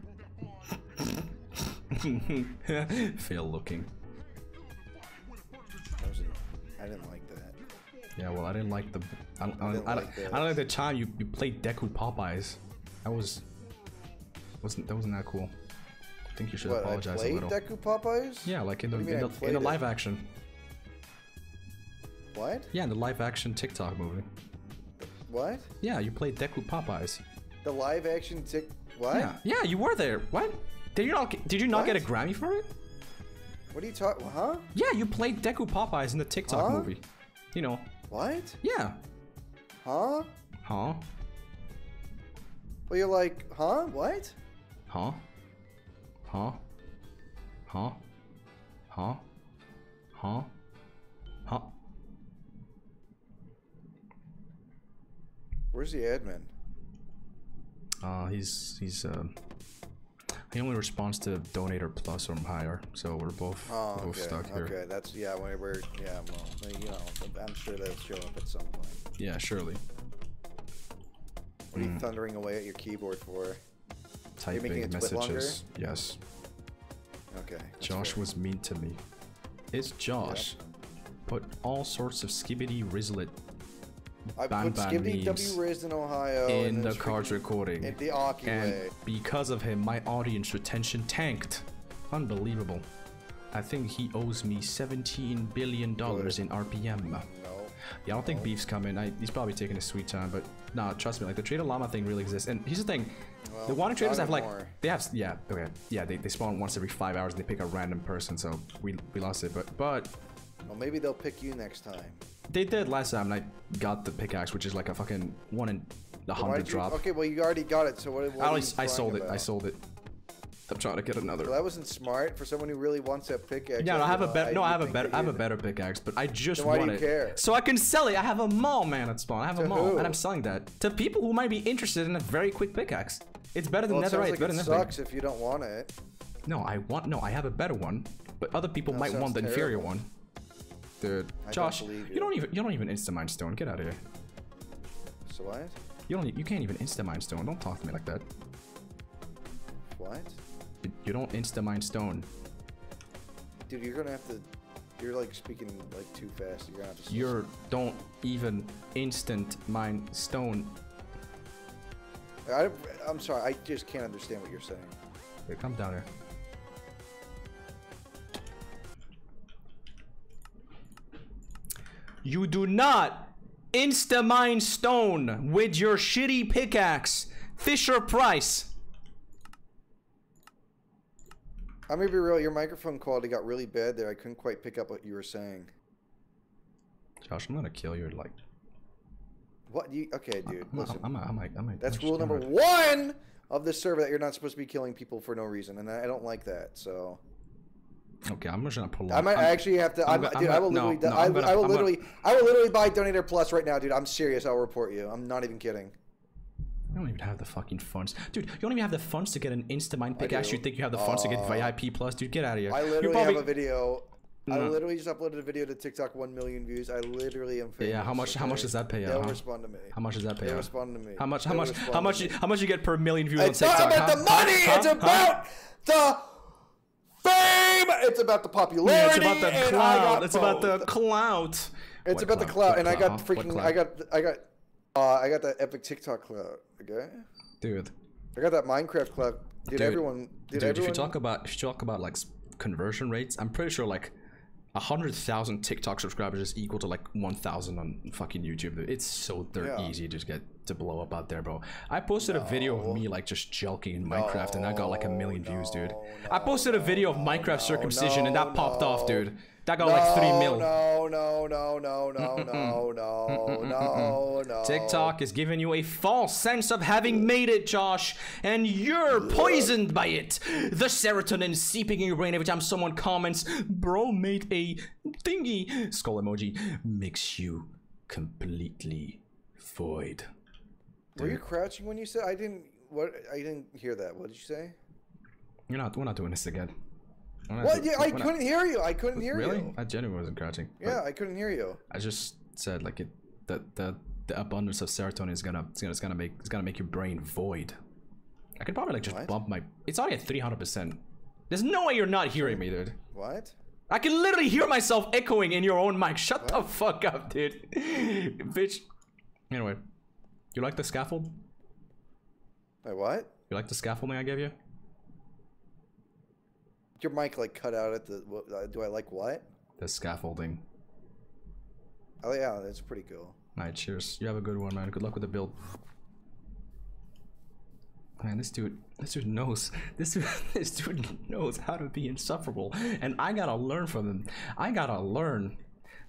fail looking. I, didn't like that. Yeah, well, I didn't like the. I don't, I didn't I like that. I don't like the time you, you played Deku Popeyes. That was. Wasn't that wasn't that cool? I think you should What, I apologize a played little. Deku Popeyes? Yeah, like in the What in the, in the it? live action. What? Yeah, in the live action TikTok movie. What? Yeah, you played Deku Popeyes. The live action tick. What? Yeah, yeah, you were there. What? Did you not? get- Did you not get a Grammy for it? What are you talking? Huh? Yeah, you played Deku Popeyes in the TikTok Huh? movie. You know. What? Yeah. Huh? Huh? Well, you're like, huh? What? Huh? Huh? Huh? Huh? Huh? Huh? Where's the admin? Uh, he's he's uh, he only responds to donator plus or higher, so we're both Oh, both okay. stuck here. Okay, that's yeah. When we're yeah, well, you know, I'm sure that'll show up at some point. Yeah, surely. What are you Mm. thundering away at your keyboard for? Typing making it twit longer? messages. Yes. Okay. Josh fair. was mean to me. It's Josh. Put all sorts of skibidi rizlet I ban put Skibidi W Riz in Ohio in and the it's cards recording. in the Aki and way. because of him, my audience retention tanked. Unbelievable. I think he owes me 17 billion dollars in RPM. No. Yeah, I don't think beef's coming. I, he's probably taking his sweet time, but nah, trust me, like the trader llama thing really exists. And here's the thing: Well, the wanted traders have like anymore. they have yeah okay yeah they, they spawn once every five hours and they pick a random person, so we we lost it. But but Well, maybe they'll pick you next time. they did last time, and I got the pickaxe, which is like a fucking one in a hundred drop. Okay, well you already got it. So what? what I, I sold it. I sold it. I'm trying to get another. Well, that wasn't smart for someone who really wants that pickaxe. Yeah, no, I have a better. No, I have a better. I have a better pickaxe, but I just Then why do want you it care? so I can sell it. I have a mall, man, at spawn. I have a mall, who? and I'm selling that to people who might be interested in a very quick pickaxe. It's better than Well, netherite. like it's better it than sucks nothing. if you don't want it. No, I want. No, I have a better one, but other people That might want the inferior one. Dude, I don't Josh, you. you. don't even. You don't even insta mine stone. Get out of here. So what? You don't. You can't even insta mine stone. Don't talk to me like that. What? You, you don't insta mine stone. Dude, you're gonna have to. You're like speaking like too fast. You're gonna have to. You're don't even instant mine stone. I, I'm sorry. I just can't understand what you're saying. Here, come down here. You do not insta mine stone with your shitty pickaxe. Fisher Price. I'm gonna be real. Your microphone quality got really bad there. I couldn't quite pick up what you were saying. Josh, I'm gonna kill you. Like, What? You okay, dude? I'm, Listen. I'm, I'm, I'm, I'm, I'm, That's rule number one of this server that you're not supposed to be killing people for no reason, and I don't like that. So Okay, I'm just gonna pull. I might I'm- actually have to. I'm dude, I will literally. no, I, no, I'm gonna- I will I'm gonna- literally. I will literally buy Donator Plus right now, dude. I'm serious. I'll report you. I'm not even kidding. You don't even have the fucking funds, dude. You don't even have the funds to get an Instamind pickaxe. do. You think you have the funds to get Uh, VIP plus, dude? Get out of here. I literally probably- have a video. I literally just uploaded a video to TikTok, one million views. I literally am famous. Yeah, how much? How much does that pay out? They'll huh? respond to me. How much does that pay They'll out? respond to me. How much? How They'll much? How much? me. How much you get per million views on TikTok? It's not about huh? the money. Huh? It's Huh? about the fame. It's about the Yeah, popularity. it's about the clout. It's about the clout. It's What about the clout? clout, What and I got huh? Freaking. clout? I got. I got. Uh, I got that epic TikTok clout. Okay. Dude, I got that Minecraft clout. Dude, dude, everyone. Did dude, everyone? if you talk about if you talk about like conversion rates, I'm pretty sure like a hundred thousand TikTok subscribers is equal to like one thousand on fucking YouTube. It's so dirt Yeah. easy to just get to blow up out there, bro. I posted a video of me like just joking in Minecraft, and that got like a million views, dude. I posted a video of Minecraft circumcision, and that popped off, dude. That got no, like three mil. No, no, no, no, no, no, no, no, no. TikTok is giving you a false sense of having made it, Josh, and you're poisoned by it. The serotonin seeping in your brain every time someone comments, "Bro made a thingy," skull emoji, makes you completely void. Were you crouching when you said I didn't? What I didn't hear that. What did you say? You're not. We're not doing this again. What? Yeah, I couldn't hear you. I couldn't hear really? you. Really? I genuinely wasn't crouching. Yeah, I couldn't hear you. I just said like it. The the the abundance of serotonin is gonna it's gonna, it's gonna make it's gonna make your brain void. I could probably like just What? bump my. It's already at three hundred percent. There's no way you're not hearing me, dude. What? I can literally hear myself echoing in your own mic. Shut the fuck up, dude. Bitch. Anyway, you like the scaffold? Wait, what? You like the scaffolding I gave you? Your mic like cut out at the. What, uh, do I like what? The scaffolding. Oh yeah, that's pretty cool. Alright, cheers. You have a good one, man. Good luck with the build. Man, this dude, this dude knows. This dude, this dude knows how to be insufferable, and I gotta learn from him. I gotta learn.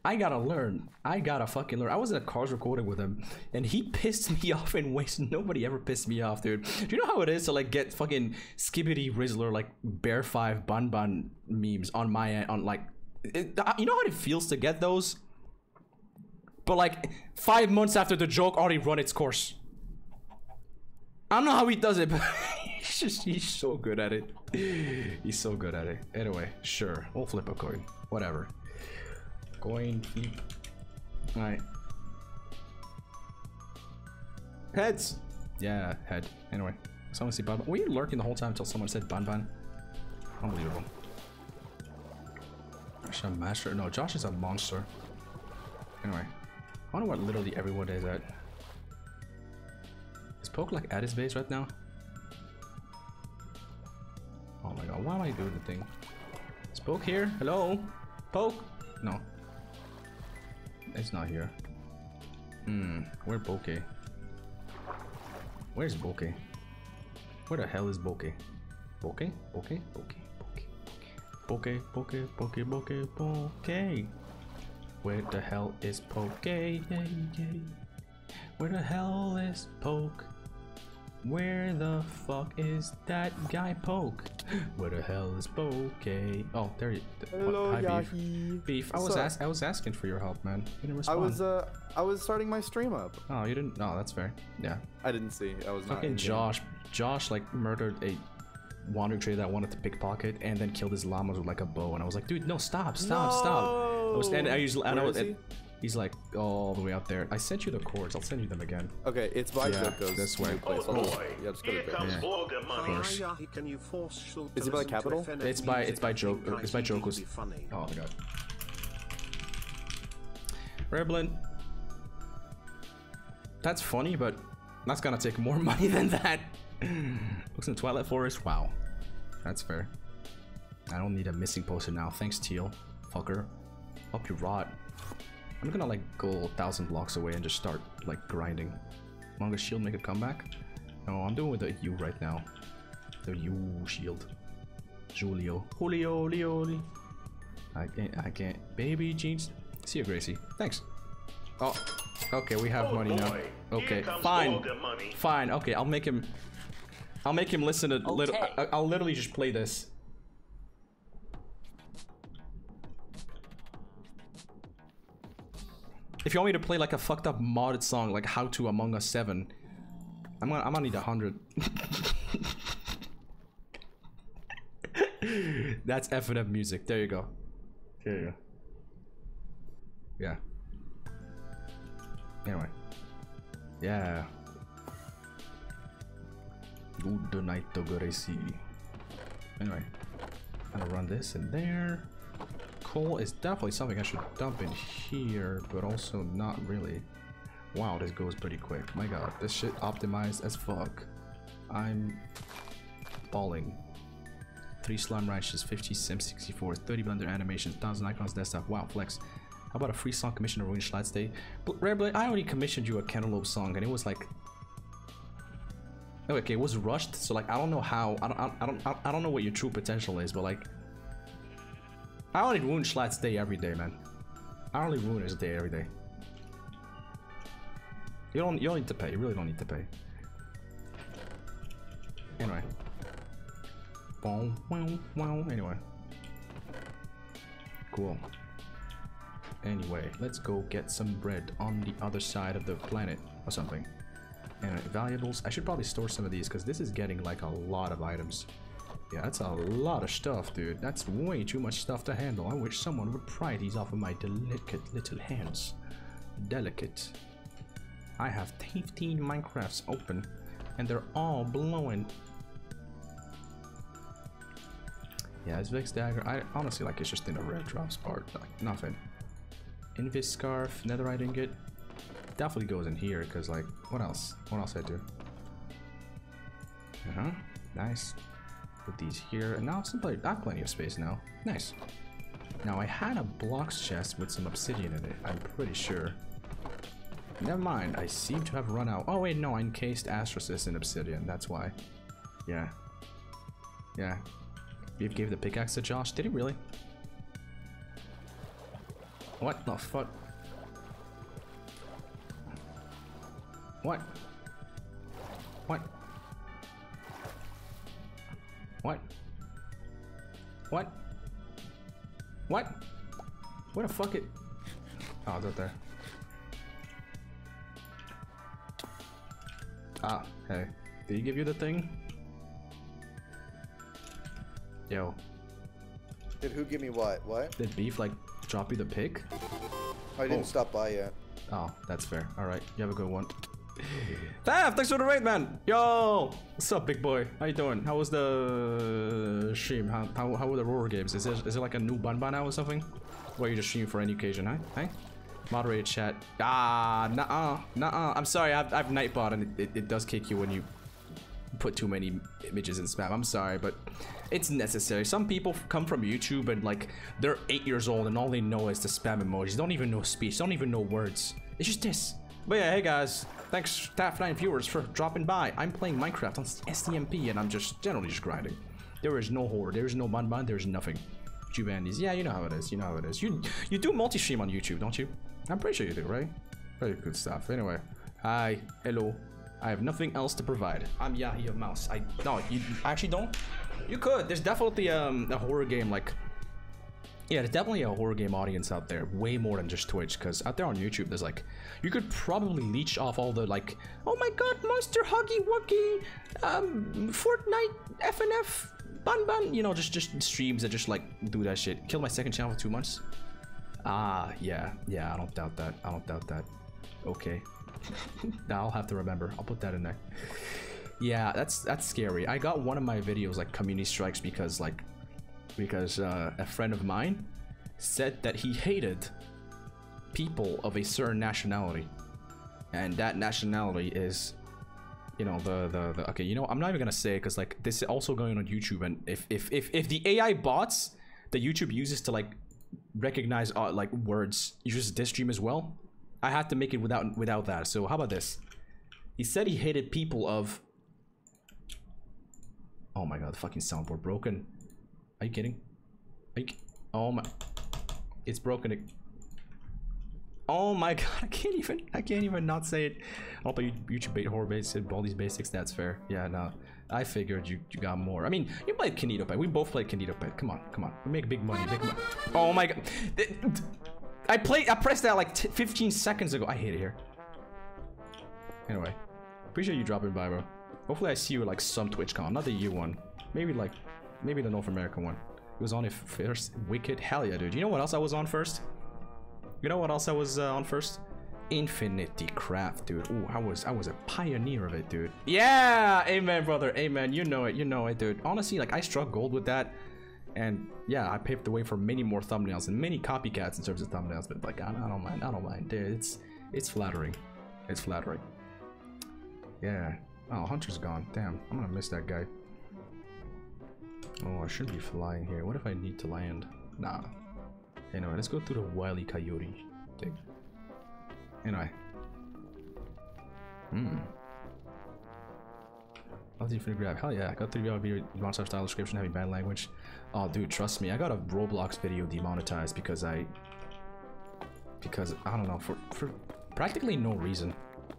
I gotta learn. I gotta fucking learn. I was in a cars recording with him, and he pissed me off in ways nobody ever pissed me off, dude. Do you know how it is to like get fucking Skibidi Rizzler like Bear Five Bun Bun memes on my on like, it, uh, you know how it feels to get those? but like five months after the joke already run its course. I don't know how he does it, but he's just he's so good at it. He's so good at it. Anyway, sure, we'll flip a coin. Whatever. Coin flip. Alright. Heads! Yeah, head. Anyway. Someone see Ban Ban. Were you lurking the whole time until someone said Bun Bun? Unbelievable. Josh a master. No, Josh is a monster. Anyway. I wonder what literally everyone is at. Is Poke like at his base right now? Oh my god, why am I doing the thing? Is Poke here? Hello? Poke? No. It's not here. Hmm, where Bokeh? Where's Bokeh? Where the hell is Bokeh? Bokeh? Bokeh? Bokeh? Bokeh? Bokeh? Bokeh? Bokeh? Bokeh? Where the hell is Poke? Yay, yay. Where the hell is Poke? Where the fuck is that guy Poke? Where the hell is Poke? Oh, there you. Hello, hi, Beef. Yahi. Beef, I was ask, I was asking for your help, man. You didn't respond. I was uh I was starting my stream up. Oh, you didn't? No, that's fair. Yeah. I didn't see. I was not. Fucking. Josh. Josh like murdered a wandering trader that wanted to pickpocket and then killed his llamas with like a bow. And I was like, dude, no, stop, stop, stop. I was and I usually I Where know is it- he? he's like all the way out there. I sent you the chords. I'll send you them again. Okay, it's by Yeah, Joko's this way. new place. Oh, Hold on. boy. Yeah, just go Here Joko's. comes Borga money. Of. Uh, can you force Schultz Is it by to Capital? effeminate It's by it's by and joke. It's by ITV Joko's. be funny? Oh my god. Reblin. That's funny, but that's gonna take more money than that. Looks in Twilight Forest. Wow, that's fair. I don't need a missing poster now. Thanks, Teal. Fucker. Hope you rot. I'm gonna like go a thousand blocks away and just start like grinding. Manga shield make a comeback? No, I'm doing with the U right now. The U shield. Julio. Julio, Julio. I can't, I can't. Baby jeans. See you, Gracie. Thanks. Oh, okay, we have money now. Okay, fine. Fine, okay, I'll make him. I'll make him listen to little. Okay. I, I'll literally just play this. If you want me to play like a fucked up modded song like How to Among Us 7, I'm gonna I'm gonna need a hundred. That's F and F music. There you go. There you go. Yeah. Anyway. Yeah. Good night, Gracie. Anyway. Gonna run this in there. Coal is definitely something I should dump in here, but also not really. Wow, this goes pretty quick. My god, this shit optimized as fuck. I'm balling. 3 slime ranches, 50 sim 64, 30 blender animations, 1000 icons desktop. Wow, flex. How about a free song commission to ruin Schlatt's day? But Rare Blade, I already commissioned you a Cantaloupe song and it was like okay, it was rushed, so like I don't know how I don't I don't, I don't know what your true potential is, but like I only ruin Schlatt's day every day, man. I only wound his day every day. You don't you don't need to pay, you really don't need to pay. Anyway. Wow, wow, wow. Anyway. Cool. Anyway, let's go get some bread on the other side of the planet or something. And valuables. I should probably store some of these because this is getting like a lot of items. Yeah, that's a lot of stuff, dude. That's way too much stuff to handle. I wish someone would pry these off of my delicate little hands. Delicate. I have 15 Minecrafts open, and they're all blowing. Yeah, it's Vex Dagger. I honestly like it's just in a rare drops part. Like, nothing. Invis Scarf, Netherite Ingot. Definitely goes in here, because, like, what else? What else I do? Uh huh. Nice. Put these here. And now some I have plenty of space now. Nice. Now, I had a blocks chest with some obsidian in it, I'm pretty sure. Never mind, I seem to have run out. Oh wait, no, I encased Astrosis in obsidian, that's why. Yeah. Yeah. Beef gave the pickaxe to Josh, did he really? What the fuck? What? What? What? What? What? Where the fuck it? Oh, it's out there. Ah, hey. Did he give you the thing? Yo, Did who give me what? What? did Beef like drop you the pick? I didn't Oh. stop by yet. Oh, that's fair. Alright, you have a good one. Taff, thanks for the raid, man! Yo! What's up, big boy? How you doing? How was the stream? How, how, how were the roar games? Is it, is it like a new bun by now or something? Or you just stream for any occasion, huh? Hey? Moderated chat. Ah, nah-uh, nah-uh. I'm sorry, I've, I've Nightbot and it, it, does kick you when you put too many images in spam. I'm sorry, but it's necessary. Some people come from YouTube and like they're eight years old and all they know is the spam emojis. Don't even know speech. Don't even know words. It's just this. But yeah, hey guys, thanks Staff Nine viewers for dropping by. I'm playing Minecraft on SDMP and I'm just generally just grinding. There is no horde. There is no bun bun. There's nothing. Jubandies. Yeah, you know how it is. You know how it is. You you do multi stream on YouTube, don't you? I'm pretty sure you do, right? Very good stuff. Anyway, hi, hello. I have nothing else to provide. I'm Yahi of Mouse. I no, you actually don't. You could. There's definitely um, a horror game like. Yeah, there's definitely a horror game audience out there, way more than just Twitch. Because out there on YouTube, there's like, you could probably leech off all the like, oh my god, Monster Huggy Wuggy, um, Fortnite, FNF, Bun Bun, you know, just just streams that just like do that shit. Killed my second channel for two months. Ah, yeah, yeah, I don't doubt that. I don't doubt that. Okay. now I'll have to remember. I'll put that in there. Yeah, that's that's scary. I got one of my videos like community strikes because like because uh, a friend of mine said that he hated people of a certain nationality, and that nationality is, you know, the the, the okay. You know, I'm not even gonna say because like this is also going on YouTube, and if if if if the AI bots that YouTube uses to like recognize uh, like words uses this stream as well, I have to make it without without that. So how about this? He said he hated people of. Oh my god, the fucking soundboard broken. Are you kidding? Are you... Oh my... It's broken. Oh my god, I can't even, I can't even not say it. I'll play YouTube bait horror base said all these basics, that's fair. Yeah, no. I figured you, you got more. I mean, you played KinitoPET. We both played KinitoPET. Come on, come on. We make big money, big money. Oh my god. I played, I pressed that like t 15 seconds ago. I hate it here. Anyway, appreciate you dropping by, bro. Hopefully I see you at like some TwitchCon, not the EU one. Maybe like, maybe the North American one. It was on it first. Wicked. Hell yeah, dude. You know what else I was on first? You know what else I was uh, on first? Infinite Craft, dude. Ooh, I was I was a pioneer of it, dude. Yeah, amen, brother. Amen. You know it. You know it, dude. Honestly, like I struck gold with that, and yeah, I paved the way for many more thumbnails and many copycats in terms of thumbnails. But like, I, I don't mind. I don't mind, dude. It's it's flattering. It's flattering. Yeah. Oh, Hunter's gone. Damn, I'm gonna miss that guy. Oh, I should be flying here. What if I need to land? Nah. Anyway, let's go through the Wily Coyote thing. Anyway. Hmm. Love the Infinite Grab. Hell yeah. I got the video monster style description having bad language. Oh, dude, trust me. I got a Roblox video demonetized because I. Because, I don't know, for, for practically no reason.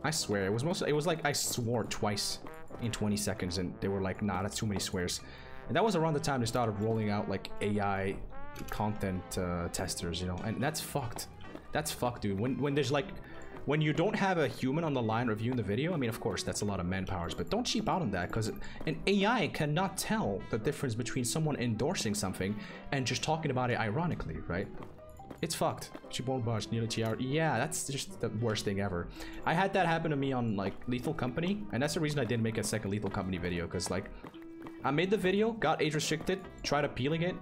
I swear, it was mostly, it was like I swore twice in 20 seconds and they were like, nah, that's too many swears. And that was around the time they started rolling out like AI content uh, testers, you know, and that's fucked. That's fucked, dude. When when there's like when you don't have a human on the line reviewing the video, I mean, of course, that's a lot of manpowers, but don't cheap out on that because an AI cannot tell the difference between someone endorsing something and just talking about it ironically, right? It's fucked. She won't budge. Nearly TR. Yeah, that's just the worst thing ever. I had that happen to me on like Lethal Company, and that's the reason I didn't make a second Lethal Company video, because like I made the video, got age restricted, tried appealing it.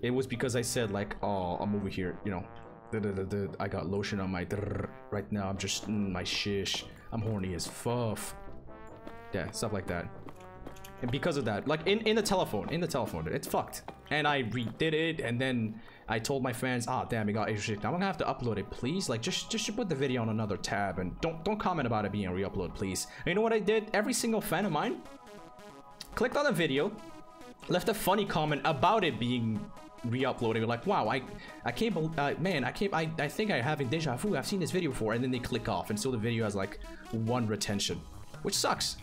It was because I said like, oh, I'm over here, you know, I got lotion on my right now. I'm just mm, my shish. I'm horny as fuff. Yeah, stuff like that. And because of that, like in, in the telephone, in the telephone, it's fucked. And I redid it, and then I told my fans, ah, damn, it got age restricted. I'm gonna have to upload it, please. Like, just just put the video on another tab, and don't don't comment about it being re-upload, please. And you know what I did? Every single fan of mine clicked on the video, left a funny comment about it being re-uploaded. Like, wow, I I can't believe, uh, man, I can't, I, I think I have in deja vu. I've seen this video before, and then they click off, and so the video has like one retention, which sucks.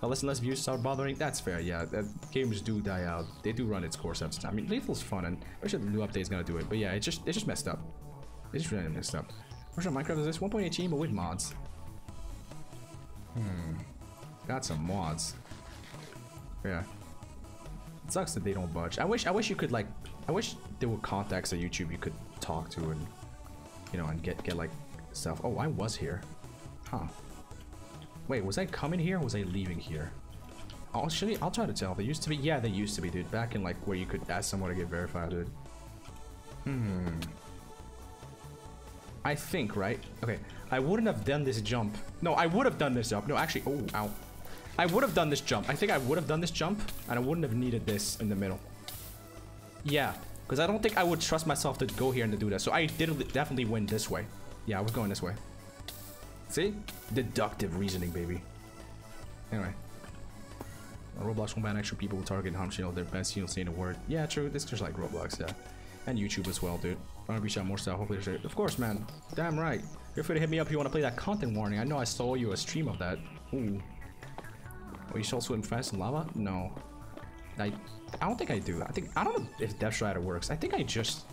But less and less views start bothering. That's fair, yeah. That games do die out. They do run its course time. I mean, Lethal's fun, and I'm sure the new update is gonna do it. But yeah, it's just it's just messed up. It's just really messed up. Version of Minecraft is this 1.18, but with mods. Hmm. Got some mods. Yeah. It sucks that they don't budge. I wish I wish you could like I wish there were contacts at YouTube you could talk to and you know and get get like stuff. Oh, I was here. Huh. Wait, was I coming here or was I leaving here? Oh, actually, I'll try to tell. They used to be, yeah, they used to be, dude. Back in like where you could ask someone to get verified, dude. Hmm. I think, right? Okay, I wouldn't have done this jump. No, I would have done this jump. No, actually, oh, ow. I would have done this jump. I think I would have done this jump, and I wouldn't have needed this in the middle. Yeah, because I don't think I would trust myself to go here and to do that. So I did definitely win this way. Yeah, I was going this way. See? Deductive reasoning, baby. Anyway. Roblox won't ban extra people who target harm channel their best you know saying a word. Yeah, true. This is just like Roblox, yeah. And YouTube as well, dude. Wanna reach out more stuff, hopefully there's Of course, man. Damn right. Feel free to hit me up if you wanna play that content warning. I know I saw you a stream of that. Ooh. You still swim fast in lava? No. I I don't think I do. I think I don't know if Depth Strider works. I think I just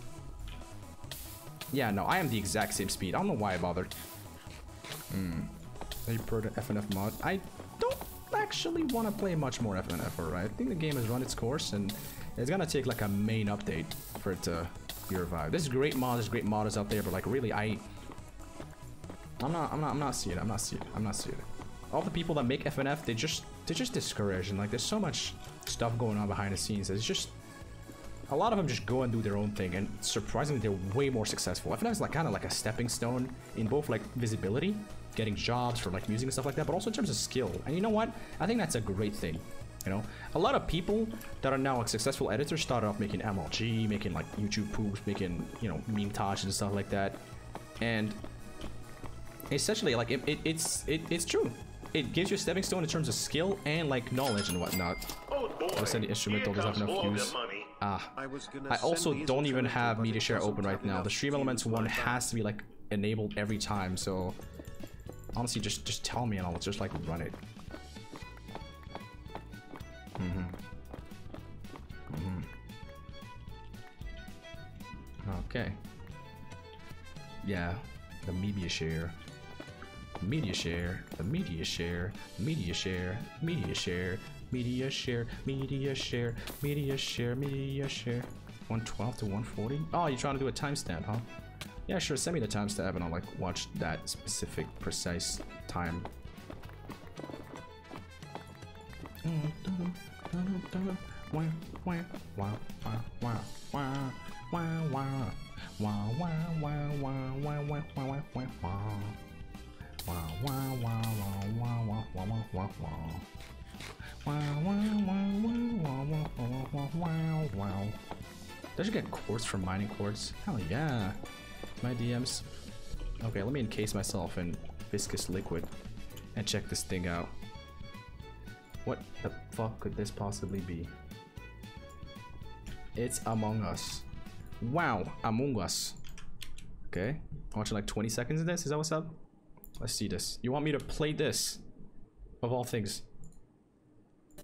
Yeah, no, I am the exact same speed. I don't know why I bothered. Hmm. You pro to FNF mod? I don't actually want to play much more FNF, right? I think the game has run its course and it's gonna take like a main update for it to be revived. There's great mods, there's great modders out there, but like really I I'm not I'm not I'm not seeing it. I'm not seeing it. I'm not seeing it. All the people that make FNF, they just they're just discouraged and like there's so much stuff going on behind the scenes. It's just a lot of them just go and do their own thing and surprisingly they're way more successful. I FNF is like kind of like a stepping stone in both like visibility, getting jobs for like music and stuff like that, but also in terms of skill. And you know what? I think that's a great thing. You know, a lot of people that are now like successful editors started off making MLG, making like YouTube poops, making you know meme touch and stuff like that, and essentially like it, it, it's it, it's true. It gives you a stepping stone in terms of skill and like knowledge and whatnot. Oh boy, I said the instrumental doesn't have enough views. Ah, I was gonna I also don't even have media share open right now. The Stream Elements one like has to be like enabled every time. So honestly, just just tell me and I'll just like run it. Mm-hmm. Mm-hmm. Okay. Yeah, the media share. Media share, the media share, media share, media share, media share, media share, media share, media share. 112 to 140? Oh, you're trying to do a timestamp, huh? Yeah, sure, send me the timestamp and I'll like watch that specific, precise time. Wow, wow, wow, wow, wow, wow, wow, wow, wow, wow, wow, wow, wow, wow, wow, wow, Did you get quartz from mining quartz? Hell yeah. My DMs. Okay, let me encase myself in viscous liquid and check this thing out. What the fuck could this possibly be? It's Among Us. Wow, Among Us. Okay, watching like 20 seconds of this. Is that what's up? Let's see this. You want me to play this? Of all things.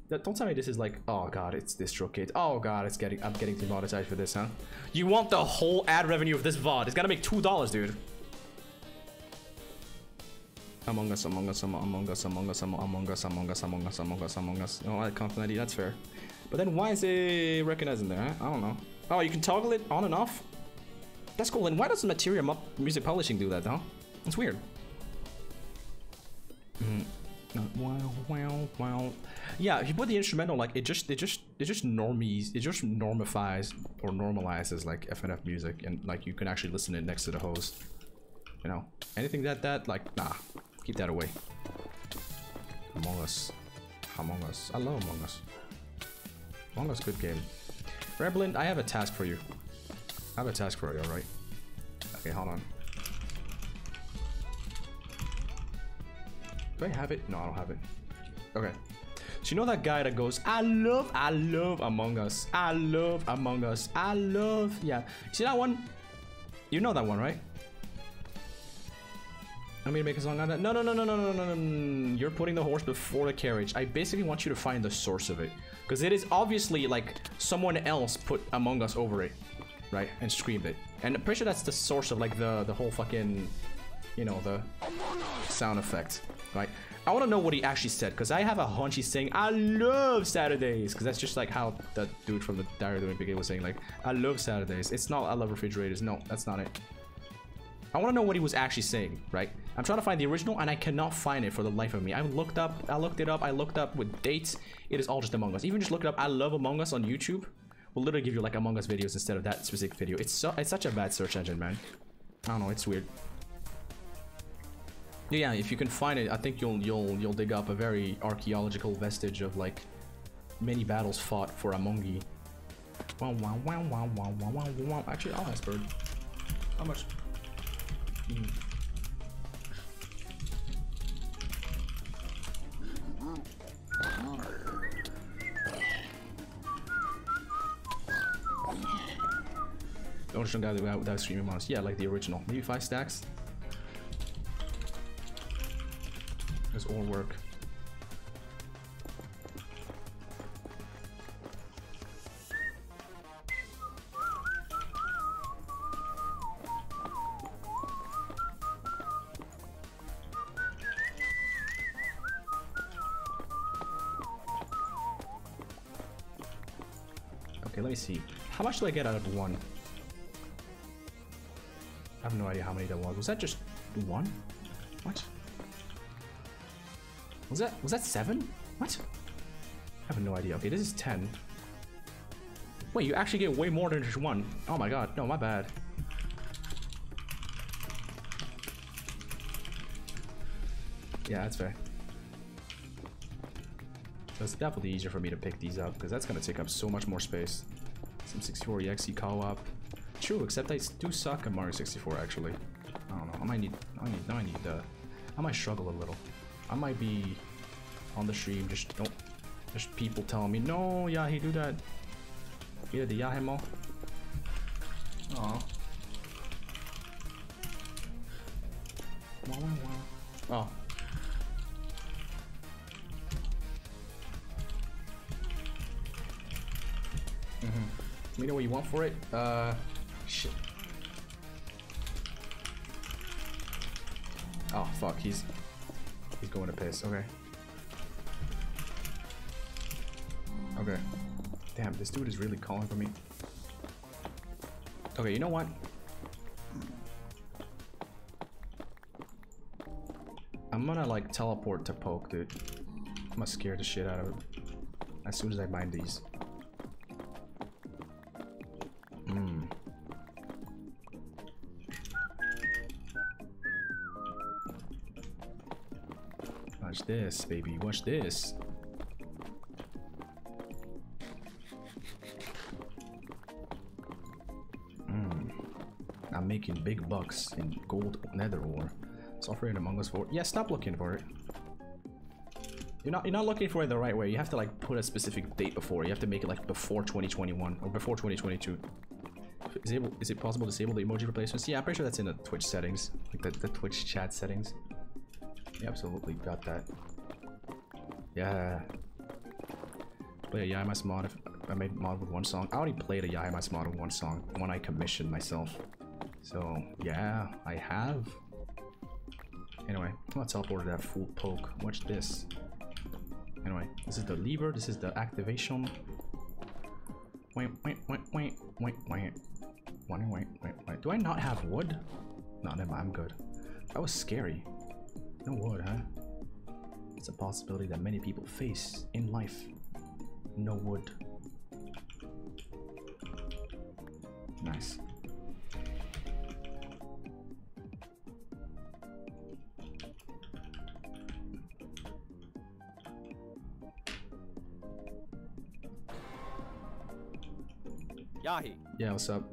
Don't tell me this is like, oh god, it's DistroKid. Oh god, it's getting, I'm getting demonetized for this, huh? You want the whole ad revenue of this VOD? It's gotta make two dollars, dude. Among Us, Among Us, Among Us, Among Us, Among Us, Among Us, Among Us, Among Us, Among Us. Oh, I content ID, that's fair. But then why is it recognizing there? I don't know. Oh, you can toggle it on and off? That's cool. And why doesn't Materia Music Publishing do that, huh? That's weird. Wow, wow, wow. Yeah, if you put the instrumental, like it just, it just, it just normies, it just normifies or normalizes like FNF music, and like you can actually listen to it next to the host. You know, anything that that like, nah, keep that away. Among Us, Among Us. I love Among Us. Among Us, good game. Reblin, I have a task for you. I have a task for you, alright? Okay, hold on. Do I have it? No, I don't have it. Okay. So you know that guy that goes, I love, I love Among Us. I love Among Us. I love, yeah. See that one? You know that one, right? I'm gonna make a song on that. No, no, no, no, no, no, no, no. You're putting the horse before the carriage. I basically want you to find the source of it. Because it is obviously like someone else put Among Us over it, right? And screamed it. And I'm pretty sure that's the source of like the, the whole fucking, you know, the sound effect right? I want to know what he actually said because I have a hunch he's saying I love Saturdays because that's just like how that dude from the Diary of the Wimpy was saying like I love Saturdays. It's not I love refrigerators. No, that's not it. I want to know what he was actually saying, right? I'm trying to find the original and I cannot find it for the life of me. I looked up, I looked it up, I looked up with dates. It is all just Among Us. Even just look it up. I love Among Us on YouTube. Will literally give you like Among Us videos instead of that specific video. It's so it's such a bad search engine, man. I don't know. It's weird. Yeah, if you can find it, I think you'll you'll you'll dig up a very archaeological vestige of like many battles fought for Amongi. Wow, wow, wow, wow, wow, wow, wow, wow. Actually, I'll ask Bird. How much? The original guy without, without streaming mods. Yeah, like the original. Maybe five stacks. Does all work. Okay, let me see. How much do I get out of one? I have no idea how many that was. Was that just one? What? Was that was that seven? What? I have no idea. Okay, this is ten. Wait, you actually get way more than just one. Oh my god, no, my bad. Yeah, that's fair. So it's definitely easier for me to pick these up because that's gonna take up so much more space. Some 64 EXE co-op. True, except I do suck at Mario 64 actually. I don't know. I might need. I need. I need. Uh, I might struggle a little. I might be on the stream. Just don't. Just people telling me, no, yeah, he do that. Yeah, the Yahimo. Aw. Wah, wah, wah. Oh. Mm-hmm. Let me know what you want for it. Uh, shit. Oh fuck, he's he's going to piss. Okay. Okay. Damn, this dude is really calling for me. Okay, you know what? I'm gonna like teleport to poke, dude. I'm gonna scare the shit out of it as soon as I bind these. Hmm. This, baby. Watch this. Hmm. I'm making big bucks in gold nether ore. Software in Among Us 4. Yeah, stop looking for it. You're not you're not looking for it the right way. You have to like put a specific date before. You have to make it like before 2021 or before 2022. Is it, is it possible to disable the emoji replacements? Yeah, I'm pretty sure that's in the Twitch settings, like the, the Twitch chat settings. Absolutely got that. Yeah. Play a Yahiamice mod if I made mod with one song. I already played a Yahiamice mod with one song, one I commissioned myself. So yeah, I have. Anyway, gonna teleport that full poke. Watch this. Anyway, this is the lever. This is the activation. Wait, wait, wait, wait, wait, wait. Wait, wait, wait, wait. Do I not have wood? No, never mind. I'm good. That was scary. No wood, huh? It's a possibility that many people face in life. No wood. Nice. Yahi. Yeah, what's up?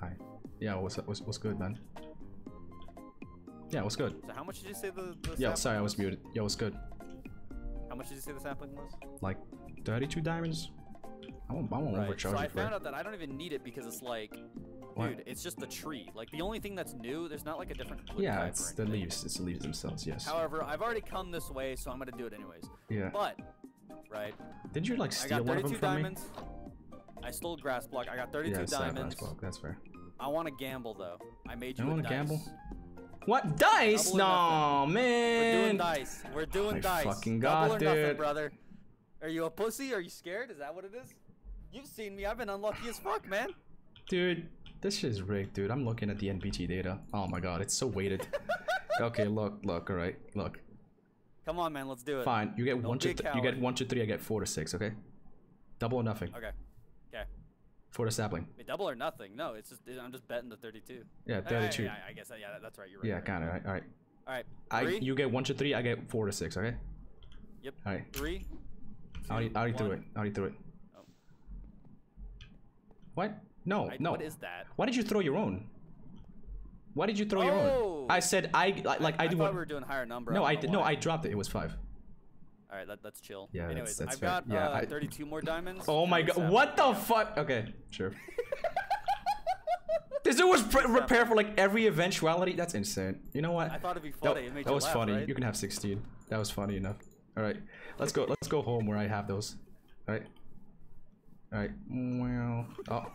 Hi. Yeah, what's up? What's, what's good, man? Yeah, what's good? So how much did you say the, the Yo, sorry, I was was? muted. Yo, what's good? How much did you say the sampling was? Like 32 diamonds? I won't, I won't Right. overcharge So I found it. out that I don't even need it because it's like, What? dude, it's just the tree. Like the only thing that's new, there's not like a different. Yeah, it's the leaves. It's the leaves themselves, yes. However, I've already come this way, so I'm gonna do it anyways. Yeah. But, right. Did you like I steal one of 32 them from me? diamonds. I stole grass block. I got 32 yeah, diamonds. last block, that's fair. I want to gamble though. I made You you. a wanna gamble? What? Dice? Double No, man! We're doing dice. We're doing My dice. fucking Double God, or nothing, brother. Are you a pussy? Are you scared? Is that what it is? You've seen me. I've been unlucky as fuck, man. Dude, this shit is rigged, dude. I'm looking at the NBT data. Oh my god, it's so weighted. okay, look, look, alright, look. Come on, man. Let's do it. Fine, you get Don't one to you get one to three, I get four to six, okay? Double or nothing. Okay. For the sapling. Wait, double or nothing? No, it's just I'm just betting the 32. Yeah, Uh, 32. Yeah, I guess yeah, that's right. You're right. Yeah, right, kinda, right? Alright. All right. I Three. you get one to three, I get four to six, okay? Yep. Alright. Three. I already, I already threw it. I already threw it. Oh. What? No, I- no. What is that? Why did you throw your own? Why did you throw your own? Oh! I said I like, I, I do thought what. we were doing higher number. no, I I don't did. know No, why. I dropped it. It was five. All right, let, us chill. Yeah, that's- Anyways, that's I've fair. got Yeah, uh, I- 32 more diamonds. Oh my god! seven. What the fuck? Okay, sure. this dude was pre- prepared for like every eventuality. That's insane. You know what? I thought it'd be That, funny. It made that was laugh, funny. right? You can have 16. That was funny enough. All right, let's go. Let's go home where I have those. All right. All right. Well. Oh.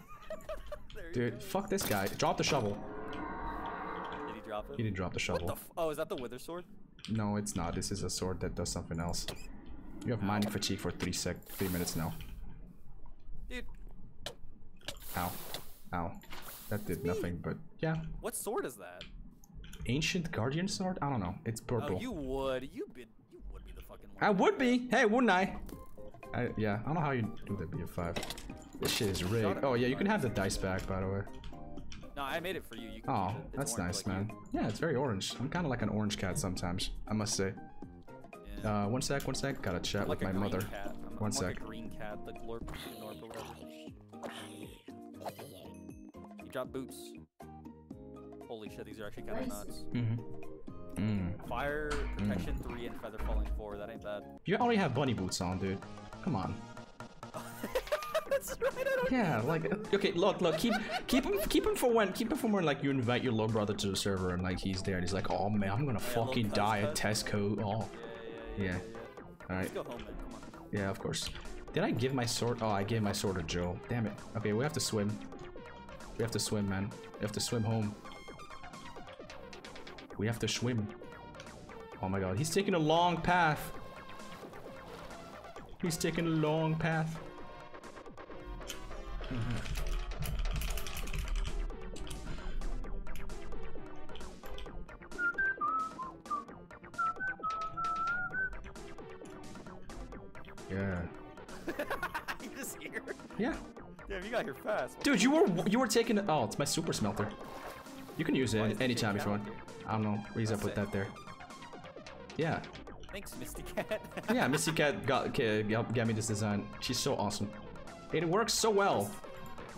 Dude, fuck this guy. Drop the shovel. Did he drop it? He didn't drop the shovel. What the oh, is that the wither sword? No, it's not. This is a sword that does something else. You have mining fatigue for three sec, three minutes now. Dude, Ow, ow. That did nothing, but yeah. what sword is that? Ancient guardian sword? I don't know. It's oh, purple. Oh, you would. You be. You would be the fucking. One. I would be. Hey, wouldn't I? I yeah. I don't know how you do the BF5. This shit is rigged. Oh yeah, you can have the dice back, by the way. No, I made it for you. You can Oh, it. That's nice, like you. man. Yeah, it's very orange. I'm kind of like an orange cat sometimes. I must say. Yeah. Uh, one sec, one sec. Gotta chat I'm like with a my mother. Cat. I'm, One I'm sec. like a green cat, like Lord Norp or. You drop boots. Holy shit, these are actually kind of nuts. Mm-hmm. Mm. Fire protection three and feather falling four. That ain't bad. You already have bunny boots on, dude. Come on. That's right. I don't Yeah, like okay, look, look, keep keep him keep him for when keep him for when like you invite your little brother to the server and like he's there and he's like, oh man, I'm gonna little fucking die at. Tesco. Oh, Yeah, yeah, yeah. yeah. All right. Let's go home then. Come on. Yeah, of course. Did I give my sword? Oh, I gave my sword to Joe. Damn it. Okay, we have to swim. We have to swim, man. We have to swim home. We have to swim. Oh my god, he's taking a long path. He's taking a long path. Mm-hmm. Yeah. you just here? Yeah. Damn, you got here fast. Dude, you were you were taking oh, it's my super smelter. You can use it any, anytime if you want. I don't know. Reason I put that there. Yeah. Thanks, Misty Cat. Yeah, Missy Cat got, got, got me this design. She's so awesome. It works so well.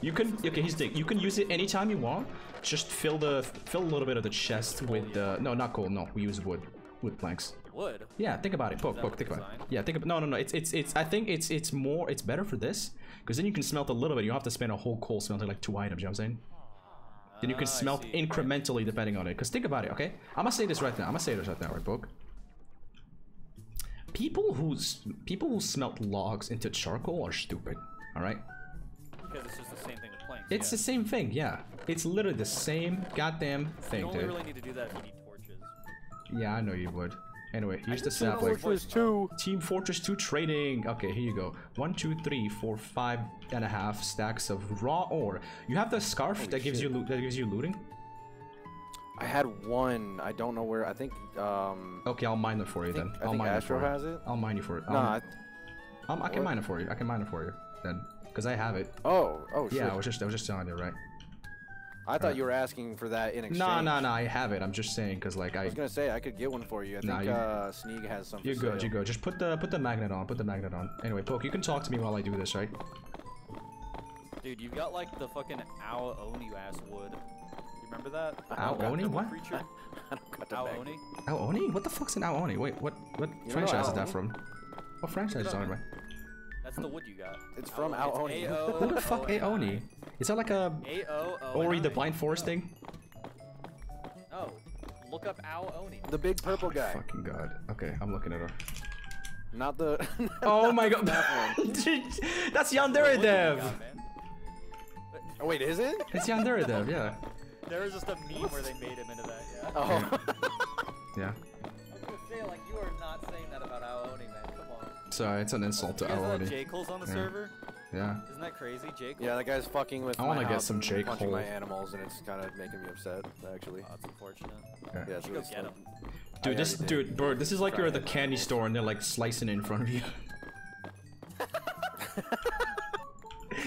You can okay, the thing. You can use it anytime you want. Just fill the fill a little bit of the chest with uh, no, not coal. No, we use wood, wood planks. Wood. Yeah, think about it. Poke, poke. Think the about it. Yeah, think about. No, no, no. It's it's it's. I think it's it's more. It's better for this because then you can smelt a little bit. You don't have to spend a whole coal smelting like two items. You know what I'm saying? Then you can Ah, smelt incrementally depending on it. Because think about it, okay? I'm gonna say this right now. I'm gonna say this right now, right, book? People who people who smelt logs into charcoal are stupid. All right? Because it's just the same thing with planks. It's yeah. the same thing, yeah. It's literally the same goddamn You thing, only dude. really need to do that if you need torches. Yeah, I know you would. Anyway, here's the did sapling. Fortress 2. Team Fortress 2 trading. Okay, here you go. One, two, three, four, five and a half stacks of raw ore. You have the scarf that gives you loot. That gives you looting. I had one. I don't know where. I think. Um. Okay, I'll mine it for you I think- then. I I'll think mine Astro it for you. has it. I'll mine you for it. No, I'll- I- Um, I can what? mine it for you. I can mine it for you then, because I have it. Oh, oh, Yeah, shit. I was just, I was just telling you, right? I thought you were asking for that in exchange. No, no, no. I have it. I'm just saying, cause like I I. was gonna say I could get one for you. I Nah, think you- uh, Sneak has some. for You're good. You're good. Just put the put the magnet on. Put the magnet on. Anyway, poke. You can talk to me while I do this, right? Dude, you've got like the fucking Ao Oni ass wood. You remember that? Ao That Oni? What? Creature? I the Ao bag. Oni? Ao Oni? What the fuck's an Ao Oni? Wait, what? What know franchise is that from? What franchise is that up, about? That's the wood you got. It's from oh, Ao- Ao Oni. Who the fuck O-N-I. Aoni? Is that like a Ori the Blind Forest thing? No. Look up Ao Oni. The big purple oh guy, Fucking god. Okay, I'm looking at her. not the. Oh my god. that one. That's Yandere What do you Dev. Oh wait, is it? It's Yandere Dev, yeah. There was just a meme where they made him into that, yeah? Oh. Yeah. Sorry, it's an insult to You guys know. J. Cole's on the Yeah. server? Yeah. Isn't that crazy? J. Cole? yeah, that guy's fucking with I wanna get house some and J. punching my animals, and it's kind of making me upset, actually. Oh, that's unfortunate. Yeah. Yeah, it's You really get him. I Dude, this dude, bro, this is like you're at the candy store and they're like slicing in front of you.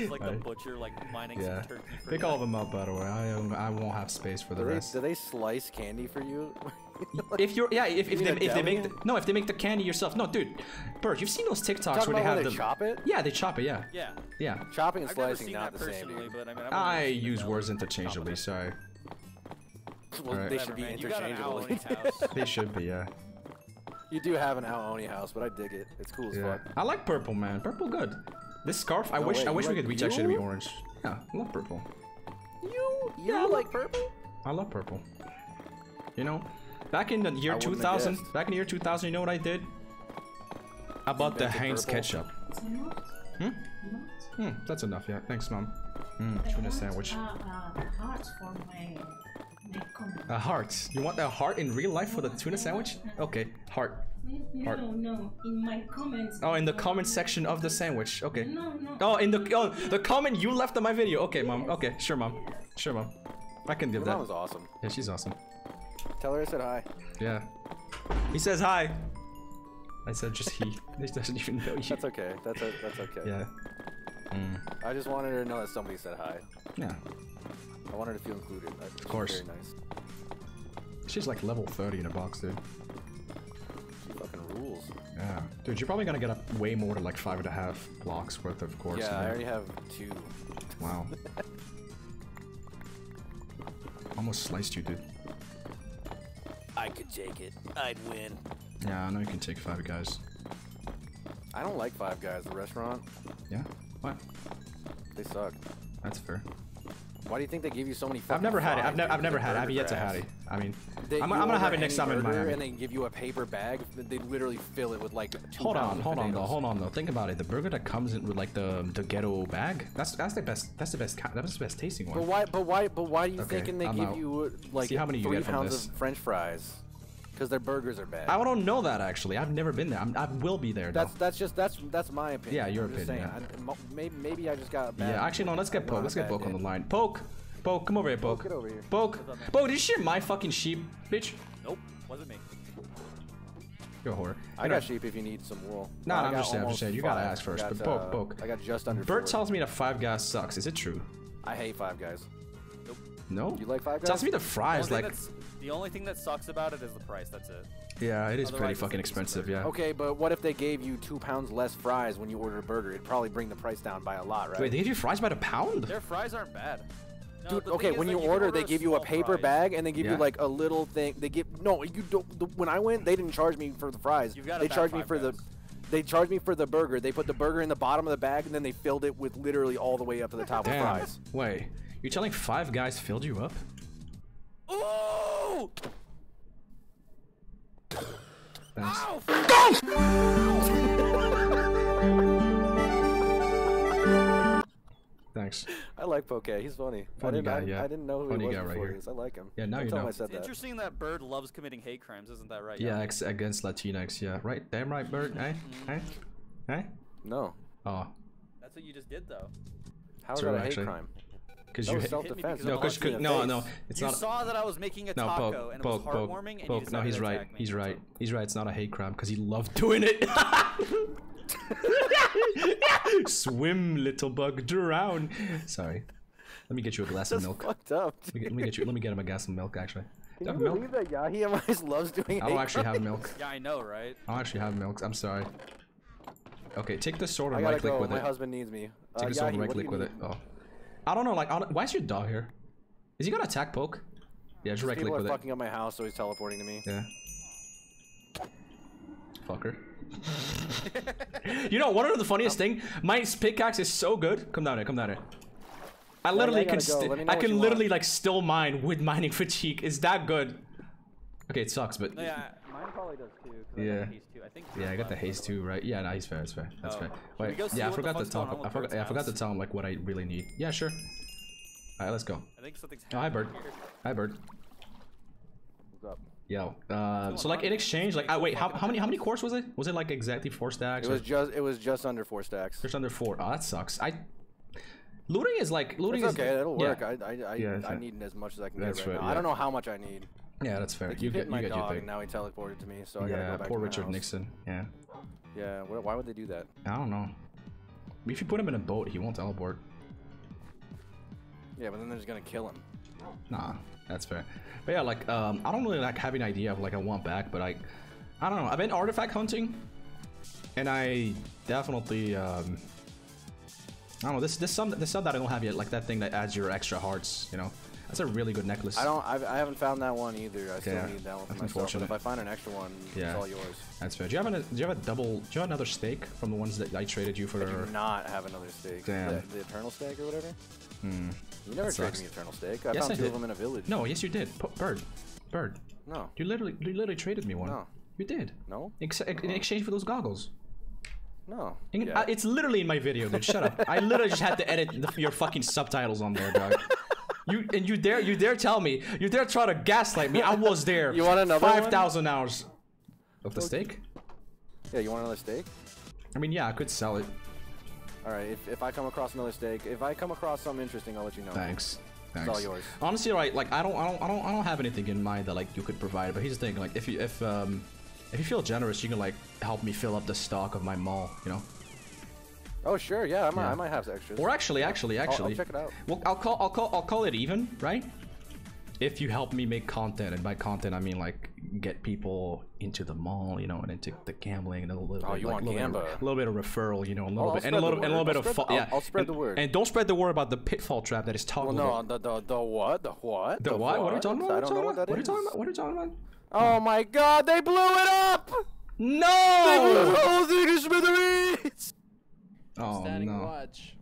It's like the butcher, like, mining yeah. some turkey for Pick you. all of them up, by the way. I um, I won't have space for the Do they, rest. do they slice candy for you? If you're yeah, if, if they if they make the, no, if they make the candy yourself. No, dude, Bert, you've seen those TikToks where they have when the chop it? Yeah, they chop it. Yeah, Yeah. yeah. Chopping and I've never slicing seen not that the same, personally, but I mean, I've I use words interchangeably. it. Sorry, Well, Alright. they should be man. You got an Ao interchangeable. They should be. Yeah, you do have an Aoni house, but I dig it. It's cool as yeah. fuck. I like purple, man. Purple, good. This scarf, I No wish way, I you wish we could reach actually to be orange. Yeah, I love purple. You you Yeah, I like purple? I love purple. You know, back in the year I wouldn't have 2000, back in the year 2000, you know what I did? I bought the Invented Heinz purple. ketchup. Hmm? Hmm, that's enough, yeah. Thanks, mom. Mm, tuna sandwich. Uh, uh, hearts for my, my comment. A heart. You want a heart in real life for the tuna sandwich? Okay, heart. Heart. No, no, in my comments. Oh, in the comment section of the sandwich. Okay. No, no. Oh, in the oh, the comment you left on my video. Okay, mom. Okay, sure, mom. Sure, mom. I can do that. that. was awesome. Yeah, she's awesome. Tell her I said hi. Yeah. He says hi. I said just he. He doesn't even know you. That's okay. That's o that's okay. Yeah. Mm. I just wanted her to know that somebody said hi. Yeah. I wanted her to feel included. Of course. Very nice. She's like level 30 in a box, dude. She fucking rules. Yeah. Dude, you're probably gonna get up way more to like five and a half blocks worth of course. yeah, in I there. already have two. Wow. Almost sliced you, dude. I could take it. I'd win. Yeah, I know you can take five guys. I don't like Five Guys, the restaurant. Yeah? What? They suck. That's fair. Why do you think they give you so many? I've never had it. I've, ne- I've never had it. I've yet to have it. I mean, They, I'm, I'm gonna have it next time in Miami. And they give you a paper bag. They literally fill it with like two Hold on, hold on though, hold on though. Think about it. The burger that comes in with like the the ghetto bag. That's that's the best. That's the best. That's the best tasting one. But why? But why? But why do you Okay, thinking they I'm give out. you like See how many three pounds of French fries? Because their burgers are bad. I don't know that actually. I've never been there. I'm, I will be there. That's though. that's just that's that's my opinion. Yeah, your I'm opinion, Saying, I, maybe maybe I just got a bad. Yeah, actually no. Let's get poke. Let's get poke on the line. Poke, poke. Come over here, poke. Get over here. Poke, poke. Did you shit my fucking sheep, bitch? Nope, wasn't me. You're a whore. I You know- got sheep if you need some wool. No, I no, I'm got just saying. I'm just saying. You gotta ask first. I But poke, uh, poke. I got just under. Bert tells me that Five Guys sucks. Is it true? I hate Five Guys. Nope. No. You like Five Guys? Tells me the fries like. That's, the only thing that sucks about it is the price. That's it. Yeah, it is pretty Otherwise, it's a fucking expensive. Yeah. Okay, but what if they gave you two pounds less fries when you ordered a burger? It'd probably bring the price down by a lot, right? Wait, they give you fries by the pound? Their fries aren't bad. No, Dude, okay, thing is when that you can order, they give you a paper fries. bag and they give Yeah. you like a little thing. They give no, you don't. The, when I went, they didn't charge me for the fries. You've got a they bad charged me Five for the. They charged me for the burger. They put the burger in the bottom of the bag and then they filled it with literally all the way up to the top with Damn. fries. Wait, you're telling Five Guys filled you up? Ooh! Thanks. Thanks, Thanks. I like Poke. He's funny. I Funny didn't, guy, I, yeah. I didn't know who Funny he was guy right here. this. I like him. Yeah, now Don't you tell him know. I said It's that. interesting that Bird loves committing hate crimes, isn't that right? Yeah, Jan? ex- against Latinx. Yeah, right. Damn right, Bird. Eh? Mm-hmm. Eh? Eh? No. Oh, That's what you just did, though. How is that a hate actually. crime? Because you hit- self-defense. No, I'm because punching in no, no, it's you not. saw that I was making a No, taco poke, and it poke, was poke, heartwarming, and you poke. decided No, he's to right. me. He's right. He's right. It's not a hate crime because he loved doing it. Swim, little bug, drown. Sorry. Let me get you a glass of milk. fucked up. Let me, get, let me get you. Let me get him a glass of milk. Actually, Can do you you have milk? that Yahi always loves doing I don't hate actually have milk. Yeah, I know, right? I don't actually have milk. I'm sorry. Okay, take the sword I and gotta right click go. with My it. husband needs me. Uh, Take the sword Yahi, and right click you with it. Oh. I don't know. Like, I don't- why is your dog here? Is he gonna attack poke? Yeah, just right People click are with it. fucking up my house, so he's teleporting to me. Yeah. Fucker. you know, one of the funniest um, thing, my pickaxe is so good. Come down here, come down here. I Yeah, yeah, literally I can, gotta go. sti- Let me know I what you can want. literally like still mine with mining fatigue. Is that good. Okay, it sucks, but No, yeah, mine probably does too. 'cause I got yeah, the haste too. I think yeah, I got the haste too, right? Yeah, no, he's fair. It's fair. That's Oh. fair. Wait, yeah, I forgot to fuck's talk. I forgot. Yeah, I forgot to tell him like what I really need. Yeah, sure. All right, let's go. I think something's Oh, hi, bird. here. Hi, bird. What's up? Yo, uh, so like in exchange, like, I wait, how, how many how many cores was it? Was it like exactly four stacks? It or was just it was just under four stacks. just under four? Oh, that sucks. I looting is like looting It's is okay. It'll yeah. work. I I I, Yeah, I need as much as I can That's get right right, now. yeah. I don't know how much I need. Yeah, that's fair. Keep You get hitting my you dog, and now he teleported to me, so I gotta Yeah, go back poor to my Richard house. Nixon. Yeah, Yeah. wh- Why would they do that? I don't know. If you put him in a boat, he won't teleport. Yeah, but then they're just gonna kill him. Nah, that's fair. But yeah, like um, I don't really like have an idea of like I want back, but I, I don't know. I've been artifact hunting, and I definitely um, I don't know. This this some this some that I don't have yet, like that thing that adds your extra hearts. You know, that's a really good necklace. I don't. I've, I haven't found that one either. I still need that one for that's myself. But if I find an extra one, Yeah. it's all yours. That's fair. Do you have a do you have a double? Do you have another steak from the ones that I traded you for? I do not have another steak. Damn. The, the eternal steak or whatever. Hmm. You never traded me eternal steak. I Yes, found I two did. of them in a village. No, yes you did. P- bird, bird. No. You literally you literally traded me one. No. You did. No. Ex- in exchange for those goggles. No. Can- Yeah. uh, it's literally in my video, dude. Shut up. I literally just had to edit the, your fucking subtitles on there, dog. You and you dare you dare tell me you dare try to gaslight me. I was there. You want another one? Five thousand hours of the steak. Yeah. You want another steak? I mean, yeah, I could sell it. All right. If, if I come across another steak, if I come across something interesting, I'll let you know. Thanks. It's Thanks. all yours. Honestly, right? Like, I don't, I don't, I don't, I don't have anything in mind that like you could provide. But here's the thing: like, if you, if um, if you feel generous, you can like help me fill up the stock of my mall. You know. Oh sure. Yeah. I might. Yeah. I might have extras. Or actually, actually, I'll- I'll actually. check it out. Well, I'll call, I'll call, I'll call it even, right? If you help me make content, and by content I mean like get people into the mall, you know, and into the gambling, and a little, Oh, bit, you like, want little, bit, a little bit of referral, you know, a little I'll bit, and a little, and a little bit I'll of the- I'll- yeah. I'll spread and, the word. And don't spread the word about the pitfall trap that is Well, toggled. no. The, the the what? The what? The what? What are you talking about? I don't know what that What are you talking about? What are you talking about? Oh my God! They blew it up. No! They blew the whole thing to smithereens. Oh Standing no! watch.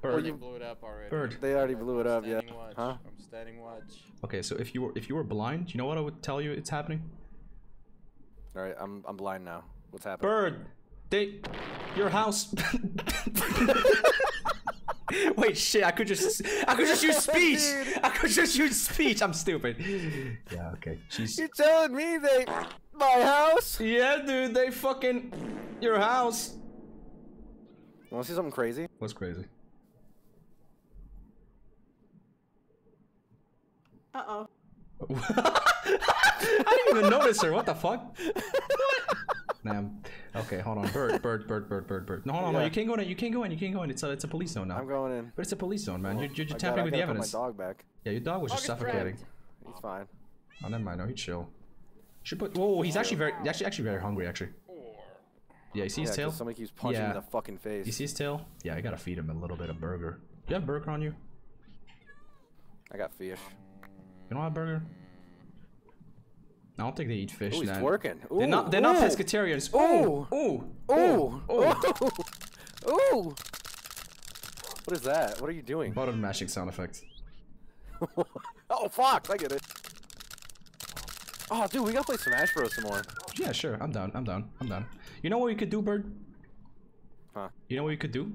Bird. You blew it up already. Bird. They already blew it up. Yeah. Watch. Huh? I'm standing watch. Okay, so if you were if you were blind, you know what I would tell you it's happening? All right. I'm I'm blind now. What's happening? Bird, they, your house. Wait, shit! I could just, I could just use speech. I could just use speech. I'm stupid. Yeah, okay. She's. You're telling me they my house? Yeah, dude. They fucking your house. Want to see something crazy? What's crazy? Uh oh. I didn't even notice her. What the fuck? What? Nah. Okay, hold on. Bird, bird, bird, bird, bird, bird. No, hold on. No, you can't go in. You can't go in. You can't go in. It's a, it's a police zone now. I'm going in. But it's a police zone, man. You're, you're, you're I tampering with I the gotta evidence. my dog back. Yeah, your dog was just Dog is suffocating. dragged. He's fine. Oh, never mind. No, he'd chill. Should put. Whoa, he's actually very, actually, actually very hungry. Actually. Yeah, you see his Yeah, tail? somebody keeps punching him in the fucking face. You see his tail? Yeah, I gotta feed him a little bit of burger. Do you have burger on you? I got fish. You don't have burger? I don't think they eat fish. Ooh, he's man. twerking. They're not. They're not ooh. pescatarians. Ooh. Ooh, ooh, Ooh. ooh. Ooh. Ooh. What is that? What are you doing? Button mashing sound effect. oh, fuck. I get it. Oh, dude, we gotta play Smash Bros. some more. Yeah, sure. I'm down. I'm down. I'm down. You know what we could do, Bird? Huh? You know what we could do?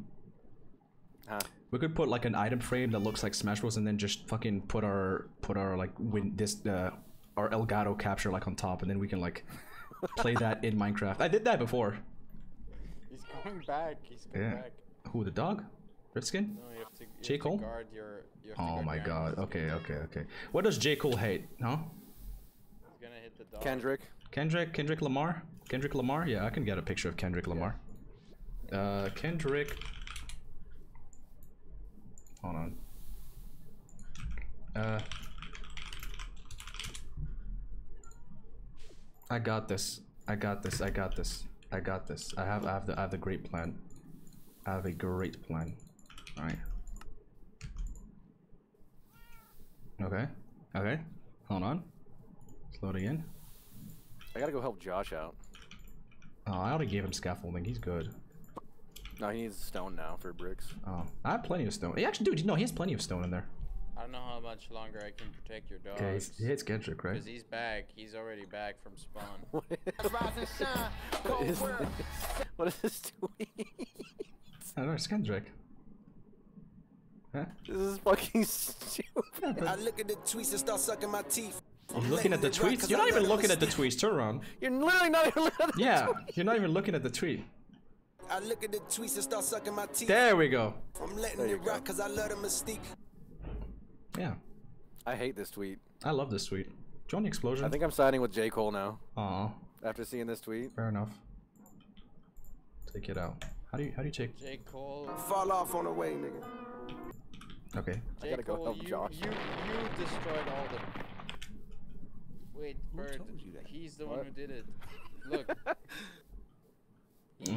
Huh? We could put like an item frame that looks like Smash Bros. and then just fucking put our put our like win this uh our Elgato capture like on top, and then we can like play that in Minecraft. I did that before. He's coming back. He's coming Yeah. back. Who the dog? Redskin? No, you have to, you J. have to Cole? guard your. You have to Oh guard my god. enemies. Okay, okay, okay. What does J Cole hate? Huh? He's gonna hit the dog. Kendrick. Kendrick Kendrick Lamar? Kendrick Lamar? Yeah, I can get a picture of Kendrick Lamar. Uh Kendrick Hold on. Uh I got this. I got this. I got this. I got this. I have I have the I have the great plan. I have a great plan. Alright. Okay. Okay. Hold on. It's loading in. I gotta go help Josh out. Oh, I already gave him scaffolding. He's good. No, he needs stone now for bricks. Oh, I have plenty of stone. He actually, dude, no, he has plenty of stone in there. I don't know how much longer I can protect your dog. Okay, he's, he hits Kendrick, right? Because he's back. He's already back from spawn. what is this? What is this tweet? I don't know, it's Kendrick. Huh? This is fucking stupid. I look at the tweets and start sucking my teeth. You're looking at the letting it rock tweets? 'cause You're not even looking at the tweets. Turn around. You're literally not even looking at the Yeah, tweet. you're not even looking at the tweet. I look at the tweets and start sucking my teeth. There we go. I'm letting it rock because I love the mystique. Yeah, I hate this tweet. I love this tweet. Join the Explosion. I think I'm siding with J. Cole now. Aw, After seeing this tweet. fair enough. Take it out. How do you how do you take? J. Cole. Fall off on the way, nigga. Okay. J. gotta go Cole, help you, Josh. You, you destroyed all the. Wait, who Bird. He's the one who did it. Look. Uh,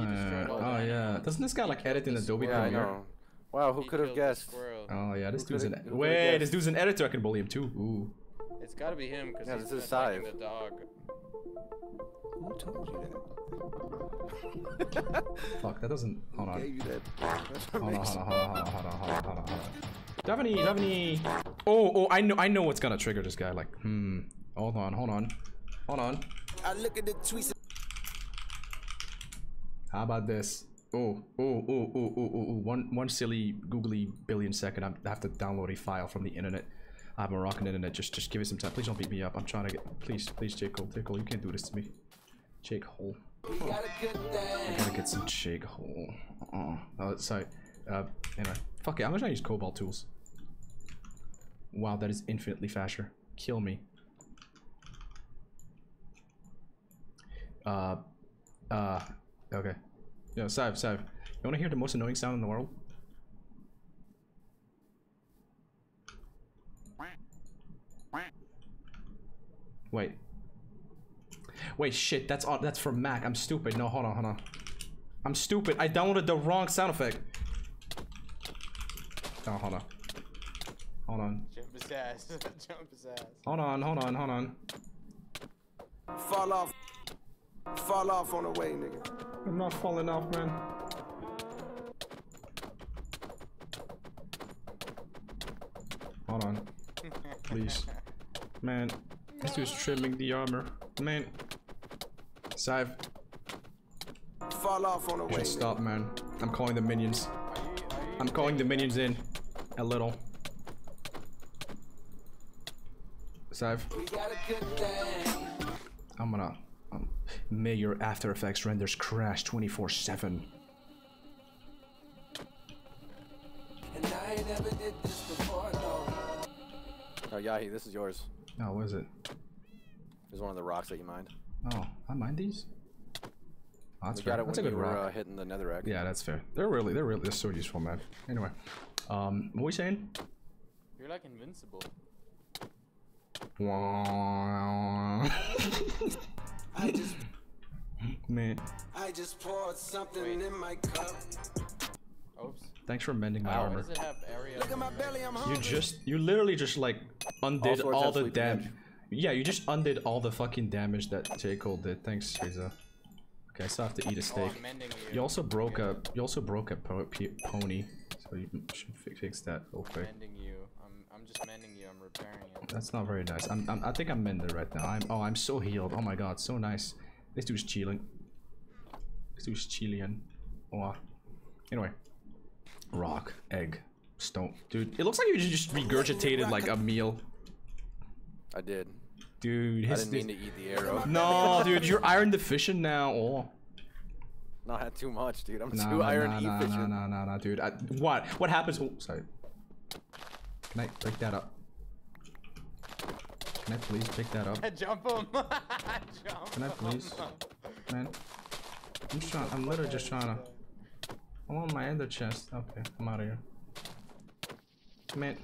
oh yeah. Doesn't this guy like edit in the Adobe Yeah, I Premiere? know. Wow, who could have guessed? Oh yeah, this Who dude's an could've- who wait. This dude's an editor. I can bully him too. Ooh. It's gotta be him because Yeah, he's this is attacking Scythe. the dog. Who told you that? Fuck. That doesn't. Hold on. Gave you that Hold on, hold on, hold on, hold on, hold on, hold on, hold on, hold on. Davini, Davini. Oh, oh, I know, I know what's gonna trigger this guy. Like, hmm. Hold on, hold on, hold on. I look at the tweets. How about this? Oh, oh, oh, oh, oh, oh, oh. One, one silly googly billion second. I'm- have to download a file from the internet. I have Moroccan internet. Just, just give me some time. Please don't beat me up. I'm trying to get. Please, please, Jake Cole, Jake Cole, you can't do this to me. Jake Hole. I gotta get some Jake Hole. Uh, uh, sorry. Uh, anyway, fuck it. I'm gonna try to use Cobalt tools. Wow, that is infinitely faster. Kill me. Uh, uh, okay. Yo, Sav, Sav, you wanna hear the most annoying sound in the world? Wait. Wait, shit, that's on that's for Mac. I'm stupid. No, hold on, hold on. I'm stupid. I downloaded the wrong sound effect. Oh, hold on. Hold on. Jump his ass. Jump his ass. Hold on, hold on, hold on. Fall off. Fall off on the way, nigga. I'm not falling off, man. Hold on. Please. Man, this dude's trimming the armor. Man. Sive, Fall off on the way, should nigga. stop, man. I'm calling the minions. I'm calling the minions in. A little. Sive, We got a good thing. I'm gonna. May your After Effects renders crash 24 7. And I ain't never did this before, no. Oh, Yahi, this is yours. Oh, what is it? This is one of the rocks that you mined. Oh, I mind these? Oh, that's fair. got it That's a when good you were rock. uh, hitting the netherrack. Yeah, that's fair. They're really, they're really, they're so useful, man. Anyway, um, what we saying? You're like invincible. I just, man, I just poured something in my cup. Oops. thanks for mending my Why armor. does it have area? Look at my belly, I'm You just, you literally just like undid swords all the damage. Yeah, you just undid all the fucking damage that J Cole did. Thanks, Riza. Okay, I still have to eat a Oh, steak. I'm you. You also broke a, you also broke a po- p- pony, so you should fi- fix that real quick. Mending you. I'm, I'm just mending you. I'm repairing it. That's not very nice. I'm, I'm I think I'm mended right now. I'm oh I'm so healed. Oh my god, so nice. This dude's chilling. This dude's Chilean. Oh. Anyway. Rock, egg, Stone, dude. It looks like you just regurgitated like a meal. I did. Dude, I didn't mean to eat the arrow. No, dude, you're iron deficient now. Oh. Not had too much, dude. I'm Nah, too nah, iron nah, efficient. nah, nah, nah, nah, dude. I, what? What happens? Oh, sorry. Can I pick that up? Can I please pick that up? Jump him. Jump Can I please? Man. I'm just trying. I'm literally just trying to. I want my ender chest. Okay, I'm out of here. Man.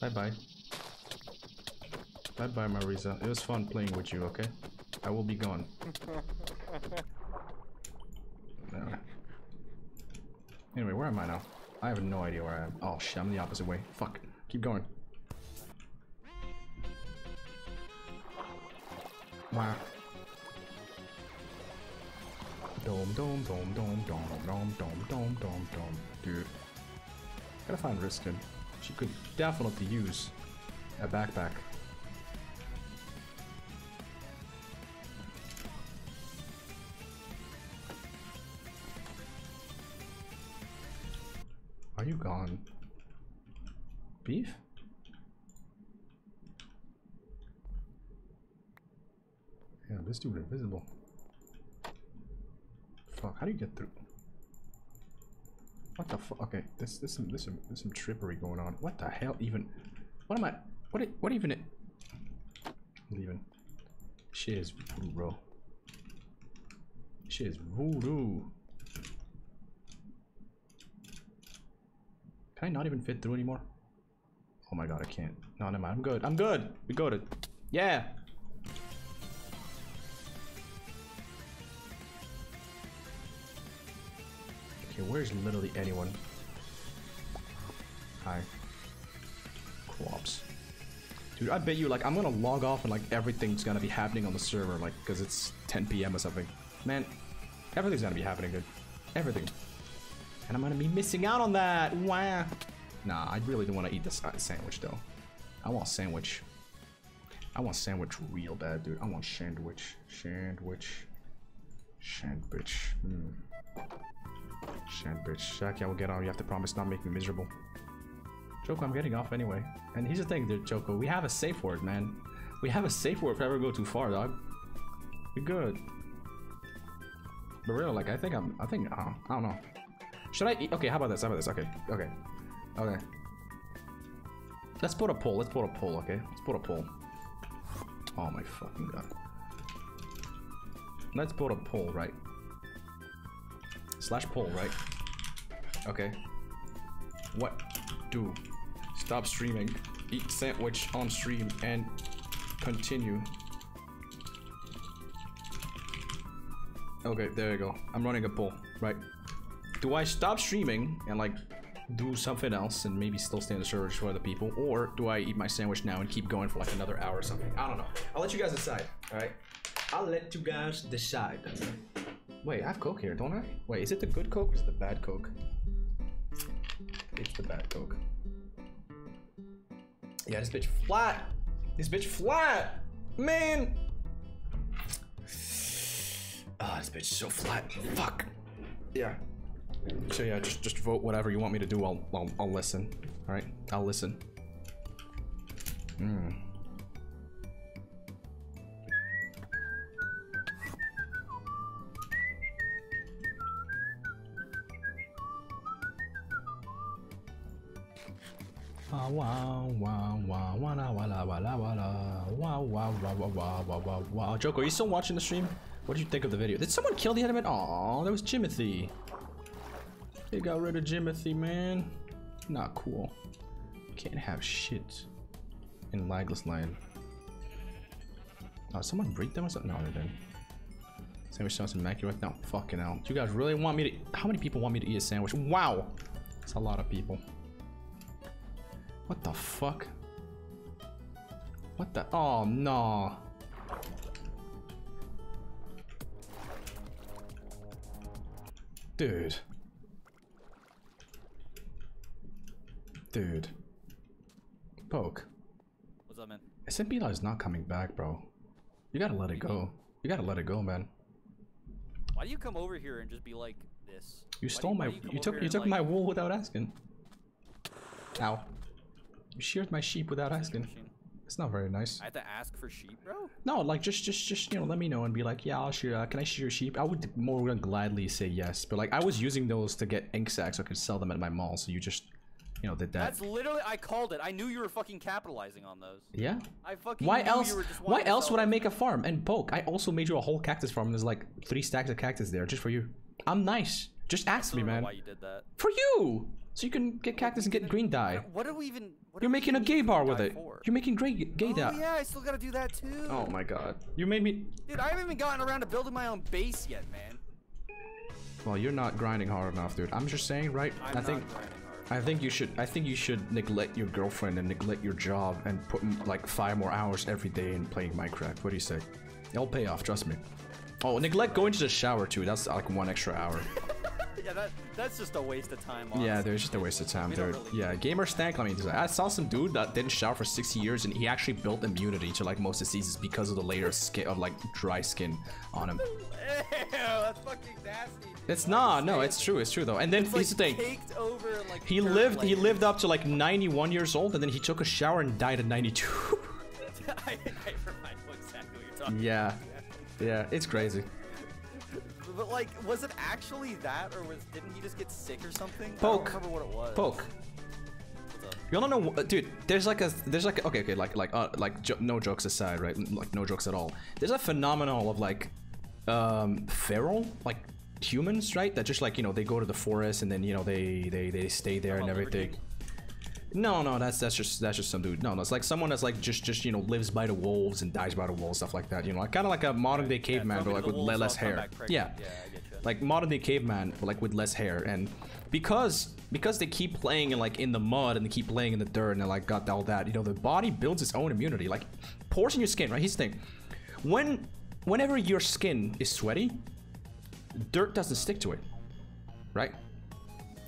Bye bye. Bye bye, Marisa. It was fun playing with you, okay? I will be gone. Anyway, where am I now? I have no idea where I am. Oh shit, I'm the opposite way. Fuck. Keep going. Wow. Dome, dome, dome, dome, dome, dome, dome, dome, dome, dome. Dude. Gotta find Riskin. She could definitely use a backpack. Are you gone? Beef? Yeah, this dude invisible. Fuck, how do you get through? What the fuck? Okay, this this some this some there's some trippery going on. What the hell even? What am I? What? What even it? Leaving. Shit is voodoo, bro. Shit is voodoo. Can I not even fit through anymore? Oh my god, I can't. No, never mind. I'm good. I'm good. We got it. Yeah. Okay, where's literally anyone? Hi. Co-ops. Dude, I bet you, like, I'm gonna log off and, like, everything's gonna be happening on the server, like, because it's 10 p.m. or something. Man, everything's gonna be happening, dude. Everything. And I'm gonna be missing out on that. Wow. Nah, I really don't want to eat this uh, sandwich, though. I want sandwich. I want sandwich real bad, dude. I want sandwich. Sandwich. Sandwich. Hmm. Sandwich. Shaq, I will get on. You have to promise not make me miserable. Joko, I'm getting off anyway. And here's the thing, dude, Joko. We have a safe word, man. We have a safe word if I ever go too far, dog. We're good. But real, like, I think I'm, I think, uh, I don't know. Should I? Okay, how about this? How about this? Okay, okay, okay. Let's put a poll. Let's put a poll, okay? Let's put a poll. Oh my fucking god. Let's put a poll, right? Slash poll, right? Okay. What do? Stop streaming. Eat sandwich on stream and continue. Okay, there you go. I'm running a poll, right? Do I stop streaming and like do something else and maybe still stay in the server for other people, or do I eat my sandwich now and keep going for like another hour or something? I don't know. I'll let you guys decide. All right. I'll let you guys decide. Wait, I have Coke here, don't I? Wait, is it the good Coke or is it the bad Coke? It's the bad Coke. Yeah, this bitch flat. This bitch flat. Man. Ah, this bitch is so flat. Fuck. Yeah. So yeah, just just vote whatever you want me to do. I'll I'll, I'll listen. All right, I'll listen. Hmm. Wow, wow, wow, wala, wala, wala, wala. Wow, wow, wow, wow, wow, wow, wow, wow. Joko, are you still watching the stream? What did you think of the video? Did someone kill the enemy? Aw, that was Jimothy. They got rid of Jimothy, man. Not cool. Can't have shit in Lagless Land. Oh, someone break them or something? No, they didn't. Sandwich sauce and mac right now. Fucking hell. You guys really want me to- How many people want me to eat a sandwich? Wow! that's a lot of people. What the fuck? What the? Oh no. Dude. Dude. Poke. What's up, man? SMP is not coming back, bro. You gotta let it go. You gotta let it go, man. Why do you come over here and just be like this? You stole why my. come You took. You took like- my wool without asking. Ow. You sheared my sheep without asking. It's not very nice. I had to ask for sheep, bro. No, like just, just, just you know, let me know and be like, yeah, I'll shear. Uh, can I shear your sheep? I would more than gladly say yes, but like I was using those to get ink sacs so I could sell them at my mall. So you just, you know, did that. That's literally I called it. I knew you were fucking capitalizing on those. Yeah. I fucking Why knew else? You were just Why else would I make a farm and poke? I also made you a whole cactus farm. and There's like three stacks of cactus there just for you. I'm nice. Just ask me, man. Why you did that? For you, so you can get cactus and get green dye. What do we even? What You're do we making a gay bar with it. for? You're making great gay gay Oh yeah, I still gotta do that too. Oh my god. You made me. Dude, I haven't even gotten around to building my own base yet, man. Well, you're not grinding hard enough, dude. I'm just saying, right? I'm I think. I think you should. I think you should neglect your girlfriend and neglect your job and put like five more hours every day in playing Minecraft. What do you say? It'll pay off. Trust me. Oh, neglect going to the shower too. That's like one extra hour. yeah, that that's just a waste of time. Yeah, honestly. there's just a waste of time, We dude. really Yeah, gamer stank. I mean, I saw some dude that didn't shower for 60 years, and he actually built immunity to like most diseases because of the layer of skin of like dry skin on him. Ew, that's fucking nasty. It's not. No, it's true. It's true though. And then It's here's like the thing. over like He lived. He lived up to like 91 years old, and then he took a shower and died at 92. I, I remind you exactly what you're talking yeah, yeah, it's crazy. But like, was it actually that, or was didn't he just get sick or something? Poke. I don't remember what it was. Poke. You wanna know, dude? There's like a, there's like, okay, okay, like, like, uh, like, jo- no jokes aside, right? Like, no jokes at all. There's a phenomenon of like, um, feral, like humans, right? That just like, you know, they go to the forest and then you know they, they, they stay there and everything. No, no, that's that's just that's just some dude. No, no, it's like someone that's like just just you know lives by the wolves and dies by the wolves, stuff like that. You know, like kind of like a modern day caveman, throw but like with wolves, less hair. Yeah, Yeah, I get ya. like modern day caveman, but like with less hair. And because because they keep playing in like in the mud and they keep playing in the dirt and they like got all that, you know, the body builds its own immunity. Like pores in your skin, right? Here's the thing: when whenever your skin is sweaty, dirt doesn't stick to it, right?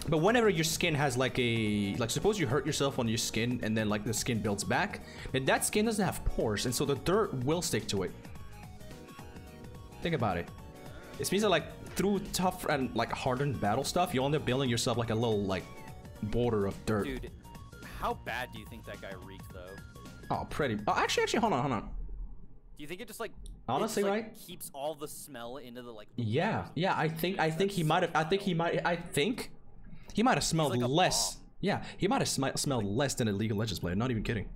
But whenever your skin has like a like suppose you hurt yourself on your skin and then like the skin builds back, then that skin doesn't have pores and so the dirt will stick to it. Think about it. It means that like through tough and like hardened battle stuff, you end up building yourself like a little like border of dirt. Dude, how bad do you think that guy reeked though? Oh, pretty. Oh, actually, actually, hold on, hold on. Do you think it just like Honestly, just, like, right? keeps all the smell into the like? Yeah, yeah. I think I think he might have. I think he might. I think he might have smelled like less. Yeah, he might have sm- smelled less than a League of Legends player. Not even kidding.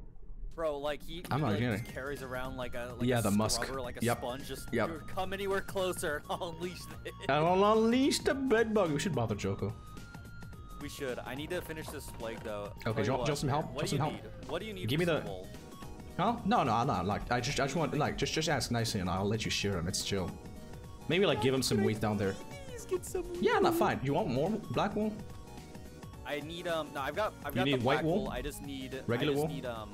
Bro, like he, he I'm not like, kidding. just carries around like a like Yeah, a the musk. scrubber, like a Yep. sponge. Just Yep. "You come anywhere closer, I'll unleash this. I will unleash the bed bug. We should bother Joko. We should. I need to finish this plague though. Okay, Tell do you you want- do you want some help? What Do you some need? What do you need? Give me the- wool? Huh? No, no, no. Like I just, I just want like just, just ask nicely, and I'll let you share him. It's chill. Maybe like give him some weight down there. Get some. Yeah, not fine. You want more black wool? I need um. No, I've got. I've You got need the white black wool? I just need. Regular I just wool? need um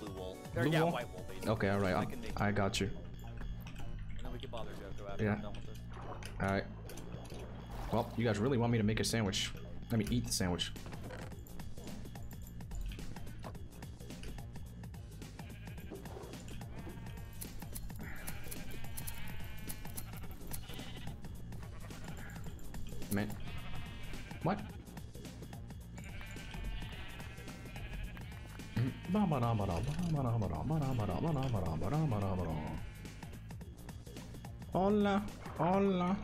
blue wool. Or, Blue yeah, wool? white wool basically. Okay, all right. I. I got you. And then we can bother Joko after Yeah. I'm done with this. All right. Well, you guys really want me to make a sandwich? Let me eat the sandwich. Man. What? Hola, hola.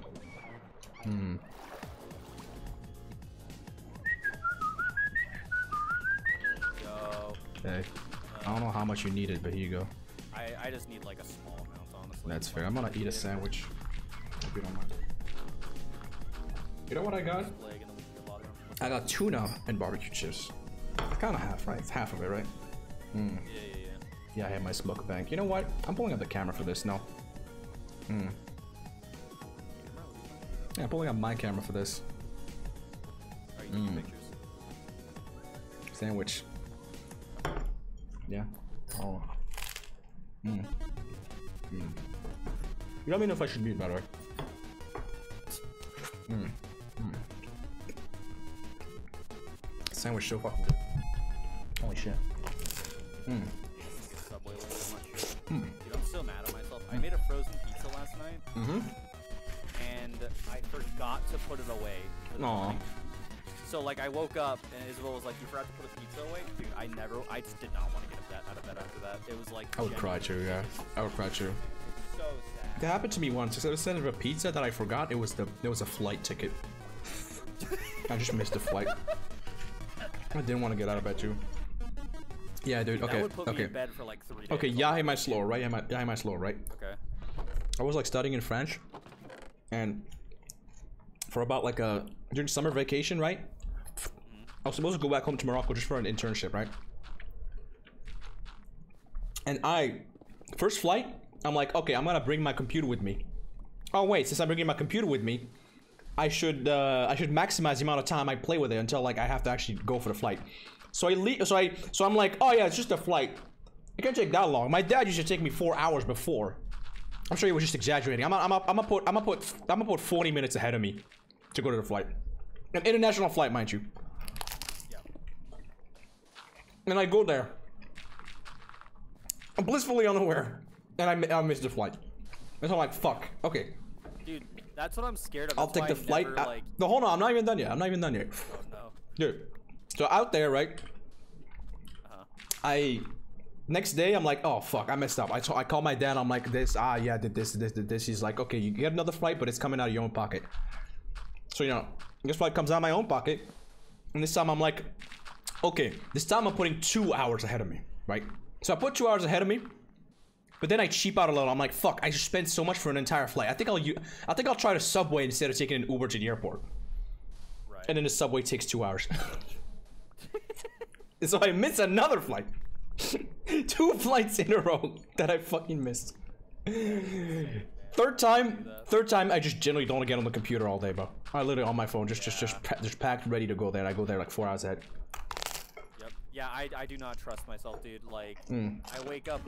Hmm. Yo. Hey, I don't know how much you needed, but here you go. I I just need like a small amount, honestly. That's fair. I'm gonna eat a sandwich. If you don't mind. You know what I got? Plague, and then we can bother him. I got tuna and barbecue chips. Kind of half, right? It's half of it, right? Hmm. Yeah, yeah, yeah. Yeah, I have my smoke bank. You know what? I'm pulling up the camera for this now. Hmm. Yeah, I'm pulling up my camera for this. Are you Mm. pictures? Sandwich. Yeah. Oh. Hmm. Hmm. You let me know if I should mute, by the way. Hmm. Hmm. Sandwich so fucking good. Holy shit. Hmm. Subway way too much. Hmm. Dude, I'm so mad at myself. I made a frozen pizza last night, Mm-hmm. and and I forgot to put it away. for the Aw. So like I woke up and Isabel was like, "You forgot to put a pizza away, dude." I never, I just did not want to get up that, out of bed after that. It was like I would cry too, yeah. I would cry too. So sad. That happened to me once. Instead of a pizza that I forgot, it was the it was a flight ticket. I just missed the flight. I didn't want to get out of bed too. Yeah, dude. That Okay. would put me Okay. in bed for like three days. Okay. Yeah, I am I slow, right? Am I, yeah, am I slow, right? Okay. I was like studying in French, and for about like a during summer vacation, right? I was supposed to go back home to Morocco just for an internship, right? And I, first flight, I'm like, okay, I'm gonna bring my computer with me. Oh wait, since I'm bringing my computer with me, I should uh, I should maximize the amount of time I play with it until like I have to actually go for the flight. So I leave. So I so I'm like, oh yeah, it's just a flight. It can't take that long. My dad used to take me four hours before. I'm sure he was just exaggerating. I'm I'm I'm gonna put I'm gonna put I'm gonna put 40 minutes ahead of me to go to the flight. An international flight, mind you. And I go there. I'm blissfully unaware, and I, I missed the flight. And so I'm like, fuck. Okay, Dude, that's what I'm scared of. I'll take the I flight. never, uh, like, no, hold on. I'm not even done yet. I'm not even done yet. no. Dude. So out there, right? Uh-huh. I next day I'm like, oh fuck, I messed up. I called my dad. I'm like, this, ah, yeah, did this, this, did this. He's like, okay, you get another flight, but it's coming out of your own pocket. So you know, this flight comes out of my own pocket, and this time I'm like, okay, this time I'm putting two hours ahead of me, right? So I put two hours ahead of me. But then I cheap out a little. I'm like, fuck! I just spent so much for an entire flight. I think I'll, u- I think I'll try the subway instead of taking an Uber to the airport. Right. And then the subway takes two hours. So I miss another flight. Two flights in a row that I fucking missed. Third time, third time, I just generally don't get on the computer all day, bro. I literally on my phone, just, just, just, just packed, ready to go there. I go there like four hours ahead. Yep. Yeah, I, I do not trust myself, dude. Like, Mm. I wake up,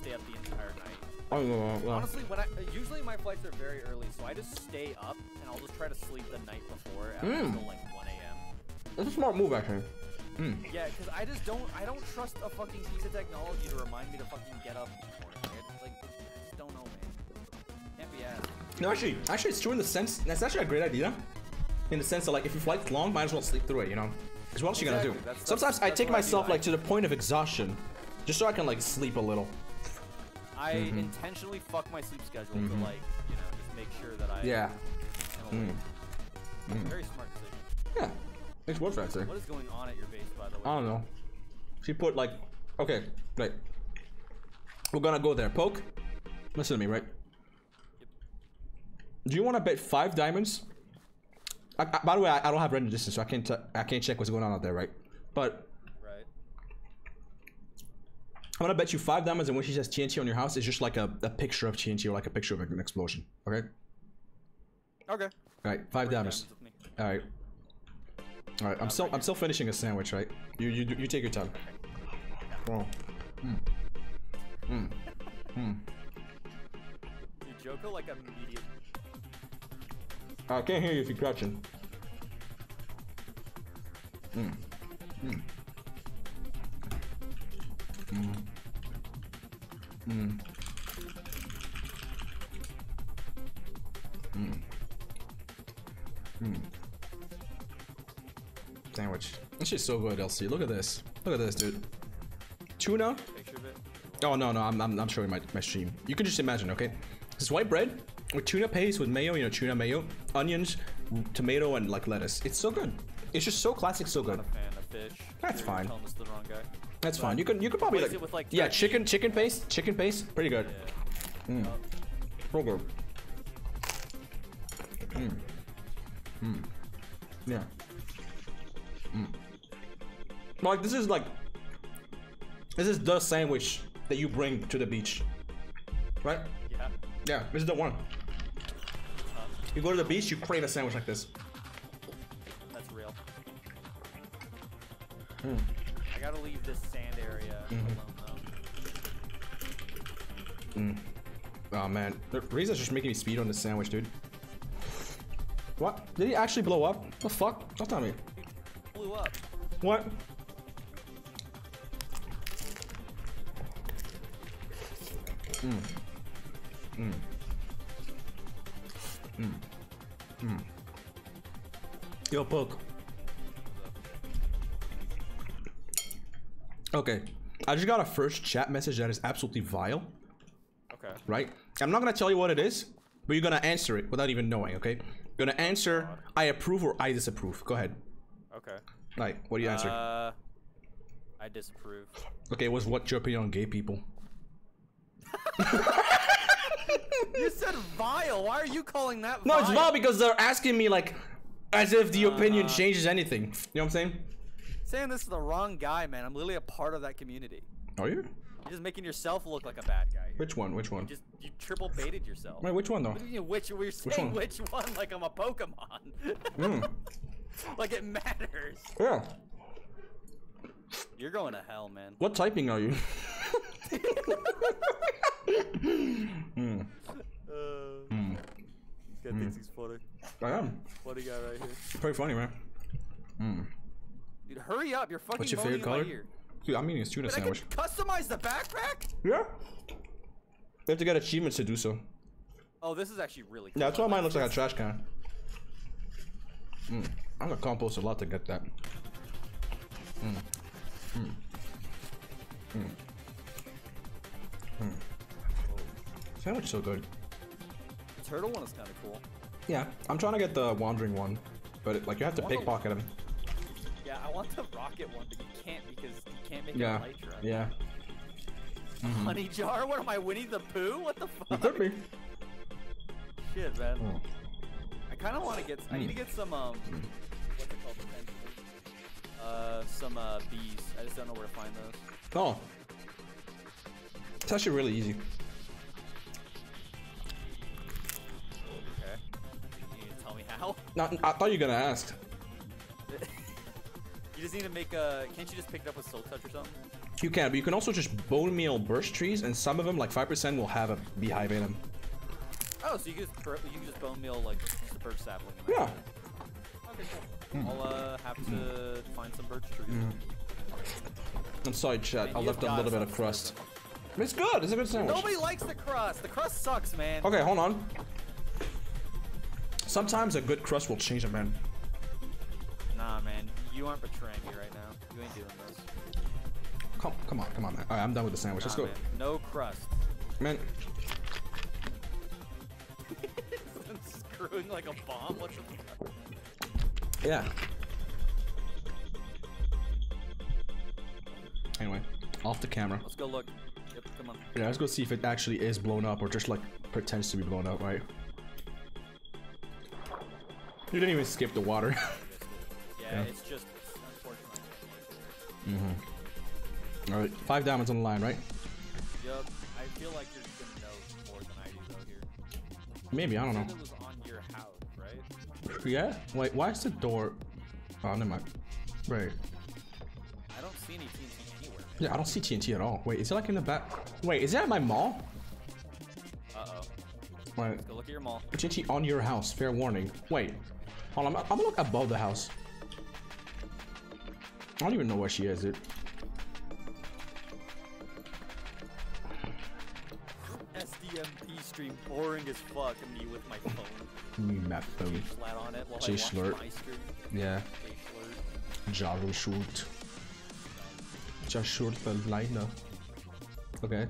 stay up the entire night. Oh, no, no, Honestly, when I usually my flights are very early, so I just stay up and I'll just try to sleep the night before Mm. until like 1 a.m. That's a smart move, actually. Mm. Yeah, because I just don't I don't trust a fucking piece of technology to remind me to fucking get up in the morning. I, like, I just don't know, man. Can't be asked. No, actually, actually, it's true in the sense. That's actually a great idea. In the sense that, like, if your flight's long, might as well sleep through it, you know? Because what else you gonna do? Exactly, that's- Sometimes that's- I take what I do. myself like to the point of exhaustion, just so I can like sleep a little. I Mhm. intentionally fuck my sleep schedule Mhm. to like, you know, just make sure that I Yeah. Mm. Mm. Very smart decision. Yeah, makes work actually. Eh? What is going on at your base, by the way? I don't know. She put like, okay, right. We're gonna go there. Poke, listen to me, right? Do you want to bet five diamonds? I, I- by the way, I, I don't have random distance, so I can't I can't check what's going on out there, right? But Right. I'm gonna bet you five diamonds, and when she says TNT on your house, it's just like a, a picture of TNT or like a picture of an explosion. Okay. Okay. All right, five Bring diamonds. diamonds. All right. All right. I'm still I'm still finishing a sandwich, right? You you you take your time. Oh. Mm. Mm. Mm. Dude, Joko like immediate. I can't hear you if you're crouching. Mm. Mm. Mm. Mm. Mm. Mm. Sandwich. This shit's so good, LC. Look at this. Look at this, dude. Tuna. Picture of it. Oh no no, I'm I'm, I'm showing my, my stream. You can just imagine, okay? This white bread with tuna paste with mayo, you know, tuna mayo, onions, tomato, and like lettuce. It's so good. It's just so classic, so good. Not a fan of fish. That's You're fine. Telling us the wrong guy. That's fine. You can you could probably like, like, yeah, chicken chicken paste, chicken paste, pretty good. Mm. So good. Mm. Mm. Yeah. Mm. Like this is like this is the sandwich that you bring to the beach, right? Yeah. Yeah, this is the one. You go to the beach, you crave a sandwich like this. That's real. Mm. I gotta leave this sand area Mhm. alone though. Mm. Oh man, the Reza's just making me speed on this sandwich, dude. What? Did he actually blow up? What the fuck? Don't tell me. Blew up. What? Mm. Mm. Mm. Hmm. Yo, poke. Okay, I just got a first chat message that is absolutely vile. Okay. Right? I'm not gonna tell you what it is, but you're gonna answer it without even knowing. Okay? You're gonna answer I approve or I disapprove. Go ahead. Okay. Like, what do you answer? Uh, I disapprove. okay, what's what's your opinion on gay people? you said vile. Why are you calling that vile? No, it's vile because they're asking me like, as if the opinion Uh, changes anything. You know what I'm saying? Saying this is the wrong guy, man. I'm literally a part of that community. Are you? You're just making yourself look like a bad guy. here. Which one? Which one? You just you triple baited yourself. Wait, which one though? What do you mean, which we're saying one? which one like I'm a Pokemon. Mm. like it matters. Yeah. You're going to hell, man. What typing are you? Hmm. Uh, Hmm. This guy thinks he's funny. I am. Funny guy right here. Pretty funny, man. Hmm. Dude, hurry up! You're fucking What's your favorite color? ear. Dude, I'm eating a tuna But I sandwich. can customize the backpack. Yeah. You have to get achievements to do so. Oh, this is actually really cool. Yeah, that's why mine looks like a trash can. Mm. I'm gonna compost a lot to get that. Mm. Mm. Mm. Mm. Sandwich so good. The turtle one is kind of cool. Yeah, I'm trying to get the wandering one, but it, like you have to pickpocket him. Yeah, I want the rocket one, but you can't because you can't make Yeah, it elytra. yeah. Mhm. Honey jar? What am I, Winnie the Pooh? What the fuck? It could be. Shit, man. Mm. I kind of want to get. I need to get some um. Called? Uh, some uh bees. I just don't know where to find those. Oh, it's actually really easy. Okay. You need to tell me how. No, I thought you were gonna ask. You just need to make a. Can't you just pick it up with Silk Touch or something? You can, but you can also just bone meal birch trees, and some of them, like five percent, will have a beehive in them. Oh, so you can just you can just bone meal like a birch sapling. Yeah. Okay, cool. Mm. I'll uh have to find some birch trees. Mm. I'm sorry, chat. I left a little bit of crust. It's good. It's a good sandwich. Nobody likes the crust. The crust sucks, man. Okay, hold on. Sometimes a good crust will change a man. Nah, man. You aren't betraying me right now. You ain't doing this. Come, come on, come on, man. All right, I'm done with the sandwich. Let's go, man. No crust. man. Screwing like a bomb. What the fuck? Yeah. Anyway, off the camera. Let's go look. Yep, come on. Yeah, let's go see if it actually is blown up or just like pretends to be blown up, right? You didn't even skip the water. Yeah, Yeah. it's just unfortunate. mm-hmm. All right, five diamonds on the line, right? Yup. I feel like you're gonna know more than I do though here. Maybe I don't know. Yeah. Wait, why is the door? Oh, never mind. Right. I don't see any TNT anywhere. Yeah, I don't see TNT at all. Wait, is it like in the back? Wait, is that at my mall? Uh oh. Wait, Let's go look at your mall. TNT on your house. Fair warning. Wait, hold on. I'm, I'm gonna look above the house. I don't even know where she is. It. Stream boring as fuck. Me with my phone. Me map phone. Flat on it while Jay I Schlurt. my stream. Yeah. Jaro shoot. Just shoot the liner. Okay.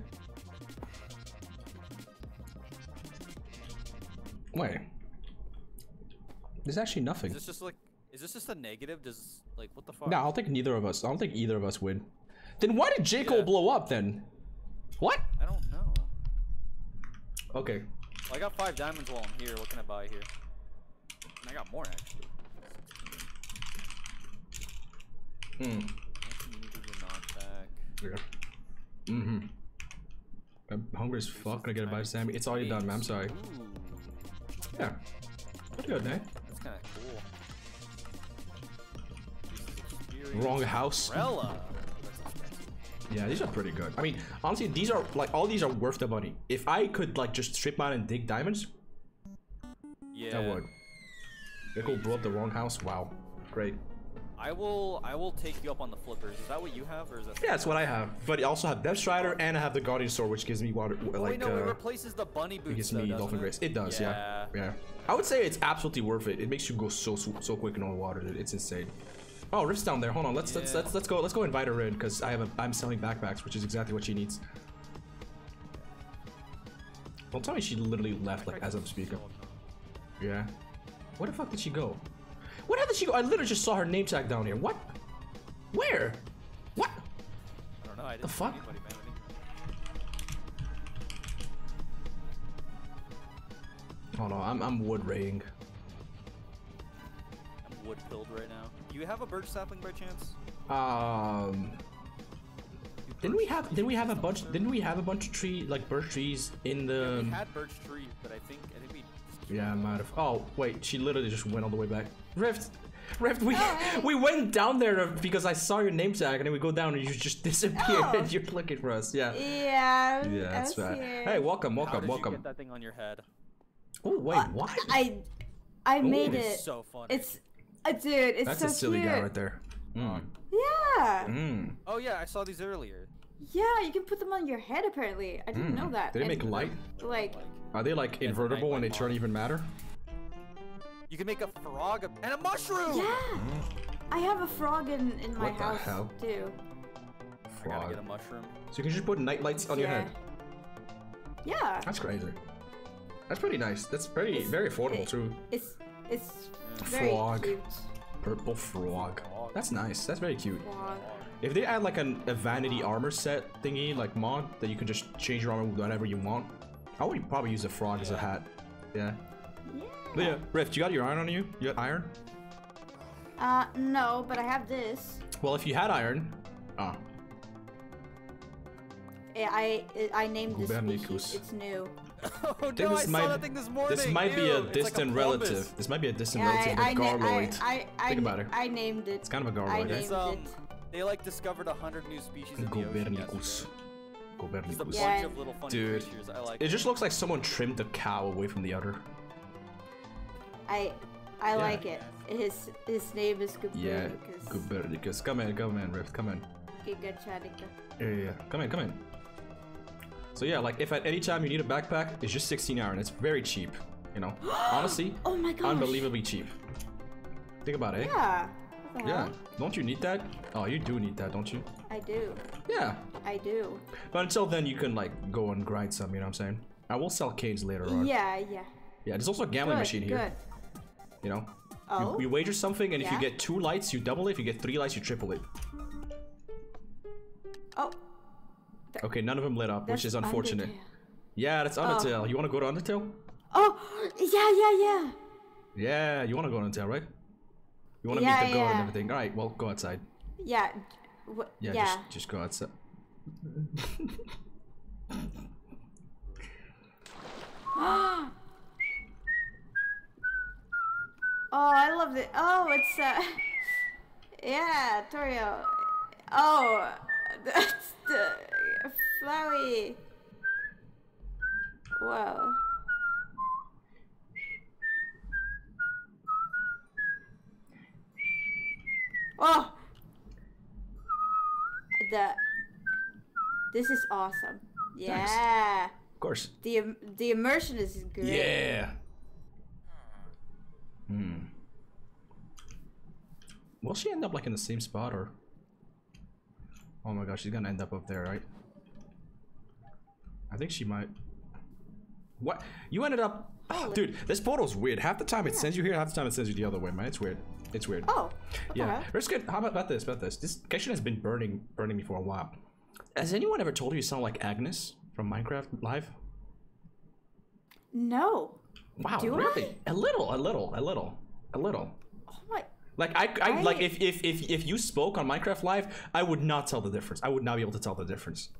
Wait. There's actually nothing. Is this just like? Is this just a negative? Does like what the fuck? No, I don't think neither of us. I don't think either of us win. Then why did J. Cole blow up then? What? I don't know. Okay. Well, I got five diamonds while I'm here. What can I buy here? And I got more actually. Hmm. You need to do the knockback. Yeah. Mm-hmm. I'm hungry as fuck. Can I get a bite of Sammy? It's already done, man. I'm sorry. Ooh, Yeah. Pretty good, man. that's kind of cool. Wrong house. Umbrella. Yeah, these are pretty good. I mean, honestly, these are like all these are worth the money. If I could like just strip mine and dig diamonds, Yeah. I would. Nicole blew up the wrong house. Wow, great. I I will I will take you up on the flippers. Is that what you have, or is that? Yeah, that's what I have. But I also have Depth Strider and I have the Guardian Sword, which gives me water. Oh, Like, wait, no, it uh, replaces the bunny boots. it gives though, me doesn't Dolphin it? Grace. It does, yeah. yeah. I would say it's absolutely worth it. It makes you go so so, so quick in the water. dude. It's insane. Oh, Rift's down there. Hold on. Let's let's let's let's go. Let's go invite her in because I have a I'm selling backpacks, which is exactly what she needs. Don't tell me she literally left like as I'm speaking. Yeah. Where the fuck did she go? Where the hell did she go? I literally just saw her name tag down here. What? Where? What? I don't know. I didn't The fuck? anybody, man. Oh no, I'm I'm wood raying. I'm wood filled right now. Do you have a birch sapling by chance? Um. Didn't we have? Didn't we have a bunch? Didn't we have a bunch of tree like birch trees in the? We had birch trees, but I think I think we. Just Yeah, I might have. Oh wait, she literally just went all the way back. Rift, Rift, we we went down there because I saw your name tag, and then we go down and you just disappeared. and you're looking for us. Yeah. Yeah. Yeah, that's I was right. here. Hey, welcome, How welcome, did you welcome. get that thing on your head? Oh wait, what? I I made it's it. so funny. It's uh, dude, it's That's so a silly cute. guy right there. Mm. Yeah. Mm. Oh yeah, I saw these earlier. Yeah, you can put them on your head apparently. I didn't Mm. know that. Do they And, make light? Like Are they like invertible when they turn even matter? You can make a frog and a mushroom. Yeah. I have a frog in in my What the house hell? too. I gotta get a Frog. mushroom. So you can just put night lights on your Yeah. head. Yeah. That's crazy. That's pretty nice. That's pretty very affordable too. It's it's very Frog. cute. Purple frog. That's nice. That's very cute. Frog. If they add like an, a vanity armor set thingy, like mod, that you can just change your armor with whatever you want, I would probably use a frog as a hat. Yeah. But yeah, Rift, you got your iron on you? You got iron? Uh no, but I have this. Well, if you had iron, ah, Yeah, I I named this Gubernicus. species. It's new. Oh I no, I this saw might that thing this morning. this might be a it's like distant relative. This might be a distant Yeah, relative I, I, na- Garloid. I, I, Think about it. I named it. It's kind of a I Garloid, named right? Um, it. they like discovered a hundred new species in the ocean Gubernicus. yesterday. Just a Gubernicus. bunch Yeah. of little funny Dude, creatures. I like. it just looks like someone trimmed a cow away from the udder. I I Yeah. like it. His his name is Yeah, Copernicus. Come in, come in, Rift, come in. Gigachanica. Yeah, yeah, yeah. Come in, come in. So yeah, like if at any time you need a backpack, it's just 16 iron. It's very cheap. You know, honestly, Oh my gosh. unbelievably cheap. Think about it. eh? Yeah. Yeah. Don't you need that? Oh, you do need that, don't you? I do. Yeah. I do. But until then, you can like go and grind some. You know what I'm saying? I will sell canes later on. Yeah, yeah. Yeah. There's also a gambling Good, machine here. Good. You know. Oh. You, you wager something, and if you get two lights, you double it. If you get three lights, you triple it. Oh. Okay, none of them lit up, which is unfortunate. Undertale. Yeah, that's Undertale. You want to go to Undertale? Oh, yeah, yeah, yeah. Yeah, you want to go to Undertale, right? You want to Yeah, meet the god and everything. All right, well, go outside. Yeah. wh- Yeah, yeah. Just, just go outside. Oh, I love it. Oh, it's uh, yeah, Toriel. Oh, that's the Flowey. Whoa. Oh, the. This is awesome. Yeah. Of course. The the immersion is great. Yeah. Hmm. Will she end up like in the same spot or? Oh my gosh, she's gonna end up up there, right? I think she might. What? You ended up. Oh, dude, this portal's weird. Half the time it sends you here, half the time it sends you the other way, man. It's weird. It's weird. Oh. Yeah. Let's get. How about, about this? About this? This question has been burning, burning me for a while. Has anyone ever told you you sound like Agnes from Minecraft Live? No. Wow, Do really? A little, a little, a little, a little. Oh my. Like I, I, like if, if if if you spoke on Minecraft Live, I would not tell the difference. I would not be able to tell the difference.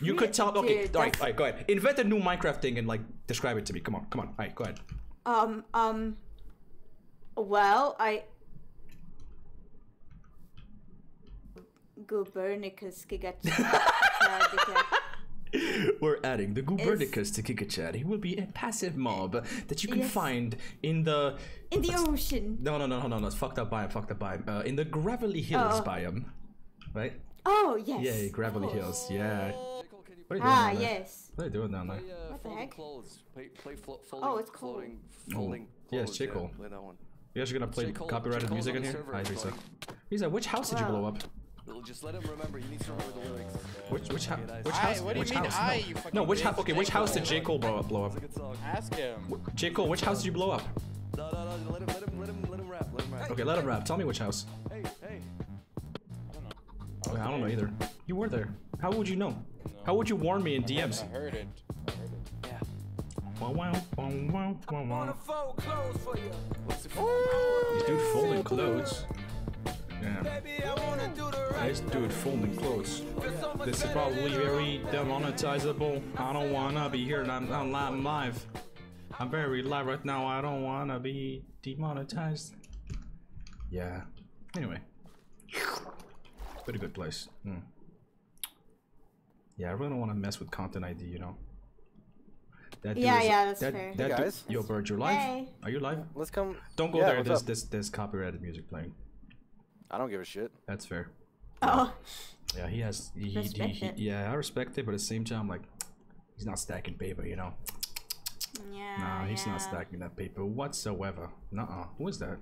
You could tell. Okay, Dude, all right, all right, go ahead. Invent a new Minecraft thing and like describe it to me. Come on, come on. All right, go ahead. Um, um. Well, I. Gubernicus. We're adding the Gubernicus to GigaChat. He will be a passive mob that you can Yes. find in the In the ocean. no no no no no no it's fucked up biome fucked up biome uh, in the Gravelly Hills Oh. biome, right? Oh yes. Yay, Gravelly Hills. Yeah. What are you doing Ah down there? yes. What are you doing down there? Play, uh, What the heck? clothes. Play, play flo- Oh, it's cool. floating, Oh, folding yeah, it's clothes, J. Cole. Play that one. You guys are gonna play J. Cole- copyrighted J. Music in here? server, I think so. like- Lisa, which house did you blow up? Well, Just let him remember. He needs to remember the lyrics. Which which, hou- Okay, nice. which I- house? what do you which mean house? I, no. you no, which house? Okay, which house did Cole. J Cole blow up? Blow up. It's a good song. Ask him. J Cole, which house did you blow up? No, no, no. Let him, let him, let him, let him rap. Let him rap. Okay, let him rap. Tell me which house. Hey, hey. Okay, I don't know either. You were there. How would you know? How would you warn me in DMs? I heard it. I heard it. Yeah. Wow, wow, wow, wow, wow, wow. fold clothes for you. This dude folding clothes. Yeah. I wanna do the right This dude folding clothes. This is probably very demonetizable. I don't wanna be here. I'm, I'm li- I'm live. I'm very live right now. I don't wanna be demonetized. Yeah. Anyway. Pretty good place. Hmm. Yeah, I really don't want to mess with content ID, you know. That Yeah, is- yeah, that's that, fair. That Hey, du- guys. Yo, Bird, you're live? Hey. Are you live? Let's come. Don't go Yeah, there. There's, there's, there's copyrighted music playing. I don't give a shit. That's fair. Oh. Yeah, he has. He, he, Respect he, yeah, I respect it, but at the same time, like, he's not stacking paper, you know. Yeah. Nah, he's yeah. not stacking that paper whatsoever. Nuh-uh. Who is that?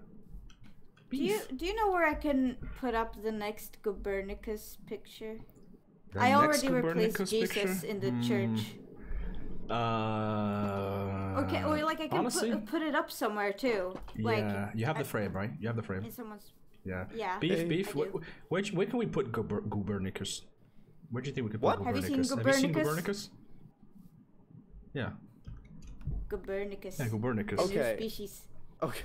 Do you do you know where I can put up the next Copernicus picture? The I next already replaced Copernicus Jesus picture? in the Hmm. church. Uh. Okay, or like I can honestly, put, put it up somewhere too. Like yeah, you have the frame, right? You have the frame. in someone's. Yeah. Yeah, Beef, I beef. do. Wh- Where, where can we put Guber- Gubernicus? Where do you think we could What? put Have you seen Gubernicus? Have you seen Gubernicus? Gubernicus? Yeah. Copernicus. Yeah, Gubernicus. a new Okay. species. Okay.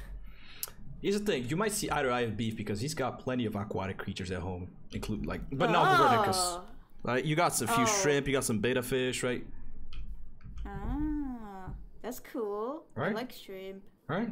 Here's the thing: you might see eye to eye with beef because he's got plenty of aquatic creatures at home, include like, but not Gubernicus. Oh. Like you got some few Oh. shrimp, you got some beta fish, right? Ah, that's cool. I Right? like shrimp. Right?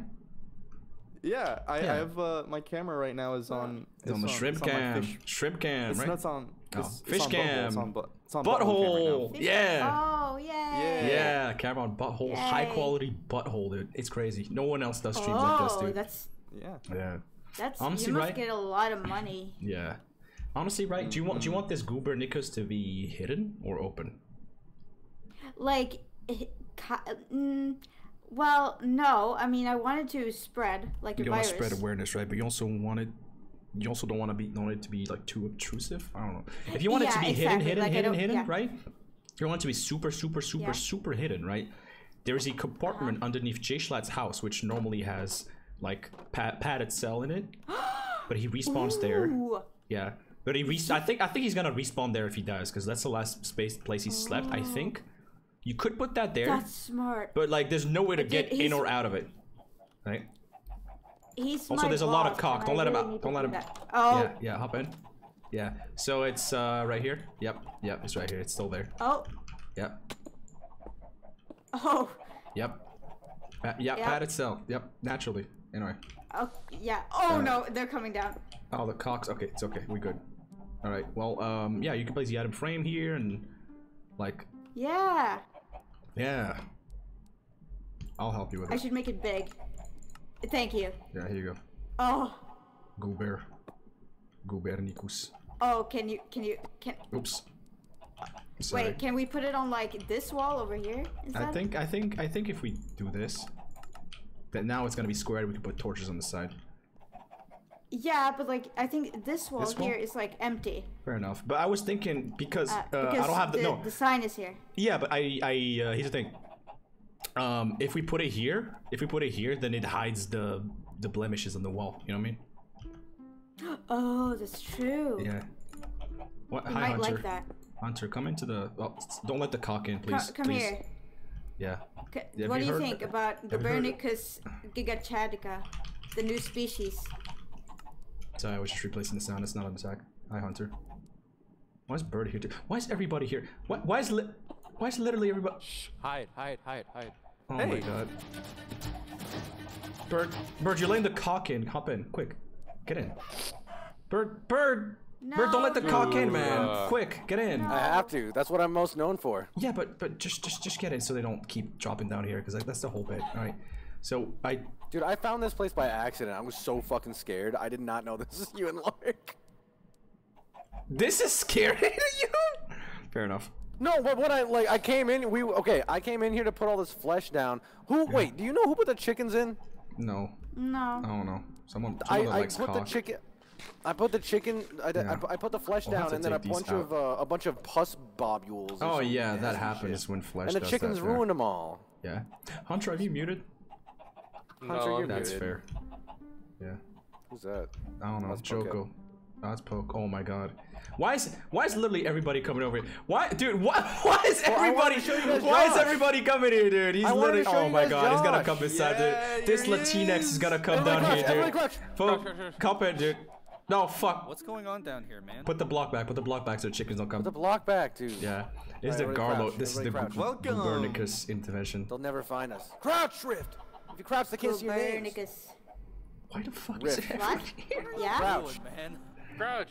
Yeah, I, Yeah. I have uh, my camera right now is on. It's on the shrimp it's on my cam. fish- Shrimp cam, It's right? not on. Oh, It's, fish it's on butthole, cam. It's on, bu- it's on butthole. Butthole. right Fish- Yeah. Oh yeah. Yeah, camera on butthole, high quality butthole, dude. It's crazy. No one else does streams like this, Oh, dude. that's. Yeah. Yeah. that's Honestly, you must right? get a lot of money. Yeah. Honestly, right? Do you want do you want this Gubernicus to be hidden or open? Like, ca- mm, well, no. I mean, I wanted to spread like a You want virus. to spread awareness, right? But you also want it. You also don't want to be want it to be like too obtrusive. I don't know. If you want it to be exactly. hidden, hidden, Like, hidden, hidden, yeah. right? You want it to be super, super, super, Yeah. super hidden, right? There is a compartment Uh-huh. underneath Jay Schlatt's house, which normally has like pa- padded cell in it, but he respawns there. Yeah, but he res- I think I think he's gonna respawn there if he does, because that's the last space place he slept. I think you could put that there, That's smart. but like there's no way to get in or out of it, right? He's Also, there's a lot of cock. Don't let him really out. need to Don't let him. Oh. Yeah, yeah, hop in. Yeah. So it's uh right here. Yep, yep. It's right here. It's still there. Oh. Yep, Oh. yep. Uh, yeah, Yep. padded cell. Yep, naturally. Anyway. Oh. Yeah. Oh Uh, no, they're coming down. Oh, the cocks. Okay, it's okay. We good. All right. Well, um, yeah, you can place the item frame here and like, Yeah. Yeah. I'll help you with it. I should make it big. Thank you. Yeah, here you go. Oh. Guber. Gubernicus. Oh, can you can you can Oops. Sorry. wait? Can we put it on like this wall over here? Is I think I think I think if we do this, that now it's gonna be squared. We can put torches on the side. Yeah, but like I think this wall This wall? here is like empty. Fair enough. But I was thinking because, Uh, uh, I don't have the, no. the sign is here. Yeah, but I I uh, here's the thing. Um, if we put it here, if we put it here, then it hides the the blemishes on the wall. You know what I mean? Oh, that's true. Yeah. What? You Hi, might Hunter. like that. Hunter, come into the. Oh, don't let the cock in, please. come please. here. Yeah. What do you heard- think about have gigachadica, the new species? Sorry, I was just replacing the sound. It's not an attack. Hi, Hunter. Why is Bird here too? Why is everybody here? Why, why is li- Why is literally everybody? Hide, hide, hide, hide. Oh my god. Bird, Bird, you're letting the cock in. Hop in, quick. Get in. Bird, Bird. No. Bert, don't let the cock in, man. Uh, Quick, get in. I have to. That's what I'm most known for. Yeah, but but just just just get in so they don't keep dropping down here because like, that's the whole bit. All right. So I Dude, I found this place by accident. I was so fucking scared. I did not know this is you and Lark. this is scary to you. Fair enough. No, but what I like, I came in. We okay. I came in here to put all this flesh down. Who? Wait, do you know who put the chickens in? No, No. I don't know. Someone, I, someone that I put cock. the chicken. I put the chicken. I, did- I I put the flesh We'll down, and then a take these bunch of uh, a bunch of pus bobules. Oh yeah, that happens shit. when flesh And the does chickens that, fair. ruined them all. Yeah. Hunter, have you muted? Hunter, you're That's muted. fair. Yeah. Who's that? I don't know. That's Joko. Oh, that's poke. Oh my god. Why is why is literally everybody coming over here? Why, dude? Why, why is Well, I wanted everybody? to show you guys why is everybody coming here, dude? He's I wanted to literally. show Oh my guys god, he's gonna come inside, Yeah, dude. This Latinx is gonna come Everybody down crouch, here, everybody dude. crouch. Folk, Crouch, crouch, come in, dude. No, fuck. What's going on down here, man? Put the block back. Put the block back so the chickens don't come. Put the block back, dude. Yeah. This is the everybody Garlo. crouch, This is the everybody. Welcome. Gubernicus intervention. They'll never find us. Crouch, Rift. If you crouch, the can't see your names. Copernicus. Why the fuck Rift. is What? everybody? Yeah. Crouch. Man. Crouch.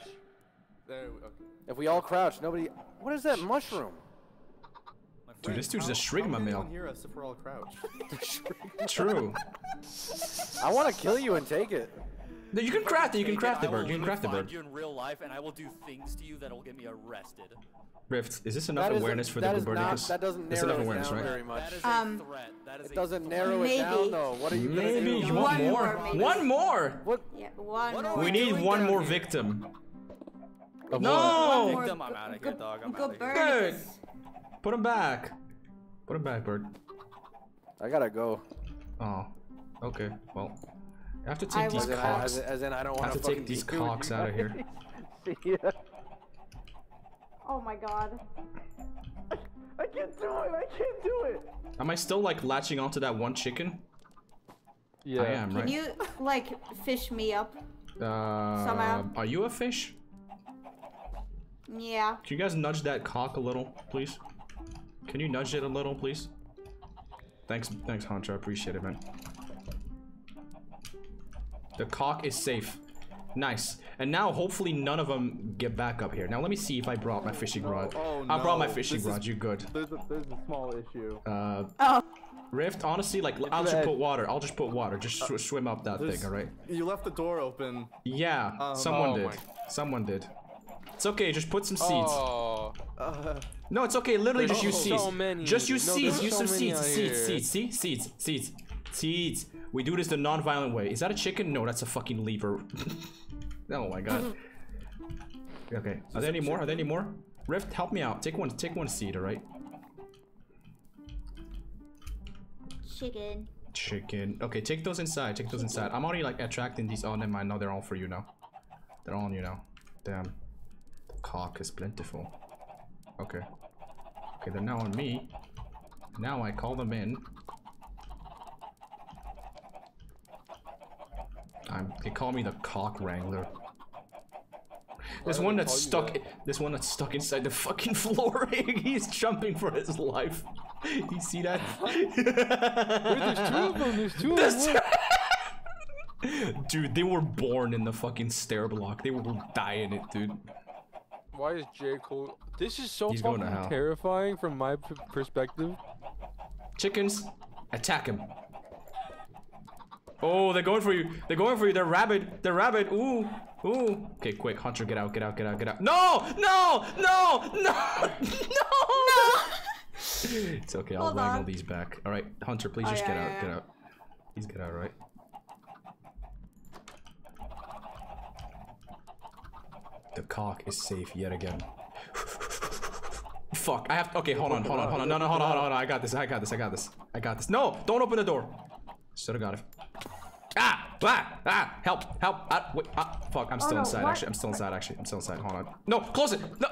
There we, okay. If we all crouch, nobody. What is that mushroom? My Dude, this dude's a How shrigma would male. anyone hear us if we're all crouched? True. I want to kill you and take it. No, you can craft it. You can craft I the bird. You can craft the bird. you in real life, and I will do things to you that'll get me arrested. Rift, is this enough That is- awareness for the that is not- Gubernicus? that doesn't narrow enough it awareness, down right? very much. That is a Um, threat. That is It doesn't threat. narrow it down though. What are you Maybe do? you want One more. more, maybe. One more. What? Yeah, one What more. We we need one more here? victim. One No. more Victim, I'm outta here, dog, I'm outta here. Gubernicus. Put him back. Put him back, bird. I gotta go. Oh. Okay. Well, I have to I take these As in, I, cocks. as, in- as in, I don't I want have to take these cocks out of here. Oh my god. I can't do it. I can't do it. Am I still like latching onto that one chicken? Yeah. I am, right? Can you like fish me up? Uh, somehow? Are you a fish? Yeah. Can you guys nudge that cock a little, please? Can you nudge it a little, please? Thanks, thanks, Hunter. I appreciate it, man. The cock is safe. Nice. And now, hopefully, none of them get back up here. Now, let me see if I brought my fishing rod. Oh, I brought my fishing This is- rod. You good? There's a there's a small issue. Uh, Oh. Rift, honestly, like, I'll just put water. I'll just put water. Just sw swim up that There's- thing, alright? You left the door open. Yeah, Um, someone oh did. my- Someone did. It's okay, just put some seeds. Oh. Uh, No, it's okay. Literally, just There's use seeds. so many. Just use No, seeds. Use so some many seeds. out Seeds. Seeds. Seeds. Seeds. Seeds. We do this the non-violent way. Is that a chicken? No, that's a fucking lever. oh my god. Okay. Are there any more? Are there any more? Rift, help me out. Take one. Take one seed. All right. Chicken. Chicken. Okay, take those inside. Take those inside. I'm already like attracting these. Oh, never mind. No, they're all for you now. They're all on you now. Damn. The cock is plentiful. Okay. Okay, they're now on me. Now I call them in. I'm, they call me the cock wrangler. There's one that's stuck. This one that's stuck inside the fucking flooring. He's jumping for his life. You see that? there's two of them. There's two of them. Dude, they were born in the fucking stair block. They will die in it, dude. Why is J Cole? This is so He's fucking terrifying from my p- perspective. Chickens, attack him. Oh, they're going for you. They're going for you. They're rabid. They're rabid. Ooh, ooh. Okay, quick, Hunter, get out, get out, get out, get out. No, no, no, no, no. No! It's okay. I'll Hold wangle on. these back. All right, Hunter, please Oh, just yeah, get out, yeah, get out. Please get out, right? The cock is safe yet again. Fuck, I have okay, hold on, hold on, hold on. No, no, hold on, hold on, hold on. I got this, I got this, I got this. I got this. No, don't open the door. Should've got it. Ah! Ah! Ah! Help! Help! Ah, wait, ah, fuck, I'm still no, inside what? actually. I'm still inside actually. I'm still inside. Hold on. No, close it! No!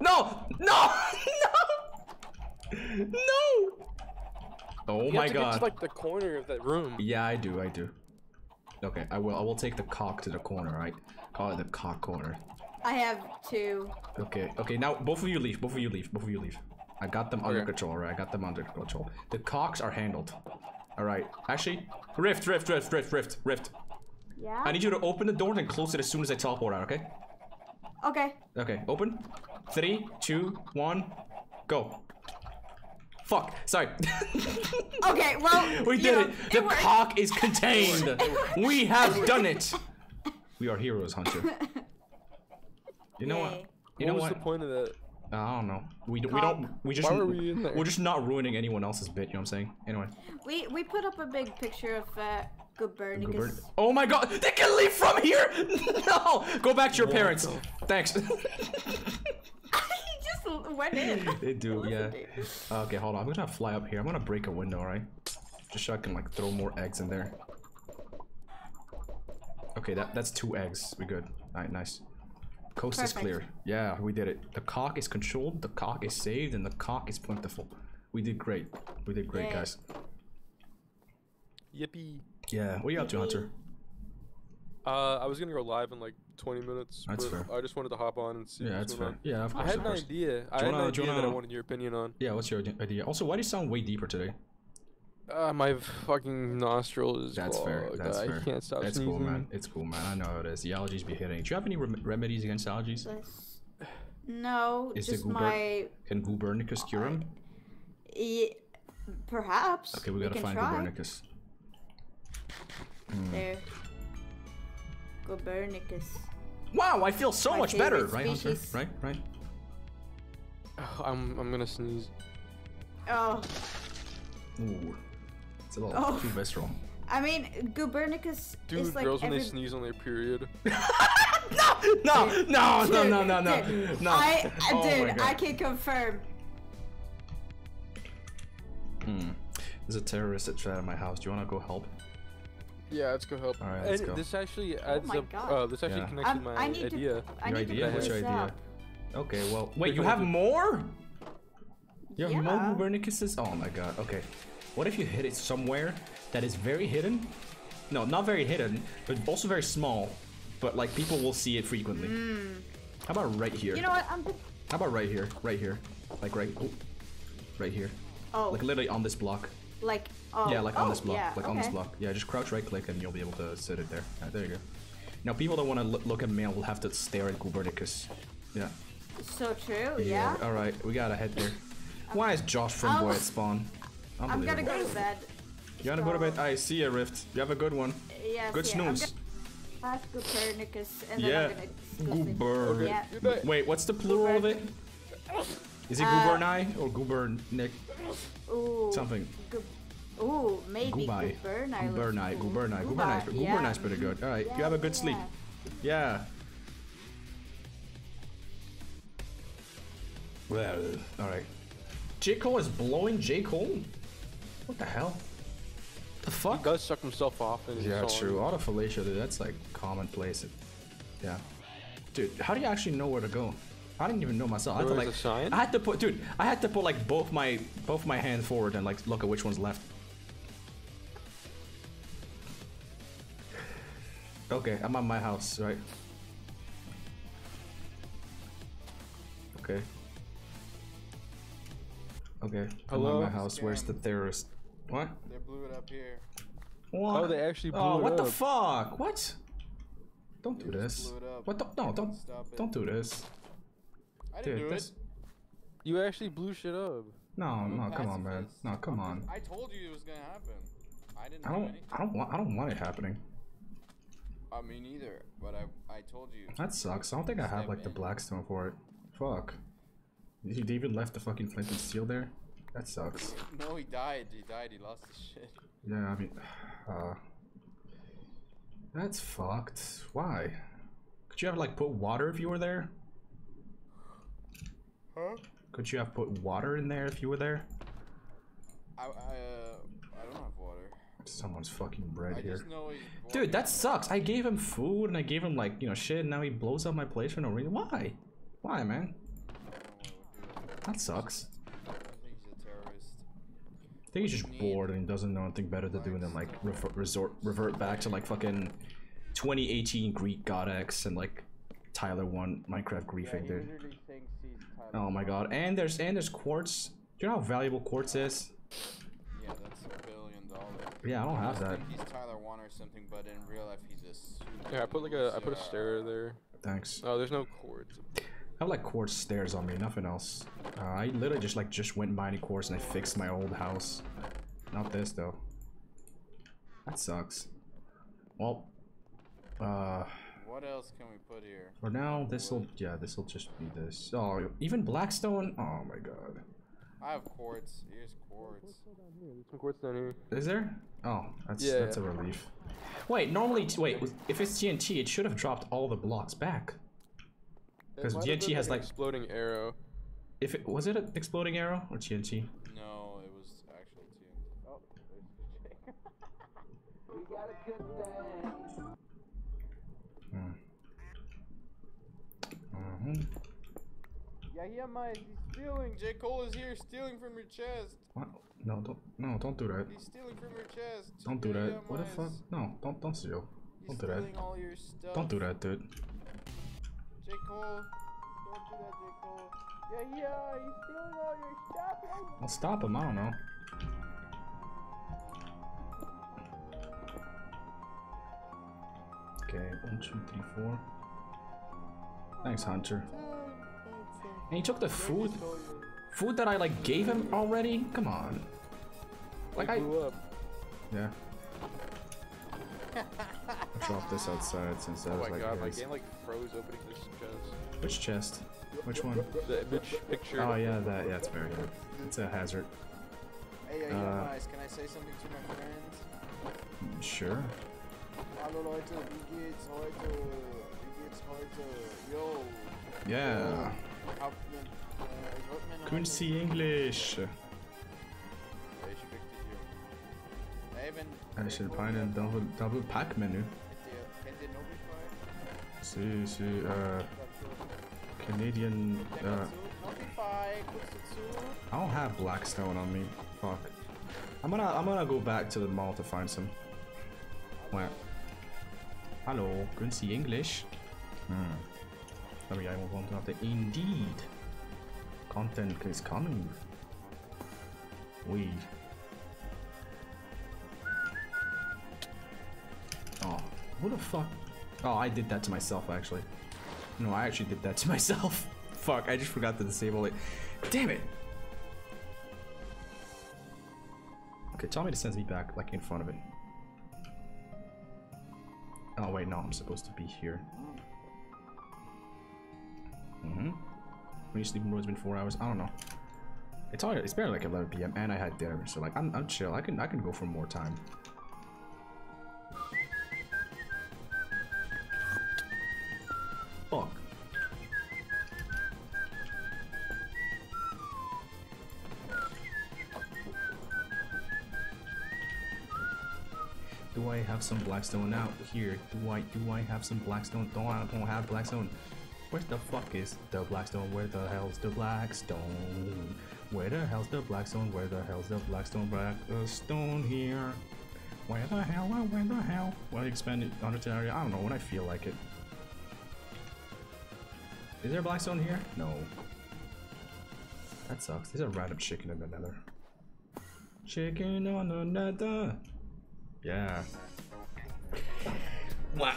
No! No! No! No! Oh You my have to god. Get to, like the corner of that room. Yeah, I do, I do. Okay, I will I will take the cock to the corner, right? Call it the cock corner. I have two. Okay, okay, now both of you leave, both of you leave, both of you leave. I got them under control, alright? I got them under control. The cocks are handled. Alright. Actually, rift, rift, rift, rift, rift, rift. Yeah. I need you to open the door and close it as soon as I teleport out, okay? Okay. Okay, open. Three, two, one, go. Fuck, sorry. Okay, well. we did know, it. The worked. cock is contained. we have done it. We are heroes, Hunter. You know what? Yay. You know what was what? the point of that? I don't know. We, we don't. We just. Why were we in there? We're just not ruining anyone else's bit. You know what I'm saying? Anyway. We we put up a big picture of uh, Copernicus. Gubern- Oh my god! They can leave from here! no! Go back to your parents. Thanks. he just went in. they do, yeah. Okay, hold on. I'm gonna fly up here. I'm gonna break a window, right? Just so I can like throw more eggs in there. Okay, that that's two eggs. We good. Alright, nice. Coast is clear. Yeah, we did it. The cock is controlled, the cock is saved, and the cock is plentiful. We did great. We did great, Yay. guys. Yippee. Yeah. What are you up to, Hunter? Uh, I was gonna go live in like 20 minutes. That's but fair. I just wanted to hop on and see. Yeah, that's going fair. on. Yeah, of course. I had of an course. idea. I Do you had an wanna- idea that I wanted your opinion on. Yeah, what's your idea? Also, why do you sound way deeper today? Uh, my fucking nostril is That's fair. clogged. That's I fair. can't stop That's sneezing. cool, man. It's cool, man. I know how it is. The allergies be hitting. Do you have any rem- remedies against allergies? No, Is the just Guber- my. Can Gubernicus cure them? e- perhaps. Okay, we gotta can find try. Gubernicus. Hmm. There. Copernicus. Wow, I feel so My much better, favorite right, Hunter? species. Right, right. I'm I'm gonna sneeze. Oh, Ooh, it's a little Oh. too visceral. I mean, Copernicus Dude, is like girls when they sneeze on their period. No, no, no, Dude, no, no, no, dude, no. I, Oh dude, I can confirm. Hmm. There's a terrorist that tried at my house. Do you want to go help? Yeah, let's go help. All right, let's and go. this actually adds my up. God. Uh, this actually Yeah. connects I'm- with I my need to- I your need to idea? pick What's your this idea? up. Okay, well, wait, you have more? You have Yeah. more Gubernicuses? Oh my god, okay. What if you hit it somewhere that is very hidden? No, not very hidden, but also very small. But like people will see it frequently. Hmm. How about right here? You know what? I'm. How about right here? Right here. Like right oh, right here. Oh, Like literally on this block. like. Oh, yeah, like on oh, this block. yeah, like on this block. Yeah, just crouch right click and you'll be able to sit it there. Alright, there you go. Now people that want to look at mail will have to stare at Gubernicus. Yeah. So true. Yeah. Alright, we gotta head there. Why is Josh from oh. Boy at spawn? I'm gonna go to bed. You gotta go to bed? I see ya, Rift. You have a good one. Yes, Good yeah, snooze. ask Copernicus, and then Yeah. I'm gonna. it. Goober. Yeah. Wait, what's the plural of it? Is it Uh, Guberni or Gubernick? Ooh. Something. Ooh, maybe Gubai. Guberni. looks Guberni. cool. Guberni. Gubai, Guberni's yeah. Guberni's pretty good. Alright, you have a good sleep. yeah. Yeah. Well, alright. J. Cole is blowing J. Cole? What the hell? The fuck? He does suck himself off in Yeah, song. true. Autofellatio, dude, that's like commonplace. Yeah. Dude, how do you actually know where to go? I didn't even know myself. I had to like sign? I had to put dude, I had to put like both my both my hands forward and like look at which one's left. Okay, I'm at my house, right? Okay. Okay. I'm Hello? at my house. Where's the terrorist? What? They blew it up here. What? Oh, they actually oh, blew it up. Oh, it what the fuck? What? Don't do They just this. blew it up. What? The, no, don't. Stop it. Don't do this. I didn't Dude, do this. it. You actually blew shit up. No, no, come on, man. No, come on. I told you it was gonna happen. I didn't I do don't. anything. I don't want. I don't want it happening. Uh, I mean, neither. But I, I told you. That sucks. I don't think I have like the blackstone for it. Fuck. You even left the fucking flint and steel there. That sucks. No, he died. He died. He lost his shit. Yeah, I mean, uh, that's fucked. Why? Could you have like put water if you were there? Huh? Could you have put water in there if you were there? I, I, uh, I don't have water. Someone's fucking bread I here. Dude, that sucks. I gave him food and I gave him like, you know, shit and now he blows up my place for no reason. Why? Why, man? That sucks. I think he's a terrorist. I think he's just bored and he doesn't know anything better to do than like resort revert back to like fucking 2018 Greek God X and like Tyler one Minecraft griefing, dude. Oh my god. And there's and there's quartz. Do you know how valuable quartz is? Yeah, that's a billion dollars. Yeah, I don't have that. He's Tyler One or something, but in real life he's a. Yeah, I put like a I put a shit. stair there. Thanks. Oh, there's no cords. I have like quartz stairs on me, nothing else. Uh, I literally just like just went mining quartz and I fixed my old house. Not this though. That sucks. Well, uh, What else can we put here? for now this'll yeah this'll just be this. Oh, even Blackstone. Oh my god. I have quartz. Here's quartz. There's some quartz down here. Is there? Oh, that's Yeah, that's yeah. a relief. Wait, normally wait if it's TNT, it should have dropped all the blocks back. It Because might have TNT been has an like exploding arrow. if it was it an exploding arrow or TNT? No, it was actually TNT. Oh, there's We got a good thing. Hmm. Mhm. Yeah, yeah, Mike, he's stealing. J. Cole is here stealing from your chest. What? No, don't no, don't do that. He's stealing from your chest. Don't do that. What the fuck? No, don't don't steal. He's Don't do that. all your stuff. Don't do that, dude. J. Cole, don't do that, J. Cole. Yeah, yeah, he's stealing all your stuff. I'll stop him. I don't know. Okay, one, two, three, four. Thanks, Hunter. And he took the food. Food that I like gave him already. Come on. Like I. blew up. Yeah. I'll drop this outside since that Oh was my like. god, my game like froze opening this chest. Which chest? Which one? The image picture. Oh yeah, that yeah, it's very good. It's a hazard. Hey, yeah, yeah, Uh, Miles, can I say something to my friends? Sure. Hallo Leute, wie geht's heute? Wie geht's heute? Yo. Yeah. Hab ne, äh, ich mir noch Quincy English. Welche kriegt ihr hier? Ey. I should find a double double pack menu. Kennt ihr, kennt ihr Notify? See, see, uh, Canadian. Uh, Notify, guckst du zu? I don't have Blackstone on me. Fuck. I'm gonna I'm gonna go back to the mall to find some. Where? Hello, Quincy English. Hmm. Sorry, I want to have the indeed. Content is coming. Weed. Oh, who the fuck? Oh, I did that to myself actually. No, I actually did that to myself. Fuck, I just forgot to disable it. Damn it! Okay, tell me to send me back, like, in front of it. Oh, wait, no, I'm supposed to be here. Mm-hmm. When you sleep road, it's been four hours. I don't know. It's already, it's barely like 11 p.m. and I had dinner, so like, I'm, I'm chill. I can, I can go for more time. I have some blackstone out here? Do I do I have some blackstone? Don't I don't have blackstone? Where the fuck is the blackstone? Where the hell's the blackstone? Where the hell's the blackstone? Where the hell's the blackstone? Blackstone here. Where the hell? Where the hell? Well, expand it onto area. I don't know when I feel like it. Is there a blackstone here? No. That sucks. There's a random chicken in the nether. Chicken on the nether. Yeah. What?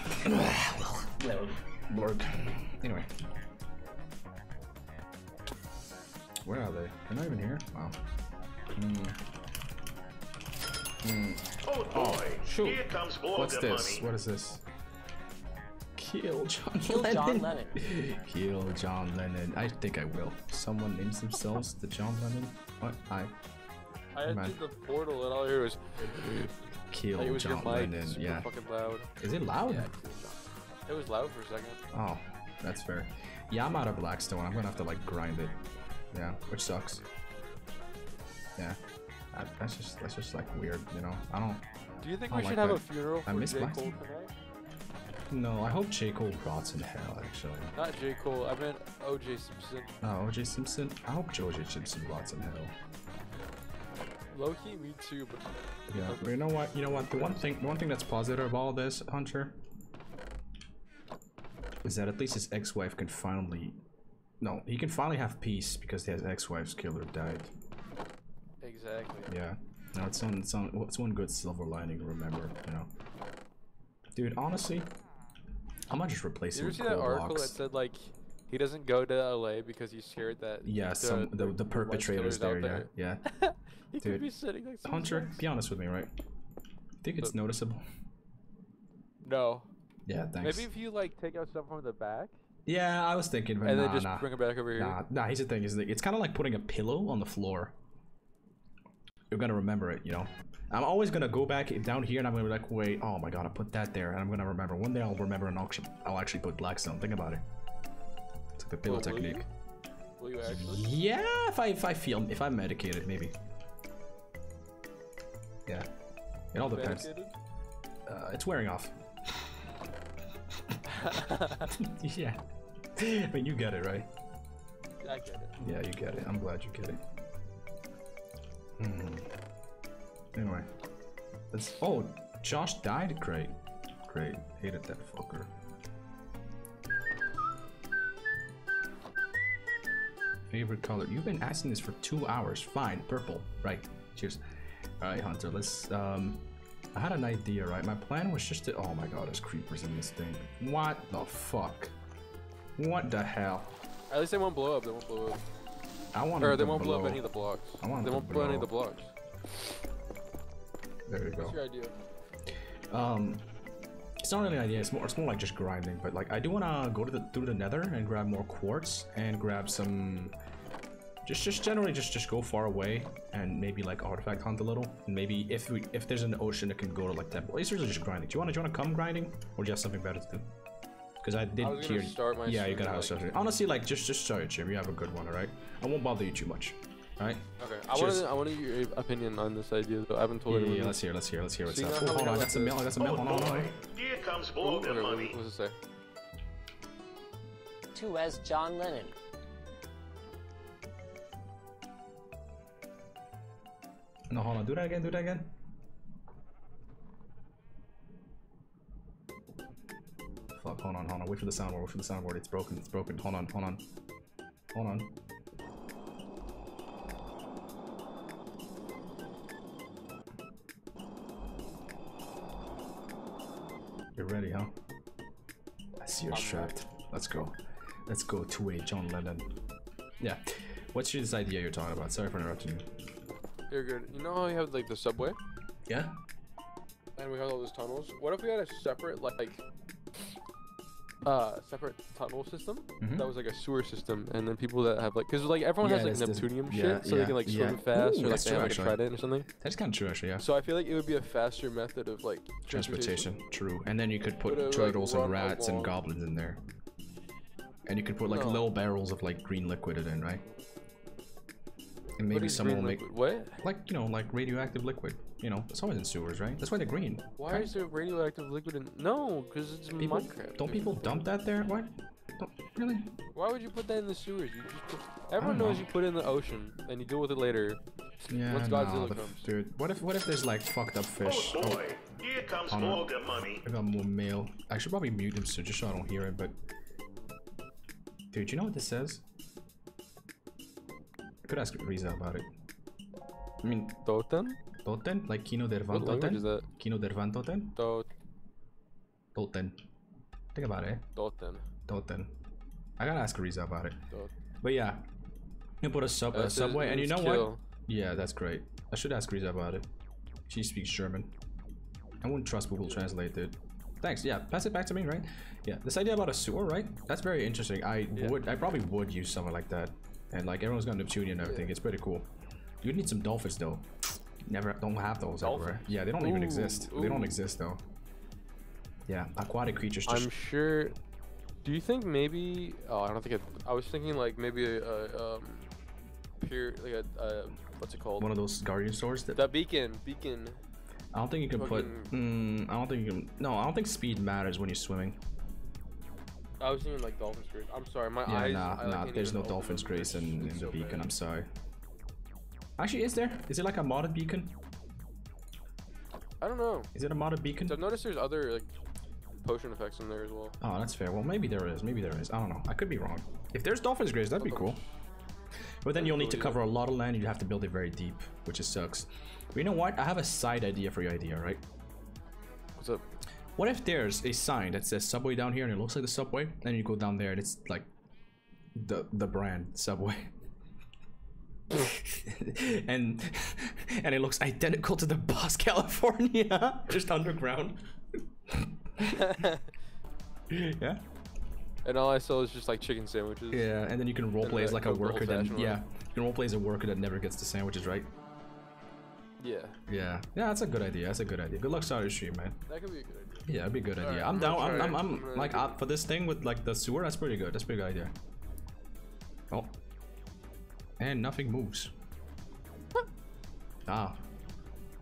Lord. Anyway. Where are they? They're not even here? Wow. Hmm. Hmm. Oh boy, shoot. here comes more What's good this? money. What is this? Kill John Kill Lennon. John Lennon. Kill John Lennon. I think I will. Someone names themselves the John Lennon. What? Hi. I Man. entered the portal and all I heard was. Kill Like, it was your John Lennon. Yeah. fucking loud. Is it loud? Yeah, It was loud for a second. Oh, that's fair. Yeah, I'm out of Blackstone. I'm gonna have to like grind it. Yeah, which sucks. Yeah, that, that's just that's just like weird, you know. I don't. Do you think we don't should like have a funeral I for miss J. Cole tonight? No, I hope J Cole rots in hell. Actually. Not J. Cole, I meant O.J. Simpson. Oh, OJ Simpson. I hope OJ Simpson rots in hell. Low key, me too, but. Yeah, but you know what? You know what? The one thing, the one thing that's positive about all this, Hunter, is that at least his ex-wife can finally, no, he can finally have peace because his ex-wife's killer died. Exactly. Yeah. No, it's one, it's one, it's one good silver lining. Remember, you know. Dude, honestly, I might just replace Did it you ever with see that coal article that said like he doesn't go to LA because he's scared that Yeah, the, some the, the perpetrators killers there, yeah, yeah. He Dude, could be sitting to Hunter, his be honest with me, right? I think it's uh, noticeable? No. Yeah, thanks. Maybe if you like take out stuff from the back. Yeah, I was thinking, but And nah, then just nah. bring it back over here? Nah, nah. Here's the thing: is it's kind of like putting a pillow on the floor. You're gonna remember it, you know. I'm always gonna go back down here, and I'm gonna be like, wait, oh my god, I put that there, and I'm gonna remember. One day I'll remember an auction. I'll actually put Blackstone. Think about it. The pillow Will- will you? technique. Will you actually? Yeah, if I if I feel if I'm medicated, maybe. Yeah, it all depends. Uh, it's wearing off. yeah. I mean, you get it, right? I get it. Yeah, you get it. I'm glad you get it. Hmm. Anyway, that's. Oh, Josh died. Great, great. Hated that fucker. Favorite color? You've been asking this for two hours. Fine, purple. Right. Cheers. All right, Hunter. Let's. Um, I had an idea, right? My plan was just to. Oh my God, there's creepers in this thing. What the fuck? What the hell? At least they won't blow up. They won't blow up. I want Or they won't blow. blow. up any of the blocks. I want They won't blow any of the blocks. There you go. What's your idea? Um, it's not really an idea. It's more. It's more like just grinding. But like, I do want to go to the through the Nether and grab more quartz and grab some. Just, just generally, just, just go far away and maybe like artifact hunt a little. And maybe if we, if there's an ocean that can go to like temple. It's usually just grinding. Do you want to, do you want to come grinding, or do you have something better to do? Because I did I hear. start my yeah, you got a house like- like, Honestly, like just, just start your. You have a good one, alright? I won't bother you too much. Alright? Okay. I Cheers. wanted I wanted your opinion on this idea though. I haven't told Yeah, yeah, anyone. yeah, let's hear, let's hear, let's hear what's So up. Oh, hold on, I we got some got mail, I got some mail. Hold on, hold on. Here comes Ooh, all the okay, what- money. What does it say? To as John Lennon. No, hold on. Do that again. Do that again. Fuck. Hold on. Hold on. Wait for the soundboard. Wait for the soundboard. It's broken. It's broken. Hold on. Hold on. Hold on. You're ready, huh? I see you're strapped. Let's go. Let's go to a John Lennon. Yeah. What's your this idea you're talking about? Sorry for interrupting you. You're good. You know how you have like the subway? Yeah? And we have all those tunnels. What if we had a separate like uh separate tunnel system Mhm. that was like a sewer system and then people that have like because like everyone Yeah, has like Neptunium yeah, shit so yeah, they can like yeah. swim fast Ooh, or like they true, have like a trident or something. That's kind of true, actually, yeah. So I feel like it would be a faster method of like Transportation, true. And then you could put it, like, turtles and rats and goblins in there. And you could put like No. little barrels of like green liquid in, right? And maybe someone will make liquid? What? like you know like radioactive liquid. You know, it's always in sewers, right? That's why they're green. Why right? is there radioactive liquid in? No, because it's people Minecraft. don't people dump that there? Why? Don't, really? Why would you put that in the sewers? You just put, everyone don't knows know. you put it in the ocean and you deal with it later. Yeah, Once nah, Godzilla the- comes. dude. What if what if there's like fucked up fish? Oh boy, oh. here comes hold on. all the money. I got more mail. I should probably mute him soon just so I don't hear it, but dude, you know what this says? I could ask Riza about it. I mean Toten? Toten? Like Kino der Van Toten? is that? Kino der Van Toten? Tot Toten. Think about it. Toten. Toten. I gotta ask Riza about it. Tot. But yeah, you put a sub a subway, and you know what? Yeah, that's great. I should ask Riza about it. She speaks German. I wouldn't trust Google Translate, dude. Thanks. Yeah, pass it back to me, right? Yeah, this idea about a sewer, right? That's very interesting. I would, I probably would use something like that, and like everyone's got Neptunium and everything. It's pretty cool. You need some dolphins though. Never, don't have those everywhere. Yeah, they don't even Ooh, exist. They don't exist though. Yeah, aquatic creatures. Just I'm sure. Do you think maybe? Oh, I don't think it. I was thinking like maybe a, a um, pure like a, a what's it called? one of those guardian swords that The beacon, beacon. I don't think you can put. Mm, I don't think you can. No, I don't think speed matters when you're swimming. I was thinking like dolphin's grace. I'm sorry, my Yeah, eyes. nah, I, like, nah. There's no dolphin's grace in, in It's the so beacon. bad. I'm sorry. Actually, is there? Is it like a modded beacon? I don't know. Is it a modded beacon? So I've noticed there's other like potion effects in there as well. Oh, that's fair. Well, maybe there is. Maybe there is. I don't know. I could be wrong. If there's dolphin's grace, that'd be cool. But then you'll need to cover a lot of land. You'd have to build it very deep, which is sucks. But you know what? I have a side idea for your idea, right? What's up? What if there's a sign that says Subway down here and it looks like the Subway, and you go down there and it's like the the brand Subway. and and it looks identical to the Boss California, just underground. yeah. And all I saw is just like chicken sandwiches. Yeah, and then you can roleplay as uh, like a worker that yeah, you can roleplay as a worker that never gets the sandwiches right. Yeah. Yeah, yeah, that's a good idea. That's a good idea. Good luck starting the stream, man. That could be a good idea. Yeah, it'd be a good idea. Alright, I'm down. I'm, I'm. I'm, I'm like up for this thing with like the sewer. That's pretty good. That's a pretty good idea. Oh, and nothing moves. ah,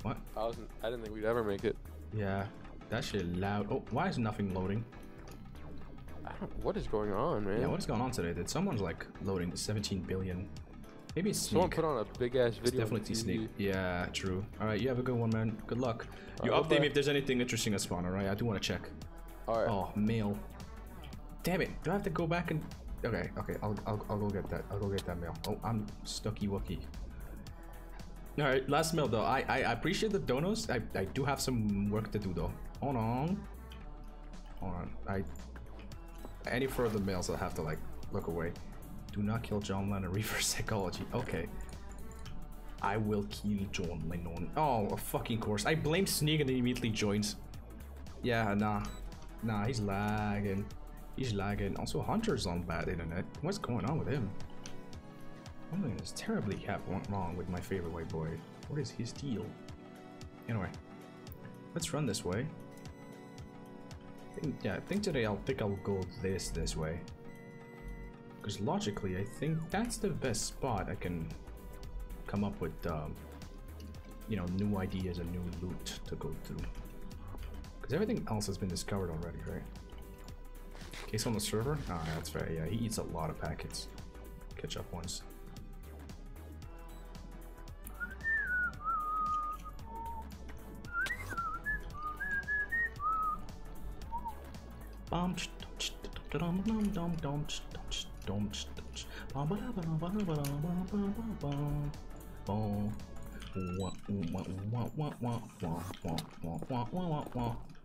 what? I wasn't. I didn't think we'd ever make it. Yeah, that shit loud. Oh, why is nothing loading? I don't. What is going on, man? Yeah, what is going on today? That someone's like loading 17 billion? Maybe it's Someone sneak. put on a big ass video. on definitely TV. sneak. Yeah, true. All right, you have a good one, man. Good luck. You Alright, update me if there's anything interesting at spawn. All right, I do want to check. All right. Oh, mail. Damn it! Do I have to go back and? Okay, okay. I'll I'll, I'll go get that. I'll go get that mail. Oh, I'm stucky wookie. All right, last mail though. I I, I appreciate the donos. I I do have some work to do though. Hold on. Hold on. I any further mails I'll have to like look away. Do not kill John Lennon. Reverse psychology. Okay. I will kill John Lennon. Oh, a fucking course. I blame Sneak and he immediately joins. Yeah, nah. Nah, he's lagging. He's lagging. Also, Hunter's on bad internet. What's going on with him? Something is terribly wrong with my favorite white boy. What is his deal? Anyway, let's run this way. Yeah, I think today I'll think I'll go this this way. Because logically, I think that's the best spot I can come up with, um, you know, new ideas and new loot to go through. Because everything else has been discovered already, right? Case on the server? Ah, oh, that's right. Yeah, he eats a lot of packets. Catch up once.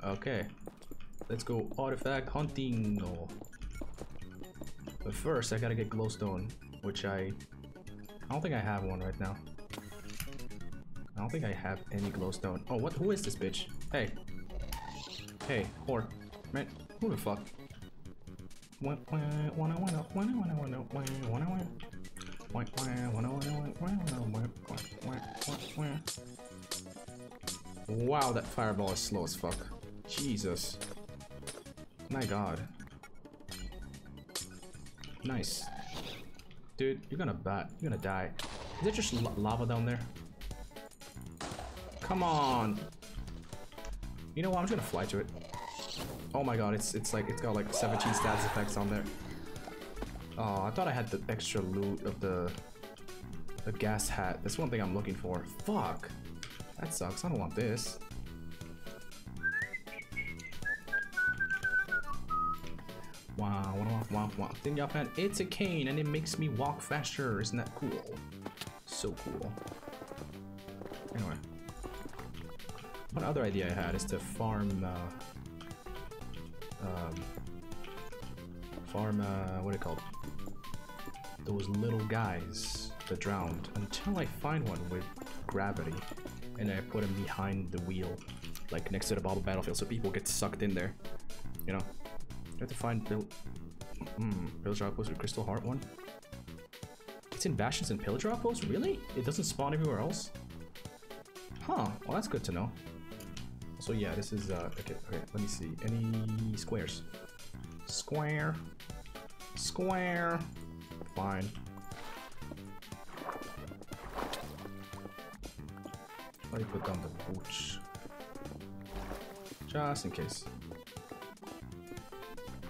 Okay. Let's go artifact hunting. No. But first, I gotta get glowstone, which I... I don't think I have one right now. I don't think I have any glowstone. Oh, what? Who is this bitch? Hey. Hey, whore. Man, who the fuck? Wow, that fireball is slow as fuck. Jesus. My god. Nice. Dude, you're gonna bat. You're gonna die. Is it just la- lava down there? Come on. You know what? I'm just gonna fly to it. Oh my god, it's it's like it's got like 17 status effects on there. Oh, I thought I had the extra loot of the the gas hat. That's one thing I'm looking for. Fuck. That sucks. I don't want this. Wow, wow, wow, wow. Then y'all found it's a cane and it makes me walk faster. Isn't that cool? So cool. Anyway. One other idea I had is to farm, uh, um, farm, uh, what are you call it? Those little guys that drowned until I find one with gravity and I put him behind the wheel, like next to the bottle battlefield so people get sucked in there. You know? Have to find Bill. Hmm, Pillager Outpost with Crystal Heart one. It's in Bastions and Pillager Outpost? Really? It doesn't spawn everywhere else? Huh, well that's good to know. So yeah, this is, uh, okay, okay, let me see. Any squares? Square. Square. Fine. Let me put down the boots. Just in case.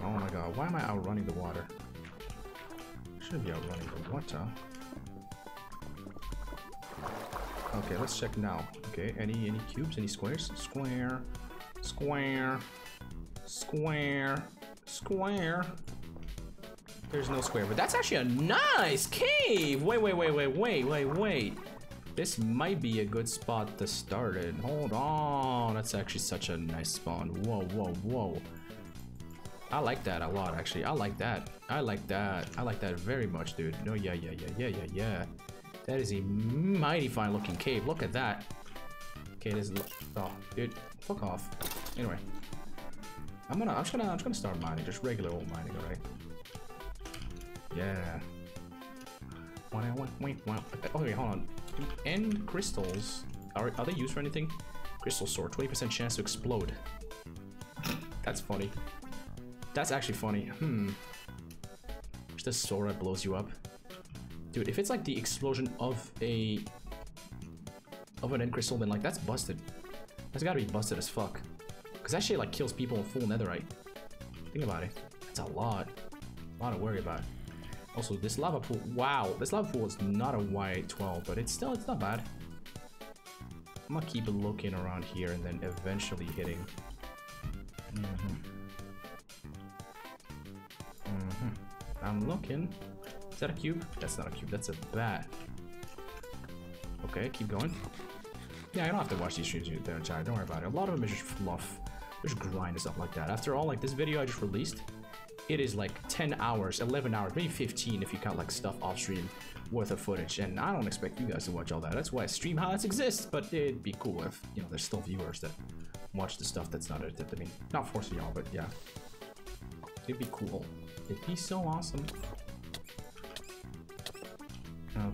Oh my god, why am I outrunning the water? I shouldn't be outrunning the water. Okay, let's check now. Okay, any any cubes, any squares? Square, square, square, square. There's no square, but that's actually a nice cave. Wait, wait, wait, wait, wait, wait, wait. This might be a good spot to start it. Hold on. That's actually such a nice spawn. Whoa, whoa, whoa. I like that a lot, actually. I like that. I like that. I like that very much, dude. No, yeah, yeah, yeah, yeah, yeah, yeah. That is a mighty fine looking cave. Look at that. Okay, this. Oh, dude, fuck off. Anyway, I'm gonna, I'm just gonna, I'm just gonna start mining, just regular old mining, alright? Yeah. Wait, wait. Okay, hold on. End crystals are are they used for anything? Crystal sword, 20% chance to explode. That's funny. That's actually funny. Hmm. Just a sword that blows you up. Dude, if it's like the explosion of a of an end crystal, then like that's busted. That's gotta be busted as fuck. Cause that shit like kills people in full netherite. Think about it. That's a lot. A lot to worry about. Also, this lava pool. Wow, this lava pool is not a Y12, but it's still it's not bad. I'm gonna keep looking around here and then eventually hitting. Mhm. Mhm. I'm looking. Is that a cube? That's not a cube. That's a bat. Okay, keep going. Yeah, I don't have to watch these streams entire. Don't worry about it. A lot of them is just fluff. Just grind and stuff like that. After all, like this video I just released, it is like 10 hours, 11 hours, maybe 15 if you count like stuff off stream worth of footage. And I don't expect you guys to watch all that. That's why stream highlights exist. But it'd be cool if you know there's still viewers that watch the stuff that's not edited. I mean, not forcing y'all, but yeah, it'd be cool. It'd be so awesome.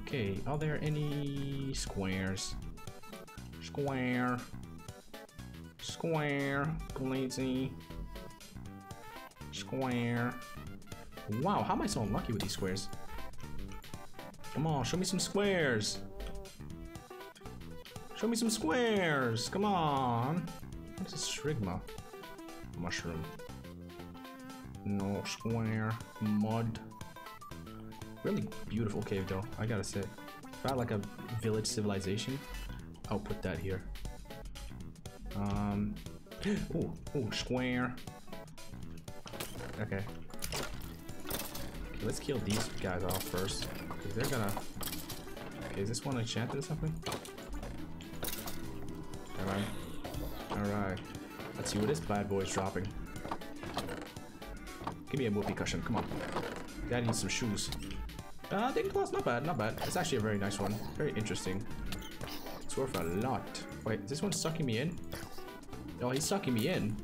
Okay, are there any squares? Square. Square. Glazy. Square. Wow, how am I so unlucky with these squares? Come on, show me some squares. Show me some squares. Come on. What's a strigma? Mushroom. No square. Mud. Really beautiful cave though, I gotta say. If I had like a village civilization, I'll put that here. Um, ooh, ooh, square. Okay. okay. Let's kill these guys off first. Cause they're gonna. Okay, is this one enchanted or something? Alright. Alright. Let's see what this bad boy's dropping. Give me a whoopee cushion, come on. Daddy needs some shoes. Uh, Ding Claws, not bad, not bad. It's actually a very nice one. Very interesting. It's worth a lot. Wait, is this one sucking me in? Oh, he's sucking me in.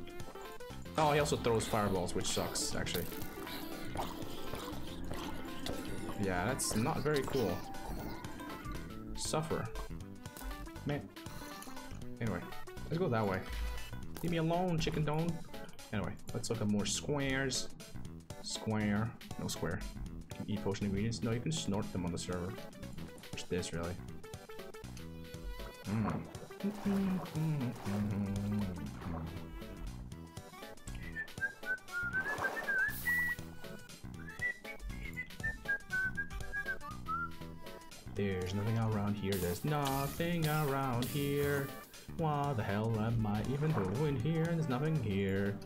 Oh, he also throws fireballs, which sucks, actually. Yeah, that's not very cool. Suffer. Man. Anyway, let's go that way. Leave me alone, chicken dome. Anyway, let's look at more squares. Square. No square. You can eat potion ingredients. No, you can snort them on the server. What's this, really? Mm. There's nothing around here. There's nothing around here. What the hell am I even doing here? There's nothing here.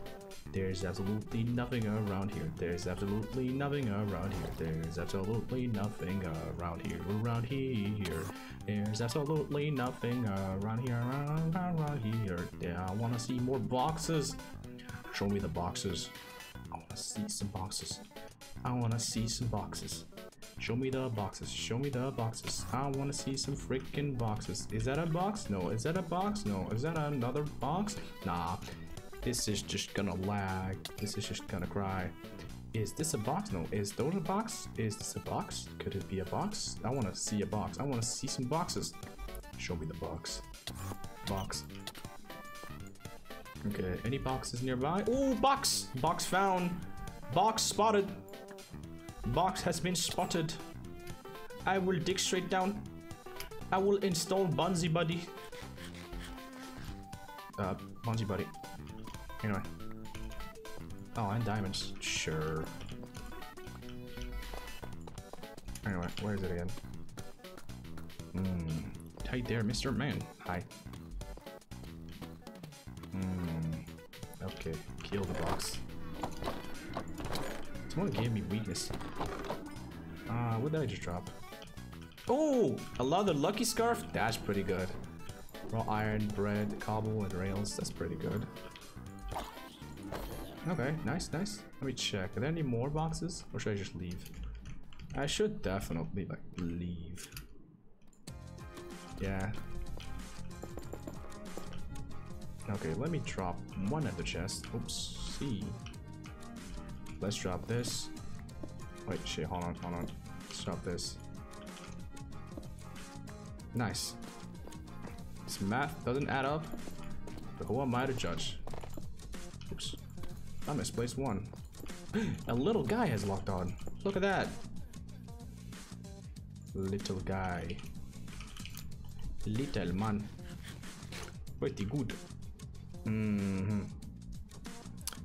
There's absolutely nothing around here. There's absolutely nothing around here. There's absolutely nothing around here. Around here. There's absolutely nothing around here. Around, around here. Yeah, I want to see more boxes. Show me the boxes. I want to see some boxes. I want to see some boxes. Show me the boxes. Show me the boxes. I want to see some freaking boxes. Is that a box? No. Is that a box? No. Is that another box? Nah. This is just gonna lag. This is just gonna cry. Is this a box? No. Is those a box? Is this a box? Could it be a box? I want to see a box. I want to see some boxes. Show me the box. Box. Okay. Any boxes nearby? Oh, box! Box found. Box spotted. Box has been spotted. I will dig straight down. I will install Bonzi Buddy. Uh, Bonzi Buddy. Anyway. Oh, and diamonds. Sure. Anyway, where is it again? Hmm. Tight there, Mr. Man. Hi. Hmm. Okay. Kill the box. Someone gave me weakness. Uh, what did I just drop? Oh, a another lucky scarf. That's pretty good. Raw iron, bread, cobble, and rails. That's pretty good. Okay, nice, nice. Let me check. Are there any more boxes? Or should I just leave? I should definitely like leave. Yeah. Okay, let me drop one at the chest. Oops, see. Let's drop this. Wait, shit, hold on, hold on. Let's drop this. Nice. This math doesn't add up, but who am I to judge? Oops. I misplaced one. A little guy has locked on. Look at that. Little guy. Little man. Pretty good. Mm hmm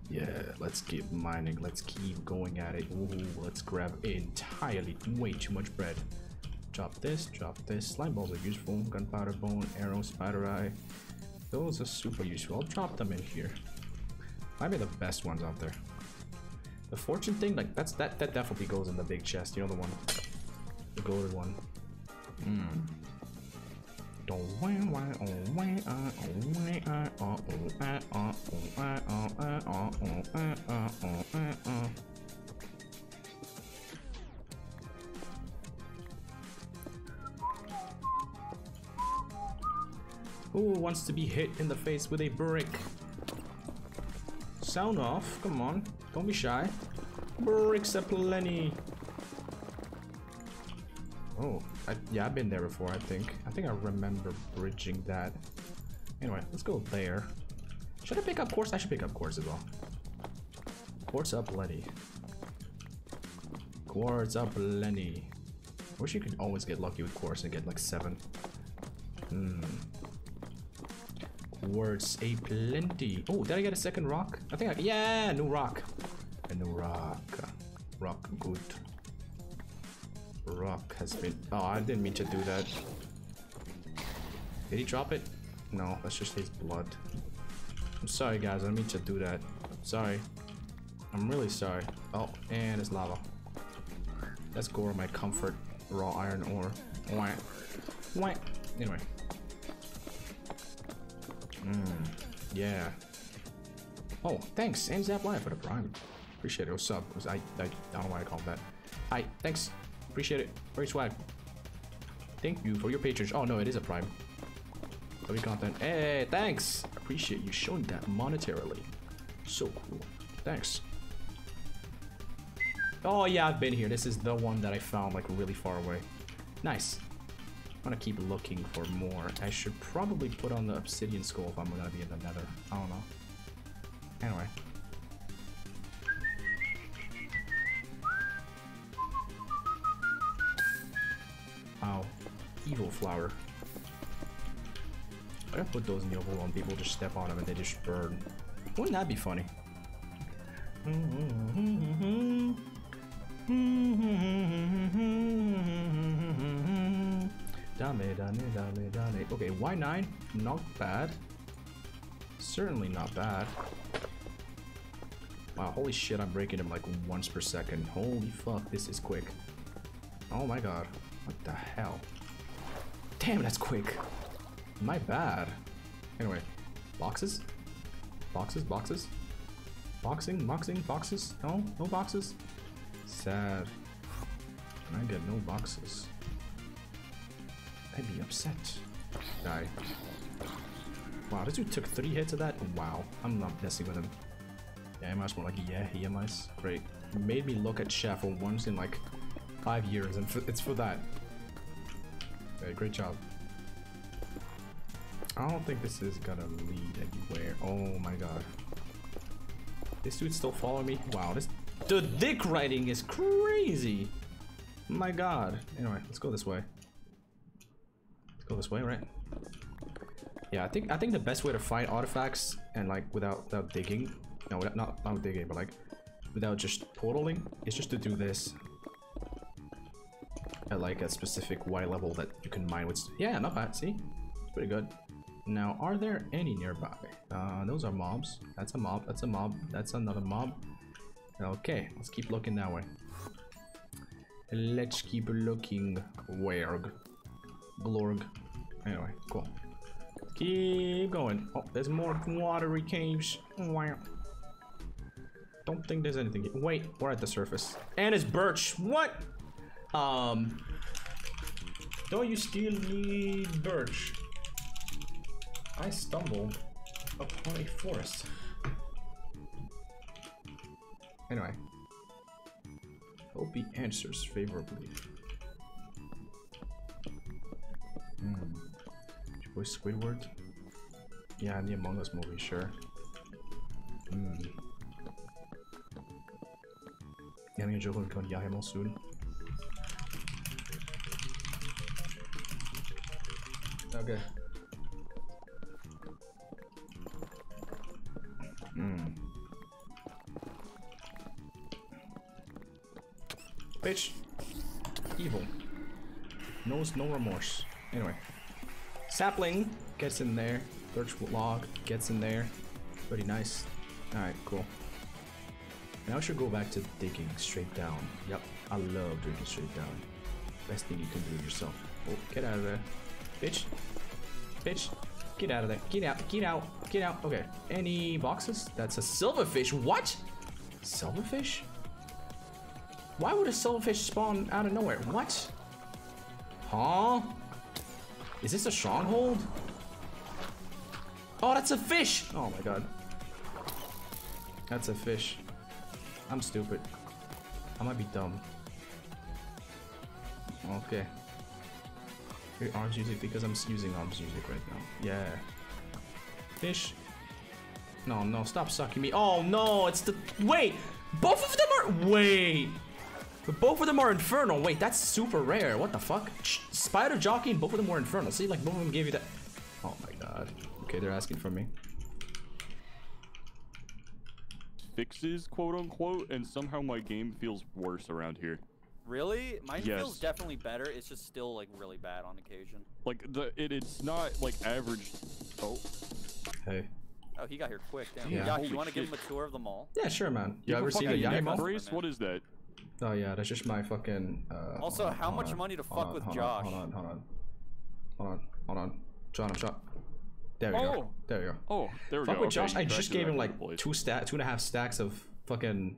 Yeah, let's keep mining. Let's keep going at it. Ooh, let's grab entirely way too much bread. Drop this, drop this. Slime balls are useful. Gunpowder bone, arrow, spider eye. Those are super useful. I'll drop them in here. Be the best ones out there. The fortune thing, like that's that that definitely goes in the big chest. You know the one, the golden one. Hmm. Who wants to be hit in the face with a brick? Sound off, come on, don't be shy. Bricks aplenty. Oh, I, yeah, I've been there before, I think. I think I remember bridging that. Anyway, let's go there. Should I pick up quartz? I should pick up quartz as well. Quartz up plenty. Quartz up plenty. Wish you could always get lucky with quartz and get like seven. Hmm. Quartz a plenty. Oh, did I get a second rock? I think I yeah, new rock. A new rock. Rock good. Rock has been oh I didn't mean to do that. Did he drop it? No, that's just his blood. I'm sorry guys, I didn't mean to do that. Sorry. I'm really sorry. Oh, and it's lava. Let's go over my comfort raw iron ore. Wah. Wah. Anyway. Mm, yeah. Oh, thanks, Zap Live for the prime. Appreciate it. What's up? I, I, I don't know why I called that. Hi, thanks. Appreciate it. Very swag. Thank you for your patronage. Oh no, it is a prime. W content. Hey, thanks. Appreciate you showing that monetarily. So cool. Thanks. Oh yeah, I've been here. This is the one that I found like really far away. Nice. I'm gonna keep looking for more. I should probably put on the obsidian skull if I'm gonna be in the nether. I don't know. Anyway. Wow. Evil flower. I gotta put those in the and people just step on them and they just burn. Wouldn't that be funny? Dame, dame, dame, dame. Okay, Y9, not bad. Certainly not bad. Wow, holy shit, I'm breaking him like once per second. Holy fuck, this is quick. Oh my god. What the hell? Damn, that's quick. My bad. Anyway, boxes? Boxes, boxes? Boxing, boxing, boxes? No? No boxes? Sad. I get no boxes. I'd be upset. Die. Wow, this dude took three hits of that? Wow, I'm not messing with him. Yeah, I'm much more like, yeah, nice. Great. Made me look at Chef for once in like five years, and it's for that. Okay, great job. I don't think this is gonna lead anywhere. Oh my god. This dude's still following me? Wow, this the dick riding is crazy. My god. Anyway, let's go this way. Go this way, right? Yeah, I think I think the best way to find artifacts and like without without digging, no, without, not not digging, but like without just portaling, is just to do this at like a specific Y level that you can mine with. Yeah, not bad. See, pretty good. Now, are there any nearby? Uh, those are mobs. That's a mob. That's a mob. That's another mob. Okay, let's keep looking that way. Let's keep looking. Werg. Glorg. Anyway, cool. Keep going. Oh, there's more watery caves. Wow. Don't think there's anything. here. Wait, we're at the surface. And it's birch. What? Um. Don't you still need birch? I stumbled upon a forest. Anyway. Hope he answers favorably. Hmm. Boy Squidward? Yeah, the Among Us movie, sure. Hmm. Yeah, me and Joe will go to Yahimo soon. Okay. Hmm. Bitch. Evil. Knows no remorse. Anyway. Sapling gets in there. Birch log gets in there. Pretty nice. Alright, cool. Now I should go back to digging straight down. Yep, I love digging straight down. Best thing you can do yourself. Oh, get out of there. Bitch. Bitch. Get out of there. Get out. Get out. Get out. Okay. Any boxes? That's a silverfish. What? Silverfish? Why would a silverfish spawn out of nowhere? What? Huh? Is this a stronghold? Oh, that's a fish! Oh my god. That's a fish. I'm stupid. I might be dumb. Okay. Here, arms music because I'm using arms music right now. Yeah. Fish. No, no, stop sucking me. Oh no, it's the wait. Both of them are wait. But both of them are infernal. Wait, that's super rare. What the fuck? Sh- Spider jockey and both of them were infernal. See, like both of them gave you that. Oh my god. Okay, they're asking for me. Fixes, quote unquote, and somehow my game feels worse around here. Really? Mine feels definitely better. It's just still like really bad on occasion. Like the it, it's not like average. Oh, Hey. Oh, he got here quick. Damn. Yeah. Yeah. You want to give him a tour of the mall? Yeah, sure, man. You, have ever a seen a fucking neck Yahimo? brace? What is that? Oh yeah, that's just my fucking. Uh, Also, on, how much on, money to hold fuck on, with hold Josh? On, hold on, hold on, hold on, hold on. John, I'm shot. There we go. Oh. There we go. Oh, there we Fuck go. with Okay, Josh. I just gave him like place. two stack, two and a half stacks of fucking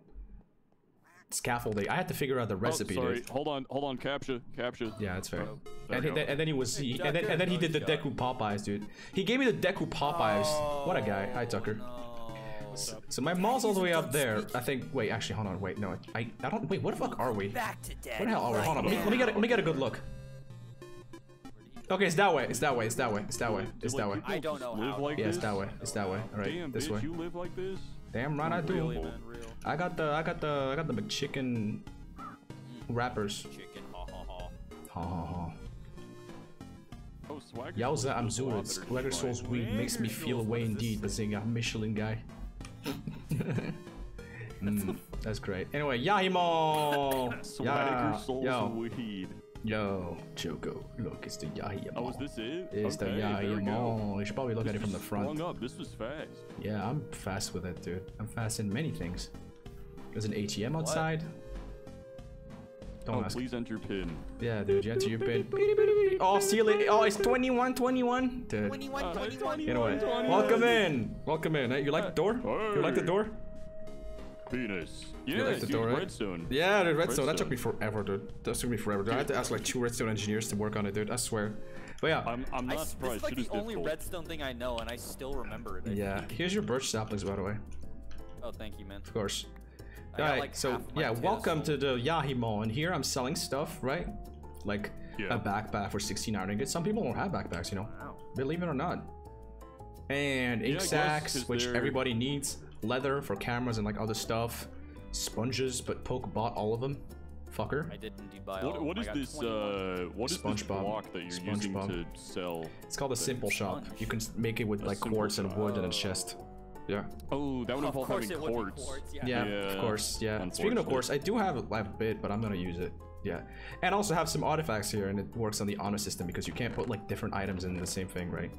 scaffolding. I had to figure out the recipe, oh, sorry. dude. Hold on, hold on. Capture, capture. Yeah, that's fair. Oh, And, he- and then he was he, and then and then he Oh, did the he's Deku Popeyes, dude. He gave me the Deku Popeyes. what a guy. Hi Tucker. So, so my mall's all the way up there. I think. Wait, actually, hold on. Wait, no, I I don't. Wait, what the fuck are we? Back to Where the hell are we? Hold on. Let me, let me get a, let me get a good look. Okay, it's that way. It's that way. It's that way. It's that way. It's that way. I don't know how. like Yeah, it's that way. It's that way. All right, Damn, this bitch, way. you live like this? Damn right I do. Really, man, real. I got the I got the I got the McChicken mm. wrappers. Chicken, ha ha ha. Ha ha ha. Oh. Yowza, I'm Zulid. Swagger Souls weed makes me feel away indeed, Bazinga. Michelin guy. Mm, that's great. Anyway, Yahimo! Swagger souls yo, weed. yo, Choco, look, it's the Yahimo. Oh, is this it? It's the okay, go. Yahimo. You should probably look This at it from the front. up. This was fast. Yeah, I'm fast with it, dude. I'm fast in many things. There's an ATM outside. Don't oh, ask. please enter pin. Yeah, dude, you enter your pin. Oh, seal it. Oh, it's 21, 21. Dude. 21, Uh, 21. You know what? Welcome in. Welcome in. Hey, you like the door? You like the door? Penis. Yeah, You like the dude, door, right? redstone. Yeah, dude, redstone. That took me forever, dude. That took me forever. Dude. I had to ask like two redstone engineers to work on it, dude. I swear. But yeah, I'm, I'm I, not this surprised. is like Shit the is only difficult. redstone thing I know, and I still remember it. I yeah. think. Here's your birch saplings, by the way. Oh, thank you, man. Of course. I got, Alright, like, so yeah, potatoes welcome to the Yahi Mall, and here I'm selling stuff, right? Like Yeah. a backpack for 16 iron ingots. Some people don't have backpacks, you know. Wow. Believe it or not. And Yeah, I ink guess, sacks, 'cause which they're- everybody needs. Leather for cameras and like other stuff. Sponges, but Poke bought all of them. Fucker. I did indeed buy What, all. what I is this? Uh, what is this SpongeBob. block that you're using SpongeBob. to sell? It's called a the simple shop. sponge? You can make it with A like simple quartz and shop. wood and a chest. Yeah. Oh, that would Of involve having it quartz. quartz, yeah. Yeah, Yeah, of course. Yeah. Speaking of unfortunate. course, I do have a, I have a bit, but I'm gonna use it. Yeah, and also have some artifacts here, and it works on the honor system because you can't put like different items in the same thing, right?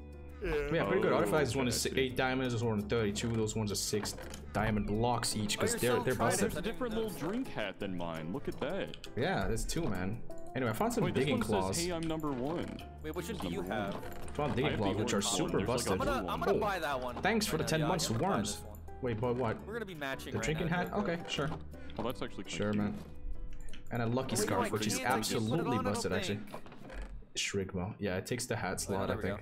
Yeah, yeah, pretty good Oh, artifacts. This one is okay, I see. eight diamonds. This one is thirty-two. Those ones are six diamond blocks each because they're they're That's busted. a different little drink hat than mine. Look at that. Yeah, there's two, man. Anyway, I found some Wait, this digging one claws. says, "Hey, I'm number one." Wait, which one do you number have? one? found I digging have the claws, which are super There's like busted. I'm gonna, I'm gonna Oh, buy that one. Thanks for the 10. Yeah, months, I'm gonna buy worms. Wait, but what? We're gonna be matching The right drinking now, hat? Joe. Okay, sure. Oh, that's actually kinda Sure, man. And a lucky Oh, wait, scarf, which is can't. I can't put it absolutely on, I don't busted, actually. think. Shrigmo. Yeah, it takes the hat slot, oh, I think.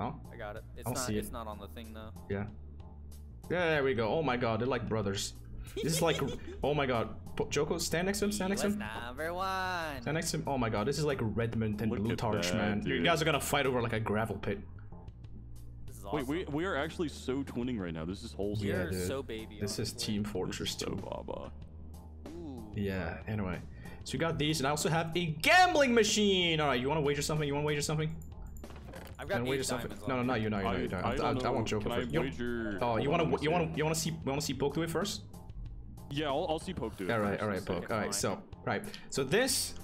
Oh? I got it. It's I'll not. see it's not on the thing though. Yeah. Yeah, there we go. Oh my god, they're like brothers. This is like, oh my god. Joko, stand next to him, stand next to What's him. number one? Stand next to him. Oh my god, this is like Redmond and Look Blue at that, man. You guys are gonna fight over like a gravel pit. This is Wait, we we are actually so twinning right now. This is wholesome. Yeah, dude. so baby. This is. Team Fortress So 2. baba. Ooh. Yeah, anyway. So we got these, and I also have a gambling machine! Alright, you wanna wager something? You wanna wager something? I've got wager something? diamonds No, no, on not you, not you, not you. I- not you. I I, don't I want know. Joko Can I first. You- Oh, you wanna on, let me you wanna you wanna see you wanna see Poke do it first? Yeah, I'll, I'll see Poke do it. All right, first all in a right, second. Poke. All right, so right, so this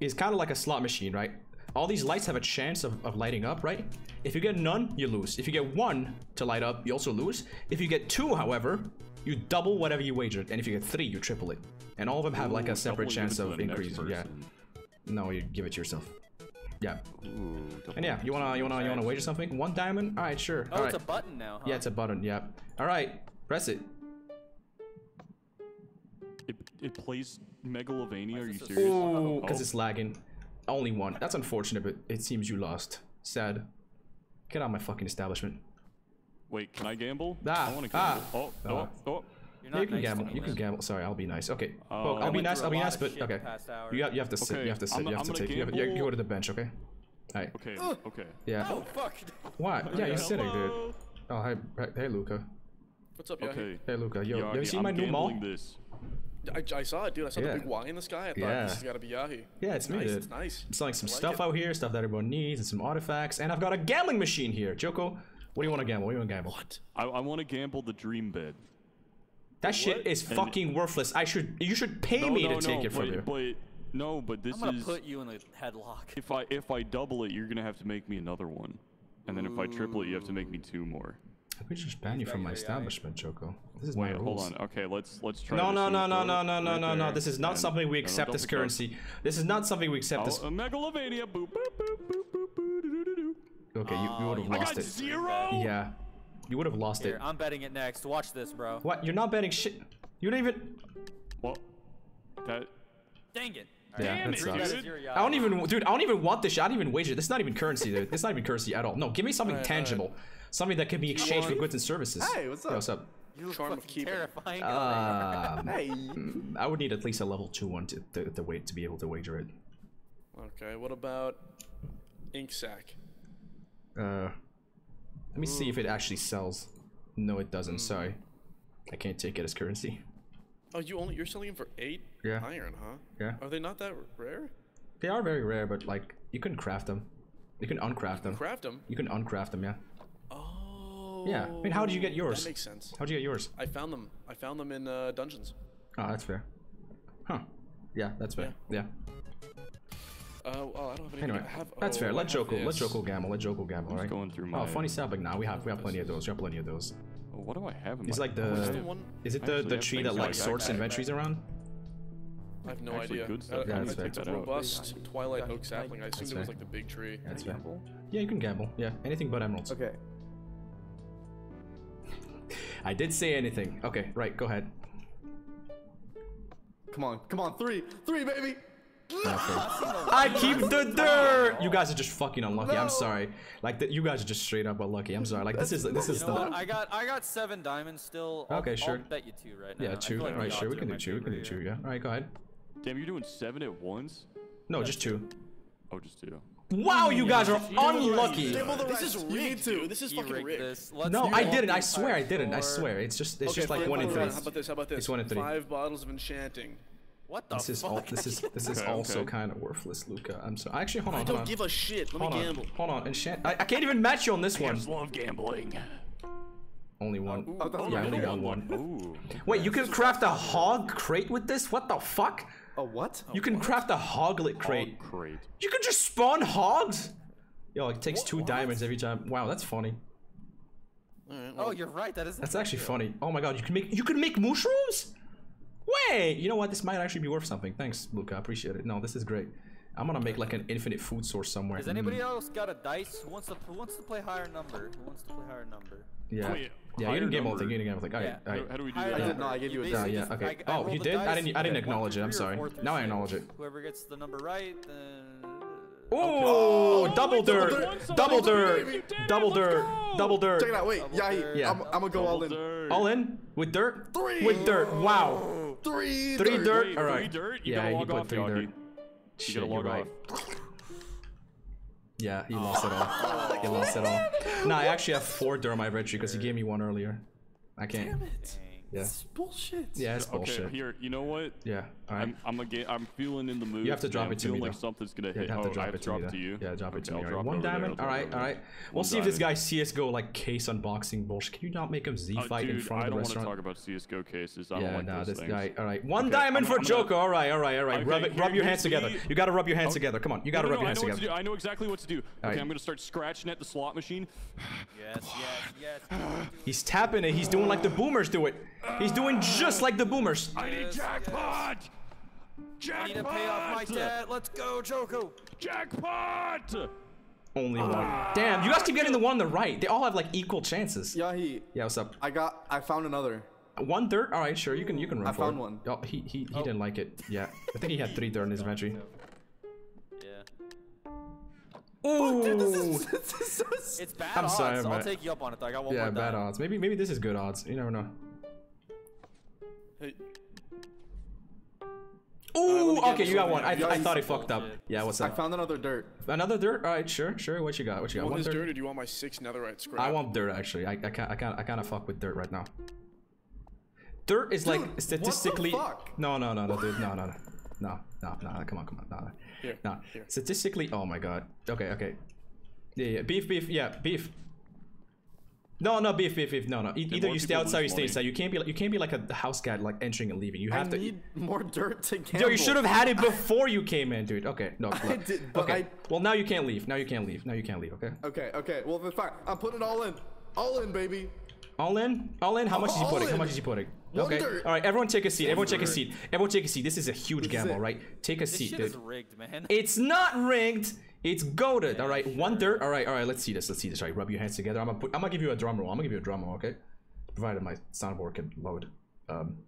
is kind of like a slot machine, right? All these lights have a chance of, of lighting up, right? If you get none, you lose. If you get one to light up, you also lose. If you get two, however, you double whatever you wagered, and if you get three, you triple it. And all of them have like a separate double and give chance of the next increase. Yeah. No, you give it to yourself. Yeah. Ooh, And yeah, you wanna you wanna you wanna wager something? One diamond? All right, sure. Oh, all it's a button now. Huh? Yeah, it's a button. Yeah. All right, press it. It, it plays Megalovania. Are you serious? Ooh, because Oh. it's lagging. Only one. That's unfortunate, but it seems you lost. Sad. Get out of my fucking establishment. Wait, can I gamble? Ah, I want to ah. gamble. Oh, oh, oh. You're Yeah, not you can nice gamble. You can gamble. Sorry, I'll be nice. Okay. Uh, Well, I I'll be nice. I'll be nice, but okay. the past hour. You have, you have to sit. Okay, You have to sit. I'm- you have I'm to take. You have, you have go to the bench. Okay. Alright. Okay, okay. Yeah. Oh fuck! What? Yeah, you're sitting, dude. Oh, hey, hey, hey, Luca. What's up, Yahi? Okay. Hey, Luca. Yo, Yahi, have you seen I'm my new mall? This. I, I saw it, dude. I saw Yeah. the big Y in the sky. I thought Yeah. this has got to be Yahi. Yeah, it's me, nice. dude. It's nice. I'm selling some like stuff it. out here, stuff that everyone needs, and some artifacts. And I've got a gambling machine here. Joko, what do you want to gamble? What do you want to gamble? What? I, I want to gamble the dream bed. That shit is And- fucking worthless. I should. You should pay no, me no, to take no, it from but, you. But no, but this I'm gonna is put you in a headlock. if I if I double it, you're gonna have to make me another one, and then if I triple it, you have to make me two more. I could just ban you from my establishment, Joko. This is Wait, my hold on. Okay, let's let's try. No, this no, no, no, no, no, no, no, no. This is not something we no, no, accept as pick it up. currency. This is not something we accept Oh, as. a Megalovania. Boop, boop, boop, boop, boop, boop. Okay, you, you would have I ah, lost got it. zero? Yeah, you would have lost Here, it. I'm betting it next. Watch this, bro. What? You're not betting shit. You don't even. What? That. Dang it. Yeah, Damn that it, sucks. dude. I don't even, dude. I don't even want this shit. I don't even wager. This is not even currency, dude. This is not even currency at all. No, give me something Alright, alright. tangible, something that can be exchanged for goods and services. Hey, what's Yeah, up? what's up? You Charm of fucking keeping. terrifying. Um, Hey. mm, I would need at least a level two one to to, to wait to be able to wager it. Okay, what about ink sac? Uh, let me see if it actually sells. No, it doesn't. Sorry, I can't take it as currency. Oh, you only you're selling them for eight Yeah. iron, huh? Yeah. Are they not that rare? They are very rare, but like you can craft them. You can uncraft them. Craft them. You can uncraft them, yeah. Oh. Yeah. I mean, how did you get yours? That makes sense. How'd you get yours? I found them. I found them in uh, dungeons. Oh, that's fair. Huh. Yeah, that's fair. Yeah. Uh, oh, I don't have anything. Anyway, I have, that's oh, fair. Let have Joko, let this. Joko gamble. Let Joko gamble, I'm right? going through Oh, my- funny topic. Now we have we have plenty of those. We have plenty of those. Oh, What do I have in It's my? like oh, I the. one- Is it the the tree that like like sorts inventories around? I have no Actually, idea. good stuff. I, Yeah, I, that's it's fair. a Check that out. robust twilight oak sapling. I assumed That's it was fair. like the big tree. That's fair. Yeah, you can gamble. Yeah, anything but emeralds. Okay. I did say anything. Okay, right. Go ahead. Come on, come on, three, three, baby. I keep the dirt. You guys are just fucking unlucky. I'm sorry. Like the, you guys are just straight up unlucky. I'm sorry. Like this is this is You know the. what? I got I got seven diamonds still. I'll, Okay, sure. I'll bet you two right now. Yeah, two. like Right, sure. We can do two. We can do two. Yeah. All right, go ahead. Damn, you're doing seven at once. No, just two. Oh, just two. Wow, you guys are unlucky. This is rigged, dude. This is fucking rigged rigged. this. Let's No, I didn't. I swear I didn't. I swear. It's just it's okay, just like one in three. How about this? How about this? It's one in three. Five bottles of enchanting. What the This is fuck? all. This is this is Okay, also okay. kind of worthless, Luca. I'm sorry. Actually, hold on. I don't on. give a shit. Let hold me on. gamble. Hold on. Enchant. I, I can't even match you on this one. I just love gambling. Only one. Oh, that's yeah, only middle got one. Ooh. Wait, you can craft a hog crate with this? What the fuck? A what? You can craft a hoglet crate. Hog crate. You can just spawn hogs? Yo, it takes two diamonds every time. Wow, that's funny. Oh, you're right. That is. That's actually funny. Oh my god, you can make you can make mushrooms? Wait, you know what? This might actually be worth something. Thanks, Luca. I appreciate it. No, this is great. I'm gonna make like an infinite food source somewhere. Has anybody Mm. else got a dice? Who wants to who wants to play higher number? Who wants to play higher number? Yeah. Wait, yeah, you didn't game all number? thing. You didn't game all thing. Alright, Yeah. alright. How, how do we do that? I did not. I gave you a You die. Yeah, okay. I- I oh, rolled you did? I didn't. I didn't acknowledge it. I'm sorry. Now I acknowledge it. Whoever gets the number right, then. Oh, double dirt, dirt. double Double dirt, dirt. double dirt, double dirt. Check it out. Wait, Double yeah, dirt. Yeah. I'm, I'm gonna go all in. All in with dirt. Three. With dirt. Wow. Three. Three dirt. dirt. Wait, All three dirt? You yeah, gotta he put off, three Yagi. dirt. You Shit, gotta you're log right. Yeah, he oh. lost it all. he lost it all. No, I actually have four red tree because he gave me one earlier. I can't. Damn it. Yeah. This is bullshit. Yeah, it's Okay, bullshit. here. You know what? Yeah. All right. I'm I'm again, I'm feeling in the mood. You have to drop I'm it to me, feeling like though. something's gonna Yeah, hit. you have oh, to drop I have it to to me. drop it to you. Yeah, drop it to Okay, me. I'll alright. drop One it over there, diamond. I'll All drop right, it all over right. We'll One see if this guy CS:GO like case unboxing bullshit. Can you not make him Z Uh, fight in front of the restaurant? I don't want to talk about CS:GO cases. I don't Yeah, like nah, those this things. guy. All right, one Okay, diamond I'm- for I'm Joko. All right, all right, all right. Rub it, rub your hands together. You gotta rub your hands Oh. together. Come on, you gotta rub your hands together. What to do. I know exactly what to do. Okay, I'm gonna start scratching at the slot machine. Yes, yes, yes. He's tapping it. He's doing like the boomers do it. He's doing just like the boomers. I need jackpot. I need to pay off my Jackpot. debt. Let's go, Joko. Jackpot. Only one. Ah. Damn, you guys keep getting the one on the right. They all have like equal chances. Yahi, Yeah, what's up? I got. I found another. One dirt. All right, sure. You can you can run I for found it. one. Oh, he he, he didn't like it. Yeah, I think he had three dirt in his inventory. Yeah. Oh, Ooh. It's bad I'm odds. sorry, I'll take you up on it. Though. I got one yeah, more bad odds. Maybe maybe this is good odds. You never know. Hey, Ooh, me get okay, you got one. I, Yeah, I thought he fucked up. Yeah, what's up? I found another dirt. Another dirt? All right, sure, sure. What you got? What you you got? want One his dirt? dirt or do you want my six netherite scrap? I want dirt actually. I I can't I can't I kind of fuck with dirt right now. Dirt is like Dude, what the statistically. fuck? No, no, no, no, dude. No, no, no, no, no, no. Come on, come on, no, no. Here, No. here. Statistically, oh my god. Okay, okay. Yeah, yeah. Beef, beef. Yeah, beef. No, no, beef, beef, beef. No, no. E- either you stay outside, or you stay money. inside. You can't be like you can't be like a house cat like entering and leaving. You I have to. need more dirt to gamble. Yo, you should have had it before you came in, dude. Okay, no. I look. did, but okay. I- Well, now you can't leave. Now you can't leave. Now you can't leave. Okay. Okay, okay. Well, then fine. I'm putting it all in. All in, baby. All in? All in? How much is he All putting? How much is he putting? One okay. dirt. All right. Everyone take a seat. Everyone take a seat. Everyone take a seat. This is a huge This gamble, right? Take a This seat, shit dude. is rigged, man. It's not rigged. It's goaded. All right. One dirt. All right. All right. Let's see this. Let's see this. All right. Rub your hands together. I'm gonna put. I'm gonna give you a drum roll. I'm gonna give you a drum roll. Okay. Provided my soundboard can load. Um.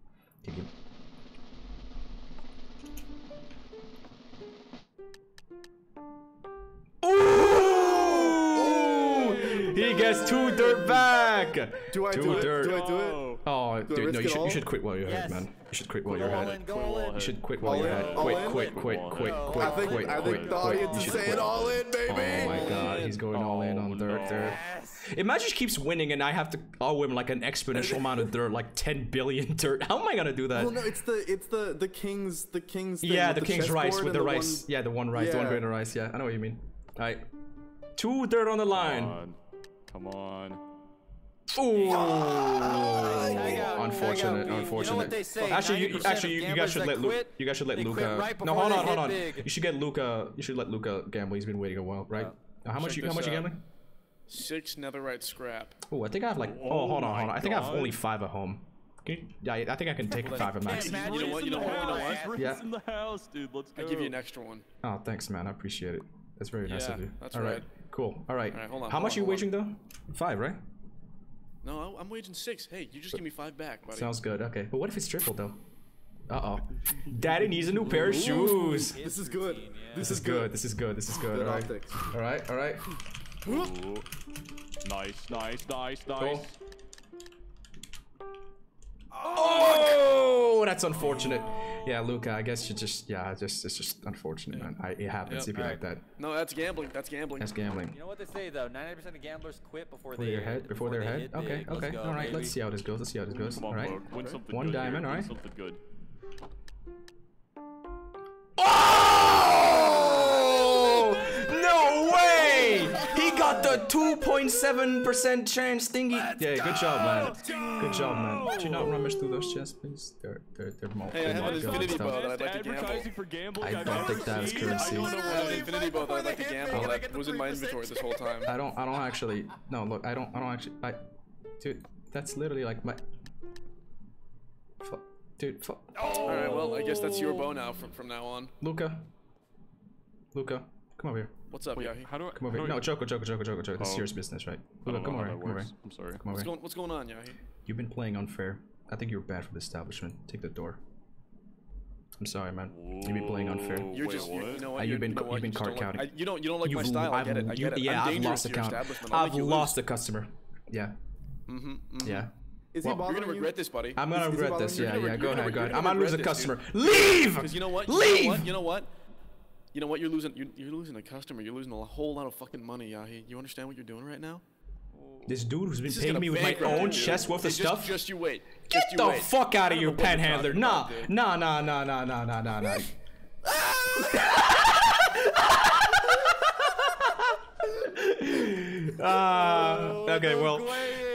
Can you? Ooh! He gets two dirt back. Do I two do it? dirt. Do I do it? Oh, Do dude, no, you should, you should quit while you're ahead, Yes. man. You should quit while you're ahead. in, go all in. You should quit while you're ahead. all Quit, in? quit, quit, quit, quit, I think quit, I quit, think the audience You is should saying quit. all in, baby. Oh my god, he's going all in on oh, dirt there. Imagine he keeps winning and I have to owe him like an exponential amount of dirt, like 10 billion dirt. How am I gonna do that? Well, no, it's the it's the the king's the king's. Thing yeah, with the king's rice with the and rice. One... Yeah, the one rice, the one grain of rice. Yeah, I know what you mean. Alright. Two dirt on the line. Come on. Ooh. Tag Unfortunate, unfortunate. You know what they say, actually, you, actually, you, you guys should let Luca. You guys should let they Luca. right no, hold on, hold on. big. You should get Luca. You should let Luca gamble. He's been waiting a while, right? Now, how much? You, how much this you gambling? Six netherite scrap. Oh, I think I have like. Oh, Oh hold on, hold on. I think I have only five at home. Can you, yeah, I think I can take five at max. You know what? You know what? You know what? Yeah. in the house, dude. Let's go. I give you an extra one. Oh, thanks, man. I appreciate it. That's very nice of you. that's All right. right. Cool. All right. All right, hold on, How hold much on, are you hold wagering though? Five, right? No, I- I'm waging six. Hey, you just give me five back, buddy. Sounds good. Okay. But what if it's triple though? Uh oh. Daddy needs a new pair of shoes. This is good. This is good. This is good. This is good. Good All right. All right. All right. Ooh. Nice, nice, nice, nice. Oh, oh, that's unfortunate. Yeah, Luca. I guess you just yeah, just it's just unfortunate, man. I, it happens Yep. if you like that. No, that's gambling. That's gambling. That's gambling. You know what they say though? 90% of gamblers quit before, Before they their head. Before their head. Okay. big. Okay. go, All right. baby. Let's see how this goes. Let's see how this goes. Come on, right. Poke. Win something One good here. diamond. All Win. Something good. Oh! No way! He got the 2.7% chance thingy. Yeah, good job, man. Good job, man. Could you not rummage through those chests, please? They're they're they're more. Hey, I have an infinity bow that I'd like to gamble. For gambling. I don't think that is currency. I don't know what an infinity bow that I'd like to gamble that was in my inventory this whole time. I don't I don't actually no look I don't I don't actually I Dude, that's literally like my. Fuck. Dude, fuck. All right, well, I guess that's your bow now from from now on. Luca. Luca, come over here. What's up, Yahi? How do I? Come over here. No, Joko, Joko, Joko, Joko, Joko. This is Oh. serious business, right? I Luca, come know over how here. Come over I'm sorry. Come over What's here. going What's going on, Yahi? You've been playing unfair. I think you're bad for the establishment. Take the door. I'm sorry, man. You've been playing unfair. You're just you, you know what? Uh, you're, you've been you know what, you've been you just card don't like- counting. I, you don't you don't like my You've- style. I I've- get it. I get it. Yeah, I'm I've lost to the count. I'll I've lost lose. a customer. Yeah. Mm-hmm, Yeah. Is Well- he You're gonna you? regret this, buddy. I'm gonna Is- is regret this. bothering Yeah, yeah. Go ahead, go ahead. I'm gonna gonna lose a customer. dude. Leave. Because you know what? Leave. You know what? You know what? You know what? You're losing. You're, you're losing a customer. You're losing a whole lot of fucking money, Yahi. You understand what you're doing right now? This dude who's been This paying me with my own dude. chest worth Hey, of just, stuff. Just you wait. Get you the wait. fuck out of here, know what you're panhandler. Nah, nah, nah, nah, nah, nah, nah, nah, nah. Ah, okay, well,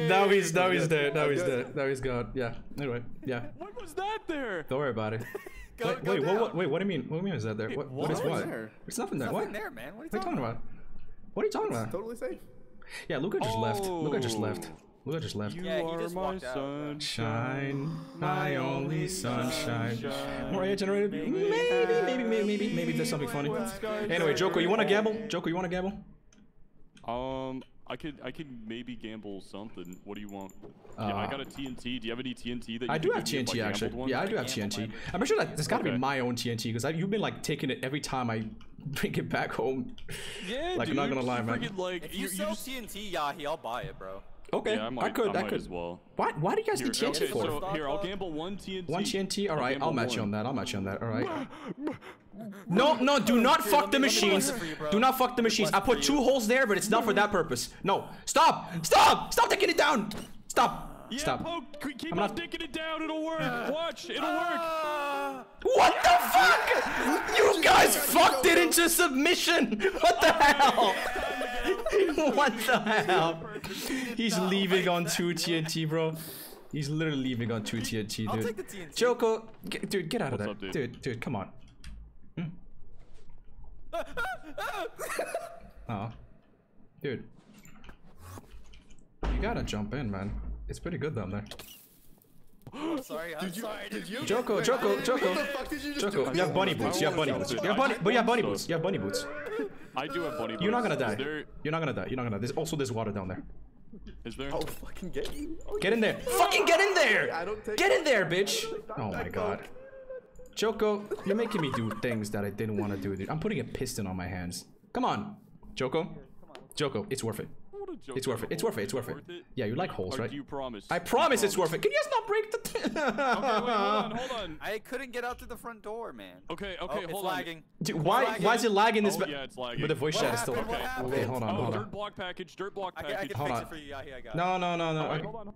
now he's now he's dead. Now he's dead. Now he's gone. Yeah. Anyway, yeah. What was that there? Don't worry about it. Go- wait, go wait, what, what, wait, what do you mean? What do you mean is that there? What, what is what? what? There. There's nothing there. Nothing What? there, man. What are you What talking about? What are you talking about? Totally safe. Yeah, Luca just left. Luca just left. Oh. Luca just left. You Yeah, he are just my walked out. Shine, my only sunshine. More AI generated? Maybe, maybe, maybe, maybe, maybe there's something funny. Anyway, Joko, you want to gamble? Joko, you want to gamble? Um, I could I could maybe gamble something. What do you want? yeah, I Uh, got a TNT. Do you have any TNT that you I do have give me TNT actually. one? Yeah, I do have TNT. I'm pretty sure that there's got to be my own TNT because you've been like taking it every time I bring it back home. Yeah, Like, I'm dude. not gonna lie, man. freaking, Like, If you, you, sell just, TNT, Yahi, I'll buy it, bro. Okay, yeah, I, might, could, I, might could. as well. Why? Why do you guys Here, need TNT okay, for? so here, I'll gamble one TNT. One TNT. All right, I'll gamble match you on that. I'll match you on that. All right. No, no, do not fuck the me- let me machines. bust it for you, bro. Do not fuck the machines. I put two holes there, but it's not for that purpose. No, stop, stop, stop taking it down. Stop, Yeah, stop. Poke, keep keep I'm on not- dicking it down. It'll work. Watch, it'll work. Ah. What the fuck? You guys fucked it into submission. What the hell? what the hell? He's leaving on two TNT, bro. He's literally leaving on two TNT, dude. I'll take the TNT. Joko, dude, get out of What's there, dude? dude. Dude, come on. Oh, dude, you gotta jump in, man. It's pretty good down there. I'm sorry, I'm sorry. Did you? Joko, Joko, Joko, What the fuck did you just Joko. do? You have bunny boots. You have bunny boots. You have bunny, but you have bunny boots. You have bunny boots. I do have bunny boots. You're not gonna die. there? You're not gonna die. You're not gonna die. There's also there's water down there. Is there? I'll fucking get you. I'll Get in there. Fucking get in there. I don't take Get in there, bitch. Oh my god. Joko, you're making me do things that I didn't want to do, dude. I'm putting a piston on my hands. Come on. Joko. Joko, it's worth it. What a joke It's worth it. It's worth it. It's worth it. Yeah, you like holes, right? do you promise? I Do promise it's worth it. Can you guys not break the Okay, wait, hold on, hold on. I couldn't get out through the front door, man. Okay, Oh, okay, it's hold on. lagging. Dude, why why is it lagging this Oh, yeah, it's lagging. But the voice chat is still happened? What Okay. happened? Wait, hold on, Oh, hold dirt on. block package, dirt block package. can- I can Hold fix on. it for you, Yahi. I got it. No, no, no, no. Oh, okay. hold on.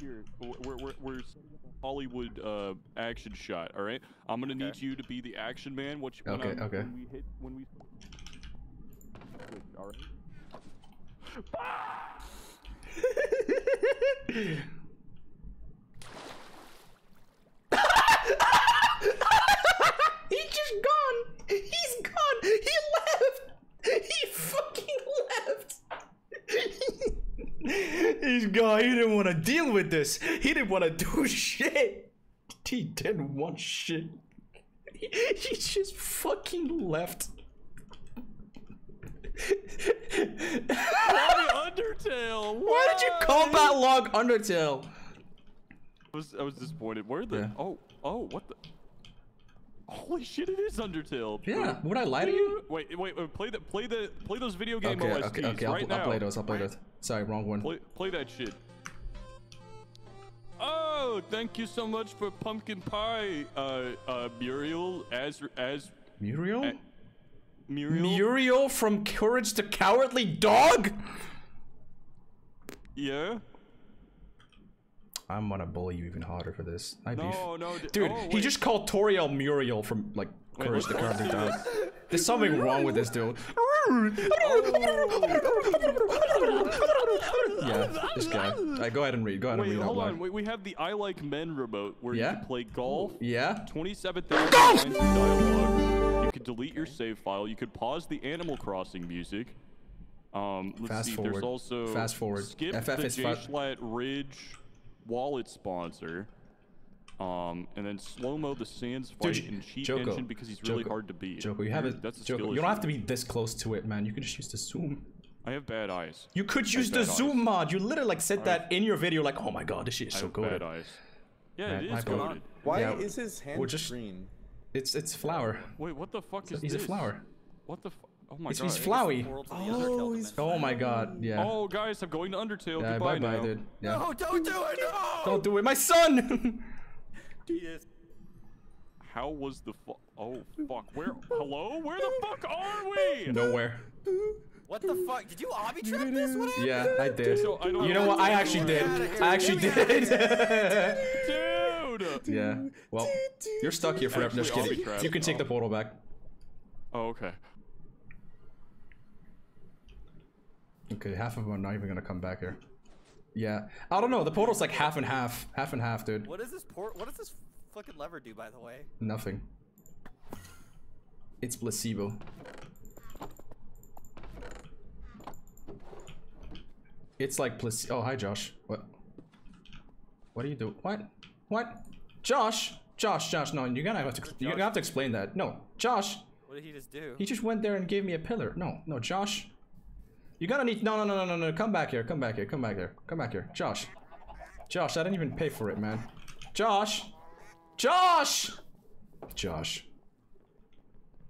Here, we're, we're, we're Hollywood uh, action shot. All right, I'm gonna need you to be the action man. What you, when Okay, I'm- okay. When we hit, when we. All right. He's just gone. He's gone. He left. He fucking left. He's gone. He didn't want to deal with this. He didn't want to do shit. He didn't want shit. He, he just fucking left. Why Undertale? Why did you combat log Undertale? I was, I was disappointed. Where the? Yeah. Oh, oh, what the? Holy shit! It is Undertale. Yeah, would I lie to you? Wait, wait, wait play the, play the, play those video game Okay, OSTs okay, okay. I'll, right pl- I'll play those. I'll play those. Sorry, wrong one. Play, play that shit. Oh, thank you so much for pumpkin pie, uh, uh, Muriel, as, as, Muriel? uh, Muriel. Muriel from Courage the Cowardly Dog? yeah. I'm gonna bully you even harder for this. I No, beef. no, Dude, oh, he just called Toriel Muriel from like Wait, Courage the Cowardly Dog. There's something wrong with this dude. yeah, this guy. Alright, go ahead and read. Go ahead and read hold on. Wait, we have the I Like Men remote where Yeah? you can play golf. Yeah? 27,000 lines of dialogue. You could delete your save file. You could pause the Animal Crossing music. Um, let's Fast see. forward. There's also Fast forward. Skip FF the is Ridge wallet sponsor. Um, and then slow mo the Sans fight Dude, and cheat Joko, engine because he's really Joko, hard to beat. Joko, you have You're- That's a Joko, skill you don't have to be this close to it, man. You can just use the zoom. I have bad eyes. You could use the bad eyes. zoom mod. You literally like said I that in your video, like, oh my god, this shit is I so good. bad eyes. Yeah, Man, it my is bad. goated. Why Yeah, is his hand we're just- green? It's it's flower. Wait, what the fuck So is he's this? a flower. What the? Fu- oh my He's, god. he's Flowey. Oh, he's Oh my god, yeah. Oh, guys, I'm going to Undertale. yeah, Goodbye bye bye, now. dude. Yeah. No, don't do it. No. Don't do it, my son. Jesus. How was the fu- Oh fuck! Where? Hello? Where the fuck are we? Nowhere. What the fuck? Did you obby trap this? What happened? Yeah, I did. So, I You know what? I actually did. I actually did. Dude. yeah. Well, you're stuck here forever. No, just kidding. You can take Oh. the portal back. Oh, okay. Okay, half of them are not even gonna come back here. Yeah, I don't know. The portal's like half and half, half and half, dude. What does this port? What does this fucking lever do, by the way? Nothing. It's placebo. It's like placebo. Oh, hi, Josh. What? What do you do? What? What? Josh? Josh, Josh, no, you're gonna have to, you're gonna have to explain that. No, Josh, What did he just do? he just went there and gave me a pillar. No, no, Josh. You're gonna need, no, no, no, no, no, no, come back here, come back here, come back here, come back here. Josh. Josh, I didn't even pay for it, man. Josh! Josh! Josh.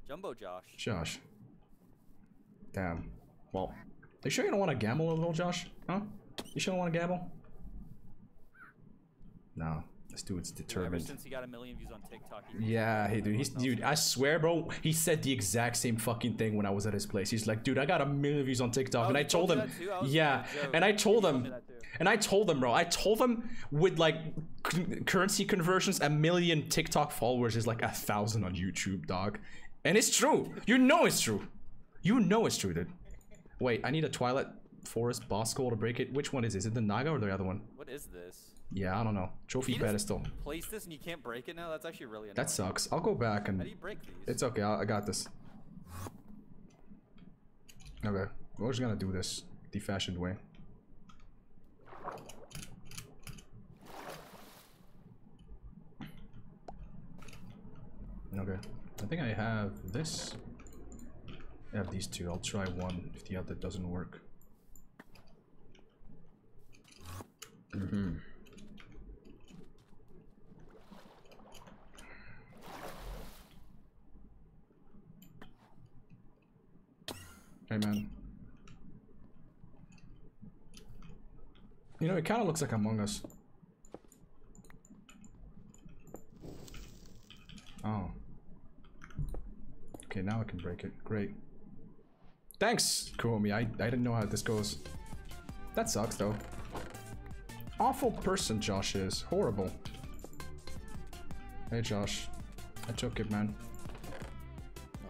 Jumbo Josh. Josh. Damn. Well, you sure you don't want to gamble a little, Josh? Huh? You sure don't want to gamble? No, this dude's Ever determined. since he got a million views on TikTok. He Yeah, hey dude, he's dude. I swear, bro, he said the exact same fucking thing when I was at his place. He's like, dude, I got a million views on TikTok, Oh, and I told him. I yeah, making a joke. and I told He him, me that too. and I told him, bro, I told him with like currency conversions, a million TikTok followers is like a thousand on YouTube, dog, and it's true. You know it's true. You know it's true, dude. Wait, I need a Twilight Forest boss goal to break it. Which one is it? Is it the Naga or the other one? What is this? Yeah, I don't know. Trophy you pedestal. Place this and you can't break it now. That's actually really annoying. That sucks. I'll go back and. How do you break these? It's okay. I, I got this. Okay, we're just gonna do this the fashioned way. Okay, I think I have this. I have these two. I'll try one if the other doesn't work. Mm-hmm. Man. You know, it kind of looks like Among Us. Oh. Okay, now I can break it. Great. Thanks, Kuomi. I, I didn't know how this goes. That sucks, though. Awful person Josh is. Horrible. Hey, Josh. I took it, man.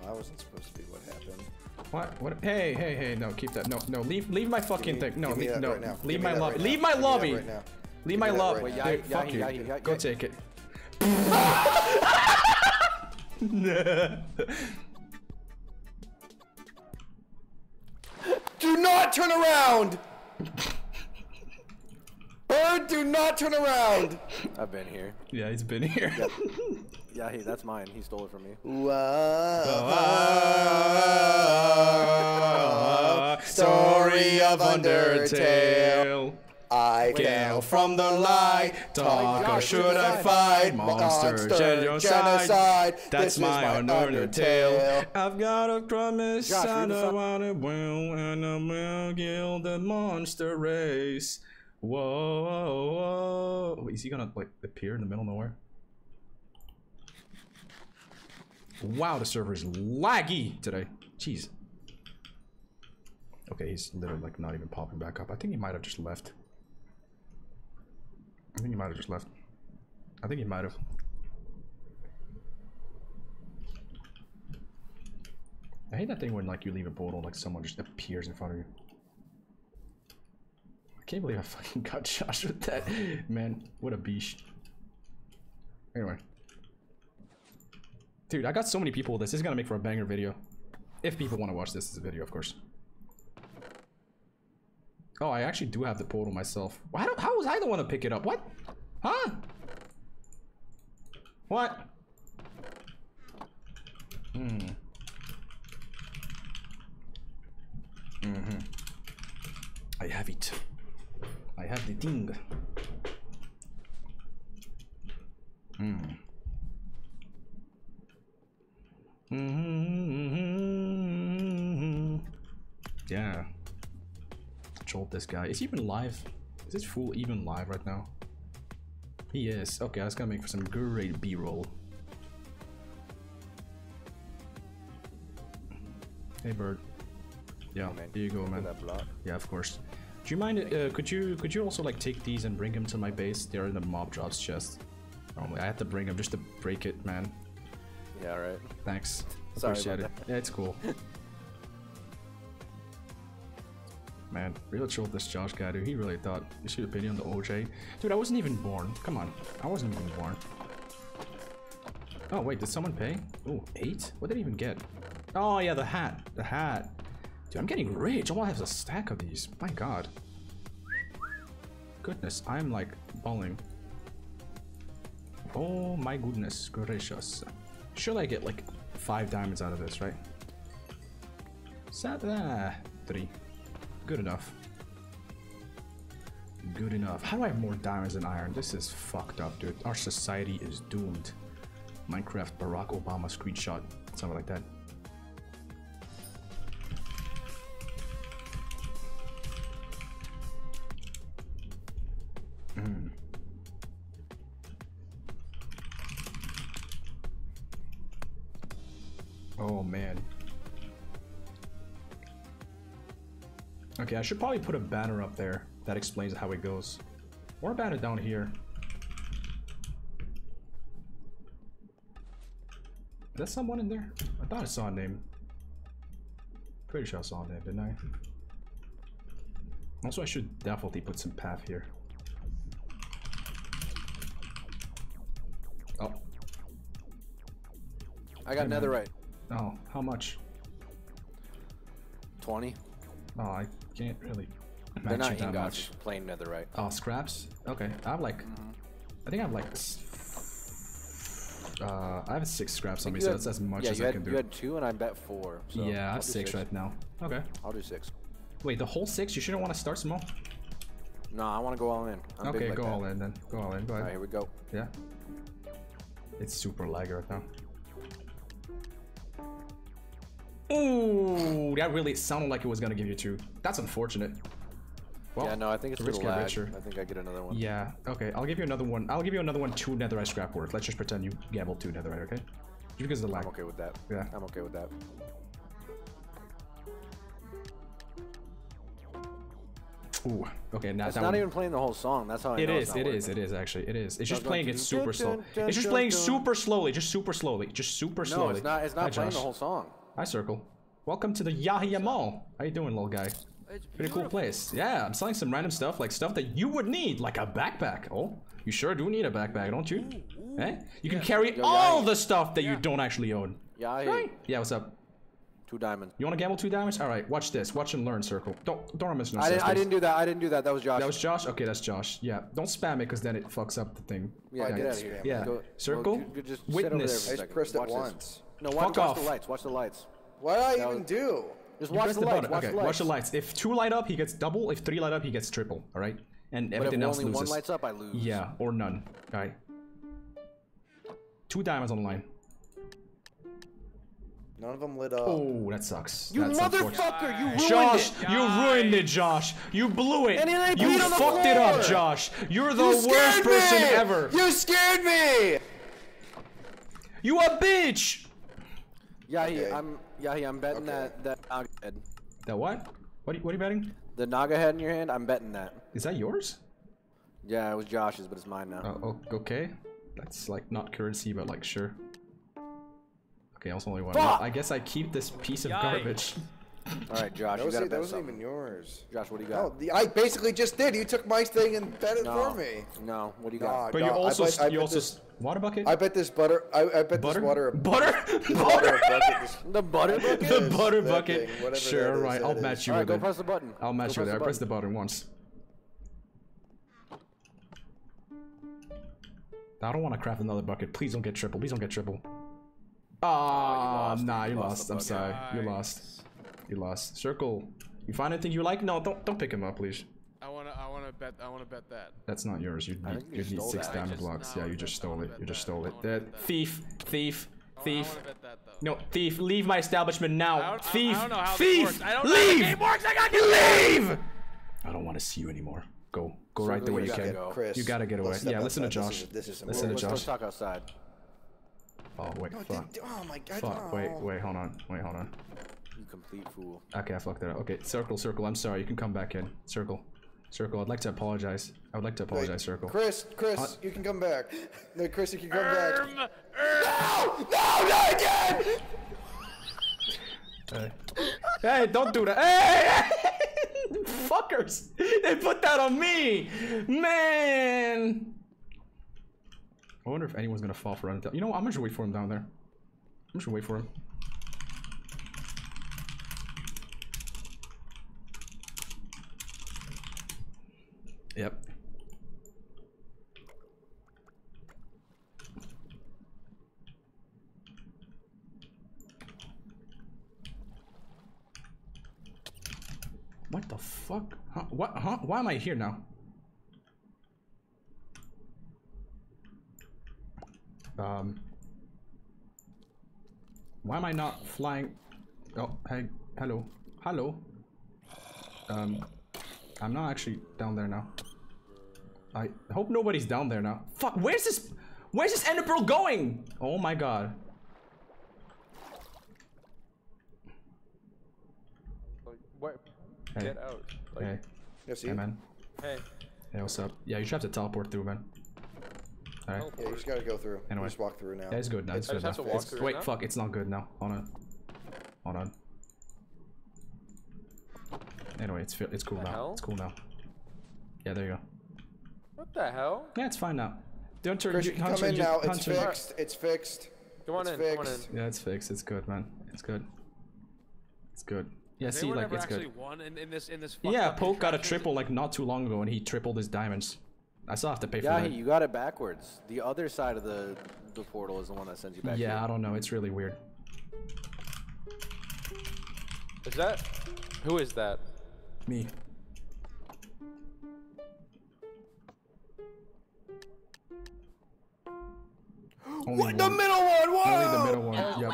No, that wasn't supposed to be what happened. What? What? Hey, hey, hey! No, keep that. No, no, leave, leave my fucking me- thing. No, leave, no, right now. leave my me that lobby. right leave my Give lobby. right now. Leave Give my lobby. right now. Dude, Yahi, fuck Yahi, you. Yahi, Yahi, Go Yahi. take it. Do not turn around! Bird, do not turn around! I've been here. Yeah, he's been here. Yeah, he, that's mine. He stole it from me. Story of Undertale. I Fell from the light, oh talk or should I fight? Monster, genocide. That's This my my Undertale. Undertale. I've got a promise, Josh, read and the I song. wanna will, and I will kill the monster race. Whoa, whoa, whoa. Is he gonna like appear in the middle of nowhere? Wow, the server is laggy today. Jeez. Okay, he's literally like not even popping back up. I think he might have just left. I think he might have just left. I think he might have. I hate that thing when like you leave a portal, like someone just appears in front of you. I can't believe I fucking got Josh with that. Man, what a beast. Anyway. Dude, I got so many people with this. This is gonna make for a banger video. If people want to watch this as a video, of course. Oh, I actually do have the portal myself. Why don't, how was I the one to pick it up? What? Huh? What? Hmm. Mm-hmm. I have it. I have the thing. Hmm. Mm-hmm. Yeah. Jolt this guy. Is he even live? Is this fool even live right now? He is. Okay, that's gonna make for some great B-roll. Hey, bird. Yeah, man. here you go, man. Yeah, of course. Do you mind? Uh, could you could you also like take these and bring them to my base? They're in the mob drops chest. Oh, I had to bring them just to break it, man. Yeah, right. Thanks. Sorry Appreciate about it. Yeah, it's cool. Man, real chill with this Josh guy, dude. He really thought you should have been on the OJ. Dude, I wasn't even born. Come on. I wasn't even born. Oh, wait, did someone pay? Oh, eight? What did he even get? Oh, yeah, the hat. The hat. Dude, I'm getting rich. I want to have a stack of these. My god. Goodness, I'm like balling. Oh my goodness gracious. Should I get like five diamonds out of this, right? Ah, three. Good enough. Good enough. How do I have more diamonds than iron? This is fucked up, dude. Our society is doomed. Minecraft Barack Obama screenshot. Something like that. Okay, I should probably put a banner up there that explains how it goes. Or a banner down here. Is that someone in there? I thought I saw a name. Pretty sure I saw a name, didn't I? Also, I should definitely put some path here. Oh. I got Hey, man. netherite. Oh, how much? 20. Oh, I can't really They're not it that ingots, much. plain netherite. Oh, scraps? Okay, I have like, Mm-hmm. I think I have like, uh, I have six scraps on me, so had- that's as much yeah, as I had, can do. You had two, and I bet four. So yeah, I have do six, right now. Okay. I'll do six. Wait, the whole six? You shouldn't want to start small? No, I want to go all in. I'm big okay, like go that. all in then. Go all in, go ahead. Alright, here we go. Yeah. It's super laggy right now. Ooh, that really sounded like it was gonna give you two. That's unfortunate. Well, yeah, no, I think it's the lag. richer. I think I get another one. Yeah, okay, I'll give you another one. I'll give you another one, two netherite scrap worth. Let's just pretend you gambled two netherite, okay? Just because of the lag. I'm okay with that. Yeah. I'm okay with that. Ooh, okay, now It's not one- even playing the whole song. That's how I It is, it working. is, it is actually, it is. It's just playing it super slow. It's just playing super slowly, just super slowly, just super slowly. No, it's not. It's not Hi, playing the whole song. Hi, Circle. Welcome to the Yahi Mall. How you doing, little guy? Pretty cool place. Yeah, I'm selling some random stuff, like stuff that you would need, like a backpack. Oh, you sure do need a backpack, don't you? Eh? You can carry Yo, all Yahi. the stuff that you don't actually own. Yeah, Right? Yeah, what's up? Two diamonds. You want to gamble two diamonds? All right, watch this. Watch and learn, Circle. Don't don't miss no I didn't. I didn't do that. I didn't do that. That was Josh. That was Josh. Okay, that's Josh. Yeah, don't spam it because then it fucks up the thing. Yeah, get out of here. Yeah, Go- circle. go- go- just sit over there Witness. I just pressed it Watch this. once. No, Fuck watch, watch off. the lights. Watch the lights. What do I That even was- do? Just watch the, the lights. Watch okay, the lights. watch the lights. If two light up, he gets double. If three light up, he gets triple. All right, and But everything else only one loses. lights up, I lose. Yeah, or none. All right. Two diamonds on the line. None of them lit up. Oh, that sucks. You That's unfortunate. motherfucker! You ruined Josh, it. you ruined it, Josh. You blew it. And then they you peed on the fucked it up. Josh. You're the You worst scared person me! ever. You scared me! You a bitch. Yeah, he, Okay. I'm. Yeah, he, I'm betting Okay. that that Naga head. That what? What are you, what are you betting? The Naga head in your hand. I'm betting that. Is that yours? Yeah, it was Josh's, but it's mine now. Oh, oh, okay. That's like not currency, but like sure. Okay, also only one. Fuck! I guess I keep this piece of Yikes. garbage. All right, Josh, That you was, got to that bet wasn't something. even yours. Josh, what do you No, got? the, I basically just did. You took my thing and bet it no, for me. No, what do you Nah, got? But you nah, I also bet- I you bet also this- water bucket. I bet this butter. I, I bet Butter? this water. Butter? Butter. bucket, this- The butter bucket. the butter bucket. thing, sure, that is, right. I'll is. match you All right, with go it. press the button. I'll match Go you there. I the press the button once. I don't want to craft another bucket. Please don't get triple. Please don't get triple. Ah, nah, you lost. I'm sorry. You lost. You lost. Circle. You find anything you like? No, don't don't pick him up, please. I wanna, I wanna bet, I wanna bet that. That's not yours. You I need, you you need six that. diamond just- blocks. no, Yeah, you just stole it. You just stole it. wanna bet that. thief, thief, oh, I thief. wanna bet that though. No, thief. Leave my establishment now. I don't- I- I thief, don't know how this thief. works. I don't know how the leave. works. I gotta leave. I don't want to see you anymore. Go, go right the way you you gotta can. go. Chris, You gotta get away. Yeah, listen to outside. This Josh. is- this is Listen to Let's, let's talk outside. Oh wait, No, fuck. did- oh my god. Fuck. no. Wait, wait. Hold on. Wait, hold on. You complete fool. Okay, I fucked that up. Okay, circle, circle. I'm sorry. You can come back in. Circle, circle. I'd like to apologize. I would like to Wait, apologize, circle. Chris, Chris, Uh, you can come back. No, Chris, you can come back. Erm, erm. No, no, not again. Hey. hey, don't do that. Hey, fuckers! They put that on me, man. I wonder if anyone's gonna fall for it. You know what? I'm just gonna wait for him down there. I'm just gonna wait for him. Yep. What the fuck? Huh? What? Huh? Why am I here now? Um. Why am I not flying? Oh, hey, hello, hello. Um, I'm not actually down there now. I hope nobody's down there now. Fuck, where's this? Where's this ender pearl going? Oh my god. Like, what? Hey. Get out. Like, Hey. Yes, Hey, man. Hey. Hey, what's up? Yeah, you should have to teleport through, man. Alright. Yeah, you just gotta go through. Anyway. You just walk through now. Yeah, it's good now. It's I good just now. have to walk It's- through wait, now? fuck, it's not good now. Hold on. Hold on. Anyway, it's it's cool The now. hell? It's cool now. Yeah, there you go. What the hell? Yeah, it's fine now. Don't turn. Chris, you can Hunter, come in you- now. It's Hunter- fixed. It's fixed. Come on It's in. Come on in. fixed. Yeah, it's fixed. It's good, man. It's good. It's good. Yeah, Has see, like it's good. won in, in this in this? Yeah, Poke got a triple like not too long ago, and he tripled his diamonds. I still have to pay for Yeah, that. you got it backwards. The other side of the the portal is the one that sends you back. Yeah, here. I don't know. It's really weird. Is that? Who is that? Me. Only What the middle one? Whoa! Only the middle one. Yep.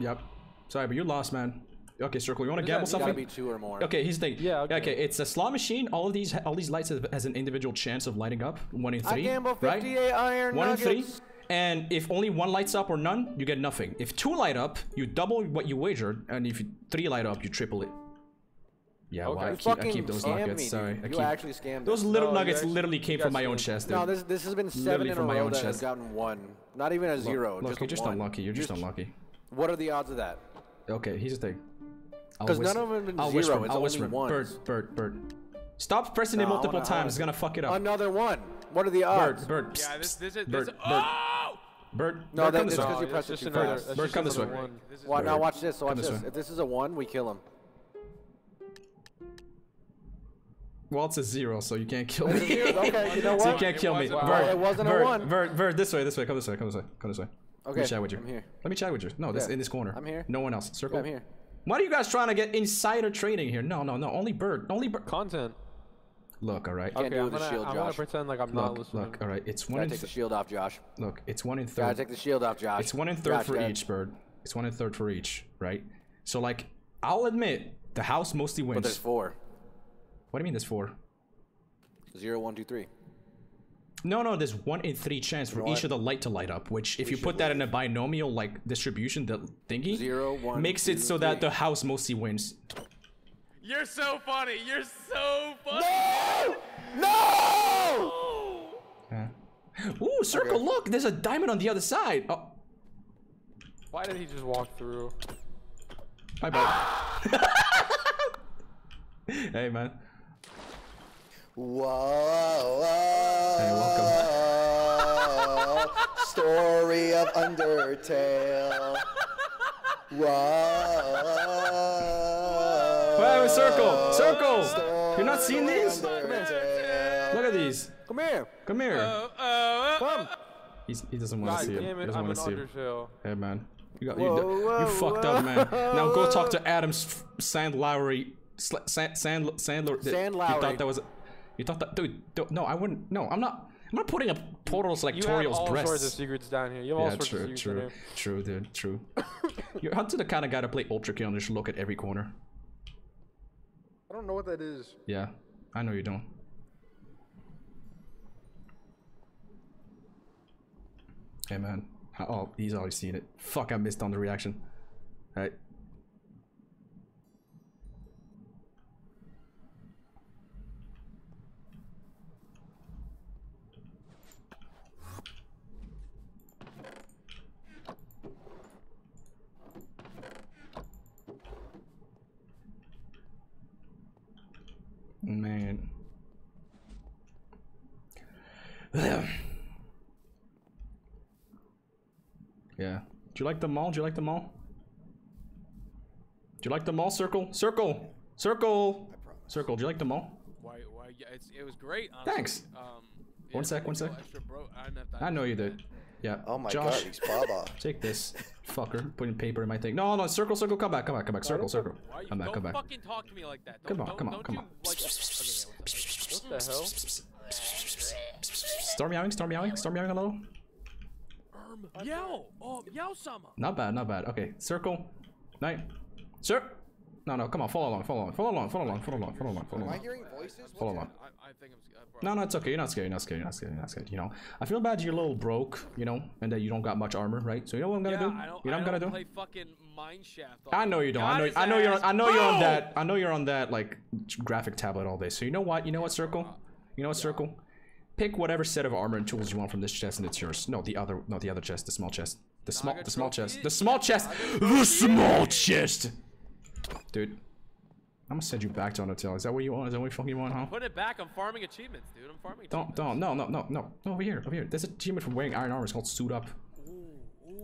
Yep. Sorry, but you lost, man. Okay, circle. You want to gamble that something? Gotta be two or more. Okay, here's the thing. Yeah, Okay. okay. it's a slot machine. All of these, all these lights have, has an individual chance of lighting up. One in three. I three. gamble right? 58 iron One in three. And if only one lights up or none, you get nothing. If two light up, you double what you wagered, and if three light up, you triple it. Yeah, well, Okay. I You keep, I keep those nuggets. me, Sorry, dude. I You keep actually scammed those little No, nuggets. actually- literally came from my own chest, dude. No, this this has been seven Literally in a from my row own that has chest. gotten one. Not even a zero. Look, just you're a just one. unlucky. You're just, unlucky. What are the odds of that? Okay, here's the thing. I'll 'Cause none whisper- of them have been I'll zero, Whisper, it's I'll only whisper. ones. Bird, bird, bird. Stop pressing it No, I multiple wanna- times. It's gonna fuck it up. Another one. What are the odds? Bird, bird. Yeah, this this is Bird, this. bird. Oh! Bird, No, bird, that- come this that's way. 'cause you No, pressed that's it too another. Bird, come this way. one. Why, now watch this. So watch this this. If this is a one, we kill him. Well, it's a zero, so you can't kill me. Okay, you know so you can't It kill me. wasn't Bird. It wasn't a bird, one. Bird, bird, this way, this way. Come this way, come this way, come this way. Let Okay, me chat with you. I'm here. Let me chat with you. No, this Yeah. in this corner. I'm here. No one else. Circle. Yeah, I'm here. Why are you guys trying to get insider trading here? No, no, no. Only bird. Only bird. Content. Look, all right. Can't Okay, do I'm the gonna, shield, I'm gonna Josh. pretend like I'm not Look, listening. look. All right. It's one Gotta in. take the shield off, Josh. look, it's one in Gotta take the shield off, Josh. It's one in third Josh, for each bird. It's one in third for each, right? So like, I'll admit the house mostly wins. But there's four. What do you mean there's four? Zero, one, two, three. No, no, there's one in three chance for You know each what? of the light to light up. Which, if We you put should that in a binomial like distribution, the thingy Zero, one, makes it two, so that the house mostly wins. You're so funny. You're so funny. No! No! Yeah. Ooh, circle! Okay. Look, there's a diamond on the other side. Oh, Why did he just walk through? my bad. hey man. Whoa, whoa. Hey, welcome. Story of Undertale. Whoa. Wait, circle, circle. You're not seeing these? Undertale. Look at these. Come here. Come here. Oh, oh. Come. He's, he doesn't want to see it. damn He doesn't I'm want to see it. Undertale. Hey man, you got Whoa, you, whoa, you fucked up, man. Now go talk to. Adam S- Sand Lowry. Sl- Sand Sand Sandler. Sand You thought that was. You thought that, dude? don't- No, I wouldn't. No, I'm not. I'm not putting up Portal's like You have Toriel's all sorts of secrets down here. You have all Yeah, sorts true, of secrets true, down here. true, dude, true. You're Hunter the kind of guy to play Ultrakill and just look at every corner. I don't know what that is. Yeah, I know you don't. Hey man. Oh, he's already seen it. Fuck, I missed on the reaction. Alright. Man. yeah. Do you like the mall? Do you like the mall? Do you like the mall? Circle? Circle! Circle! Circle, do you like the mall? Why? Why? Yeah, it's, it was great. Honestly. Thanks. Um, One yeah, sec, one sec. Bro- I, didn't have time I know you did. Yeah. Oh my Josh, god, he's Baba. Take this, fucker. Putting paper in my thing. No, no, circle, circle, come back, come back, come back. Circle, circle. You, Come back, don't come back. fucking talk to me like that. Come Don't, on, don't, come on, come on. Like, okay, yeah, What the hell? Storm meowing, storm meowing, storm meowing a little. Um, Meow! Oh, meow sama! Not bad, not bad. Okay, circle. Night. Sir. No, no, come on, follow along, follow along, follow along, follow along, follow along, follow along, follow along. Am I hearing voices? Follow along. I, I think I'm. Uh. No, no, it's okay. You're not scared. You're not scared. You're not scared. You're not scared. You're not scared. You know, I feel bad. You're a little broke. You know, and that you don't got much armor, right? So you know what I'm gonna yeah, do? I don't, you know I what I'm gonna don't play fucking Minecraft. all I know you don't. Got I know. I know you're. On. I know you're on that. I know you're on that like graphic tablet all day. So you know what? You know what? Circle. You know what? Circle. Pick whatever set of armor and tools you want from this chest, and it's yours. No, the other. No, the other chest. The small chest. The small. The small chest. The small chest. The small chest. Dude, I'm gonna send you back to Undertale. Is that what you want? Is that what you fucking want, huh? Put it back. I'm farming achievements, dude. I'm farming. Don't, don't, no, no, no, no, no, over here, over here. There's a achievement for wearing iron armor. It's called Suit Up.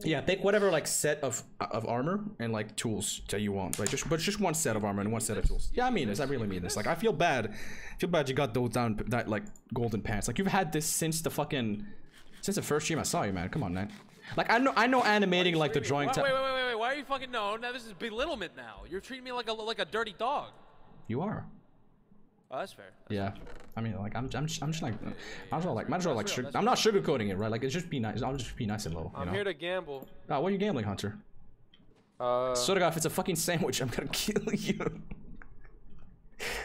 Yeah, pick whatever like set of uh, of armor and like tools that you want. Like just, but just one set of armor and one set of tools. Yeah, I mean this. I really mean this. Like I feel bad. I feel bad you got those down that like golden pants. Like you've had this since the fucking since the first stream I saw you, man. Come on, man. Like I know, I know animating like the drawing. Wait, wait, wait, wait, wait. Why are you fucking no? Now this is belittlement. Now you're treating me like a like a dirty dog. You are. Oh, that's fair. Yeah, I mean, like I'm, I'm, just, I'm just like, might as well like, might as well like, sugar, I'm not sugarcoating it, right? Like, it's just be nice. I'll just be nice and low. You I'm know? here to gamble. Oh, what are you gambling, Hunter? Uh, Swear to God, if it's a fucking sandwich, I'm gonna kill you.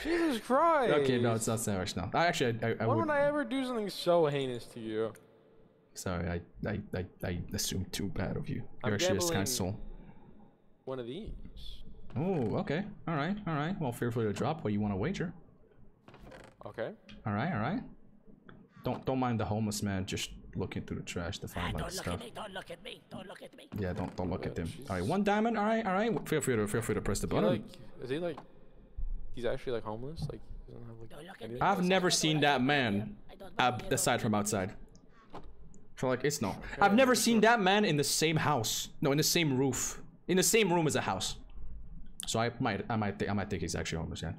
Jesus Christ. okay, no, it's not sandwich. No, I actually, I, I, I when would. would I ever do something so heinous to you? Sorry, I, I, I, I assumed too bad of you. I'm You're actually a kind of soul. One of these. Oh, okay. All right, all right. Well, feel free to drop what you want to wager. Okay. All right, all right. Don't, don't mind the homeless man just looking through the trash to find like stuff. Don't look at me. Don't look at me. Yeah, don't, don't look at them. All right, one diamond. All right, all right. Feel free to, feel free to press the Is he button. like, is he like, he's actually like homeless? Like, he doesn't have like. anything? I've never seen that man uh, aside from outside. So like it's no. I've never seen that man in the same house. No, in the same roof. In the same room as a house. So I might I might think I might think he's actually homeless, yeah.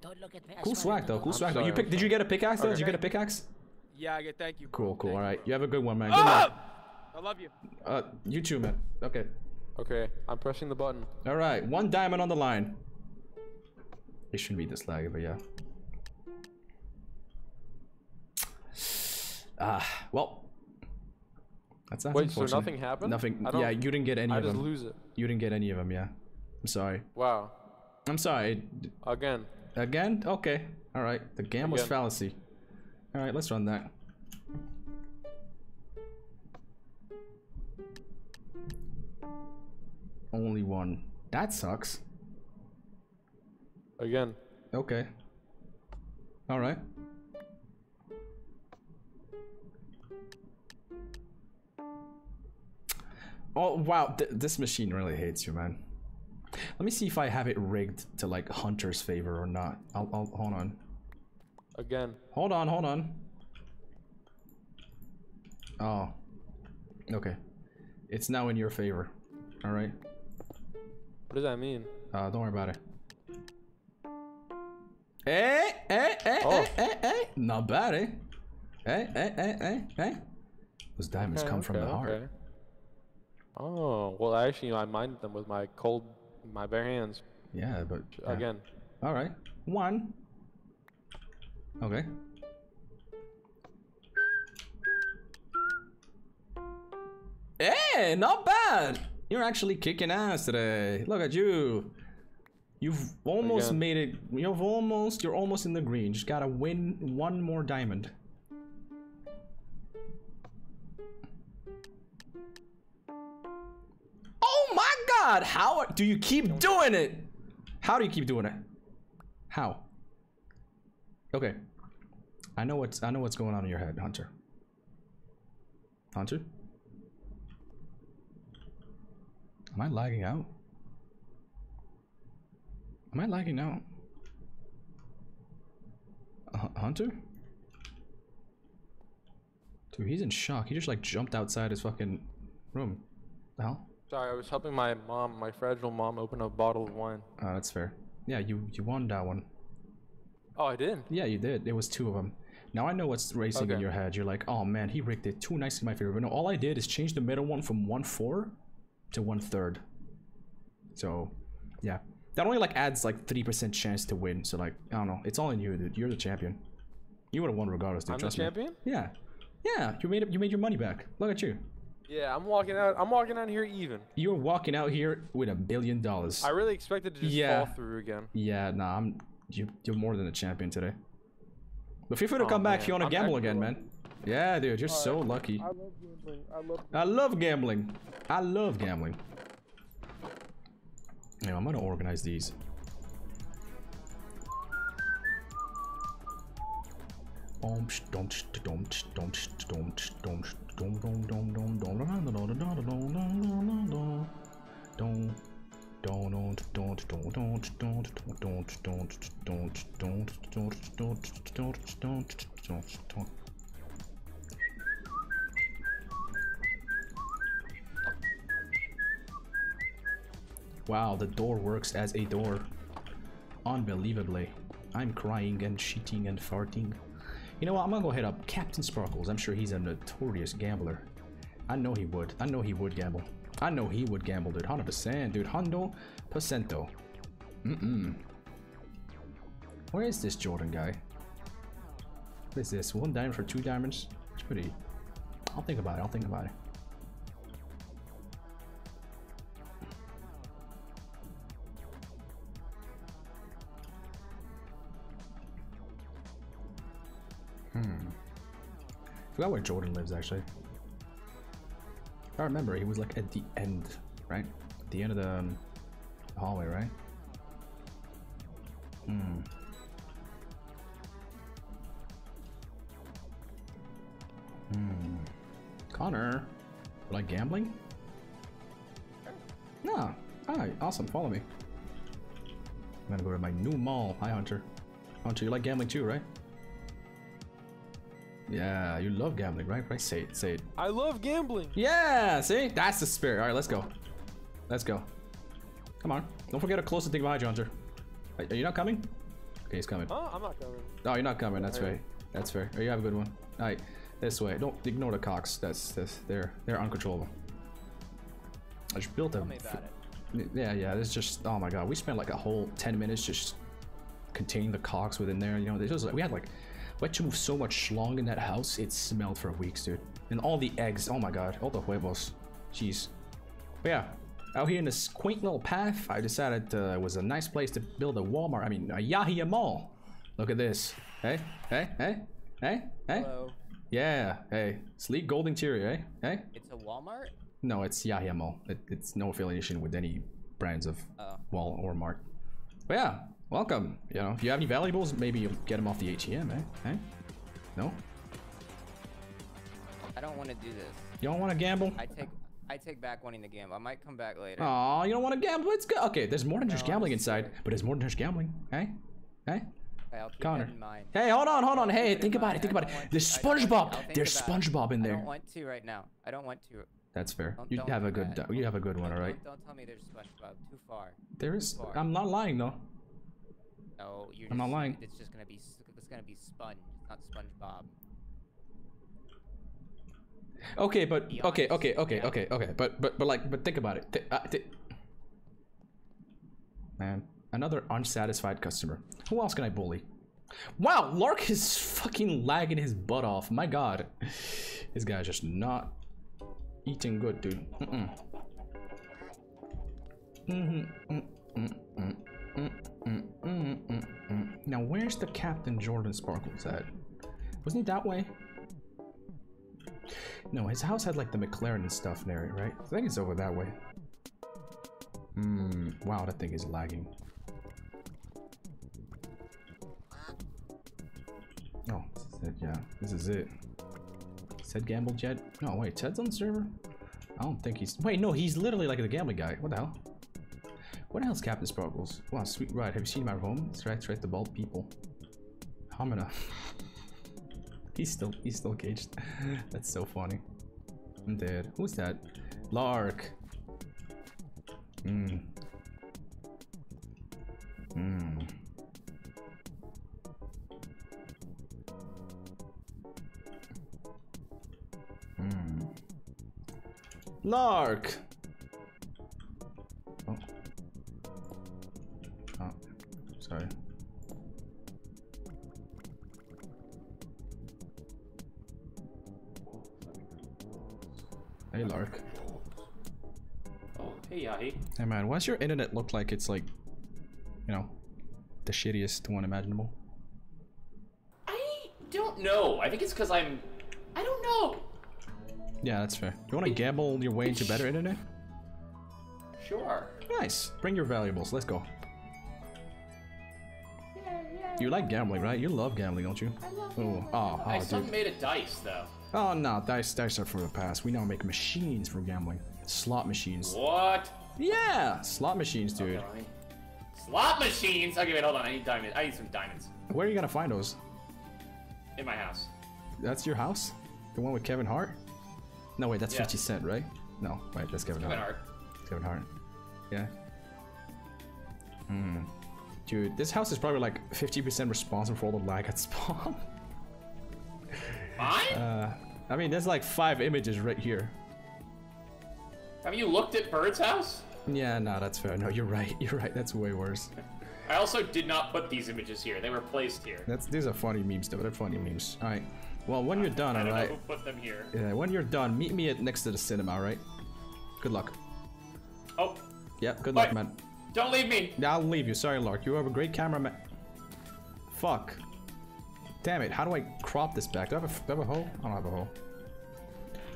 Don't look at me. Cool swag though, cool I'm swag. sorry, you pick, did you get a pickaxe though? Did you get a pickaxe? Yeah, I get. Thank you. Cool, cool. Alright. You have a good one, man. Good Ah! night. I love you. Uh you too, man. Okay. Okay, I'm pressing the button. Alright, one diamond on the line. It shouldn't be this laggy, but yeah. Ah, well. That's, Wait, so nothing happened? Nothing. Yeah, you didn't get any I of them. I just lose it. You didn't get any of them, yeah. I'm sorry. Wow. I'm sorry. Again. Again? Okay. Alright. The gambler's Again. fallacy. Alright, let's run that. Only one. That sucks. Again. Okay. Alright. Oh wow, Th- this machine really hates you, man. Let me see if I have it rigged to like Hunter's favor or not. I'll, I'll hold on. Again. Hold on, hold on. Oh. Okay. It's now in your favor. Alright. What does that mean? Uh, don't worry about it. Hey, hey, hey, hey, hey, hey. Not bad, eh? Hey, hey, hey, hey, hey. Those diamonds Okay, come from the heart. okay. Oh well, actually, I mined them with my cold, my bare hands. Yeah, but yeah. Again. All right, one. Okay. Hey, not bad. You're actually kicking ass today. Look at you. You've almost Again. made it. You've almost. You're almost in the green. Just gotta win one more diamond. God! How do you keep doing it? How do you keep doing it? How? Okay. I know what's I know what's going on in your head, Hunter. Hunter? Am I lagging out? Am I lagging out? Hunter? Dude, he's in shock. He just like jumped outside his fucking room. The hell? Sorry, I was helping my mom, my fragile mom, open a bottle of wine. Oh, that's fair. Yeah, you you won that one. Oh, I did. Yeah, you did. It was two of them. Now I know what's racing in your head. You're like, oh man, he rigged it too nicely, my favorite. But no, all I did is change the middle one from one four to one third. So, yeah, that only like adds like three percent chance to win. So like, I don't know. It's all in you, dude. You're the champion. You would have won regardless, dude. I'm the trust me. champion? Yeah, yeah. You made it. You made your money back. Look at you. Yeah, I'm walking out. I'm walking out here even. You're walking out here with a billion dollars. I really expected to just Yeah. fall through again. Yeah, nah, I'm you, you're more than a champion today. But feel free to Oh, come back if you want to gamble again, man. Yeah, dude, you're so lucky. I love gambling. I love. I love gambling. I love gambling. Yeah, I'm gonna organize these. Dom, sh- dom, sh- dom, sh- Wow, the door works as a door. Unbelievably. I'm crying and shitting and farting. You know what? I'm gonna go hit up Captain Sparkles. I'm sure he's a notorious gambler. I know he would. I know he would gamble. I know he would gamble, dude. 100%, dude. Hundo percento. Mm-mm. Where is this Jordan guy? What is this? One diamond for two diamonds? It's pretty. I'll think about it. I'll think about it. Hmm. Forgot where Jordan lives actually. I remember he was like at the end, right? At the end of the um, hallway, right? Hmm. Hmm. Connor, you like gambling? No. Alright, awesome. Follow me. I'm gonna go to my new mall. Hi, Hunter. Hunter, you like gambling too, right? Yeah, you love gambling, right? Right? Say it. Say it. I love gambling. Yeah, see? That's the spirit. All right, let's go. Let's go. Come on. Don't forget to close the thing behind you, Hunter. Are are you not coming? Okay, he's coming. Huh? I'm not coming. Oh, you're not coming. That's Hey. fair. That's fair. Oh, you have a good one. All right, this way. Don't ignore the cocks. That's this. They're they're uncontrollable. I just built a. Tell me about f- Yeah, yeah. This just. Oh my god, we spent like a whole ten minutes just containing the cocks within there. You know, this was we had like to move so much schlong in that house. It smelled for weeks, dude. And all the eggs. Oh my god, all the huevos. Jeez. But yeah, out here in this quaint little path, I decided uh, it was a nice place to build a Walmart. I mean, a Yahia Mall. Look at this. Hey, hey, hey, hey, hey. Hello. Yeah, hey. Sleek gold interior, eh? Hey? It's a Walmart? No, it's Yahia Mall. It, it's no affiliation with any brands of Oh. Wall or Mart. But yeah, welcome. You know, if you have any valuables, maybe you'll get them off the ATM, eh? Hey? No? I don't want to do this. You don't want to gamble? I take I take back wanting to gamble. I might come back later. Aw, you don't want to gamble? It's good. Okay, there's more than just No, gambling inside, but there's more than just gambling. Hey, hey, Okay, I'll keep Connor. in mind. Hey, hold on, hold on. I'll Hey, think about mind. it. Think about it. There's to- I don't- SpongeBob. There's. SpongeBob in there. I don't want to right now. I don't want to. That's fair. Don't- You don't have a good. You have a good one, all right. Don't, don't tell me there's SpongeBob. Too far. There is. Too far. I'm not lying though. No, you're I'm not lying. It's just gonna be. It's gonna be Sponge, not SpongeBob. Okay, but okay, okay, okay, okay, okay. But but but like, but think about it. Th- uh, thi- Man, another unsatisfied customer. Who else can I bully? Wow, Lark is fucking lagging his butt off. My God, this guy's just not eating good, dude. Mm, mm, mm, mm, mm, mm, mm, mm. Now, where's the Captain Jordan Sparkles at? Wasn't he that way? No, his house had like the McLaren and stuff near it, right? I think it's over that way. Hmm. Wow, that thing is lagging. Oh, this is it. Yeah, this is it. Said Gamble Jet? No, wait, Ted's on the server? I don't think he's. Wait, no, he's literally like the gambling guy. What the hell? What else Captain Sparkles? Wow, sweet ride. Have you seen my home? It's right, it's right, the bald people. Hamina. he's still, he's still caged. That's so funny. I'm dead. Who's that? Lark. Hmm. Hmm. Hmm. Lark. Hey, Lark. Oh, hey, Yahi. Hey, man, why's your internet look like it's like, you know, the shittiest one imaginable? I don't know. I think it's because I'm. I don't know. Yeah, that's fair. You want to gamble your way into better internet? Sure. Nice. Bring your valuables. Let's go. You like gambling, right? You love gambling, don't you? I love. Oh, oh, I oh, still dude. made a dice though. Oh no, dice, dice are for the past. We now make machines for gambling. Slot machines. What? Yeah, slot machines, dude. Okay. Slot machines. Okay, wait, hold on. I need diamonds. I need some diamonds Where are you gonna find those? in my house. That's your house? The one with Kevin Hart? No, wait, that's Yeah. 50 Cent, right? No, wait, that's Kevin, Kevin Hart. Hart. Kevin Hart. Yeah. Hmm. Dude, this house is probably like 50% responsible for all the lag at spawn. Mine? Uh, I mean, there's like five images right here. Have you looked at Bird's house? Yeah, no, that's fair. No, you're right. You're right. That's way worse. I also did not put these images here. They were placed here. That's these are funny memes though. They're funny memes. All right. Well, when you're done, I don't right. know who put them here. Yeah, when you're done, meet me at next to the cinema. All right. Good luck. Oh, Yep. Good luck, man. Don't leave me. I'll leave you. Sorry, Lark. You have a great cameraman. Fuck. Damn it. How do I crop this back? Do I have a, do I have a hole? I don't have a hole.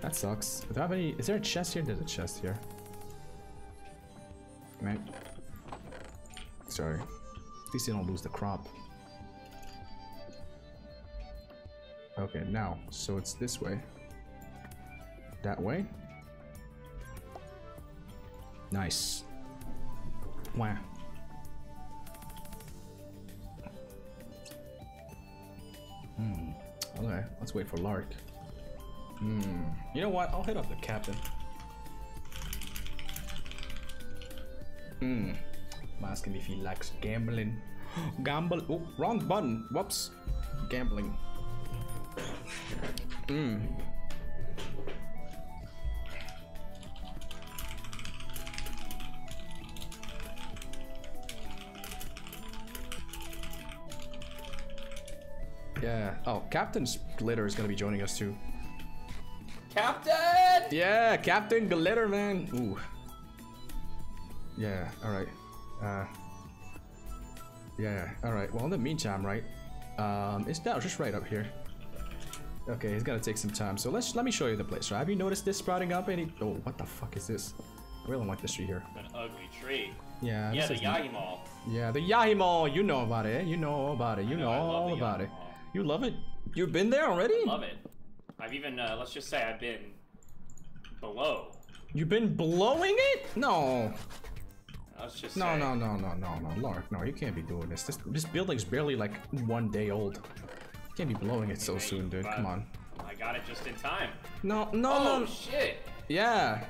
That sucks. Do I have any? Is there a chest here? There's a chest here. Right. Sorry. At least you don't lose the crop. Okay, now, so it's this way. That way. Nice. Wow. Hmm. Okay, let's wait for Lark. Hmm. You know what? I'll hit up the captain. Hmm. I'm asking if he likes gambling. Gamble. Oh, wrong button. Whoops. Gambling. Hmm. Yeah. Oh, Captain Glitter is gonna be joining us too. Captain! Yeah, Captain Glitter, man. Ooh. Yeah. All right. Uh. Yeah. All right. Well, in the meantime, right? Um, it's down just right up here. Okay, it's gonna take some time. So let's let me show you the place. Right? Have you noticed this sprouting up? Any? Oh, what the fuck is this? I really don't like this tree here. An ugly tree. Yeah. Yeah, the is- Yahi Mall. Yeah, the Yahi Mall. You know about it. You know about it. You I know, know, I all about Yahi it. You love it. You've been there already? Love it. I've even, uh, let's just say I've been below You've been blowing it? No. I was just No, saying. no, no, no, no, no, Lark. No, you can't be doing this. This this building's barely like one day old. You can't be blowing it so soon, dude. Come on. I got it just in time. No, no, Oh no. shit! Yeah.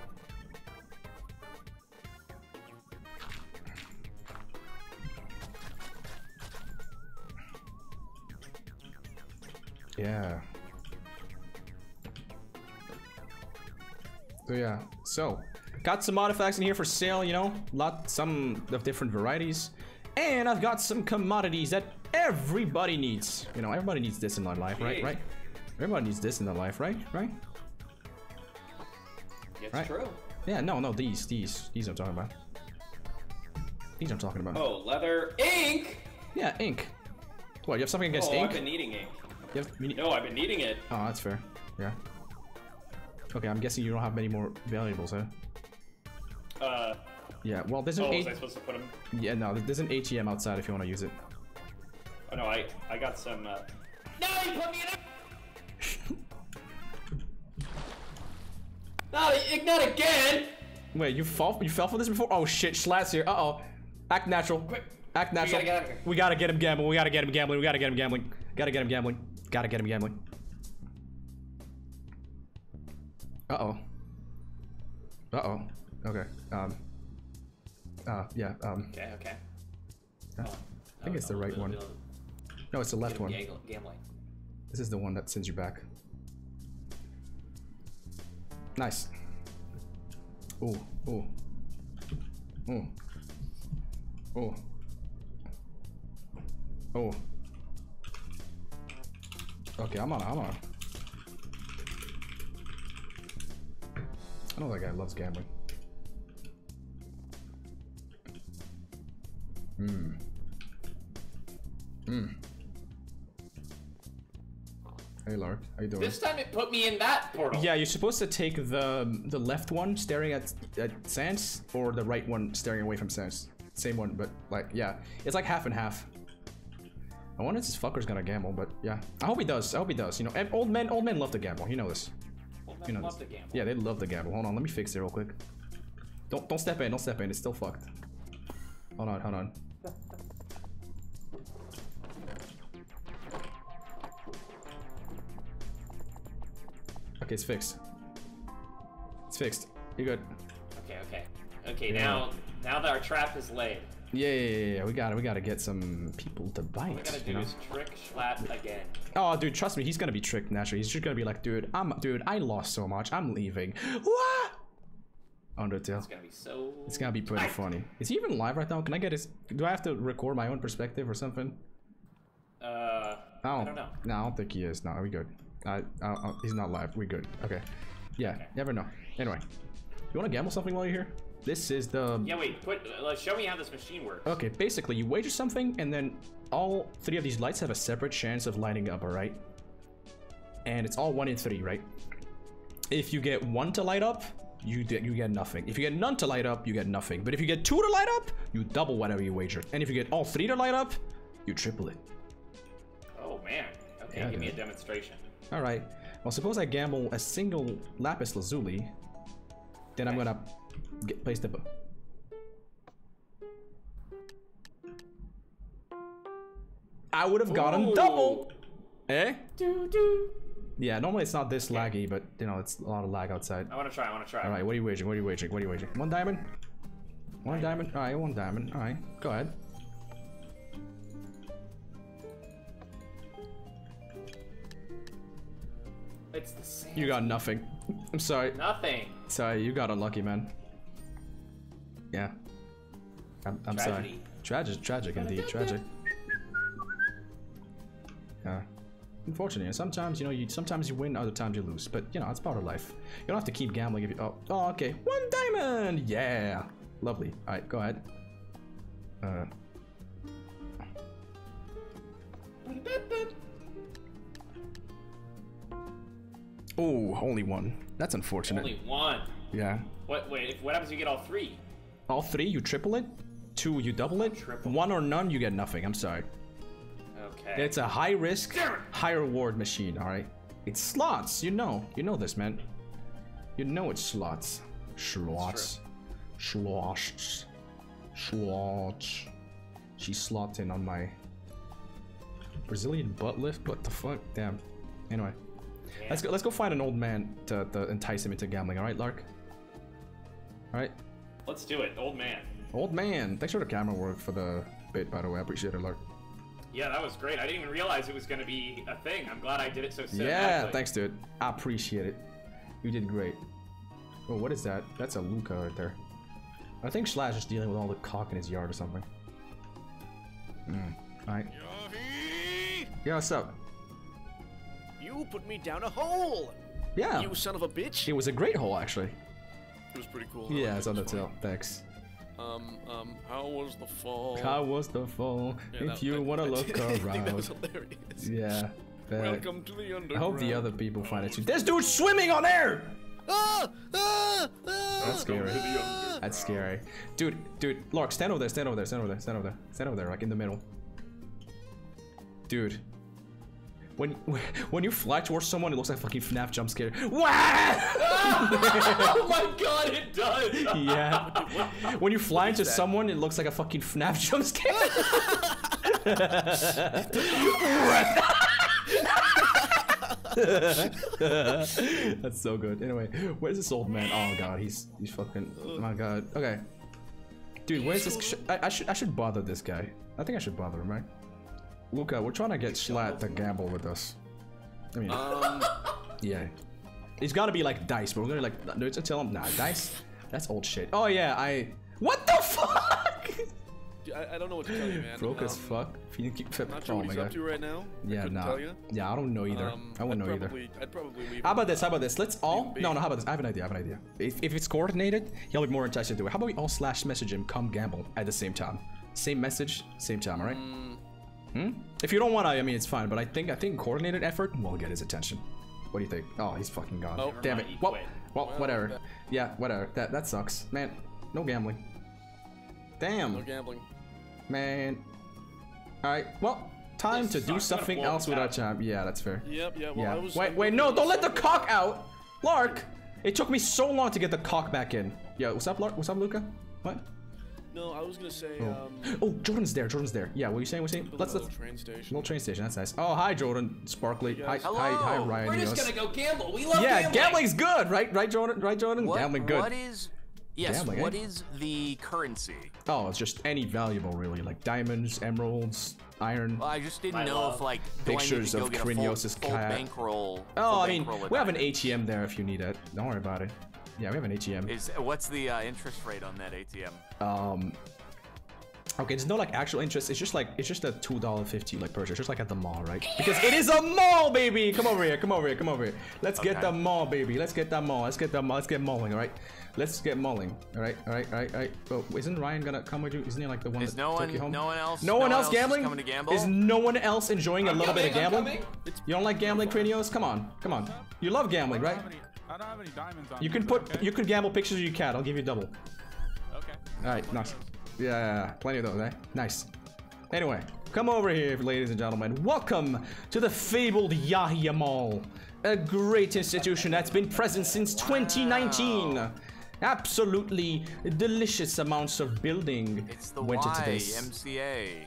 Yeah. So yeah. So got some artifacts in here for sale, you know, lot some of different varieties. And I've got some commodities that everybody needs. You know, everybody needs this in their life, right? Right? Everybody needs this in their life, right? Right? It's Right. true. Yeah, no, no, these, these, these I'm talking about. These I'm talking about. Oh, leather ink. Yeah, ink. What, you have something against oh, ink? I've been needing ink. You have, you No, I've been needing it. Oh, that's fair. Yeah. Okay, I'm guessing you don't have many more valuables, huh? Uh. Yeah, well, there's an Oh, was I supposed to put them? Yeah, no, there's an ATM outside if you want to use it. Oh no, I I got some. Uh... No, you put me in. A... Not, not again! Wait, you fall you fell for this before? Oh shit, Schlatt's here. Uh-oh. Act natural. Act natural. gotta get out of here. We gotta get him gambling. We gotta get him gambling. We gotta get him gambling. Gotta get him gambling. Gotta get him gambling. Uh-oh. Uh-oh. Okay. Um. Uh, yeah, um. Okay, okay. I think it's the right one. No, it's the left one. Gambling. This is the one that sends you back. Nice. Ooh, ooh. Ooh. Ooh. Oh. Okay, I'm on, I'm on. I know that guy loves gambling. Hmm. Hmm. Hey Lark, how you doing? This time it put me in that portal. Yeah, you're supposed to take the the left one staring at at Sans or the right one staring away from Sans. Same one, but like yeah, it's like half and half. I wonder if this fucker's gonna gamble, but yeah, I hope he does. I hope he does. You know, old men, old men love to gamble. You know this. Old You men know love this. to gamble. Yeah, they love to gamble. Hold on, let me fix it real quick. Don't don't step in. Don't step in. It's still fucked. Hold on, hold on. Okay, it's fixed. It's fixed. You're good. Okay, okay, okay. Yeah. Now, now that our trap is laid, Yeah, yeah, yeah, yeah. We gotta, we gotta get some people to bite. we gotta you do know? is trick Schlatt again. Oh, dude, trust me, he's gonna be tricked naturally. He's just gonna be like, dude, I'm, dude, I lost so much. I'm leaving. What? Undertale. It's gonna be so. It's gonna be pretty funny. Is he even live right now? Can I get his? Do I have to record my own perspective or something? Uh, I I don't, know. No, I don't think he is. No, we good. I, I, I, he's not live. We good. Okay. Yeah. Never know. Anyway, you want to gamble something while you're here? This is the. Yeah, wait. Put. Uh, show me how this machine works. Okay, basically, you wager something, and then all three of these lights have a separate chance of lighting up, alright? And it's all one in three, right? If you get one to light up, you get, you get nothing. If you get none to light up, you get nothing. But if you get two to light up, you double whatever you wagered. And if you get all three to light up, you triple it. Oh man. Okay, Yeah, give me a demonstration. Alright. Well, suppose I gamble a single lapis lazuli, then I'm gonna get, place the. I would have gotten Ooh. double. Eh? Yeah, normally it's not this laggy, but you know, it's a lot of lag outside. I want to try. I want to try. Alright, what are you wagering? What are you wagering? What are you wagering? One diamond? One diamond? Alright, one diamond. Alright, go ahead. It's the same. You got nothing. I'm sorry. Nothing. Sorry, you got unlucky, man. Yeah. I'm, I'm sorry. Tragic, tragic indeed, tragic. Yeah. Unfortunately, sometimes you know you sometimes you win, other times you lose. But you know it's part of life. You don't have to keep gambling if you. Oh, oh okay. One diamond. Yeah. Lovely. All right, go ahead. Uh. Oh, only one. That's unfortunate. Only one. Yeah. What? Wait. If, what happens if you get all three? All three, you triple it. Two, you double it. One or none, you get nothing. I'm sorry. Okay. It's a high risk, high reward machine. All right. It's slots. You know. You know this, man. You know it's slots. Slots. Schlots. Schlots. She slopped in on my Brazilian butt lift. What the fuck? Damn. Anyway, let's go. Let's go find an old man to, to entice him into gambling. All right, Lark. All right, Let's do it, old man. old man. Thanks for the camera work for the bit, by the way. I appreciate it, Lark. Yeah, that was great. I didn't even realize it was gonna be a thing. I'm glad I did it so soon. Yeah, thanks, dude. I appreciate it. You did great. Oh, what is that? That's a Luca right there. I think Slash is dealing with all the cock in his yard or something. Mm. Alright. Yeah, what's up? You put me down a hole. Yeah. You son of a bitch. It was a great hole, actually. It was pretty cool. Yeah, it's on the It was funny. tail. Thanks. Um, um, how was the fall? How was the fall? Yeah, if that- you want to look did- around. that was hilarious. Yeah. that- Welcome to the I hope the other people find it too. This dude's swimming on air! Ah! Ah! Ah! That's scary. That's scary. Dude, dude, Lark, stand over there, stand over there, stand over there, stand over there, stand over there, like in the middle. Dude. When when you fly towards someone, it looks like a fucking FNAF jump scare. Oh my god, it does! yeah. When you fly into someone, it looks like a fucking FNAF jump scare. That's so good. Anyway, where's this old man? Oh god, he's he's fucking. Oh my god. Okay. Dude, where's this? Sh I, I should I should bother this guy. I think I should bother him, right? Luca, we're trying to get Schlatt to gamble with us. I mean, Um, yeah. It's gotta be like dice, but we're gonna like no, tell him nah dice. That's old shit. Oh yeah, I. What the fuck? Dude, I, I don't know what to tell you, man. Broke as Um, fuck. If you didn't keep. I'm not sure oh what my he's god. up to right now. Yeah, nah. Yeah, I don't know either. Um, I wouldn't I'd know either. I'd probably leave. How about this? How about this? Let's all. No, no. How about this? I have an idea. I have an idea. If, if it's coordinated, he'll be more enticed to do it. How about we all slash message him, come gamble at the same time? Same message, same time. All right. Hmm. If you don't want to, I mean, it's fine. But I think I think coordinated effort will get his attention. What do you think? Oh, he's fucking gone. Oh. damn it. Never mind, he Well, well, whatever. Yeah, whatever. That that sucks, man. No gambling. Damn, No gambling. man. All right. Well, time This to do sucks. I'm gonna something else with our champ. Yeah, that's fair. Yep, yeah. Well, yeah. I was. wait, wait, no! Don't let the cock out, Lark. It took me so long to get the cock back in. Yeah, what's up, Lark? What's up, Luca? What? No, I was gonna say. Oh. Um, oh, Jordan's there. Jordan's there. Yeah, what are you saying? What are you saying? Let's let's. little train station. Little train station. That's nice. Oh, hi, Jordan. Sparkly. Hi, hi, hi, Ryan. We're just gonna go gamble. We love Yeah, gambling. gambling's good, right? Right, Jordan. Right, Jordan. What, Gambling good. What is? Yes. Gambling, what eh? is the currency? Oh, it's just any valuable, really, like diamonds, emeralds, iron. Well, I just didn't My know if like do Pictures I need of to go get a full, full kayak. bankroll. Oh, full I mean, we have an? ATM there if you need it. Don't worry about it. Yeah, we have an ATM. Is what's the uh, interest rate on that ATM? Um. Okay, there's no like actual interest. It's just like it's just a two dollar fifty like purchase, It's just like at the mall, right? Because it is a mall, baby. Come over here. Come over here. Come over here. Let's get the mall, baby. Let's get the mall. Let's get the mall. Let's get malling. All right. Let's get malling. All right. All right. All right. All right. Oh, isn't Ryan gonna come with you? Isn't he like the one Is that no took one, you home? no one else, No one else is gambling? coming to gamble? Is no one else enjoying a I'm little bit of gambling? You don't like gambling, Cranios? Come on. Come on. You love gambling, right? I don't have any diamonds on You can put okay? you can gamble pictures of your cat. I'll give you double. Okay. All right, nice. Yeah, plenty of those, eh? Nice. Anyway, come over here, ladies and gentlemen. Welcome to the fabled Yahia Mall, a great institution that's been present since 2019. Absolutely delicious amounts of building It's the went Y into this. MCA.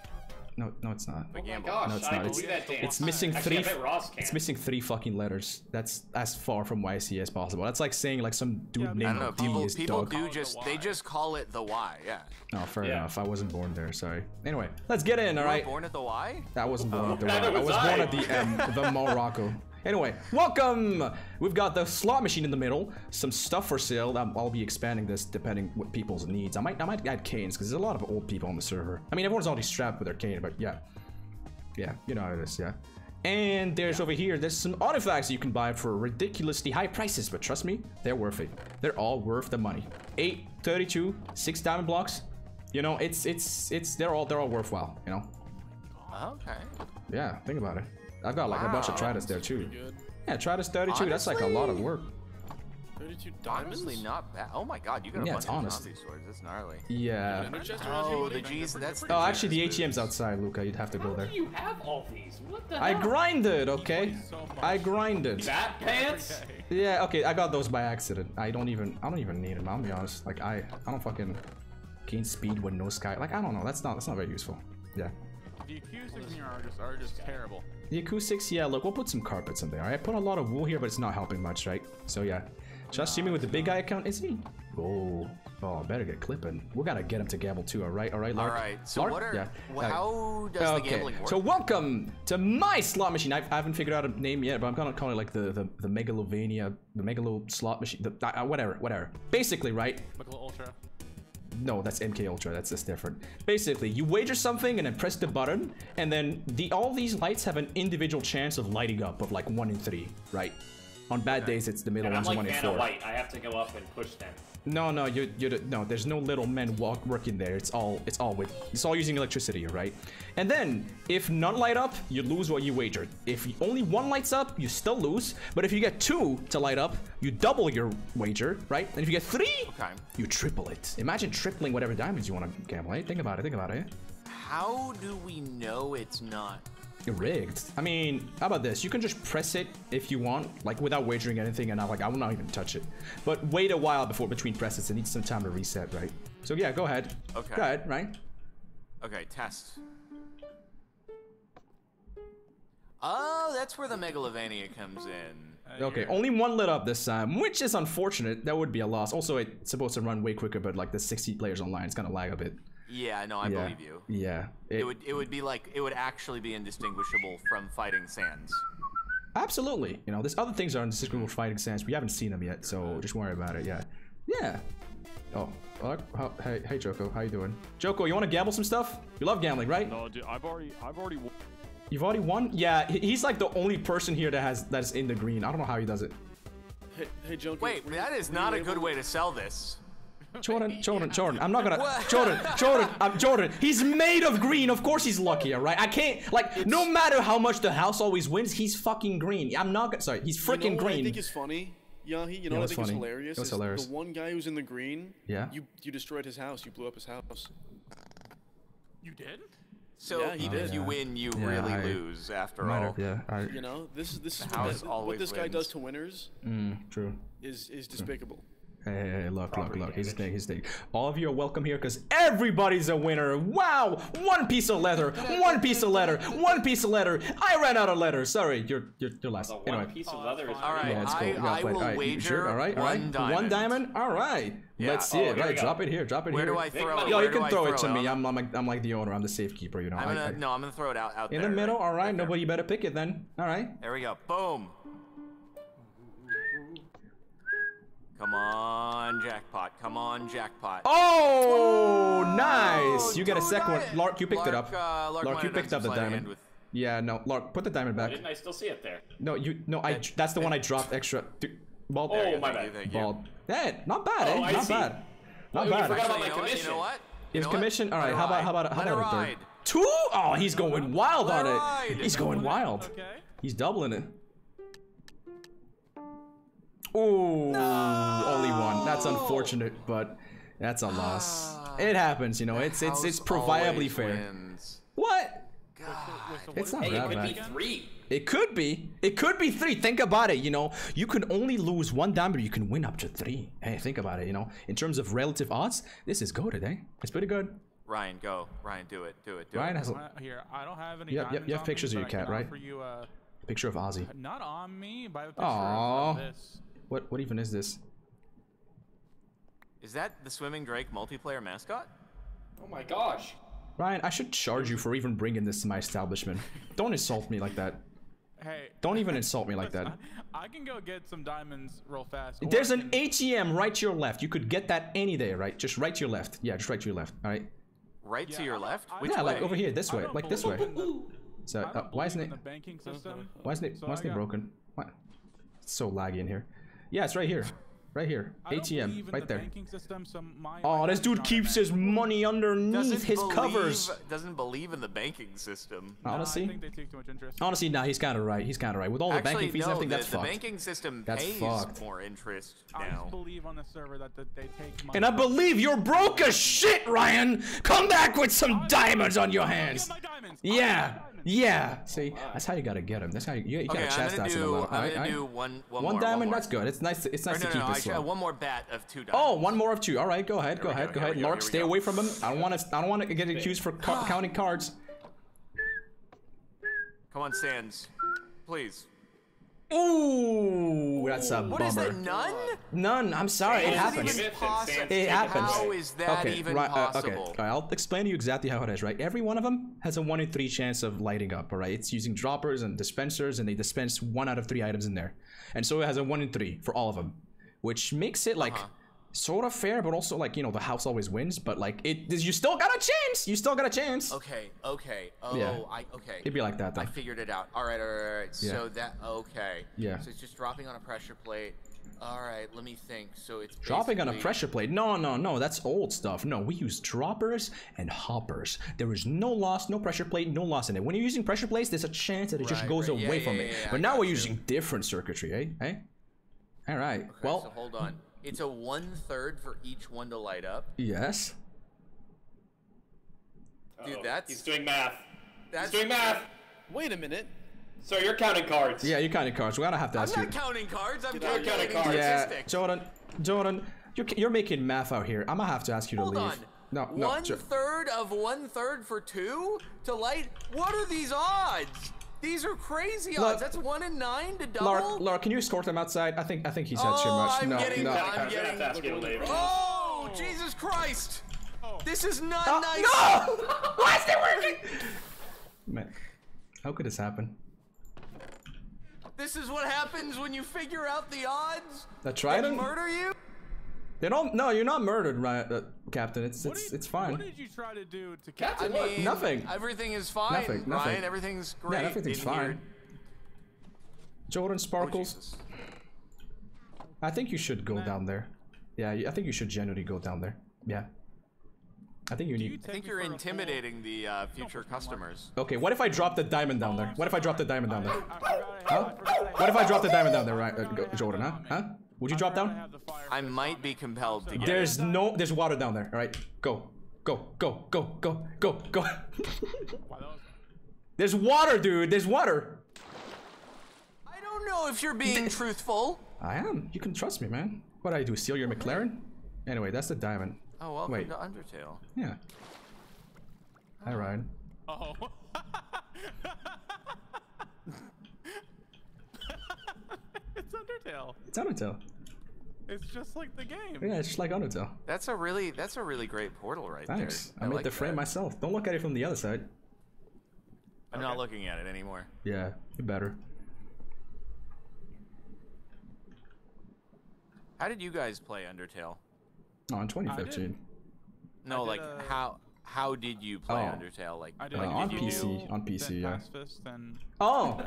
No, no, it's not. Oh my gosh, No, it's I not. It's, that dance. it's missing Actually, three. bet Ross can. It's missing three fucking letters. That's as far from YC as possible. That's like saying like some dude I don't named know. D People, is people Doug. do just they just call it the Y. Yeah. Oh, fair Yeah. enough. I wasn't born there. Sorry. Anyway, let's get in. All right. You were born at the Y. I wasn't born at the Neither Y. I was was I. born at the M, the Morocco. Anyway, welcome. We've got the slot machine in the middle. Some stuff for sale. Um, I'll be expanding this depending what people's needs. I might, I might add canes because there's a lot of old people on the server. I mean, everyone's already strapped with their cane, but yeah, yeah, you know how it is. Yeah. And there's over here, there's some artifacts you can buy for ridiculously high prices, but trust me, they're worth it. They're all worth the money. 8, 32, 6 diamond blocks. You know, it's it's it's they're all they're all worthwhile, you know. Okay. Yeah, think about it. I've got like a bunch of Wow. Tridus there too. Good. Yeah, Tridus 32, that's like a lot of work. 32 diamonds? Honestly, not bad. Oh my god, you got a Yeah, bunch it's of honest. zombie swords. That's gnarly. Yeah. Oh, the G's. That's. Oh, actually, the ATM's outside, Luca. You'd have to go there. You have all these. What the I hell? grinded, okay? I grinded. Fat pants? Yeah, okay, I got those by accident. I don't even, I don't even need them. I'll be honest. Like, I, I don't fucking gain speed with no sky. Like, I don't know. That's not, that's not very useful. Yeah. The acoustics in here are just are just terrible. The acoustics, yeah, look, we'll put some carpets in there. I put a lot of wool here, but it's not helping much, right? So yeah. Just see me with the big guy account, is he? Oh, oh, better get clipping. We gotta get him to gamble too, alright? Alright, Lark? Alright, so Lark? what are- Yeah. wh- Alright. how does the gambling work? So welcome to my slot machine. I've, I haven't figured out a name yet, but I'm gonna call it like the the, the Megalovania, the Megalo slot machine, the, uh, whatever, whatever. Basically, right? Michael Ultra. No, that's MK Ultra. That's just different. Basically, you wager something and then press the button, and then the all these lights have an individual chance of lighting up of like one in three, right? On bad days, it's the middle And I'm ones, like one in four. White. I have to go up and push them. No, no, you, you, no. There's no little men walk working there. It's all, it's all with, it's all using electricity, right? And then, if none light up, you lose what you wagered. If only one lights up, you still lose. But if you get two to light up, you double your wager, right? And if you get three, you triple it. Imagine tripling whatever diamonds you want to gamble. Eh? Think about it. Think about it. How do we know it's not? Rigged. I mean, how about this? You can just press it if you want, like without wagering anything, and I'm like, I will not even touch it. But wait a while before between presses. It needs some time to reset, right? So yeah, go ahead. Okay. Go ahead, right? Okay, test. Oh, that's where the Megalovania comes in. Okay, only one lit up this time, which is unfortunate. That would be a loss. Also, it's supposed to run way quicker, but like the 60 players online, it's gonna lag a bit. Yeah, no, I yeah. believe you. Yeah. It, would it would be like it would actually be indistinguishable from fighting Sans. Absolutely. You know, there's other things that are indistinguishable from fighting Sans. We haven't seen them yet, so just worry about it. Yeah. Yeah. Oh, uh, hey, hey, Joko, how you doing? Joko, you want to gamble some stuff? You love gambling, right? No, dude, I've already, I've already. won. You've already won? Yeah, he's like the only person here that has that's in the green. I don't know how he does it. Hey, hey, Junkie. Wait, that is not a good way to sell this. Jordan, Jordan, Jordan. I'm not gonna. What? Jordan, Jordan, I'm Jordan. He's made of green. Of course he's lucky, alright? I can't like no matter how much the house always wins, he's fucking green. I'm not gonna. Sorry, he's You freaking know what I green. think is funny, Yahi. You know Yeah, what I think funny? is hilarious? What's is hilarious? The one guy who's in the green. Yeah? You you destroyed his house. You blew up his house. You did? So Yeah, he if did. you win, you Yeah, really I- lose after Might all. yeah, I- You know, this is this is what, house what this guy wins. does to winners Mm, true. is is despicable. Hey, hey, hey, look, look, look. He's the thing, he's the thing. All of you are welcome here because everybody's a winner. Wow! One piece of leather, one piece of leather, one piece of leather. I ran out of letter. Sorry, you're you're, you're last. One Anyway. piece of leather is All right, Yeah, it's cool. I, You I will All right, wager sure? All right, all right. one diamond. One diamond. All right. Yeah. Let's see Oh, it. Right, drop it here. Drop it Where here. do I throw it? Yo, you can I throw it to it? me. I'm, I'm like I'm like the owner. I'm the safekeeper. You know. I'm gonna I- no, I'm gonna throw it out out in there. the middle. right- All right. right. Nobody better pick it then. All right. There we go. Boom. Come on, jackpot. Come on, jackpot. Oh, nice! You get a second one. Lark, you picked it up. uh, Lark you picked up the some sleight of diamond. with- Yeah, no, Lark, put the diamond Why back. didn't I still see it there? No, you, no, I. That's the one I dropped extra. Dude, bald. Oh, my bad. Bald. Yeah, not bad, eh? Oh, I not see. bad. Not Oh, you forgot about my You know what? You know what? You His commission. All right. How about how about how about a third? Two? Oh, he's going wild on it it. He's going wild. Okay. He's doubling it. Ooh, only one. That's unfortunate, but that's a loss. It happens, you know. It's it's it's House proviably fair. wins. What? So It's what not Hey, it that could bad. be three. It could be. It could be three. Think about it. You know, you can only lose one diamond, but you can win up to three. Hey, think about it. You know, in terms of relative odds, this is good, eh? It's pretty good. Ryan, go. Ryan, do it. Do it. Do Ryan it. has a Uh, Here, I don't have any Yep, have- you have- diamonds you have on pictures me, of your cat, right? offer You, uh, picture of Ozzy. not on me, but I have a picture Aww. of this. What what even is this? Is that the swimming Drake multiplayer mascot? Oh my gosh. Ryan, I should charge you for even bringing this to my establishment. Don't insult me like that. Hey. Don't even insult me like that. I can go get some diamonds real fast. There's an ATM right to your left. You could get that any day, right? Just right to your left. Yeah, just right to your left. All right. Right to your left? I Which yeah, way? like over here, this way, like this way. the- So uh, why isn't it? the banking system. Why isn't it? so Why isn't I it got- broken? What? It's so laggy in here. Yeah, it's right here. Right here. I don't believe ATM. Right the there. system, so my, Oh, my this dude keeps his money underneath Doesn't his believe, covers. Doesn't believe in the banking system. Nah, Honestly, I think they take too much interest. honestly, nah, he's kind of right. He's kind of right. With all the Actually, banking fees no, and everything, the, that's the fucked. banking system That's pays fucked. more interest I now. just believe on the server that, that they take money. And I believe you're broke as shit, Ryan. Come back with some diamonds on your hands. Yeah, yeah. Oh, see, that's how you gotta get him. That's how you, you, you Okay, gotta I'm chastise him a do. little. I'm Alright, gonna alright. do one. One, One more, diamond, one more. that's good. It's nice. It's nice no, to no, keep no, it I should one more bat of two diamonds. Oh, one more of two. All right, go ahead, go Here we ahead, go, go ahead. we go, Lark, stay go. away from him. I don't want to. I don't want to get accused for ca- counting cards. Come on, Sands. Please. Ooh, that's a What bummer. is that? None? None. I'm sorry. It happens. even possible? It happens. How is that okay, even right, uh, okay. possible? All right, I'll explain to you exactly how it is. Right, every one of them has a one in three chance of lighting up. All right, it's using droppers and dispensers, and they dispense one out of three items in there, and so it has a one in three for all of them, which makes it like. Uh-huh. Sort of fair, but also like you know the house always wins. But like it, you still got a chance. You still got a chance. Okay, okay. Oh, Yeah. I okay. It'd be like that, though. I figured it out. All right, all right, all right. Yeah. So that okay. Yeah. So it's just dropping on a pressure plate. All right, let me think. So it's Dropping on a pressure plate. No, no, no. That's old stuff. No, we use droppers and hoppers. There is no loss, no pressure plate, no loss in it. When you're using pressure plates, there's a chance that it just goes right. Yeah, away yeah, from yeah, it. yeah, I but now we're you. using different circuitry, eh? Eh? All right. Okay, well, so hold on. It's a one third for each one to light up. yes. Dude, Uh-oh. that's He's doing math. That's He's doing math. Wait a minute. So you're counting cards. Yeah, you're counting cards. We're gonna have to I'm ask you. not counting cards. I'm You're not counting cards. Yeah, statistics. Jordan, Jordan, you're, you're making math out here. I'm gonna have to ask you to Hold leave. on. No, no. One Jo- third of one third for two to light. What are these odds? These are crazy Look- odds. That's one in nine to double. Laura, Laura, can you escort him outside? I think I think he's had too Oh, much. I'm no, getting, no. I'm getting. Oh, Jesus Christ! This is not ah, nice. Oh, no! Why is it working? Man, how could this happen? This is what happens when you figure out the odds. The They trident? murder you. They don't. No, you're not murdered, right, uh, Captain. It's it's it's fine. What did you try to do to I catch mean, Nothing. Everything is fine, Nothing, nothing. Ryan. Everything's great. Yeah, everything's in fine. Here. Jordan Sparkles. I think you should go down there. Yeah, I think you should generally go down there. Yeah. I think you need. I think you're intimidating the uh, future customers. Okay, what if I drop the diamond down there? What if I drop the diamond down there? Huh? What if I drop the diamond down there, right, uh, Jordan? Huh? Huh? Would you drop down? I might be compelled to get. There's no. There's water down there. All right, go, go, go, go, go, go, go. There's water, dude. There's water. I don't know if you're being truthful. I am. You can trust me, man. What I do? Steal your McLaren? Anyway, that's the diamond. Oh, welcome Wait. to Undertale. Yeah. Hi, uh-huh. Ryan. Oh. it's Undertale. It's Undertale. It's just like the game. Yeah, it's just like Undertale. That's a really that's a really great portal right Thanks. there. I, made like the frame that. myself. Don't look at it from the other side. I'm not looking at it anymore. Yeah, you better. How did you guys play Undertale? Oh, in 2015. No, like uh, how how did you play Oh. Undertale? Like, I did Uh, like, on did you PC. do- On PC, then yeah. Pacifist, then Oh.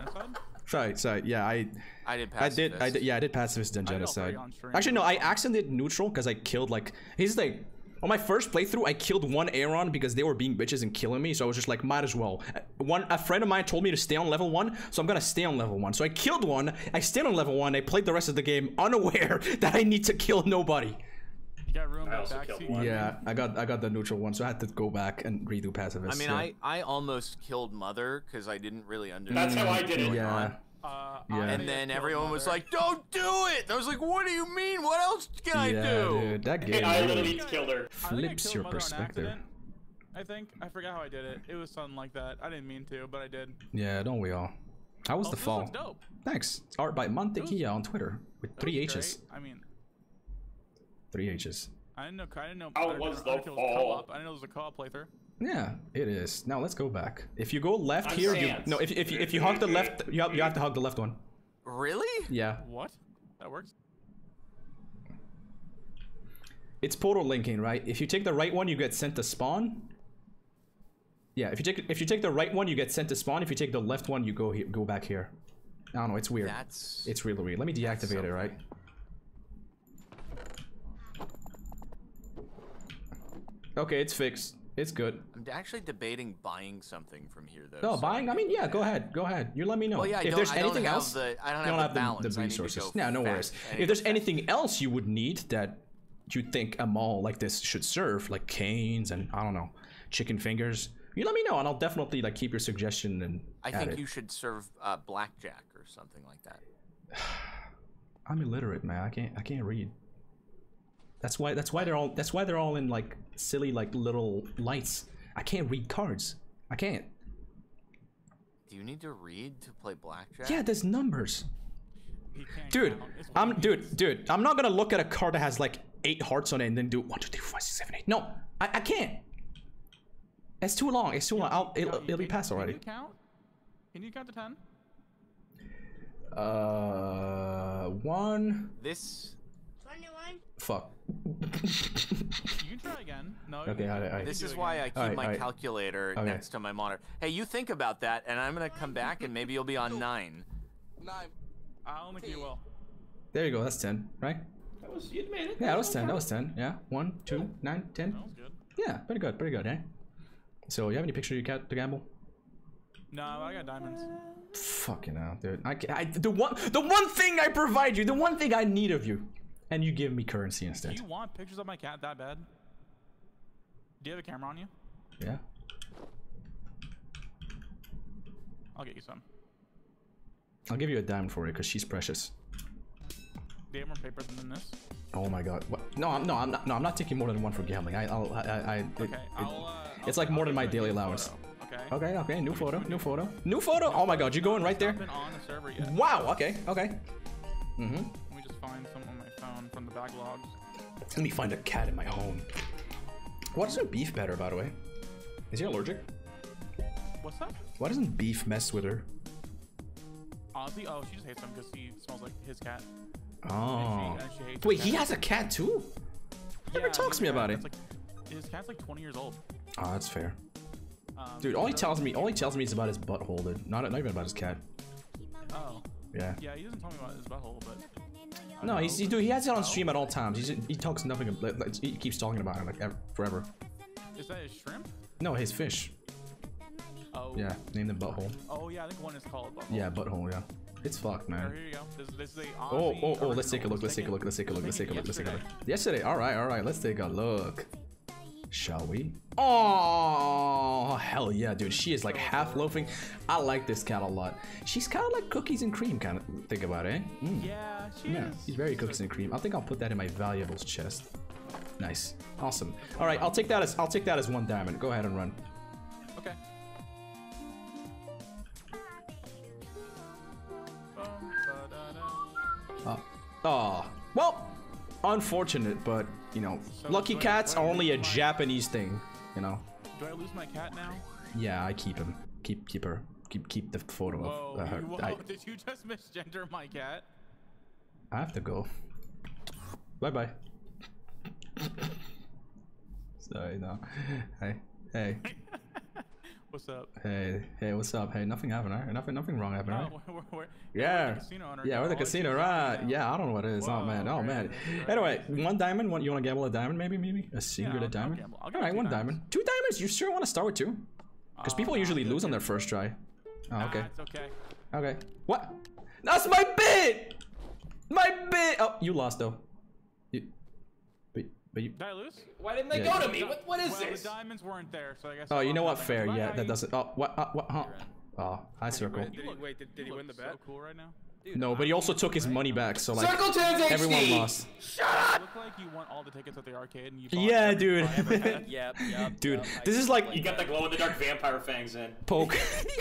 Sorry, sorry. Yeah, I. I did I did. I did. Yeah, I did pacifist then I did all three genocide. Actually, no. I accidentally did neutral because I killed like. He's like. On my first playthrough, I killed one Aaron because they were being bitches and killing me. So I was just like, might as well. One, a friend of mine told me to stay on level one, so I'm gonna stay on level one. So I killed one. I stayed on level one. I played the rest of the game unaware that I need to kill nobody. You got room I also back killed one. Yeah, I got I got the neutral one, so I had to go back and redo pacifist. I mean, yeah. I I almost killed Mother because I didn't really understand. That's how I did it. Yeah. Uh, Yeah. And then kill everyone was like, "Don't do it!" I was like, "What do you mean? What else can I yeah, do?" dude, that game I really literally killed her. I I flips killed your Mother on perspective. I think I forgot how I did it. It was something like that. I didn't mean to, but I did. Yeah, don't we all? How was Oh, the this fall? looks dope. Thanks. It's art by Mantequilla on Twitter with three H's. great. I mean, Three H's. I didn't know. I didn't know. How Undertale- was the Undertale fall? co-op. I didn't know it was a co-op playthrough. Yeah, it is. Now let's go back. If you go left I'm here, you no. If if you, if you hug the left, you have, you have to hug the left one. Really? Yeah, What? That works. it's portal linking, right? If you take the right one, you get sent to spawn. Yeah, if you take if you take the right one, you get sent to spawn. If you take the left one, you go here, go back here. I don't know. It's weird. That's It's really weird. Let me deactivate it, right? Okay, it's fixed. It's good. I'm actually debating buying something from here, though. No, so buying. I mean, yeah, go ahead, go ahead. You let me know. Well, yeah, I if don't- there's I don't anything have else, the- I don't have have the the, balance. To resources. Yeah, no worries. If there's anything else you would need that you think a mall like this should serve, like canes and I don't know, chicken fingers, you let me know, and I'll definitely like keep your suggestion and. I think it. you should serve uh, blackjack or something like that. I'm illiterate, man. I can't. I can't read. That's why. That's why they're all. That's why they're all in like silly like little lights. I can't read cards. I can't. Do you need to read to play blackjack? Yeah, there's numbers. Dude, I'm dude, dude. I'm not gonna look at a card that has like eight hearts on it and then do one, two, three, four, five, six, seven, eight. No, I, I can't. It's too long. It's too long. I'll, it'll, it'll be past already. Can already. you count? Can you count to ten? Uh, one. This. Fuck. You can try again. No. Okay, can- I- I- This is do it why I keep Alright, my alright. calculator Okay. next to my monitor. Hey, you think about that, and I'm gonna come back, and maybe you'll be on nine. Nine. I don't think you will. There you go. That's ten, right? That was you made it. Yeah, that was ten. That was ten. Yeah, one, two, nine, ten. That was good. Yeah, pretty good. Pretty good, eh? So, you have any picture of your cat to gamble? No, I got diamonds. Fucking hell, dude. I, I the one the one thing I provide you, the one thing I need of you, and you give me currency instead. Do you want pictures of my cat that bad? Do you have a camera on you? Yeah. I'll get you some. I'll give you a diamond for it because she's precious. Do you have more paper than this? Oh my god. What? No, I'm no, I'm not. No, I'm not taking more than one for gambling. I, I'll, I, I, it, Okay, I'll, uh, it's like more than my daily allowance. Okay. Okay, okay. New photo. New photo. New photo. Oh my god, You're going right there? I've been on the server yet. Wow. Okay. Okay. Mm-hmm. Let me just find some on my phone from the backlogs. Let me find a cat in my home. Why doesn't beef better, by the way? Is he allergic? What's that? Why doesn't beef mess with her? Honestly, oh, she just hates him because he smells like his cat. Oh. And she, and she Wait, he cat. has a cat too? Never Yeah, talks to me about it. Like, his cat's like 20 years old. Oh, that's fair. Um, Dude, all he tells me, all he tells me is about his butthole, dude. Not, not even about his cat. Oh. Yeah. Yeah, he doesn't tell me about his butthole, but. No, he's, he, dude, he has it on stream at all times. He's, he talks nothing. Like, he keeps talking about it like ever, forever. Is that his shrimp? No, his fish. Oh. Yeah, named him butthole. Oh yeah, I think one is called butthole. Yeah, butthole. Yeah, it's fucked, man. here you go. This, this is oh, a Oh, oh, oh! Let's take a look. Let's take a look. Let's take a look. Let's take a look. Let's take a look. yesterday. Yesterday. All right, all right. Let's take a look. Shall we? Oh, hell yeah, dude. She is like half loafing. I like this cat a lot. She's kind of like cookies and cream, kind of think about it. eh? Mm. Yeah, she Yeah, is. she's very cookies and cream. I think I'll put that in my valuables chest. Nice, awesome. All right, I'll take that as I'll take that as one diamond. Go ahead and run. Okay. Uh, oh, well, unfortunate, but you know, So, lucky cats I are only a my- Japanese thing. You know. Do I lose my cat now? Yeah, I keep him. Keep keep her. Keep keep the photo Whoa, of uh, her. whoa I, did you just misgender my cat? I have to go. Bye bye. Sorry, no. Hey, hey, What's up? hey, hey. What's up? Hey, nothing happened. Right? Nothing, nothing wrong happened. Right? Oh, we're, we're, we're Yeah. the casino Yeah, we're the All I see casino, right? Yeah, I don't know what it is. oh man, oh man. Anyway, one diamond. One, you want to gamble a diamond? Maybe, maybe a singular I'll- I'll diamond. gamble. I'll All two one diamonds. diamond. Two diamonds. You sure want to start with two? Because people Uh, usually lose on their first try. Oh, okay. Nah, it's okay. Okay. What? That's my bid. My bid. Oh, you lost though. You. But, but you. Did I lose? Why didn't they Yeah. go to me? What, what is well, this? the diamonds weren't there, so I guess. Oh, I you know what? Fair. Yeah, that doesn't. Oh, what? Uh, what? Huh? Oh, I circle. Did he, wait, did, did he win the bet? So cool right now. No, but he also took his money back, so like Circle Tunes HD. everyone lost. Shut up! Look like you want all the tickets at the arcade, and you. Yeah, dude. bought. Yep, yep. Dude, yep. I this is like You got the glow in the dark vampire fangs in. poke.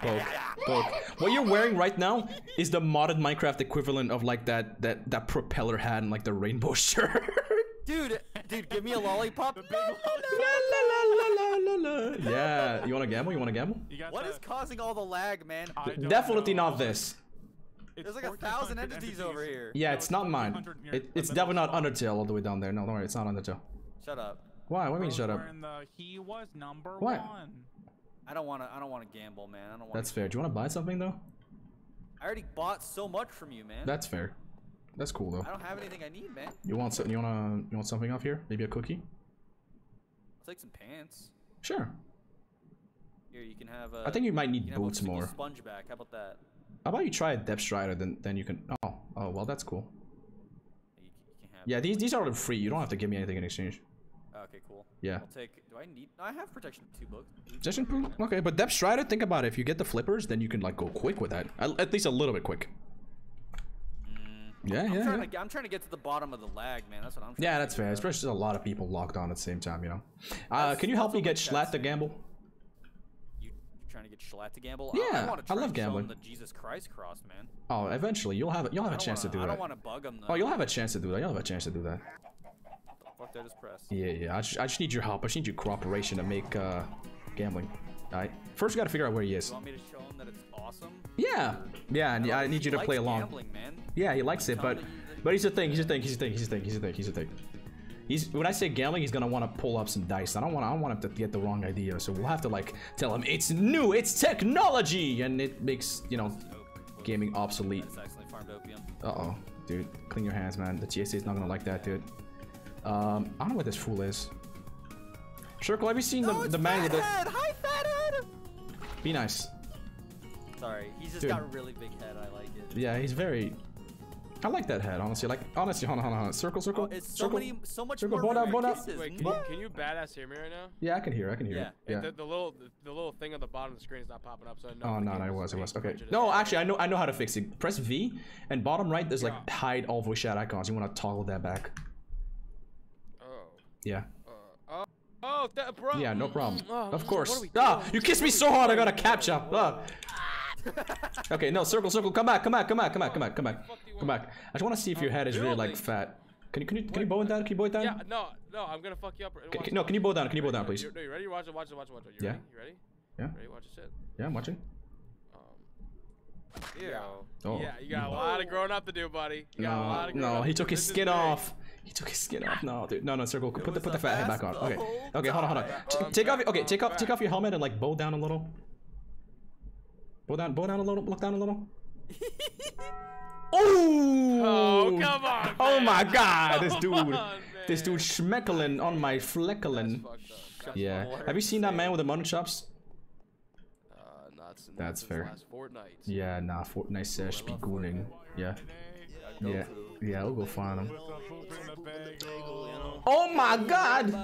poke. Poke. What you're wearing right now is the modded Minecraft equivalent of like that that that propeller hat and like the rainbow shirt. Dude, dude, give me a lollipop. yeah, you want to gamble? You want to gamble? What is causing all the lag, man? Definitely not this. There's like a thousand entities over here. Yeah, it's not mine. It, it's definitely not Undertale all the way down there. No, don't worry, it's not Undertale. Shut up. Why? What do you mean shut up? The he was number What? one. I don't want to. I don't want to gamble, man. I don't want. That's fair. Do you want to buy something though? I already bought so much from you, man. That's fair. That's cool though. I don't have anything I need, man. You want something? You wanna? You want something off here? Maybe a cookie? take some pants. Sure. Here, you can have. Uh, I think you might need a boots more. Sponge back. How about that? How about you try a depth strider, then then you can. Oh, oh well, that's cool. Yeah, these these are free. You don't have to give me anything in exchange. Okay, cool. Yeah. I'll take. Do I need? I have protection two books. Improve. Okay, but depth strider. Think about it. If you get the flippers, then you can like go quick with that. At, at least a little bit quick. Yeah, I'm yeah, trying yeah. to. I'm trying to get to the bottom of the lag, man. That's what I'm. Trying Yeah, that's fair. out. Especially a lot of people locked on at the same time, you know. Uh, can you help me get Schlatt to gamble? You're trying to get Schlatt to gamble? Yeah, I, I try love and show him gambling. the Jesus Christ cross, man. Oh, eventually you'll have you'll have I a chance wanna- to do I that. don't want to bug him. Oh, you'll have a chance to do that. You'll have a chance to do that. Fuck that is press. Yeah, yeah. I just, I just need your help. I just need your cooperation to make uh, gambling. All right. First, we gotta figure out where he is. You want me to show him that it's awesome? Yeah, yeah, and I need you to play along. gambling, man. Yeah, he likes it, Tell him but you- but he's the thing. He's the thing. He's the thing. He's the thing. He's the thing. He's the thing. He's the thing. He's when I say gambling, he's gonna want to pull up some dice. I don't want. I don't want him to get the wrong idea. So we'll have to like tell him it's new, it's technology, and it makes you know gaming obsolete. It's actually farmed opium. Uh oh, dude, clean your hands, man. The GSA is not gonna like that, dude. Um, I don't know what this fool is. Circle, have you seen the the man with the? Fathead! Hi, fathead! Be nice. Sorry, he's just Dude. got a really big head. I like it. Yeah, he's very. I like that head, honestly. Like, honestly, hold on, hold on, hold on. Circle, circle. Oh, it's so circle. many, so much circle, more bow down, red bow Wait, can you, can you badass hear me right now? Yeah, I can hear. I can hear. Yeah. Yeah. The, the little the, the little thing on the bottom of the screen is not popping up, so I know. Oh no, game no, it is was, it was. Okay. No, actually, I know, I know how to fix it. Press V, and bottom right, there's like hide all voice chat icons. You want to toggle that back. Oh. Yeah. Oh, oh, that, bro. Yeah, no problem. Oh, Of course. Ah, you kissed me so hard, I got a captcha. Ah. Okay, no, circle, circle. Come back, come back, come back, come back, come back, come back, come back. I just want to see if your head is really like fat. Can you can you can you bow it down? Can you bow it down? Yeah, no, no, I'm gonna fuck you up. Can- can- no, can you bow down? Can you bow down, please? You, no, you ready? Watch it, watch it, watch it, watch it. You Yeah. ready? You ready? Yeah. Ready? Watch this shit. Yeah, I'm watching. Um, yeah. Oh. Yeah, you got a lot of growing up to do, buddy. You got a lot No, of no, up he took his skin big. off. He took his skin off. No, dude. No, no, circle. Put the put the fat head back on. Okay. Okay, hold on, hold on. Take off. Okay, take off take off your helmet and like bow down a little. Bow down, bow down a little. Look down a little. oh! Oh, come on, Oh my. God! This dude, on, this dude schmeckelin on my fleckelin. Yeah. Have you seen that man with the mutton chops? Uh, not since, That's fair. last fortnight. Yeah, nah, Fortnite says spiegeling. Yeah. Yeah, yeah, we'll go find him. Oh my god!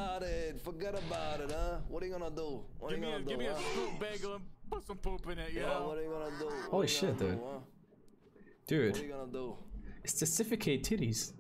Forget about it, huh? What are you gonna do? What Give are me you a, gonna give do? me a scoop bagel and put some poop in it, you Yeah, know? what are you gonna do? Holy are you shit, gonna dude. do, huh? Dude, What are you gonna do? it's testificate titties.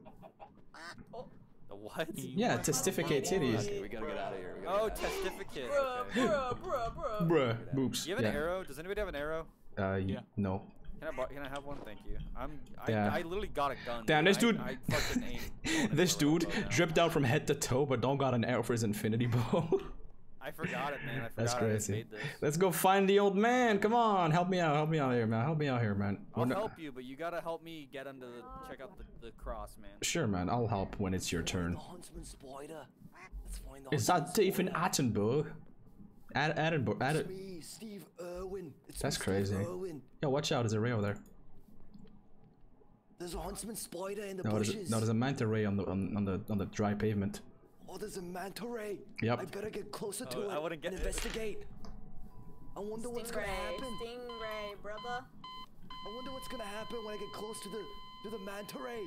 The what? Yeah, testificate titties. Okay, we gotta get out of here. Oh, get testificate. Bruh, okay. bruh, bruh, bruh. Bruh, boobs. Do you have an Yeah. arrow? Does anybody have an arrow? Uh, yeah. no. Can I, can I have one? Thank you. I'm. I, Yeah. I literally got a gun. Damn, this I- dude. I, fucking ain't. this dude dripped down from head to toe, but don't got an arrow for his infinity bow. I forgot it, man. I forgot That's I crazy. made this. Let's go find the old man. Come on, help me out. Help me out here, man. Help me out here, man. I'll not- help you, but you gotta help me get under the check out the, the cross, man. Sure, man. I'll help when it's your turn. Huntsman spider. Let's find the Is Huntsman that David spider. Attenborough? Ad- Attenborough. It's me, Steve Irwin. It's That's me, crazy. Steve Irwin. Yo, watch out. There's a ray over there. There's a huntsman spider in the No, there's a, no, there's a manta ray on the on, on the on the dry pavement. Oh, there's a manta ray. Yep. I better get closer to Oh, it I wouldn't get and it. investigate. I wonder what's gonna happen. Stingray, brother. I wonder what's gonna happen when I get close to the to the manta ray.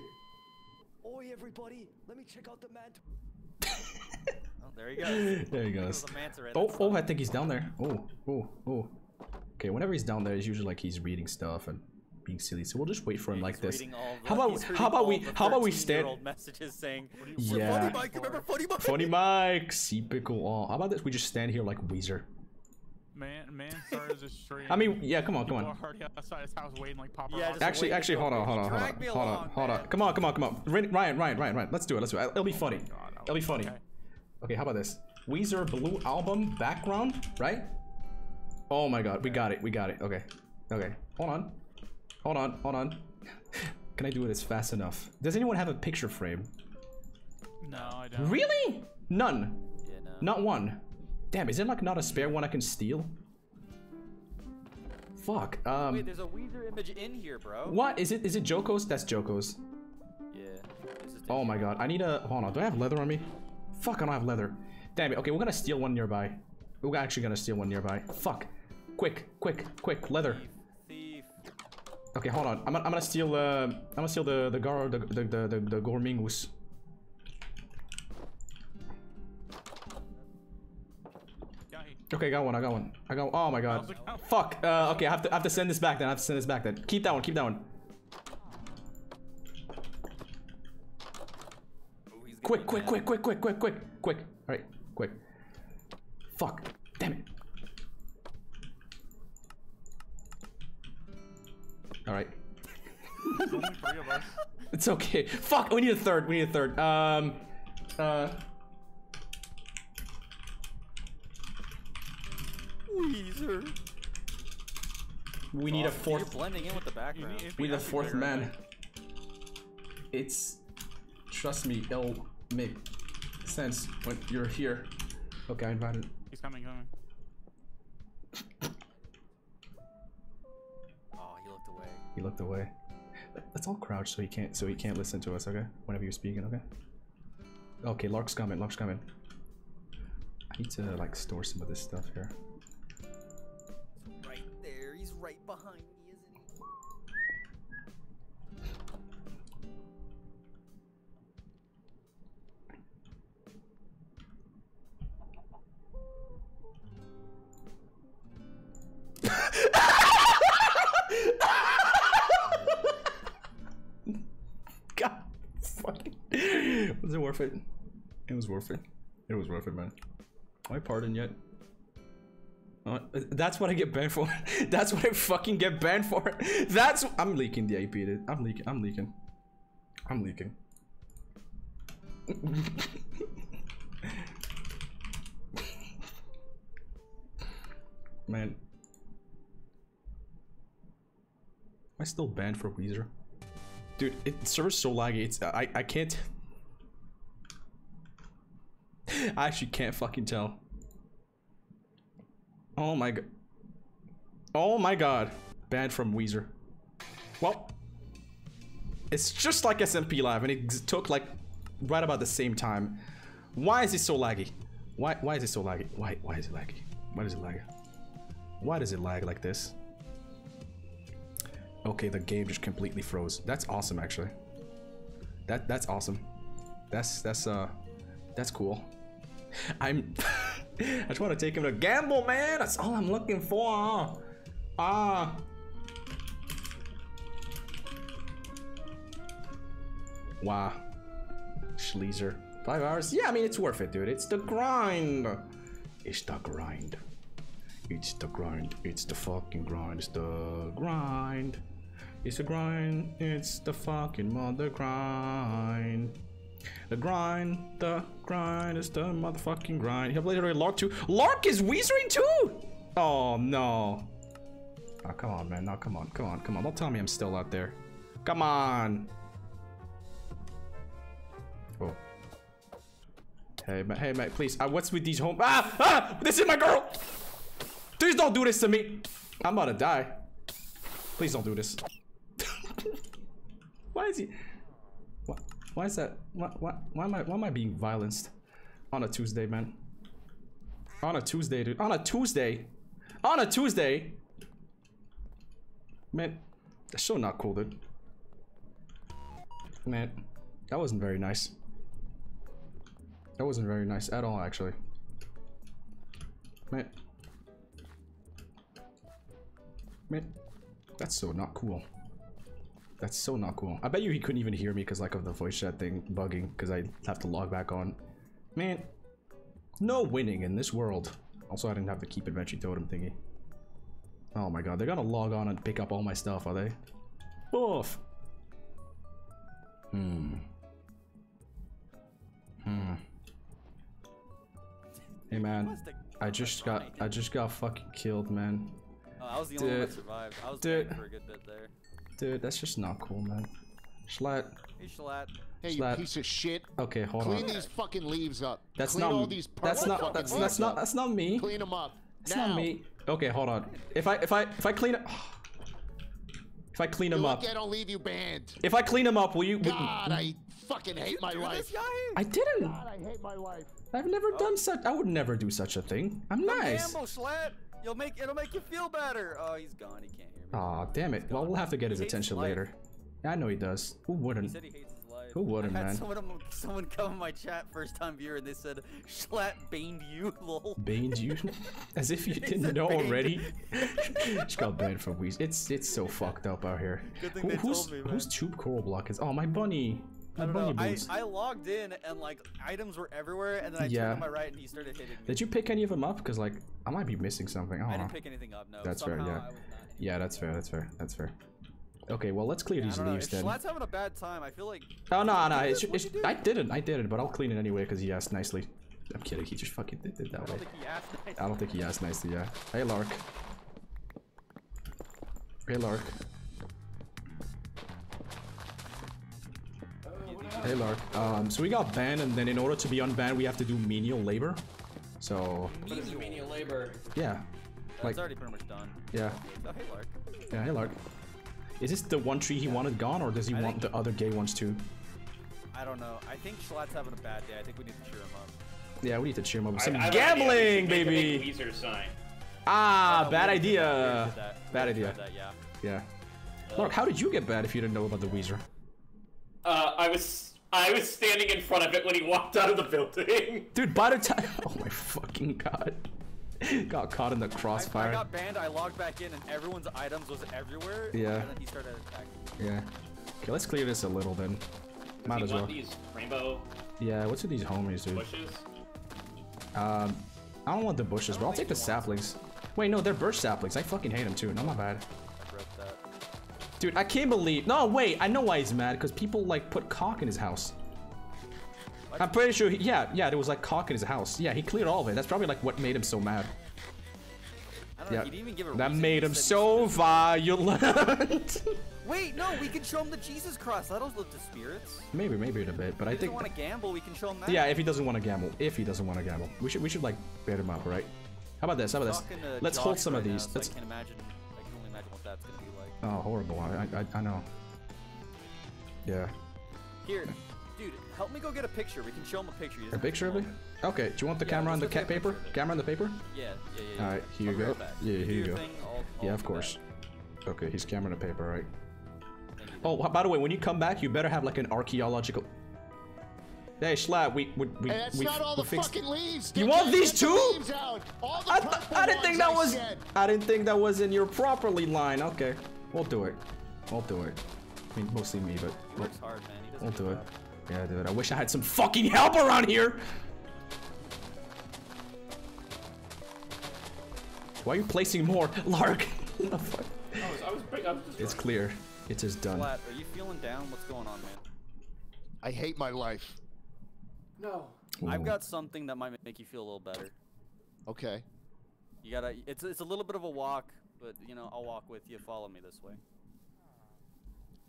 Oi, everybody! Let me check out the manta. Oh, there he goes. there he goes. goes manta ray, Oh, oh, I think he's down there. Oh, oh, oh. Okay, whenever he's down there, it's usually like he's reading stuff and being silly. So we'll just wait for him like this. reading all the- How about how about we how about we stand? messages saying, Yeah. Funny Mike, remember Funny Mike? Funny Mike, Seapickle. Oh, how about this? We just stand here like Weezer. Man, man started this stream. I mean, yeah, come on, come on. are his house waiting like paparazzi. Yeah, just Actually, wait actually, hold on, hold on, hold on, hold on, along, hold on. Come on, come on, come on. Ryan, Ryan, Ryan, Ryan, Ryan. Let's do it. Let's do it. It'll be oh funny. It'll be funny. Okay, how about this? Weezer Blue Album background, right? Oh my God, we got it. We got it. Okay, okay. Hold on, hold on, hold on. Can I do it as fast enough? Does anyone have a picture frame? No, I don't. Really? None. Yeah, no. Not one. Damn, is there like not a spare one I can steal? Fuck. Um. Wait, there's a Weezer image in here, bro. What is it? Is it Joko's? That's Joko's. Yeah. Oh my god, I need a. Hold on, do I have leather on me? Fuck, I don't have leather. Damn it. Okay, we're gonna steal one nearby. We're actually gonna steal one nearby. Fuck. Quick, quick, quick. Leather. Okay, hold on. I'm, gonna- I'm gonna steal. Uh, I'm gonna steal the the gar the the the the, the moose. Okay, got one. I got one. I got. Oh my god. Fuck. Uh, okay, I have to. I have to send this back. Then I have to send this back. Then keep that one. Keep that one. Quick, quick, quick, quick, quick, quick, quick, quick. All right, quick. Fuck. Damn it. All right. Three of us. It's okay. Fuck. We need a third. We need a third. Um. Uh. Weezer. We need a fourth. You're blending in with the background. We need a fourth man. It's. Trust me, it'll make sense when you're here. Okay, I invited. He's coming, coming. Looked away. Let's all crouch so he can't so he can't listen to us. Okay, whenever you're speaking. Okay. Okay, Lark's coming. Lark's coming. I need to like store some of this stuff here. Right there. He's right behind Was it worth it? It was worth it. It was worth it, man. I pardoned yet? Uh, that's what I get banned for. that's what I fucking get banned for. That's I'm leaking the IP, dude. I'm leaking. I'm leaking. I'm leaking. Man. Am I still banned for Weezer? Dude, it the server's so laggy. It's I I can't. I actually can't fucking tell. Oh my god. Oh my god. Banned from Weezer. Well, it's just like SMP Live, and it took like right about the same time. Why is it so laggy? Why why is it so laggy? Why why is it laggy? Why does it lag? Why does it lag like this? Okay, the game just completely froze. That's awesome, actually. That that's awesome. That's that's uh, that's cool. I'm. I just want to take him to gamble, man. That's all I'm looking for. Ah. Wow. Schleezer. Five hours? Yeah, I mean, it's worth it, dude. It's the grind. It's the grind. It's the grind. It's the fucking grind. It's the grind. It's the grind. It's the fucking mother grind. The grind. The grind. is the motherfucking grind. You have later Lark too. Lark is Weezering too. Oh no. Oh come on, man. No, come on, come on, come on. Don't tell me I'm still out there. Come on. Oh. Hey, man. Hey, mate. Please. Uh, what's with these home? Ah! Ah! This is my girl. Please don't do this to me. I'm about to die. Please don't do this. why is he? Why, is that? Why, why, why am I? Why am I being violenced on a Tuesday, man? On a Tuesday, dude. On a Tuesday. On a Tuesday. Man, that's so not cool, dude. Man, that wasn't very nice. That wasn't very nice at all, actually. Man. Man, that's so not cool. That's so not cool. I bet you he couldn't even hear me because like of the voice chat thing bugging because I have to log back on. Man, no winning in this world. Also, I didn't have the keep adventure totem thingy. Oh my god, they're gonna log on and pick up all my stuff, are they? Oof. Hmm. Hmm. Hey man, I just got I just got fucking killed, man. Oh, I was the only one that survived. I was dude, dead for a good bit there. Dude, that's just not cool, man. Schlatt. Hey, Schlatt. Hey, you piece of shit. Okay, hold Clean on. these fucking leaves up. That's Clean not. all these that's not. That's, that's not. That's not me. Clean them up. It's now. not me. Okay, hold on. If I if I if I clean it, if I clean them up, I don't leave you banned. if I clean them up, will you? will- God, I fucking hate my life. I didn't. God, I hate my life. I've never oh. done such. I would never do such a thing. I'm nice. Gamble, Schlatt. You'll make it'll make you feel better. Oh, he's gone. He can't hear me. Aw, damn it. Well, we'll have to get his He attention life. later. I know he does. Who wouldn't? said he hates his life. Who wouldn't, man? Someone, someone come in my chat first time viewer and they said Schlatt baned you, lol. Banned you? As if you didn't know banned. already. she got banned from Weez. It's it's so fucked up out here. Good thing Who- they who's told me, man. who's Tube Coral Block is? Oh, my bunny. I don't know. I. I logged in and like items were everywhere, and then I Yeah. turned on my right and he started hitting me. Did you pick any of them up? Because like I might be missing something. I don't I know. didn't pick anything up. No. That's fair. Yeah. I Yeah, that's fair. That's fair. That's fair. Okay, well let's clear I these leaves If then. Schlatt's having a bad time, I feel like. Oh no, no, it's, it's What'd you do? I didn't, I didn't, but I'll clean it anyway because he asked nicely. I'm kidding, he just fucking did it that I way. don't think he asked nice. I don't think he asked nicely, yeah. Hey Lark. Hey Lark. Hey Lark. Um, so we got banned, and then in order to be unbanned, we have to do menial labor. So What is menial labor? yeah, That's like already pretty much done. yeah, Oh, hey, Lark. yeah. Hey Lark. Is this the one tree he wanted gone, or does he I want think- the other gay ones too? I don't know. I think Schlatt's having a bad day. I think we need to cheer him up. Yeah, we need to cheer him up with I- some I have an idea. We gambling, make a baby. big sign. Ah, Oh, bad we already did that. We idea. already did that. We Bad already idea. that, yeah. Yeah. Mark, how did you get bad if you didn't know about the Weezer? Uh, I was I was standing in front of it when he walked out of the building. Dude, by the time. Oh my fucking god. Got caught in the I, I crossfire. got banned. I logged back in, and everyone's items was everywhere. Yeah. And then he started attacking. Yeah. Okay, let's clear this a little then. Might you as want well. these rainbow Yeah, what's with these homies, dude? bushes? Um, I don't want the bushes, but I'll take the saplings. Wait, no, they're birch saplings. I fucking hate them too. No, my bad. I read that. Dude, I can't believe. No, wait, I know why he's mad. Because people like put cock in his house. I'm pretty sure. He, yeah, yeah, there was like cock in his house. Yeah, he cleared all of it. That's probably like what made him so mad. I don't know. Yeah, even give a that made him so violent. Wait, no, we can show him the Jesus cross. That'll lift the spirits. maybe, maybe in a bit, but I If he think. doesn't want to gamble, we can show him that. Yeah, if he doesn't want to gamble. If he doesn't want to gamble, we should we should like bait him up, right? How about this? How about this? Let's hold some of right now, these. so Let's. Oh, horrible! I, I I know. Yeah. Here, dude, help me go get a picture. We can show him a picture. He A picture of to it? Okay. Do you want the Yeah, camera on the cat take paper? picture of it. Camera on the paper? Yeah, yeah, yeah. yeah. All right. Here I'll you go. right. Yeah, You do here you go. thing, I'll- I'll Yeah, of course. back. Okay, he's camera and a paper, right? Oh, by the way, when you come back, you better have like an archaeological. Hey, Schlatt, we we we, Hey, that's we, not all we the fixed- fucking leaves. You want these Get the too? leaves out. All the I, purple I didn't think that I was. shed. I didn't think that was in your properly line. Okay, we'll do it. We'll do it. I mean, mostly me, but He we'll, works hard, man. He we'll do it. job. Yeah, dude. I wish I had some fucking help around here. Why are you placing more, Lark? What the fuck? I was, I was, bring- I was just It's clear. It is done. Flat, are you feeling down? What's going on, man? I hate my life. No. I've got something that might make you feel a little better. Okay. You gotta. It's it's a little bit of a walk, but you know I'll walk with you. Follow me this way.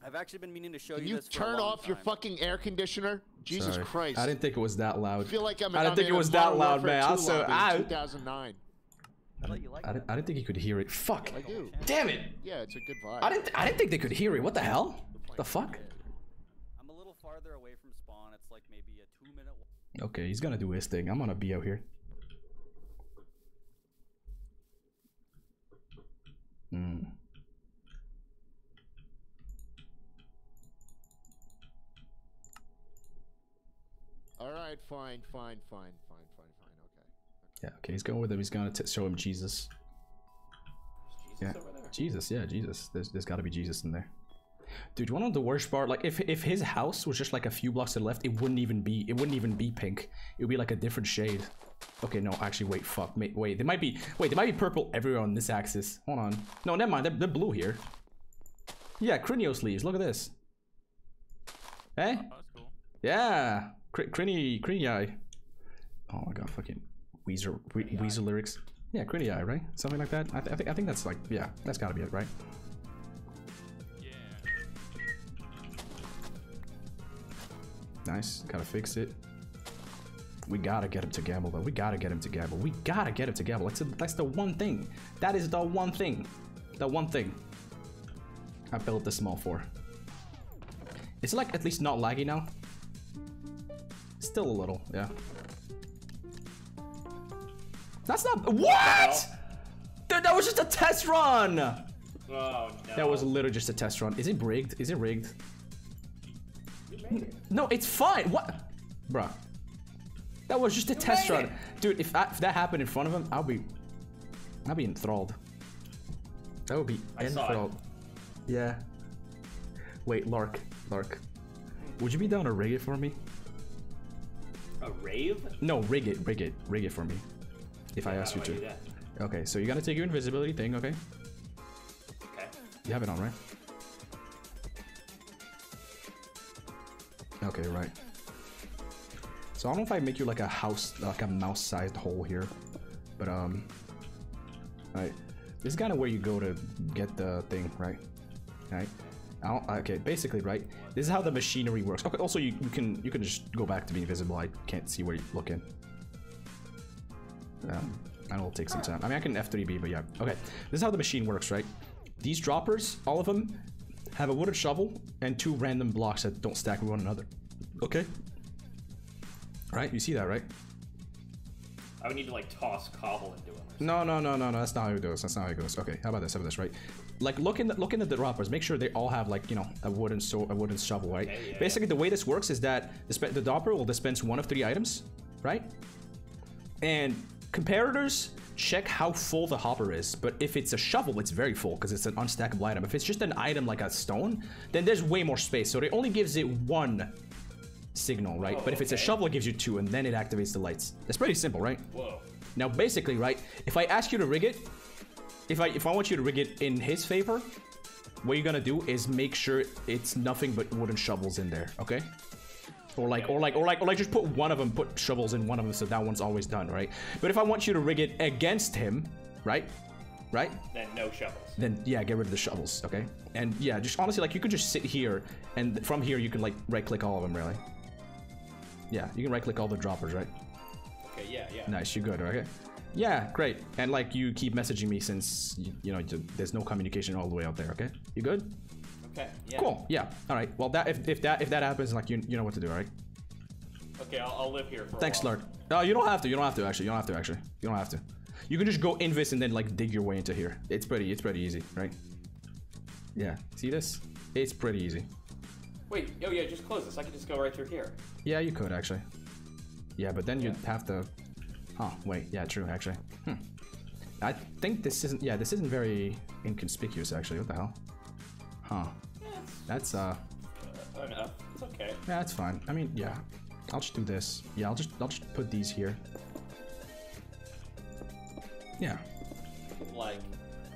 I've actually been meaning to show Can you you this. for a turn long off your fucking air conditioner? Jesus Sorry. Christ. I didn't think it was that loud. I feel like I'm. I didn't I'm think it was that Modern loud, man. 2 Also, I, 2009. I thought I, didn't, I didn't think he could hear it. Fuck. I do. Damn it. Yeah, it's a good vibe. I didn't. I didn't think they could hear it. What the hell? The fuck? I'm a little farther away from spawn. It's like maybe a two minute. Walk. Okay, he's gonna do his thing. I'm gonna be out here. Hmm. All right, fine, fine, fine, fine, fine, fine. Okay. Yeah. Okay, he's going with him. He's gonna t- show him Jesus. Yeah. Jesus. Yeah, Jesus. There's there's got to be Jesus in there. Dude, one of the worst part, like if if his house was just like a few blocks to the left, it wouldn't even be it wouldn't even be pink. It would be like a different shade. Okay, no, actually, wait, fuck, wait, wait. There might be wait, there might be purple everywhere on this axis. Hold on. No, never mind. They're, they're blue here. Yeah, Crinio sleeves. Look at this. Hey. Oh, cool. Yeah, Cr- Crini, Crini Eye. Oh my god, fucking Weezer, we- Weezer lyrics. Yeah, Crini Eye, right? Something like that. I, th- I think I think that's like yeah, that's gotta be it, right? Nice, gotta fix it. We gotta get him to gamble though. We gotta get him to gamble. We gotta get him to gamble. That's the that's the one thing. That is the one thing. The one thing. I built this small for. Is it like at least not laggy now? Still a little, yeah. That's not- What?! Dude, that was just a test run! Oh no. That was literally just a test run. Is it rigged? Is it rigged? No, it's fine. What? Bruh. That was just a test made run. Dude, if, I, if that happened in front of him, I'll be... I'll be enthralled. That would be I enthralled. Yeah. Wait, Lark. Lark. Would you be down to rig it for me? A rave? No, rig it, rig it, rig it for me. If I ask you to. Okay, so you're gonna take your invisibility thing, okay? Okay. You have it on, right? Okay, right. So I don't know if I make you like a house, like a mouse-sized hole here, but um, right. This is kind of where you go to get the thing, right? Right. Okay, basically, right. This is how the machinery works. Okay. Also, you, you can you can just go back to being invisible. I can't see where you're looking. Um, and it'll take some time. I mean, I can F3B, but yeah. Okay, this is how the machine works, right? These droppers, all of them, have a wooden shovel and two random blocks that don't stack with one another. Okay? Right? You see that, right? I would need to like toss cobble into him. No, no, no, no, no. That's not how it goes. That's not how it goes. Okay, how about this? How about this, right? Like, look in the, look into the droppers. Make sure they all have like you know a wooden so a wooden shovel, right? Okay, yeah, Basically, the way this works is that the, spe- the dropper will dispense one of three items, right? And comparators check how full the hopper is. But if it's a shovel, it's very full because it's an unstackable item. If it's just an item like a stone, then there's way more space. So it only gives it one signal, right? Oh, but if it's a shovel, it gives you two, and then it activates the lights. It's pretty simple, right? Whoa. Now, basically, right? If I ask you to rig it, if I if I want you to rig it in his favor, what you're gonna do is make sure it's nothing but wooden shovels in there, okay? Or like, or like, or like, or like, just put one of them, put shovels in one of them, so that one's always done, right? But if I want you to rig it against him, right? Right? Then no shovels. Then yeah, get rid of the shovels, okay? And yeah, just honestly, like you could just sit here, and from here you can like right-click all of them, really. Yeah, you can right-click all the droppers, right? Okay, yeah, yeah. Nice, you're good, okay? Yeah, great. And like you keep messaging me since you, you know there's no communication all the way out there, okay? You good? Okay, yeah. Cool. Yeah. All right. Well, that if, if that if that happens, like you you know what to do, right? Okay, I'll, I'll live here for Thanks. Lark. No, you don't have to. You don't have to actually. You don't have to actually. You don't have to. You can just go invis and then like dig your way into here. It's pretty. It's pretty easy, right? Yeah. See this? It's pretty easy. Wait, oh yeah, just close this. I can just go right through here. Yeah, you could actually. Yeah, but then you'd have to. Huh? Wait. Yeah, true. Actually. Hmm. I think this isn't. Yeah, this isn't very inconspicuous. Actually, what the hell? Huh. That's uh. Uh, enough. It's okay. Yeah, that's fine. I mean, yeah. I'll just do this. Yeah, I'll just I'll just put these here. Yeah. Like,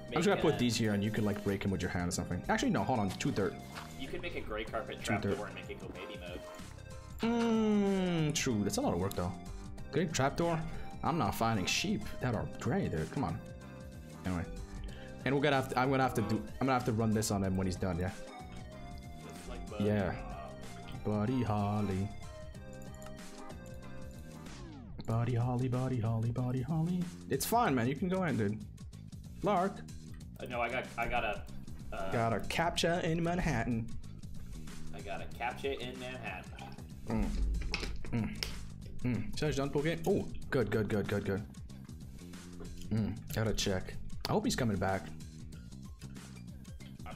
I'm just gonna put these here, and you can like break them with your hand or something. Actually, no. Hold on. Two dirt. You could make a gray carpet True dirt. trapdoor and make it go baby mode. Mmm. True. That's a lot of work though. Great trapdoor. I'm not finding sheep that are gray, dude. Come on. Anyway. And we're gonna have to, I'm gonna have to do. I'm gonna have to run this on him when he's done. Yeah. Like Buddy. Yeah. Buddy Holly. Buddy Holly, Buddy Holly, Buddy Holly. It's fine, man. You can go in, dude. Lark. Uh, no, I got, I got a, uh, Got a captcha in Manhattan. I got a captcha in Manhattan. Mm. Mm. Mm. Charge done, game. Oh, good, good, good, good, good. Mm. Gotta check. I hope he's coming back.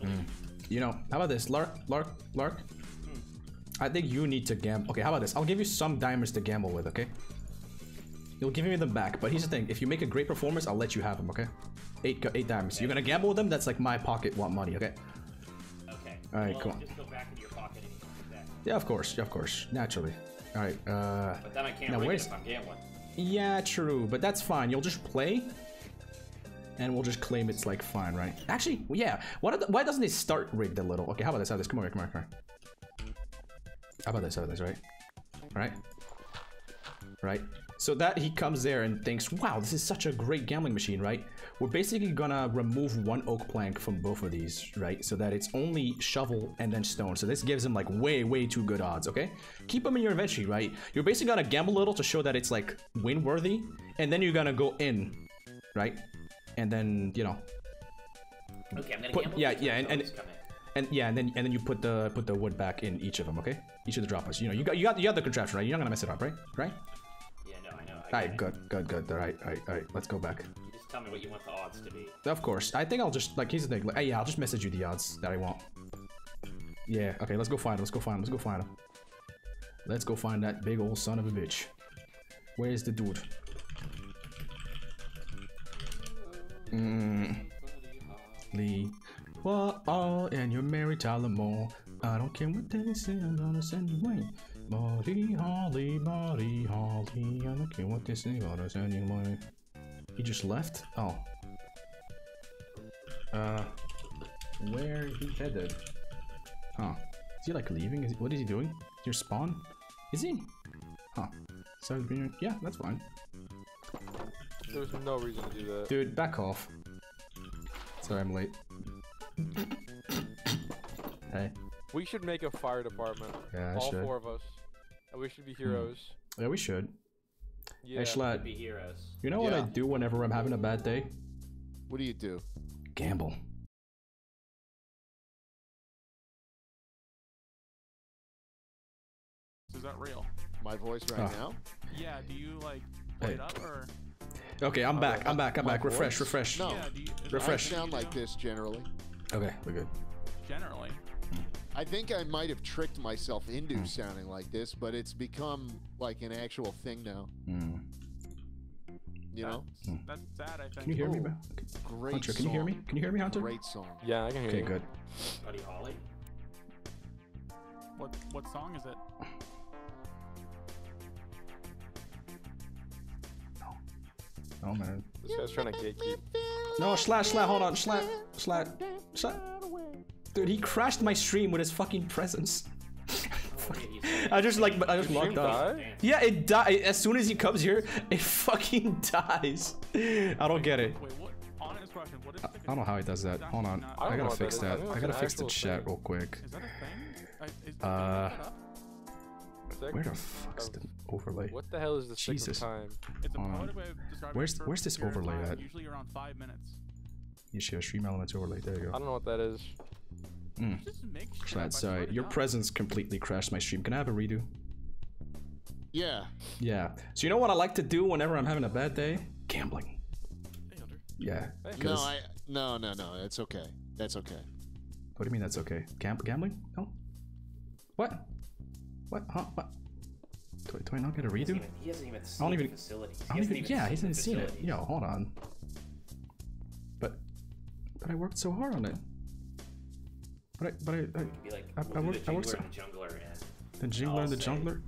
Mm. You know, how about this? Lark, Lark, Lark? I think you need to gamble. Okay, how about this? I'll give you some diamonds to gamble with, okay? You'll give me them back, but here's the thing. If you make a great performance, I'll let you have them, okay? Eight, eight diamonds. You're gonna gamble with them? That's like my pocket want money, okay? Okay. All right, well, come on. Just go back into your pocket and that. Yeah, of course, Yeah, of course, naturally. All right, uh... But then I can't now where's- if I'm gambling. Yeah, true, but that's fine. You'll just play, and we'll just claim it's like fine, right? Actually, yeah. Do- why doesn't it start rigged a little? Okay, how about this? How about this? Come here, come here. Come here. How about this? How about this? Right? Right? Right? So that he comes there and thinks, wow, this is such a great gambling machine, right? We're basically gonna remove one oak plank from both of these, right? So that it's only shovel and then stone. So this gives him like way, way too good odds, okay? Keep them in your inventory, right? You're basically gonna gamble a little to show that it's like win worthy, and then you're gonna go in, right? And then, you know, Okay, I'm gonna put, yeah, yeah, and, and those come in. and yeah, and then and then you put the put the wood back in each of them, okay? You should drop us. You know, you got you got you got the contraption right. You're not gonna mess it up, right? Right? Yeah, no, I know. I All get good, good, good. All right, all right, all right. Let's go back. You just tell me what you want the odds to be. Of course. I think I'll just like here's the thing. Like, hey, yeah, I'll just message you the odds that I want. Yeah. Okay. Let's go find him. Let's go find him. Let's go find him. Let's go find that big old son of a bitch. Where's the dude? Mm. Lee. What? Oh, and you're married Tyler Moore. I don't care what they say. I'm gonna send you away. Buddy Holly, Buddy Holly. I don't care what they say. I'm gonna send you away. He just left? Oh. Uh, where he headed? Huh. Is he like leaving? Is, what is he doing? Your spawn? Is he? Huh. So, yeah, that's fine. There's no reason to do that. Dude, back off. Sorry, I'm late. hey. We should make a fire department. Yeah, I All should. four of us. And we should be hmm. heroes. Yeah, we should. Yeah. hey, Schlatt. Be heroes. You know what I do whenever I'm having a bad day? What do you do? Gamble. Is that real? My voice right Oh. now? Yeah. Do you like play Hey. it up or? Okay, I'm back. I'm back. I'm back. Refresh, voice? refresh. No. Yeah, do you, is Refresh. I sound like this generally. Okay, we're good. Generally. I think I might have tricked myself into Hmm. sounding like this, but it's become like an actual thing now. Hmm. You know? That's sad. I think. Can you hear me, bro? Great Hunter, can you hear me? Can you hear me, Hunter? Great song. Yeah, I can hear Okay, you. good. Buddy Holly. What what song is it? Oh man. This guy's trying to gatekeep. No, Slat, Slat, hold on, Slat, Slat, Slat. Dude, he crashed my stream with his fucking presence. I just like, I just Your logged stream off. died? Yeah, it died. As soon as he comes here, it fucking dies. I don't get it. Wait, what? Honest question. What is? I don't know how he does that. Hold on. I I gotta what that fix that. I gotta fix the chat thing. real quick. Is that a thing? I, is, Uh, Sick where the fuck's the overlay? What the hell is the sick of Jesus. time? It's a Hold on. poetic way of describing Where's- where's this overlay time, at? Usually around five minutes. You should have stream elements overlay. There you go. I don't know what that is. Mm. Just make shit up, I Slat, swear sorry. Your God. presence completely crashed my stream. Can I have a redo? Yeah. Yeah. So you know what I like to do whenever I'm having a bad day? Gambling. Yeah. No, I no no no. It's okay. That's okay. What do you mean that's okay? Gam- gambling? No. What? What? Huh? What? Do I, do I not get a redo? even- he hasn't even I don't seen the even. facilities. I don't hasn't even. even Yeah, seen he hasn't seen it. Yo, hold on. But, but I worked so hard on it. But I, but I, I, Be like, I, I worked. I worked so. the jungler and The jungler and the jungler.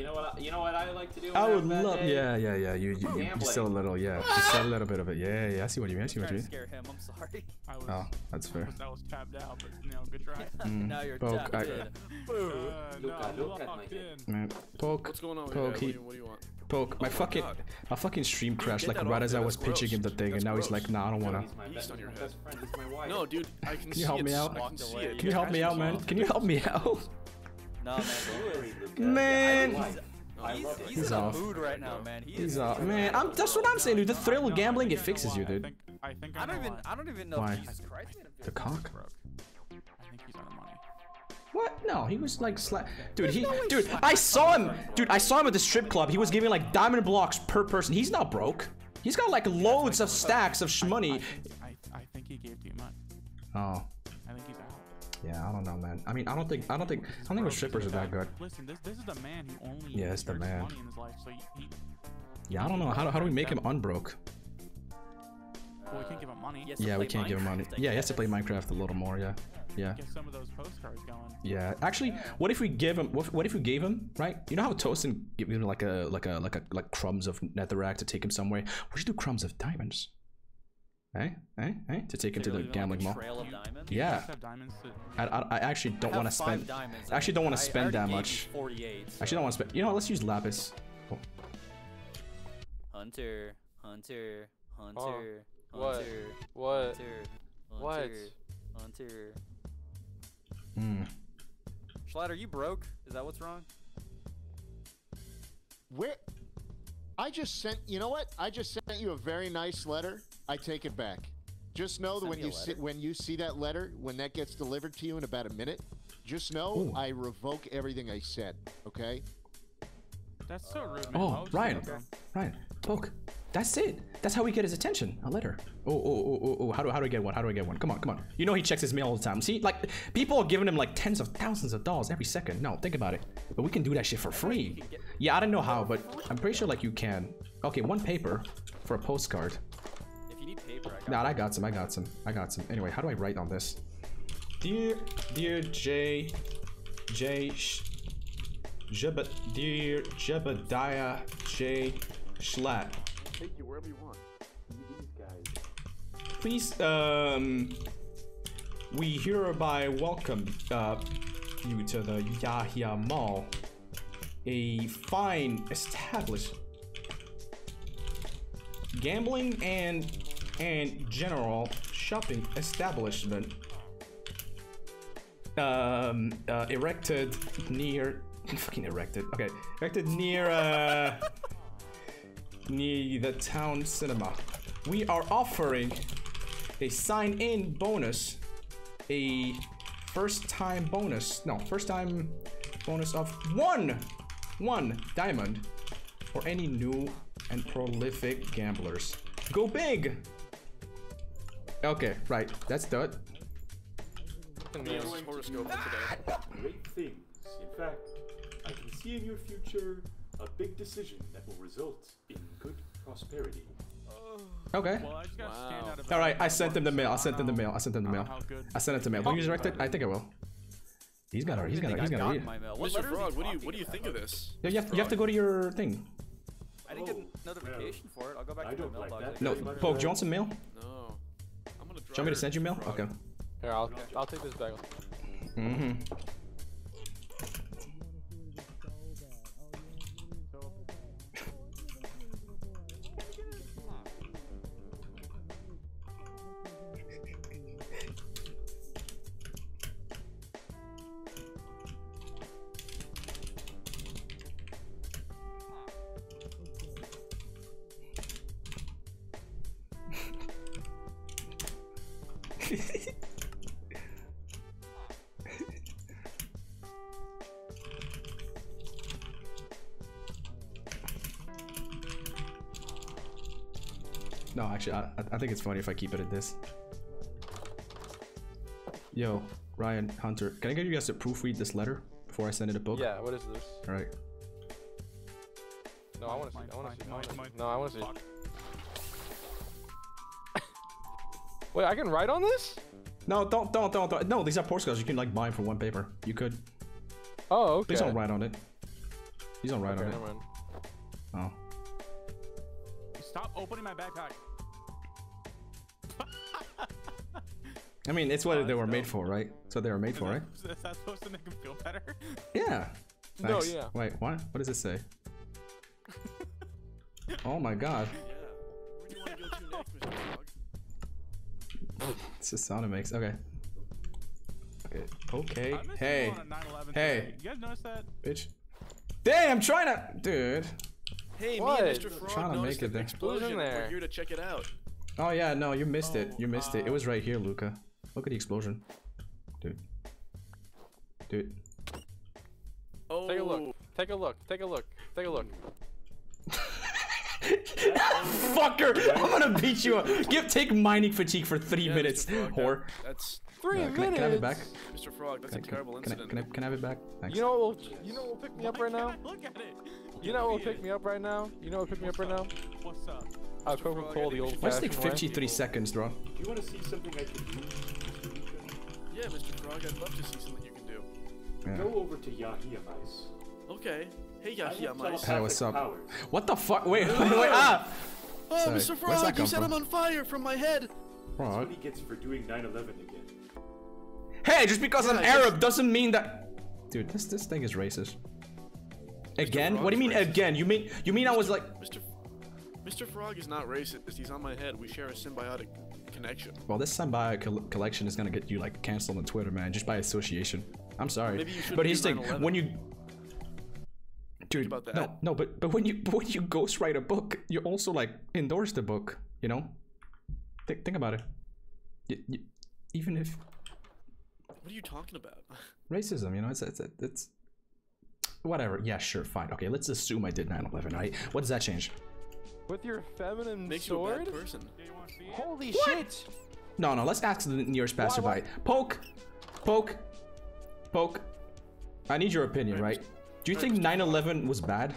You know what? I, you know what I like to do. I when would I'm love. day? Yeah, yeah, yeah. You, you, you, you still a little. Yeah, just a little bit of it. Yeah, yeah. I see what you mean. I see what you mean. scare him. I'm sorry. I was, Oh, that's fair. I was, I was tapped out, but you know, good try. Mm, now you're Poke, tapped I- in. Uh, Luca, no, look at my locked Man, poke. What's going on? Poke. Yeah, what, do he, you, what do you want? poke. My Oh my fucking, God. my fucking stream crashed like right as I was pitching gross. him the thing, and That's now he's like, Nah, I don't wanna. He's my Yeast best, on your my head. best friend. He's my wife. No, dude, I can Can see you help it. me out? I can see it. Can you help me out, man? Can you help me out? Nah, man. Man. He's, I he's, he's He's in off. a mood right now, man. He He's is uh, man. I'm. That's what I'm saying, dude. The thrill of gambling it fixes you, dude. I think I, I don't even. why. I don't even know. Why? Jesus Christ. The cock. Broke. I think he's on the money. What? No, he was like sla- Dude, he dude, I saw him. Dude, I saw him at the strip club. He was giving like diamond blocks per person. He's not broke. He's got like loads of stacks of sh- money. I, I think he gave too much. Oh, yeah, I don't know, man. I mean, I don't think, I don't think, I don't think the strippers are that good. Listen, this this is the man who only Yeah, it's the man. money in his life, so he, he Yeah, I don't know. How, do- how do we make him unbroke? well, we can't give him money. Yeah, we can't give him money. Yeah, he has to play Minecraft a little more. Yeah, yeah. Get some of those postcards going. Yeah, actually, what if we give him? What, what if we gave him? Right? You know how Toastin give him like a like a like a like crumbs of netherrack to take him somewhere. We should do crumbs of diamonds. Eh? hey, hey, To take him to the gambling mall. Trail of diamonds. Yeah. Just have diamonds to, I, I, I actually don't want to spend. diamonds. I actually don't want to spend that much. you 48. Actually, don't want to spend. You know, what, let's use lapis. Oh, Hunter, Hunter, Hunter, Oh, what? Hunter, What? Hunter, What? Hunter, Hunter. Hmm. Schlatter, you broke? Is that what's wrong? Where? I just sent. You know what? I just sent you a very nice letter. I take it back. Just know that when you see when you see that letter, when that gets delivered to you in about a minute, Just know I revoke everything I said. Okay. That's so rude, man. Oh, would you Ryan, say? Ryan, poke. That's it. That's how we get his attention. A letter. Oh, oh, oh, oh, oh. How do, how do I get one? How do I get one? Come on, come on. You know he checks his mail all the time. See, like people are giving him like tens of thousands of dollars every second. No, think about it. But we can do that shit for free. Yeah, I don't know how, but I'm pretty sure like you can. Okay, one paper for a postcard. If paper, I got Nah, I got some. I got some. I got some. Anyway, how do I write on this? Dear, dear J, J, Sh, Jeba, dear Jebediah J. Schlatt. Take you wherever you want. These guys. Please, um, we hereby welcome uh, you to the Yahya Mall, a fine established gambling and and general shopping establishment um, uh, erected near fucking erected okay erected near uh near the town cinema. We are offering a sign-in bonus a first time bonus no first time bonus of one one diamond for any new and prolific gamblers. Go big okay right that's that horoscope today. Great things. In fact, I can see in your future a big decision that will result in good prosperity. Oh. Okay. Well, I just gotta stand out of All right, I sent him the mail. I sent him the mail. I sent him the mail. I sent it to mail. Will you direct it? I think I will. He's gonna. He's gonna. He's gonna read. it. Mr. Frog, what do you what do you think of this? Yeah, you have, you have to go to your thing. I didn't get oh. a notification for it. I'll go back to don't my mailbox. No, very much. Poke. Do you want some mail? Do you want me to send you mail? Okay. Here, I'll, I'll take this bag. Mm-hmm. I, I think it's funny if I keep it at this. Yo, Ryan, Hunter, can I get you guys to proofread this letter before I send it a book? Yeah, what is this? All right. No, I want to see. I want to see. I wanna see. No, I want to see. Wait, I can write on this? No, don't, don't, don't, don't. No, these are postcards. You can like buy them for one paper. You could. Oh, okay. Please don't write on it. Please don't write Okay, on it. mind. Oh. Stop opening my backpack. I mean, it's what they were made for, right? It's what they were made for, right? Is that supposed to make him feel better? Yeah. No, yeah. Wait, what? What does it say? oh my god. Where do you want to go to next, Mr. It's the sound it makes. Okay. Okay. Okay. Hey. you on a 9/11 Hey. You guys notice that? Bitch. Damn, I'm trying to. Dude. Hey, What? me and Mr. Frog Trying to make it an there. explosion. Who's in there? We're here to check it out. Oh, yeah, no, you missed it. You missed it. It uh, was right here, Luca. Look at the explosion. Dude. Dude. Oh, Take a look. Take a look. Take a look. Take a look. Fucker! I'm gonna beat you up. Give take mining fatigue for three Yeah, minutes, Mr. Frog, whore. that- That's Three Uh, can, I, can I have it back? Mr. Frog. That's Can, a can- terrible can I, incident. can, I, can I have it back? Thanks. You know what will you know what will pick me up right now? Look at it. You know what will pick me up right now? You know what will pick me up right now? What's up? A Coca Cola, the old Let's take fashioned way. 53 seconds, bro. Do you want to see something I can do? Yeah, Mr. Frog. I'd love to see something you can do. Yeah. Go over to Yahia Mice. Okay. Hey, I Yahia Mice. Hey, what's up? powers. What the fuck? Wait, wait, wait, ah! Oh, Sorry. Mr. Frog, you come set from? him on fire from my head. That's Frog. what he gets for doing 9/11 again. Hey, just because I'm Yeah, I Arab doesn't mean that. Dude, this this thing is racist. Again? What do you mean racist. again? You mean you mean I was like? Mr. Mr. Frog is not racist. He's on my head. We share a symbiotic connection. Well, this symbiotic col- collection is gonna get you like canceled on Twitter, man, just by association. I'm sorry, but here's the thing: when you, dude, about that. no, no, but but when you but when you ghostwrite a book, you also like endorse the book. You know, think think about it. You, you, even if What are you talking about? racism. You know, it's it's it's whatever. Yeah, sure, fine. Okay, let's assume I did 9/11. Right? What does that change? With your feminine Makes you a sword? bad person. Holy What? shit! No, no. Let's ask the nearest Why- passerby. why- Poke, poke, poke. I need your opinion, right? Do you think 9/11 was bad?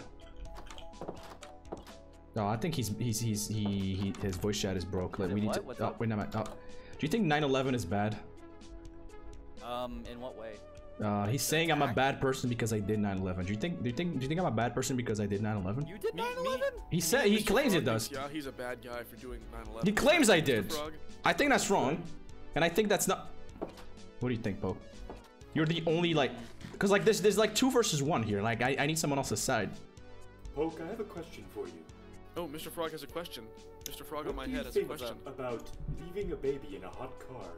No, I think he's he's he's he, he his voice chat is broke. Like we need what? to. What's oh, wait a minute. Oh. Do you think 9/11 is bad? Um, in what way? Uh, he's saying I'm a bad person because I did 9/11. Do you think? Do you think? Do you think I'm a bad person because I did 9/11? You did 9/11? He said he claims it does. Yeah, he's a bad guy for doing 9/11. He claims I did. I think that's wrong, and I think that's not. What do you think, Poke? You're the only like, cause like this, there's like two versus one here. Like I, I need someone else's side. Poke, I have a question for you. Oh, Mr. Frog has a question. Mr. Frog What on my head has a think question. about leaving a baby in a hot car?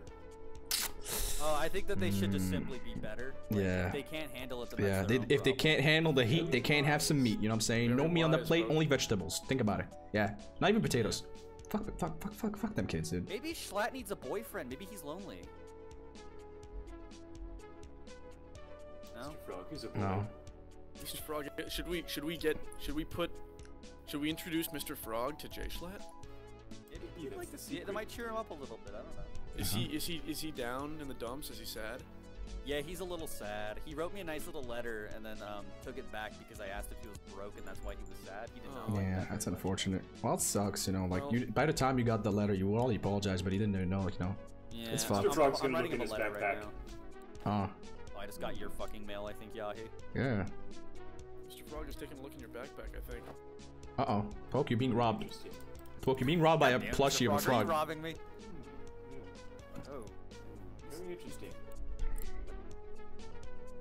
Oh, I think that they should just simply be better. Like, Yeah. If they can't handle it, then Yeah, they, their own if they can't handle the heat, they can't have some meat. You know what I'm saying? No meat on the plate, bro. only vegetables. Think about it. Yeah, not even potatoes. Fuck, fuck, fuck, fuck, fuck them kids, dude. Maybe Schlatt needs a boyfriend. Maybe he's lonely. No. Mr. Frog is a boy. No. Mr. Frog, should we should we get should we put should we introduce Mr. Frog to Jay Schlatt? Maybe you'd like to see it. That might cheer him up a little bit. I don't know. Is Uh-huh. he is he is he down in the dumps? Is he sad? Yeah, he's a little sad. He wrote me a nice little letter and then um, took it back because I asked if he was broke and that's why he was sad. He did not like Yeah, that. that's unfortunate. Well, it sucks, you know. Like, Well- you, by the time you got the letter, you already apologized, but he didn't even know, you know. Yeah, It's I'm- fucked. I'm, Frog's I'm writing him a in his letter right backpack. Oh, now. Oh, I just got your fucking mail, I think, Yahi. yeah. Mr. Frog is taking a look in your backpack, I think. Uh oh. Poke, you're being robbed. Poke, you're being robbed by a Damn, plushie of a Frog, Are you frog. robbing me? Interesting.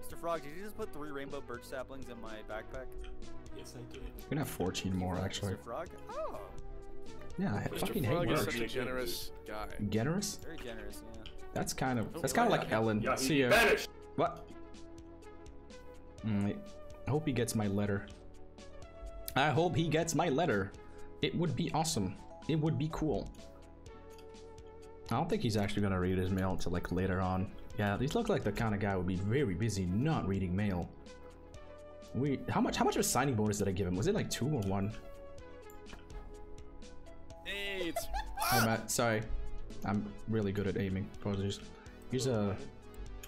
Mr. Frog, did you just put three rainbow birch saplings in my backpack? Yes, I did. We're gonna have 14 more, actually. Mr. Frog? Oh. Yeah, I Mr. fucking hate Frog is birch. such a generous guy. Generous? Very generous, yeah. That's kind of that's kind of like Ellen. Yeah, See ya. vanished. What? Mm, I hope he gets my letter. I hope he gets my letter. It would be awesome. It would be cool. I don't think he's actually gonna read his mail until like later on. Yeah, he looks like the kind of guy who would be very busy not reading mail. We how much how much of a signing bonus did I give him? Was it like two or one? Hi Matt, sorry. I'm really good at aiming. Apologies. Here's a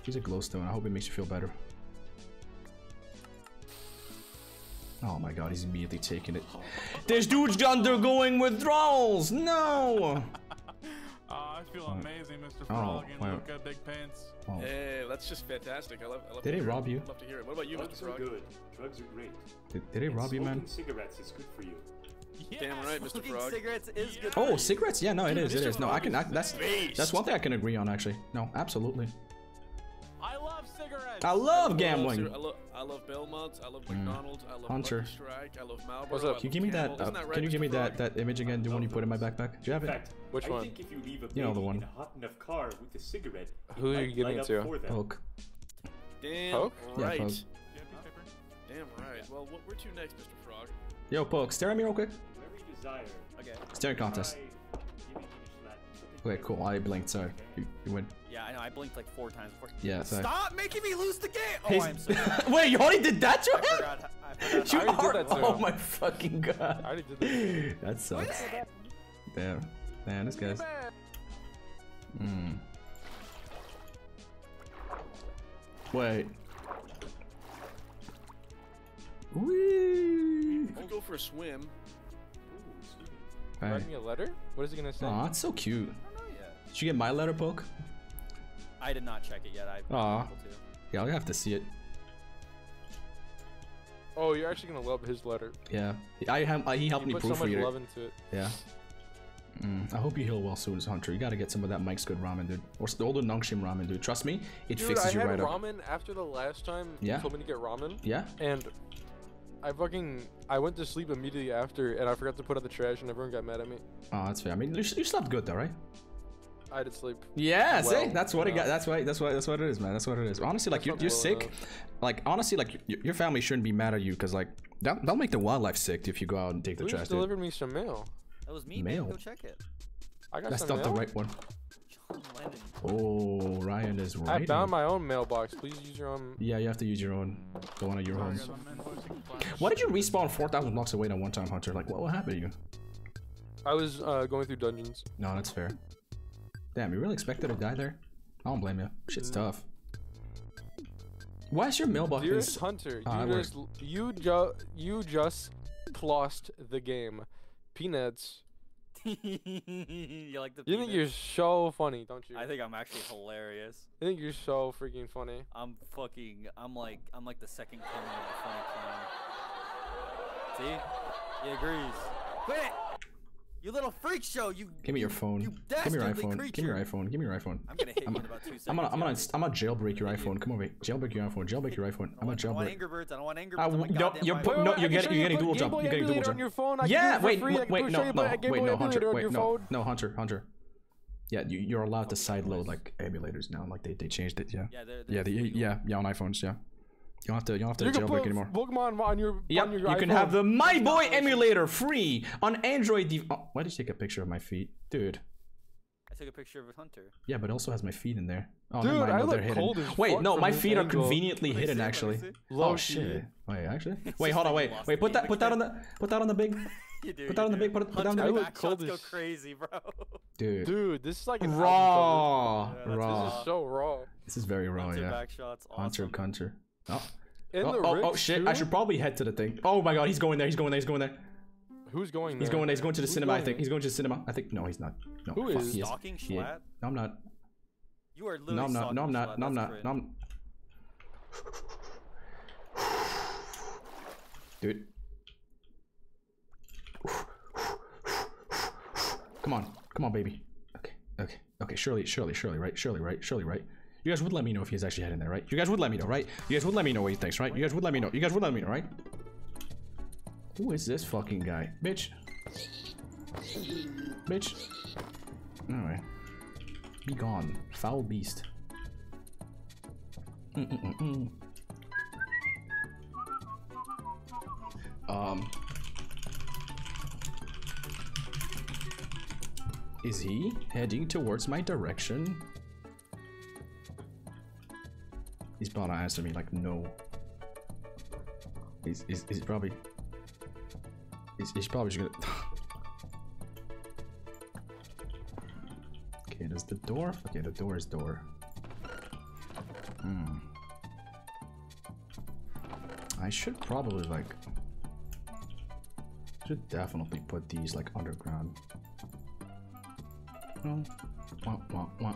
here's a glowstone. I hope it makes you feel better. Oh my god, he's immediately taking it. This dude's undergoing withdrawals! No! Oh, I feel amazing, Mr. Oh, Frog and wow. Luca Big Pants. Oh. Hey, that's just fantastic. I love. I love Did to he hear it. rob you? Love to hear it. What about you, Drugs Mr. are good. Drugs are great. Did, did he rob you, man? cigarettes is good for you. Damn right, Mr. Smoking Frog. cigarettes is good. Oh, cigarettes? Yeah, no, it Dude, is. It Mr. is. No, I can. I, that's that's one thing I can agree on. Actually, no, absolutely. I love cigarettes. I love gambling. I love, I love Belmonts. I love Mm. I love Hunter. Strike. I love Marlboro. What's up? Can you give me that? Uh, that right, can you give me that that image again? The one you put in my backpack? Do you have In it? fact, Which I one? think if you leave a You know the one. in a hot enough car with a cigarette, Who are you giving it to? for them. Poke. Damn Poke? Yeah, right. Damn right. Well, what, where to next, Mr. Frog? Yo, Poke, stare at me real quick. Whatever you desire. Okay. Staring contest. Okay, cool. I blinked. Sorry. You, you win. Yeah, I know. I blinked like four times before. Yeah, sorry. Stop making me lose the game. Oh, His- I'm so. Wait, you already did that to I him? forgot. I forgot. You I already are. did that to oh my fucking god. I already did that. That sucks. Damn. Man, this guy's. Hmm. Wait. Whee! I'll go for a swim. Hey. Write me a letter? What is he gonna say? Aw, that's so cute. Did you get my letter, Poke? I did not check it yet. I. Aw. I'm to. Yeah, I'll have to see it. Oh, you're actually gonna love his letter. Yeah. I, I, he helped You me put so much proofread love it. into it. Yeah. Mm, I hope you heal well soon as Hunter. You gotta get some of that Mike's Good ramen, dude. Or the older Nongshim ramen, dude. Trust me, it Dude, fixes I you right up. I had ramen after the last time Yeah? you told me to get ramen. Yeah? And I fucking I went to sleep immediately after, and I forgot to put out the trash, and everyone got mad at me. Oh, that's fair. I mean, you, you slept good though, right? I did sleep. Yeah, see, that's what it got. That's why. That's why. That's what it is, man. That's what it is. Honestly, like you're, you're sick. Like honestly, like your, your family shouldn't be mad at you because like that that'll make the wildlife sick if you go out and take the Who trash. just Dude. delivered me some mail? That was me. Mail. Man. Go check it. I got That's some not the right one. Lennon. Oh, Ryan is right. I found my own mailbox. Please use your own. Yeah, you have to use your own. The one at your home. Sorry, I'm invoicing Flash. Why did you respawn 4,000 blocks away that one time, Hunter? Like, what, what happened to you? I was uh, going through dungeons. No, that's fair. Damn, you really expected to die there? I don't blame you. Shit's tough. Why is your mailbox? Dearest is- Hunter, Ah, you just you ju you just lost the game. Peanuts. you like the You think you're so funny, don't you? I think I'm actually hilarious. I think you're so freaking funny. I'm fucking. I'm like. I'm like the second coming of the funny clown. See? He agrees. Quit it! You little freak show! You. Give me your phone. You Give me your dastardly iPhone. Give me your creature. iPhone. Give me your iPhone. I'm gonna hit you I'm, in about two seconds. I'm gonna, I'm gonna, I'm gonna jailbreak your iPhone. Come over, jailbreak your iPhone. Jailbreak your iPhone. I'm gonna jailbreak. I don't want jailbreak. Angry Birds. I don't want Angry I Birds. on my w- no, you're iPhone. put, no, you're getting, you're getting dual jump. You're getting dual jump. on your phone. Yeah, do it for wait, wait, wait, no, you, but I no, Game wait, no, Hunter, wait, no, no, Hunter, Hunter. Yeah, you, you're allowed to sideload like emulators now. Like they, they changed it. Yeah. Yeah, yeah, yeah, yeah, on iPhones. Yeah. You don't have to, you don't have to You can jailbreak put anymore. Pokemon on your Yep, on your you can have the My Boy emulator free on Android. Dev- oh, why did you take a picture of my feet, dude? I took a picture of a hunter. Yeah, but it also has my feet in there. Oh, Dude, mind, I no, look they're hidden. cold as Wait, no, my this feet are angle. conveniently Let hidden see, let me actually. see. Oh shit! Wait, actually? Wait, hold on, wait, wait. Put that, put that on the, put that on the big, You do. put that on the big, put, it- put that on the Hunter big. back cold shots go crazy, bro. Dude, Dude, this is like raw, Yeah, raw. This is so raw. This is very raw, Hunter yeah. back shots. Hunter, Awesome. Hunter. Oh. In oh, the oh, oh shit! I should probably head to the thing. Oh my god, he's going there. He's going there. He's going there. Who's going? There? He's going there. He's going to the Who's cinema. I think he's going to the cinema. I think no, he's not. No, Who fuck, is? he Stalking He- Schlatt? No, I'm not. You are literally No, I'm not. No, I'm not. No, I'm not. No, I'm. Dude. Come on. Come on, baby. Okay. Okay. Okay. Shirley, Shirley, Shirley, right? Shirley, right? Shirley, right? You guys would let me know if he's actually heading there, right? You guys would let me know, right? You guys would let me know what he thinks, right? You guys would let me know. You guys would let me know, right? Who is this fucking guy? Bitch. Bitch. Alright. Be gone. Foul beast. Mm-mm-mm-mm. Um. Is he heading towards my direction? He's about to answer me like no. He's, he's, he's probably. He's, he's probably just gonna. okay, does the door? Okay, the door is door. Hmm. I should probably like. Should definitely put these like underground. Oh. Wah, wah, wah,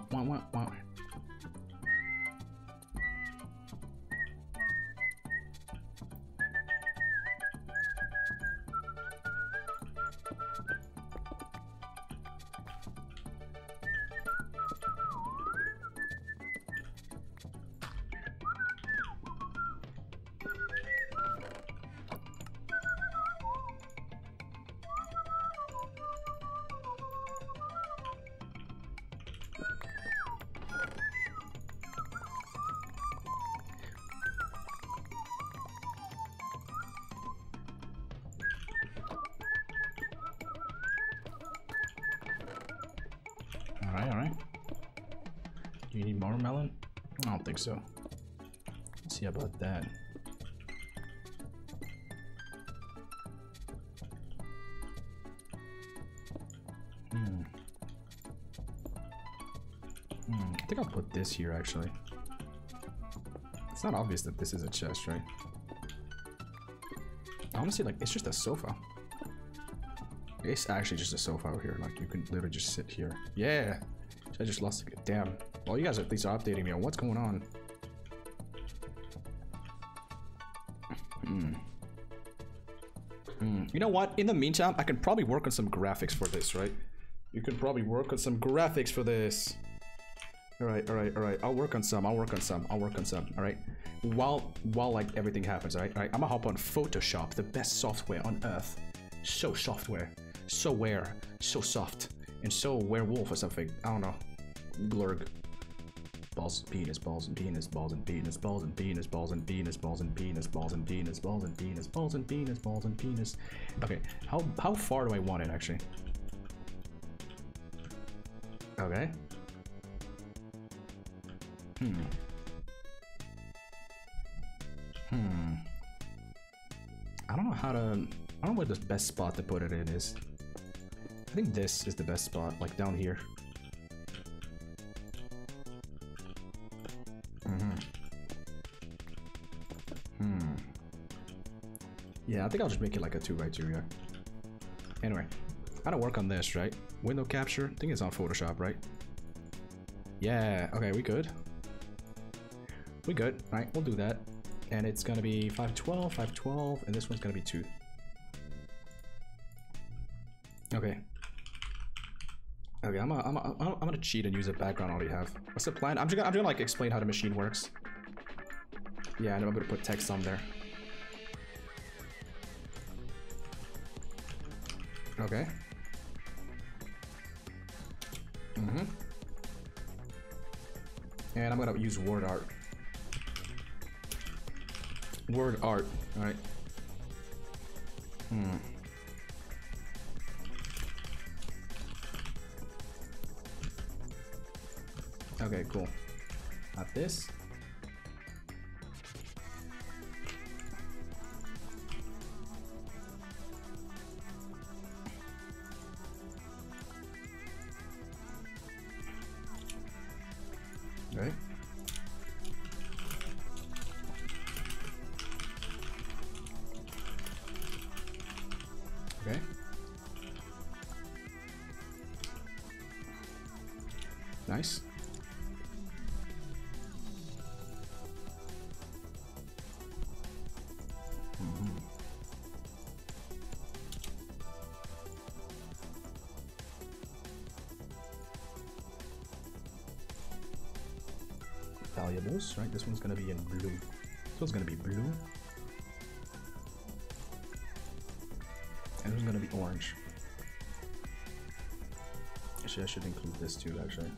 Here actually. It's not obvious that this is a chest, right? I honestly, like, it's just a sofa. It's actually just a sofa out here. Like, you can literally just sit here. Yeah! I just lost it. Damn. Well, you guys at least updating me on what's going on. Hmm. Hmm. You know what? In the meantime, I can probably work on some graphics for this, right? You can probably work on some graphics for this. Alright, alright, alright. I'll work on some. I'll work on some. I'll work on some. Alright. While while like everything happens, alright? Alright. I'm gonna hop on Photoshop, the best software on earth. So software. So where. So soft. And so werewolf or something. I don't know. Blurg. Balls and penis, balls and penis, balls and penis, balls and penis, balls and penis, balls and penis, balls and penis, balls and penis, balls and penis, balls and penis. Okay, how how far do I want it actually? Okay. Hmm. Hmm. I don't know how to. I don't know where the best spot to put it in is. I think this is the best spot, like down here. hmm Hmm. Yeah, I think I'll just make it like a 2 by 2 yeah. Anyway, I gotta work on this, right? Window capture, I think it's on Photoshop, right? Yeah, okay, we good. We good, right? We'll do that. And it's gonna be 512, 512, and this one's gonna be 2. Okay. Okay, I'm gonna, I'm, gonna, I'm gonna cheat and use a background I already have. What's the plan? I'm just gonna, I'm just gonna like explain how the machine works. Yeah, and I'm gonna put text on there. Okay. Mm-hmm. And I'm gonna use word art. Word art, alright. Hmm. Okay, cool. Got this. Nice. Mhm. Valuables, right? This one's gonna be in blue. This one's gonna be blue. And this one's gonna be orange. Actually, I should include this too, actually.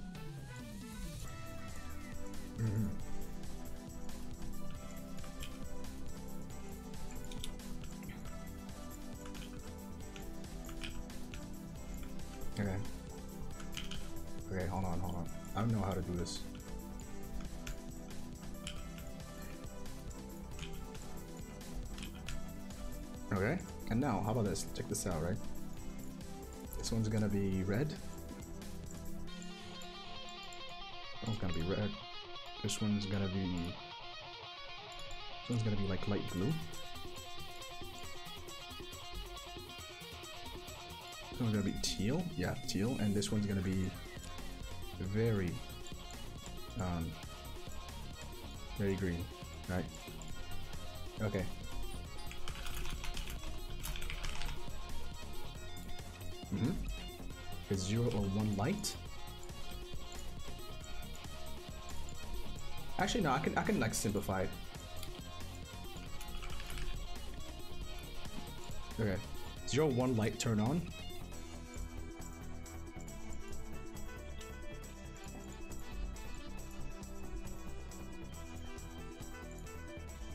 This? Check this out, right? This one's gonna be red. This one's gonna be red. This one's gonna be... This one's gonna be like light blue. This one's gonna be teal. Yeah, teal. And this one's gonna be very, um, very green, right? Okay. Is zero or one light? Actually, no. I can I can like simplify it. Okay. Zero one light turn on.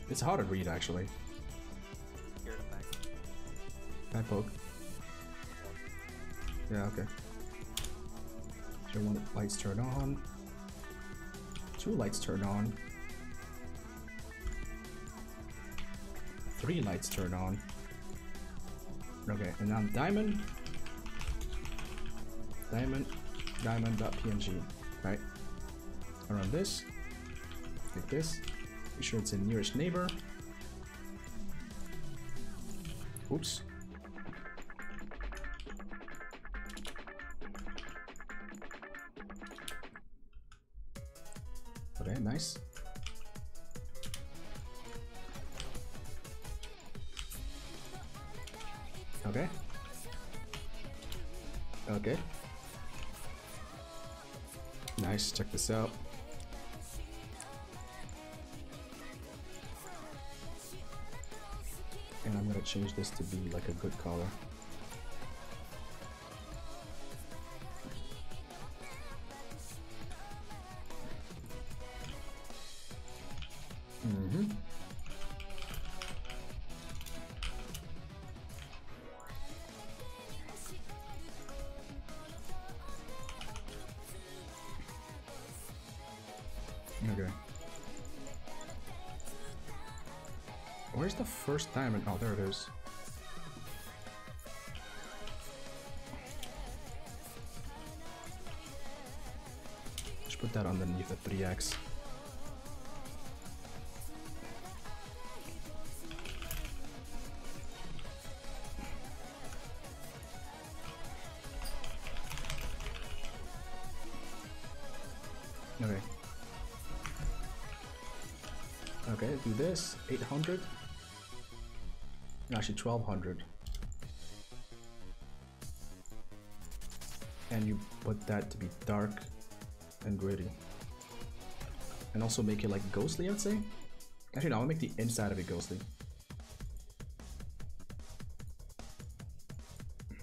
It's hard to read actually. I poke? Yeah, okay. Zero one lights turn on. Two lights turn on. Three lights turn on. Okay, and now diamond. Diamond. Diamond.png. Right? I run this. Like this. Make sure it's in nearest neighbor. Oops. Out. And I'm gonna change this to be like a good color. First diamond? Oh, there it is. Just put that underneath the 3x. Okay. Okay, do this. 800. Actually, 1200. And you put that to be dark and gritty. And also make it like ghostly, I'd say. Actually, no, I'll make the inside of it ghostly.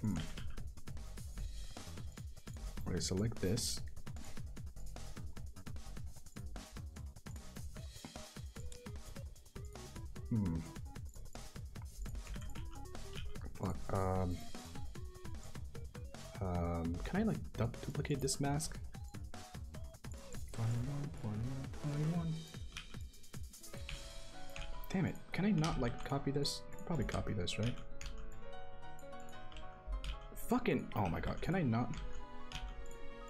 Hmm. Okay, select this. Du duplicate this mask? 21, 21, 21. Damn it. Can I not like copy this? Probably copy this, right? Fucking. Oh my god. Can I not?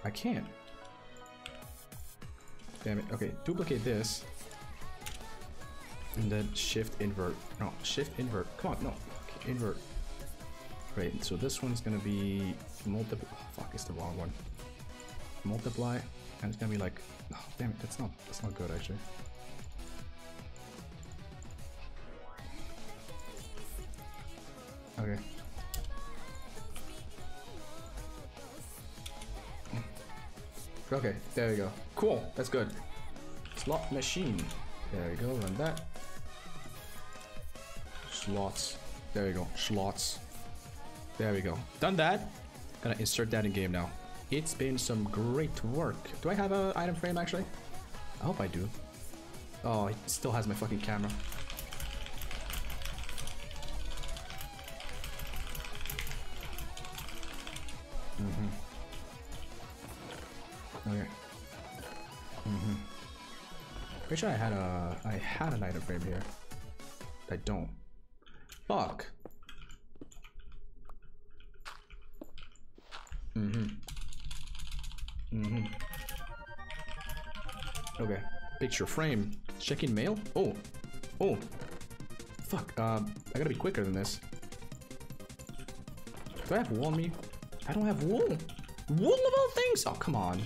I can't. Damn it. Okay. Duplicate this. And then shift invert. No, shift invert. Come on, no. Okay, invert. Great. So this one's gonna be multiple. Oh, fuck, it's the wrong one. Multiply, and it's gonna be like. Oh, damn it, that's not. That's not good actually. Okay. Okay, there we go. Cool, that's good. Slot machine. There we go, run that. Slots. There we go, slots. There we go. Done that. Gonna insert that in game now. It's been some great work. Do I have a item frame actually? I hope I do. Oh, it still has my fucking camera. Mm-hmm. Okay. Mm-hmm. Pretty sure I had a I had an item frame here. I don't. Fuck. Picture frame. Checking mail? Oh. Oh. Fuck. Um, I gotta be quicker than this. Do I have wool on me? I don't have wool. Wool of all things? Oh, come on.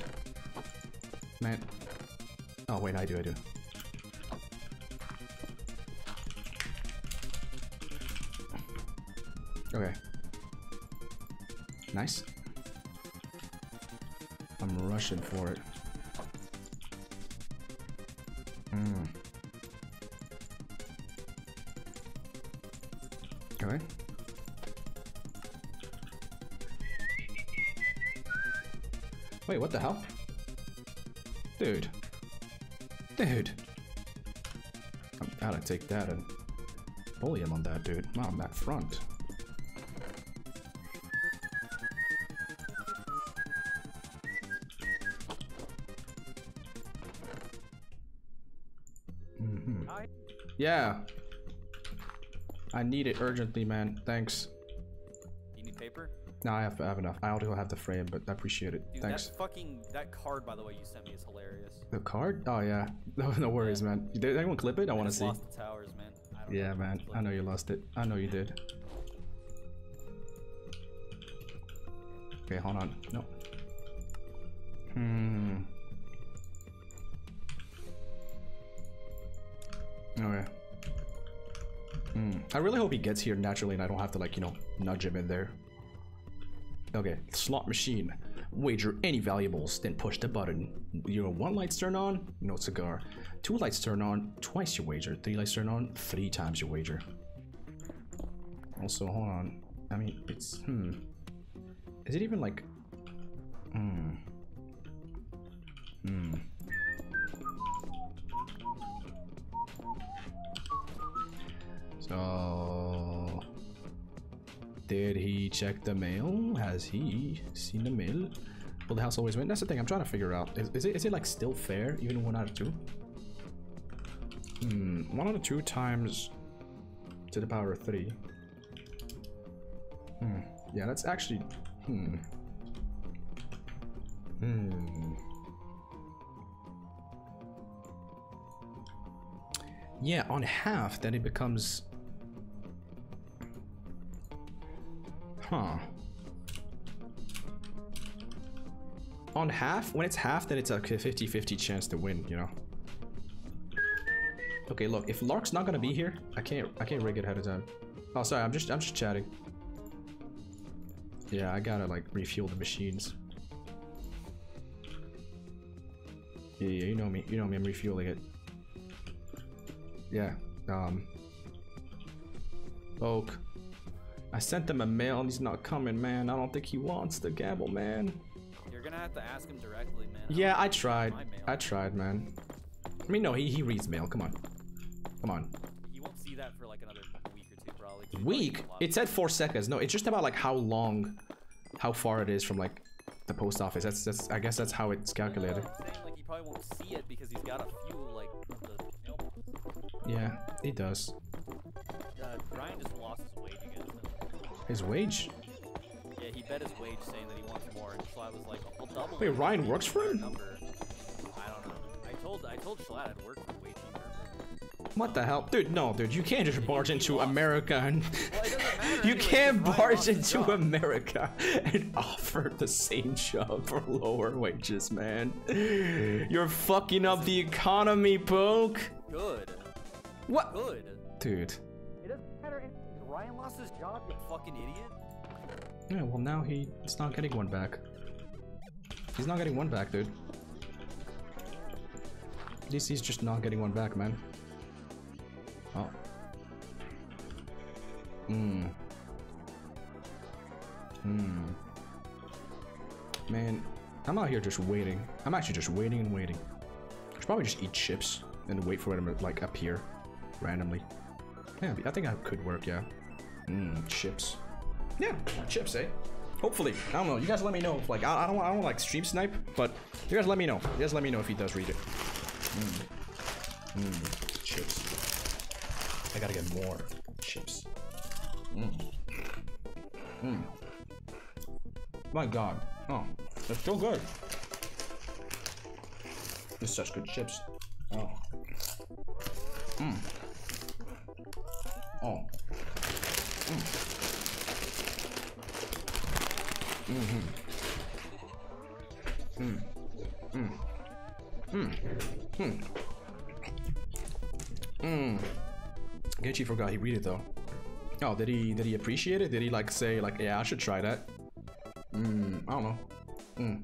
Man. Oh, wait, I do, I do. Okay. Nice. I'm rushing for it. What the hell? Dude. Dude. I'm gotta take that and bully him on that, dude. Not On that front. Mhm. Yeah. I need it urgently, man. Thanks. No, I have, I have enough. I also have the frame, but I appreciate it. Dude, Thanks. that fucking that card by the way you sent me is hilarious. The card? Oh yeah. No, no worries, man. Did anyone clip it? I want to see. Lost the towers, man. Yeah, man. I know you lost it. I know you did. Okay, hold on. No. Hmm. Okay. Hmm. I really hope he gets here naturally and I don't have to like, you know, nudge him in there. Okay, slot machine. Wager any valuables, then push the button. Your one lights turn on, no cigar. Two lights turn on, twice your wager. Three lights turn on, three times your wager. Also, hold on. I mean, it's hmm. Is it even like? Hmm. Hmm. So, did he check the mail? Has he seen the mail? Will the house always win? That's the thing I'm trying to figure out. Is, is it is it like still fair, even one out of two? Hmm, one out of two times to the power of 3. Hmm. Yeah, that's actually... Hmm. Hmm. Yeah, on half, then it becomes... Huh. On half, when it's half, then it's a 50-50 chance to win, you know? Okay, look, if Lark's not gonna be here, I can't I can't rig it ahead of time. Oh sorry, I'm just I'm just chatting. Yeah, I gotta like refuel the machines. Yeah, yeah, you know me. You know me, I'm refueling it. Yeah. Um Oak. I sent him a mail and he's not coming, man. I don't think he wants the gamble, man. You're gonna have to ask him directly, man. Yeah, I tried. I tried, man. I mean, no, he, he reads mail. Come on. Come on. You won't see that for like another week or two, probably. Week? It said four seconds. No, it's just about like how long, how far it is from like the post office. That's that's. I guess that's how it's calculated. I'm saying, like he probably won't see it because he's got a few like the. Yeah, he does. His wage? Yeah, he bet his wage saying that he wants more, and Schlatt was like, "I'll double." Wait. Ryan works for him? Number. I don't know. I told I told Schlatt I'd work for way cheaper. What the hell, dude? No, dude, you can't just barge into America and Well, you anyway, can't barge into. America and offer the same job for lower wages, man. You're fucking up the economy, poke. Good. What? Good. Dude. Ryan lost his job. You fucking idiot. Yeah, well now he he's not getting one back. He's not getting one back, dude. He's just not getting one back, man. Oh. Hmm. Hmm. Man, I'm out here just waiting. I'm actually just waiting and waiting. I should probably just eat chips and wait for them to like appear randomly. Yeah, I think that could work, yeah. Mmm, chips. Yeah, chips, eh? Hopefully. I don't know. You guys let me know if like I, I don't I don't like stream snipe, but you guys let me know. You guys let me know if he does read it. Mmm. Mmm. Chips. I gotta get more chips. Mmm. Mmm. My god. Oh, they're still good. It's such good chips. Oh. Mmm. Oh. Mmm. Mm-hmm. Mm. Mm. Mm. Hmm. Mm. Gechi forgot he read it though. Oh, did he did he appreciate it? Did he like say like yeah I should try that? Mm, I don't know. Mm.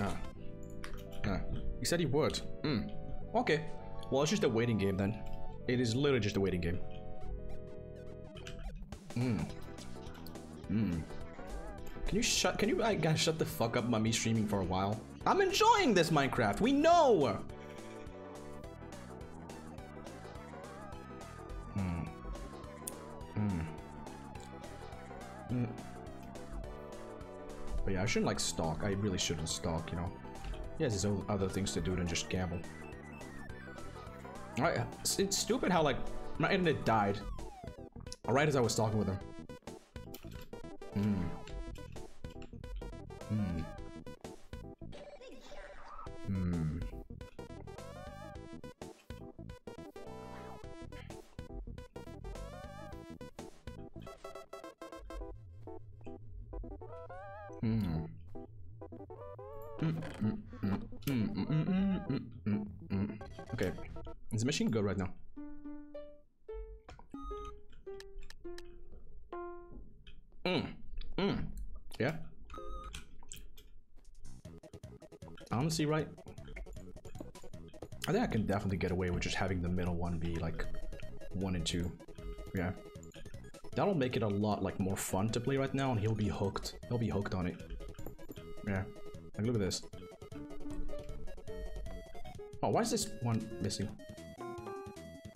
Ah. He said he would. Mm. Okay. Well, it's just a waiting game then. It is literally just a waiting game. Hmm. Hmm. Can you shut? Can you like, guys shut the fuck up about me streaming for a while? I'm enjoying this Minecraft. We know. Hmm. Hmm. Hmm. But yeah, I shouldn't like stalk. I really shouldn't stalk. You know. He has his own other things to do than just gamble. Alright, it's, stupid how like my internet died. Right as I was talking with him. Hmm. Hmm. Is the machine good right now? Mm. Mm. Yeah. Honestly, right? I think I can definitely get away with just having the middle one be like one and two. Yeah. That'll make it a lot like more fun to play right now and he'll be hooked. He'll be hooked on it. Yeah. Like look at this. Oh, why is this one missing?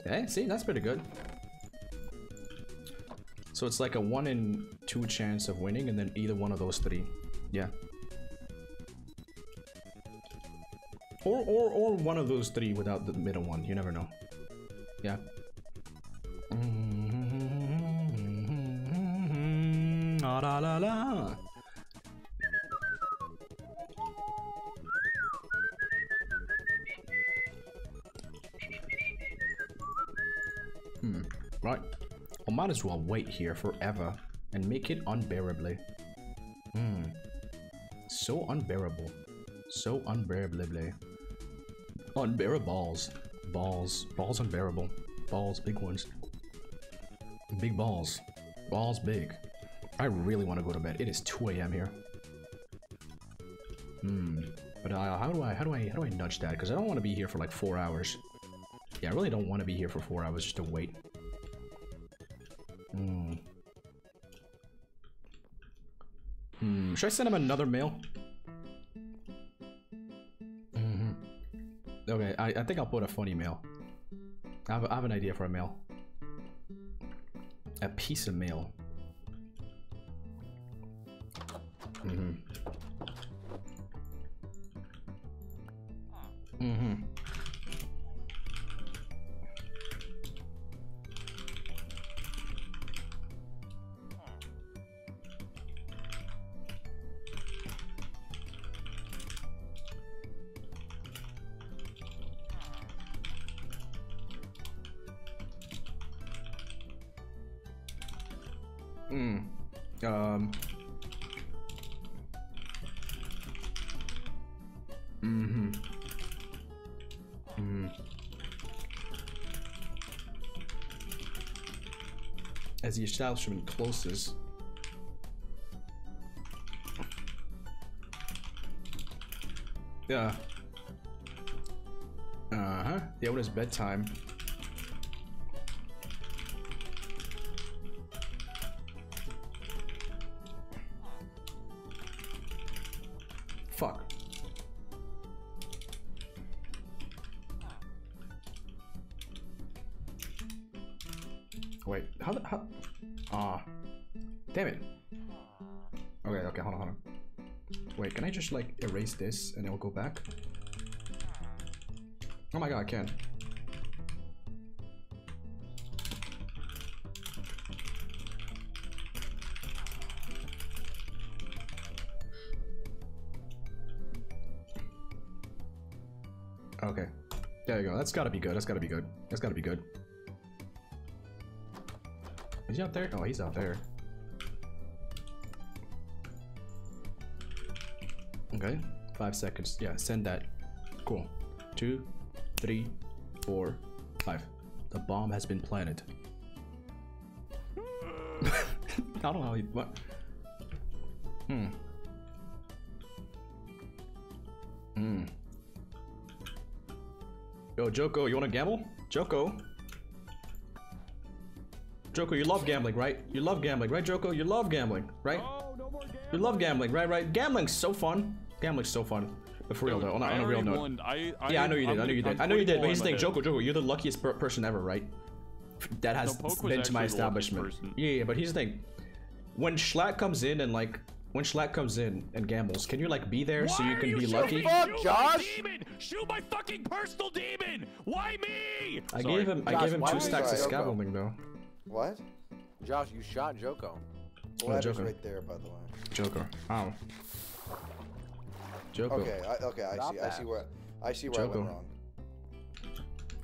Okay, see, that's pretty good. So it's like a one in two chance of winning and then either one of those three. Yeah. Or or or one of those three without the middle one. You never know. Yeah. Might as well wait here forever and make it unbearably. Hmm. So unbearable. So unbearably. Unbearable balls. Balls. Balls unbearable. Balls, big ones. Big balls. Balls big. I really want to go to bed. It is 2 a.m. here. Hmm. But uh, how do I how do I how do I nudge that? Because I don't want to be here for like four hours. Yeah, I really don't want to be here for four hours just to wait. Should I send him another mail? hmm Okay, I, I think I'll put a funny mail. I have, I have an idea for a mail. A piece of mail. As the establishment closes. Yeah. Uh-huh. The it's bedtime. This and it'll go back? Oh my god, I can. Okay. There you go. That's gotta be good. That's gotta be good. That's gotta be good. Is he out there? Oh, he's out there. Okay. Five seconds. Yeah, send that. Cool. Two, three, four, five. The bomb has been planted. I don't know you, what. Hmm. Hmm. Yo, Joko, you wanna gamble? Joko? Joko, you love gambling, right? You love gambling, right, Joko? You love gambling, right? You love gambling, right? Right? Gambling's so fun. Gambling's so fun. But for real though, on a, I on a real note. won. I- I- yeah, I know you did. I'm- I know you did. I'm know you did. But 44 here's the thing. Joko, Joko, you're the luckiest per person ever, right? That has No, been to my actually the luckiest establishment. Yeah, yeah, but here's the thing. When Schlatt comes in and like when Schlatt comes in and gambles, can you like be there so you can be lucky? Fuck, Shoot my fucking personal demon! Why me? I gave him I gave him two stacks of try Joko? scaffolding though. What? Josh, you shot Joko. The Oh, ladder's Joker. right there, by the way. Joker. Ow. Joko. Okay, I, okay, I Stop see. I see where I see where I Joko. went wrong.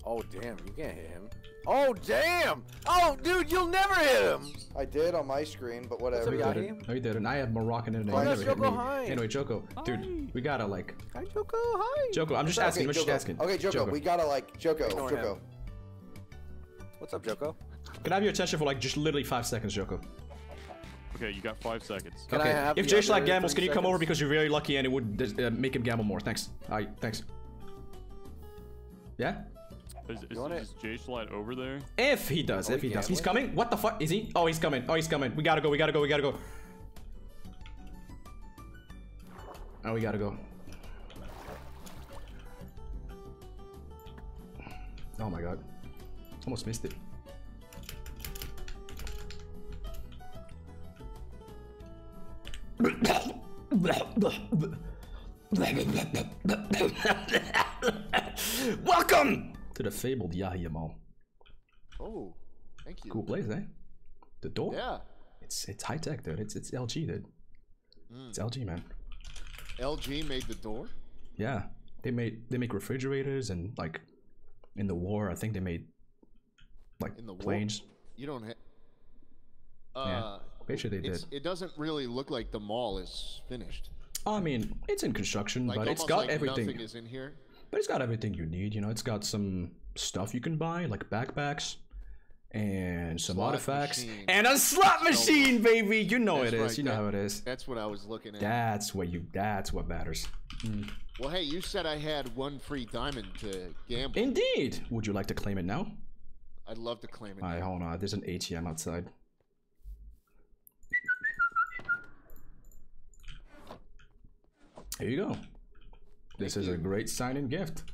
Oh damn, you can't hit him. Oh damn! Oh dude, you'll never hit him. I did on my screen, but whatever. No, you didn't. No, you didn't. I have Moroccan internet. Why You not never hit me. hi? Anyway, Joko, dude, we gotta like. Hi Joko, hi. Joko, I'm just Okay, asking. I'm just Joko. asking. Okay, Joko, we gotta like Joko, Ignore Joko. him. What's up, Joko? Can I have your attention for like just literally five seconds, Joko? Okay, you got five seconds. Can I okay. have if the Jay other Schlatt gambles, can 30 you come over because you're very lucky and it would uh, make him gamble more? Thanks. Alright, thanks. Yeah? Is, is, is Jay Schlatt over there? If he does, Are if we he does. He's coming? What the fuck? Is he? Oh, he's coming. Oh, he's coming. We gotta go, we gotta go, we gotta go. Oh, we gotta go. Oh my god. Almost missed it. Welcome to the fabled Yahia Mall. Oh, thank you. Cool place, eh? The door. Yeah. It's it's high tech, dude. It's it's LG, dude. Mm. It's LG, man. LG made the door. Yeah, they made they make refrigerators and like in the war, I think they made like In the war? planes. You don't have. Yeah, Uh, pretty sure they did. It doesn't really look like the mall is finished. I mean, it's in construction, Like but it's got like everything. Nothing is in here. But it's got everything you need. You know, it's got some stuff you can buy, like backpacks, and some Slot artifacts, machine. and a slot machine, baby. You know That's it is. right, you know that- how it is. That's what I was looking at. That's what you. That's what matters. Mm. Well, hey, you said I had one free diamond to gamble. Indeed. Would you like to claim it now? I'd love to claim it. All right, hold on. There's an ATM outside. Here you go. This is a great sign-in gift.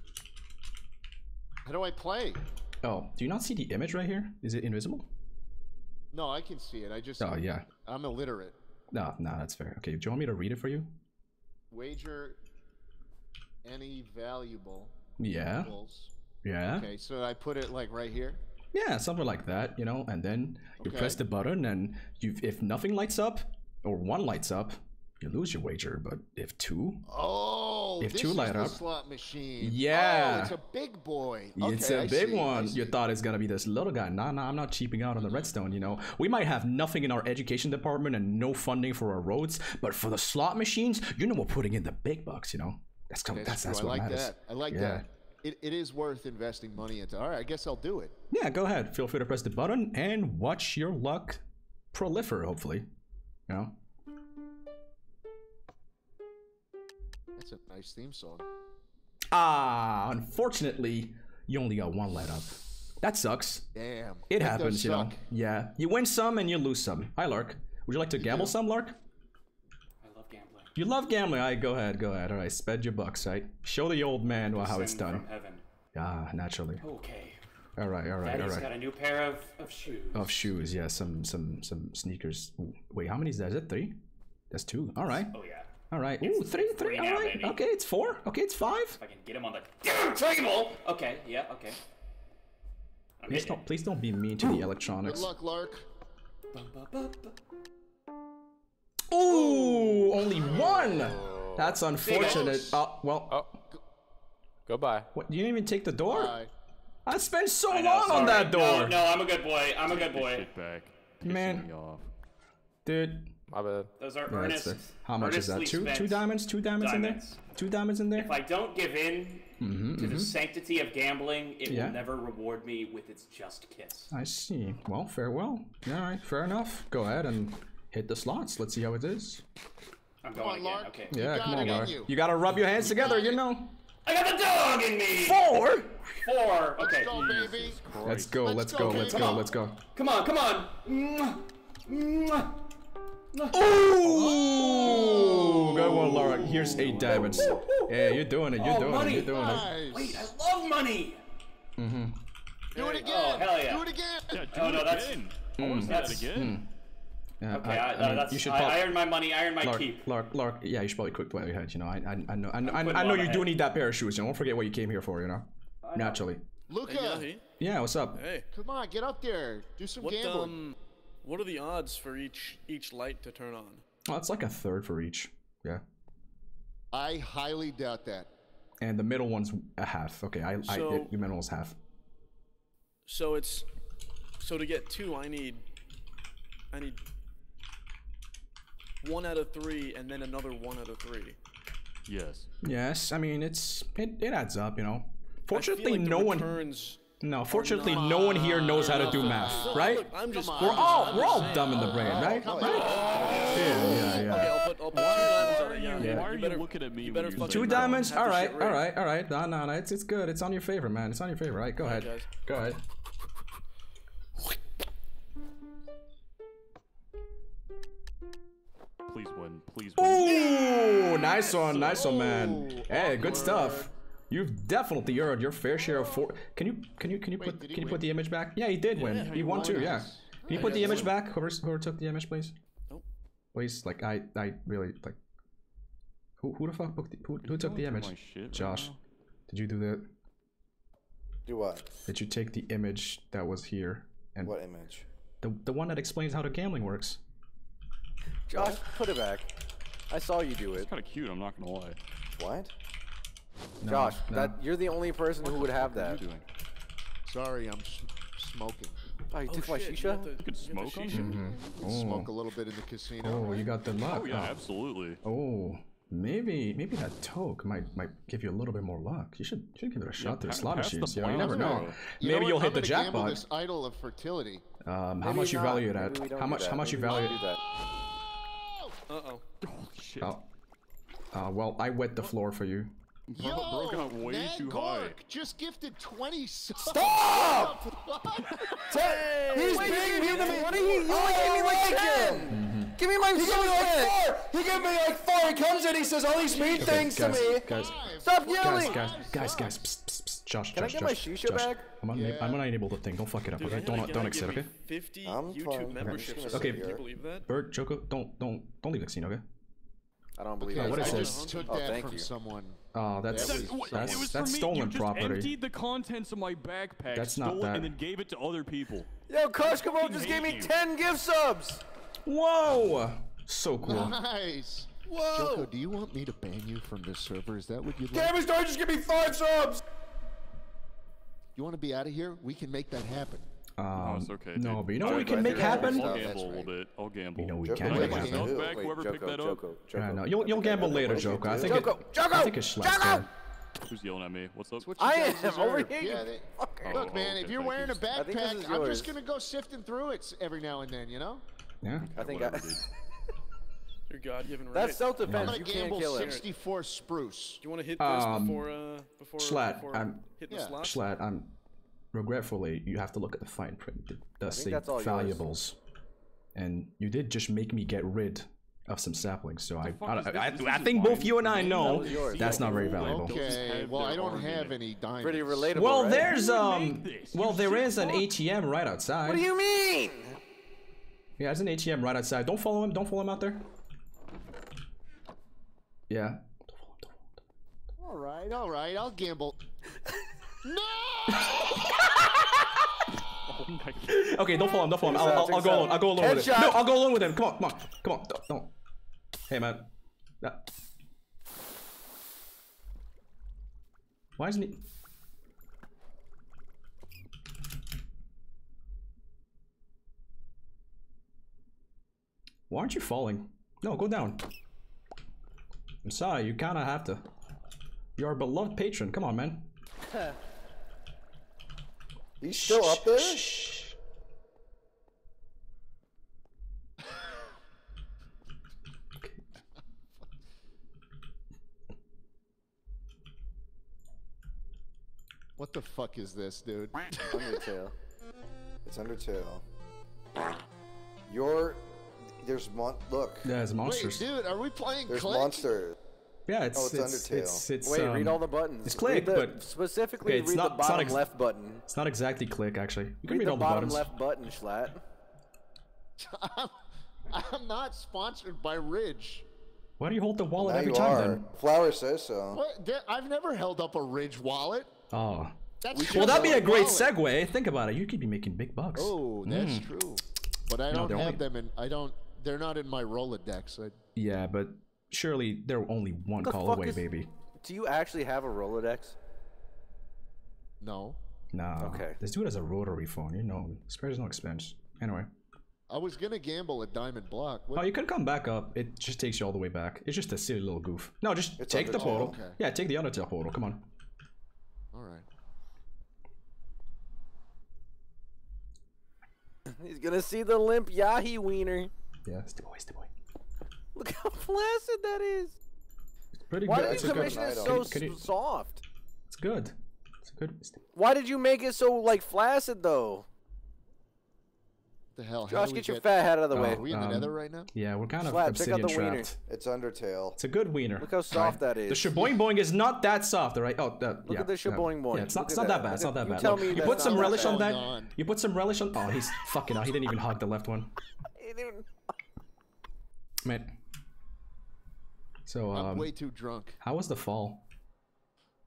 How do I play? Oh, do you not see the image right here? Is it invisible? No, I can see it. I just. Oh, yeah. I'm illiterate. No, no, that's fair. Okay, do you want me to read it for you? Wager any valuable. Yeah. equals- Yeah. Okay, so I put it like right here. Yeah, something like that, you know, and then you Okay. press the button and you if nothing lights up or one lights up, you lose your wager, but if two Oh, If two light up- slot machine. Yeah. Oh, it's a big boy. It's Okay, a I big see, one. You thought it's gonna be this little guy. Nah, nah, I'm not cheaping out on the redstone. You know, we might have nothing in our education department and no funding for our roads, but for the slot machines, you know, we're putting in the big bucks. You know, that's come, That's, that's that's, what I like matters. that. I like yeah. that. It, it is worth investing money into. All right, I guess I'll do it. Yeah, go ahead. Feel free to press the button and watch your luck proliferate. Hopefully, you know. That's a nice theme song. Ah, unfortunately, you only got one light up. That sucks. Damn. It That happens, you know. Yeah, you win some and you lose some. Hi, Lark. Would you like to gamble some, Lark? I love gambling. You love gambling. All right, go ahead, go ahead. All right, spend your bucks, right? Show the old man how it's Send done. From heaven. Ah, naturally. Okay. All right, all right, all Daddy's right. got a new pair of, of shoes. Of shoes, yeah, some some some sneakers. Ooh, Wait, how many is that? Is it three? That's two. All right. Oh yeah. All right. Ooh, three, three. three All now, right. baby. Okay, it's four. Okay, it's five. If I can get him on the damn table. Okay. Yeah. Okay. I'm Please don't, please don't be mean to the electronics. Good luck, Lark. Ooh, only one. That's unfortunate. Oh, well. Oh. Goodbye. What? You didn't even take the door? Bye. I spent so I know, long on that door. No, no, I'm a good boy. I'm a good boy. back. Man. Dude. My bad. Those are earnest. fair. How much is that? Two two diamonds? Two diamonds, in there? Two diamonds in there? If I don't give in Mhm, to the mhm. sanctity of gambling, it Yeah. will never reward me with its just kiss. I see. Well, farewell. All right, fair enough. Go ahead and hit the slots. Let's see how it is. I'm Come going on, again. Lark. Okay. Yeah, got come on, in Lark. you. You gotta rub your hands together, you know. I got the dog in me. Four. Four. Okay. Let's go, baby. Let's go. Let's Let's go. go, Let's go. Let's go. Come on. Come on. Mwah. Mwah. Ooh, good one, Laura. Here's eight diamonds. Yeah, you're doing it. You're Oh, doing money. it. You're doing it. Wait, I love money. Mm-hmm. Do it again. Oh, hell yeah. Do it again. Yeah, do Oh, it no, that's- again. Hmm. I want to see that That's- again. Hmm. Yeah, Okay, I, I, I mean, that's, you should I, I earned my money. I earned my Lark, keep. Lark, Lark, yeah, you should probably quick play ahead. You know, I, I, I know, I, I, I know one you do need that pair of shoes. You know, don't forget what you came here for. You know, naturally. Luca, Yahi, Yeah, what's up? hey, come on, get up there. Do some what gambling. Um, what are the odds for each each light to turn on? Oh, it's like a third for each. Yeah, I highly doubt that. and the middle one's a half. Okay, I, I, it, the middle one's half. So it's so to get two, I need I need one out of three, and then another one out of three. Yes. Yes, I mean it's it, it adds up. You know. I Fortunately, feel like the no one. returns No, fortunately, no one here knows how to do math, right? Look, I'm just. We're all we're all dumb in the brain, oh, right? Right? Yeah, yeah, yeah. Okay, I'll put, I'll put two diamonds on it. Yeah, Yeah. Why are you better, looking at me You when better you're fucking Two saying diamonds. have All this right, shit all rigged. right, all right. No, no, no. It's it's good. It's on your favor, man. It's on your favor. All right, go ahead. guys. Go ahead. Please win. Please win. Ooh, nice one, nice one, man. Hey, good stuff. You've definitely earned your fair share of four. Can you can you can you put can you win? put the image back? Yeah, he did win. He won too. Yeah. Can you put the image back? Whoever whoever took the image, please. Nope. Please, like I I really like. Who who the fuck booked the, who who took the image? my shit right Josh, did you do that? Do what? Did you take the image that was here and What image? the the one that explains how the gambling works. Josh, put it back. I saw you do it. It's kind of cute. I'm not gonna lie. What? No, Josh, no. that you're the only person who would have that. doing? Sorry, I'm s- smoking. Oh, you Oh, took my shit, you shisha? the- You could you the smoke on shisha? here. Mhm. Smoke Oh. a little bit in the casino. Oh, you got the luck. Oh yeah, huh? absolutely. Oh, maybe maybe that toke might might give you a little bit more luck. You should should give it a shot to the pa- slot pass the machines. You, know, you never know. You maybe what? you'll I'm hit the jackpot. This idol of fertility. Um, how Maybe much you not. value it at? we don't How much how much you value it? that. Uh-oh. Holy shit. Oh. Uh, well, I wet the floor for you. Bro, bro got way Ned too high. Just gifted 20 subs. Stop! He's Wait, paying me you the gave me- money. you only gave me like like 10. him. Mm-hmm. Give me my He gave me like four. He gave me like four. He comes in. He says all these mean Okay, things guys, to me. guys, Stop yelling! guys, guys, guys. Psst, psst, psst. Josh, Can I Josh, get my Josh, shisha Josh. back? I'm un- Yeah. I'm unable to think. Don't fuck it up, Dude, okay? Don't don't gotta exit, okay? me 50 I'm YouTube fine. memberships. Okay. or. Okay. Can you believe that? Bird, Choco, don't don't don't leave the casino, okay? I don't believe Okay, what it. is I this? just took Oh, that thank from you. someone. Oh, that's That was- that's, it was that's me. stolen you just property. emptied the contents of my backpack, That's not stole that. it, and then gave it to other people. Yo, Koshkamo fucking just gave me you. 10 gift subs! Whoa! So cool. Nice. Whoa. Joko, do you want me to ban you from this server? Is that what you'd like? Damn it, Star, just give me five subs. You want to be out of here? We can make that happen. No, Um, it's okay. no, but you know what we can make happen? I'll gamble a little bit. I'll gamble. You know we can what make did my you happen. back, whoever Joko, picked that up. Joko, Joko. Yeah, no, you'll you'll gamble later, What did you Joker. I think Joko, it, Joko, I think it's Schlatt's Joko! Who's yelling at me? What's up? What I guys am over here, Yeah, they- fucker. Look, Oh, man, okay, if you're wearing you. a backpack, I think this is I'm just gonna go sifting through it every now and then, you know? Yeah. I think I, Whatever, dude. Your God-given right. that's I'm self-defense. gonna You can't gamble kill him. 64 spruce. Do you want to hit this Um, before uh before Schlatt, before I'm- hitting yeah. the slot? Schlatt, I'm regretfully you have to look at the fine print. It does say that's all yours. valuables, and you did just make me get rid of some saplings. So I I, this? I, This I isn't think both you and I know was yours. that's not very valuable. Okay, well, I don't have any diamonds. Pretty relatable, Well, right? there's um, make this, you well there sick an. ATM right outside. What do you mean? Yeah, there's an ATM right outside. Don't follow him. Don't follow him out there. Yeah. All right, all right, I'll gamble. no! Okay, don't follow him. Don't follow him. I'll, I'll, I'll go alone. I'll go alone with him. No, I'll go alone with him. Come on, come on, come on. Don't. don't. Hey, man. Yeah. Why isn't he? Why aren't you falling? No, go down. I'm sorry, you kinda have to. You're a beloved patron. Come on, man. He's still up there? What the fuck is this, dude? Undertale. It's Undertale. You're. There's mon. Look. Yeah, it's Wait, dude, are we playing There's Click? monsters. Yeah, it's Oh, it's it's, Undertale. it's it's Wait, read um, all the buttons. It's click, the, but specifically okay, it's read not- the it's not bottom ex- left button. it's not exactly click actually. You can Read, read, the all the bottom buttons. left button, Schlatt. I'm not sponsored by Ridge. Why do you hold the wallet Now every time are. then? Flower says so. What? I've never held up a Ridge wallet. Oh. That's well, that'd be a great wallet. segue. Think about it. You could be making big bucks. Oh, that's Mm. true. But I No, don't they're have only- them, and I don't. They're not in my Rolodex. I, Yeah, but surely they're only one The call away, is- baby. Do you actually have a Rolodex? no. Nah. Okay. This dude has a rotary phone. You know, spares no expense. Anyway. I was gonna gamble at Diamond Block. What? Oh, you can come back up. It just takes you all the way back. It's just a silly little goof. No, just It's take the Undertale. portal. Okay. Yeah, take the Undertale portal. Come on. All right. He's gonna see the limp Yahi wiener. Yeah, it's the boy, it's the boy. Look how flaccid that is. It's pretty Why good. did It's you a commission it item. so Can you- soft? It's good. It's a good. It's Why did you make it so like flaccid though? The hell? Josh, do get your get- fat head out of the Oh, way. Are we in the Um, Nether right now? Yeah, we're kind of Slap, check out obsidian the wiener. trapped. It's Undertale. It's a good wiener. Look how soft that is. The is. shaboing boing is not that soft, all right? Oh, uh, Look yeah, at the yeah. shaboing boing. Yeah, it's not, it's not that that. bad. It's not that You bad. tell me you put some relish on bad. that. You put some relish on. Oh, he's fucking out. He didn't even hug the left one. Man. So, I'm um, way too drunk. how was the fall?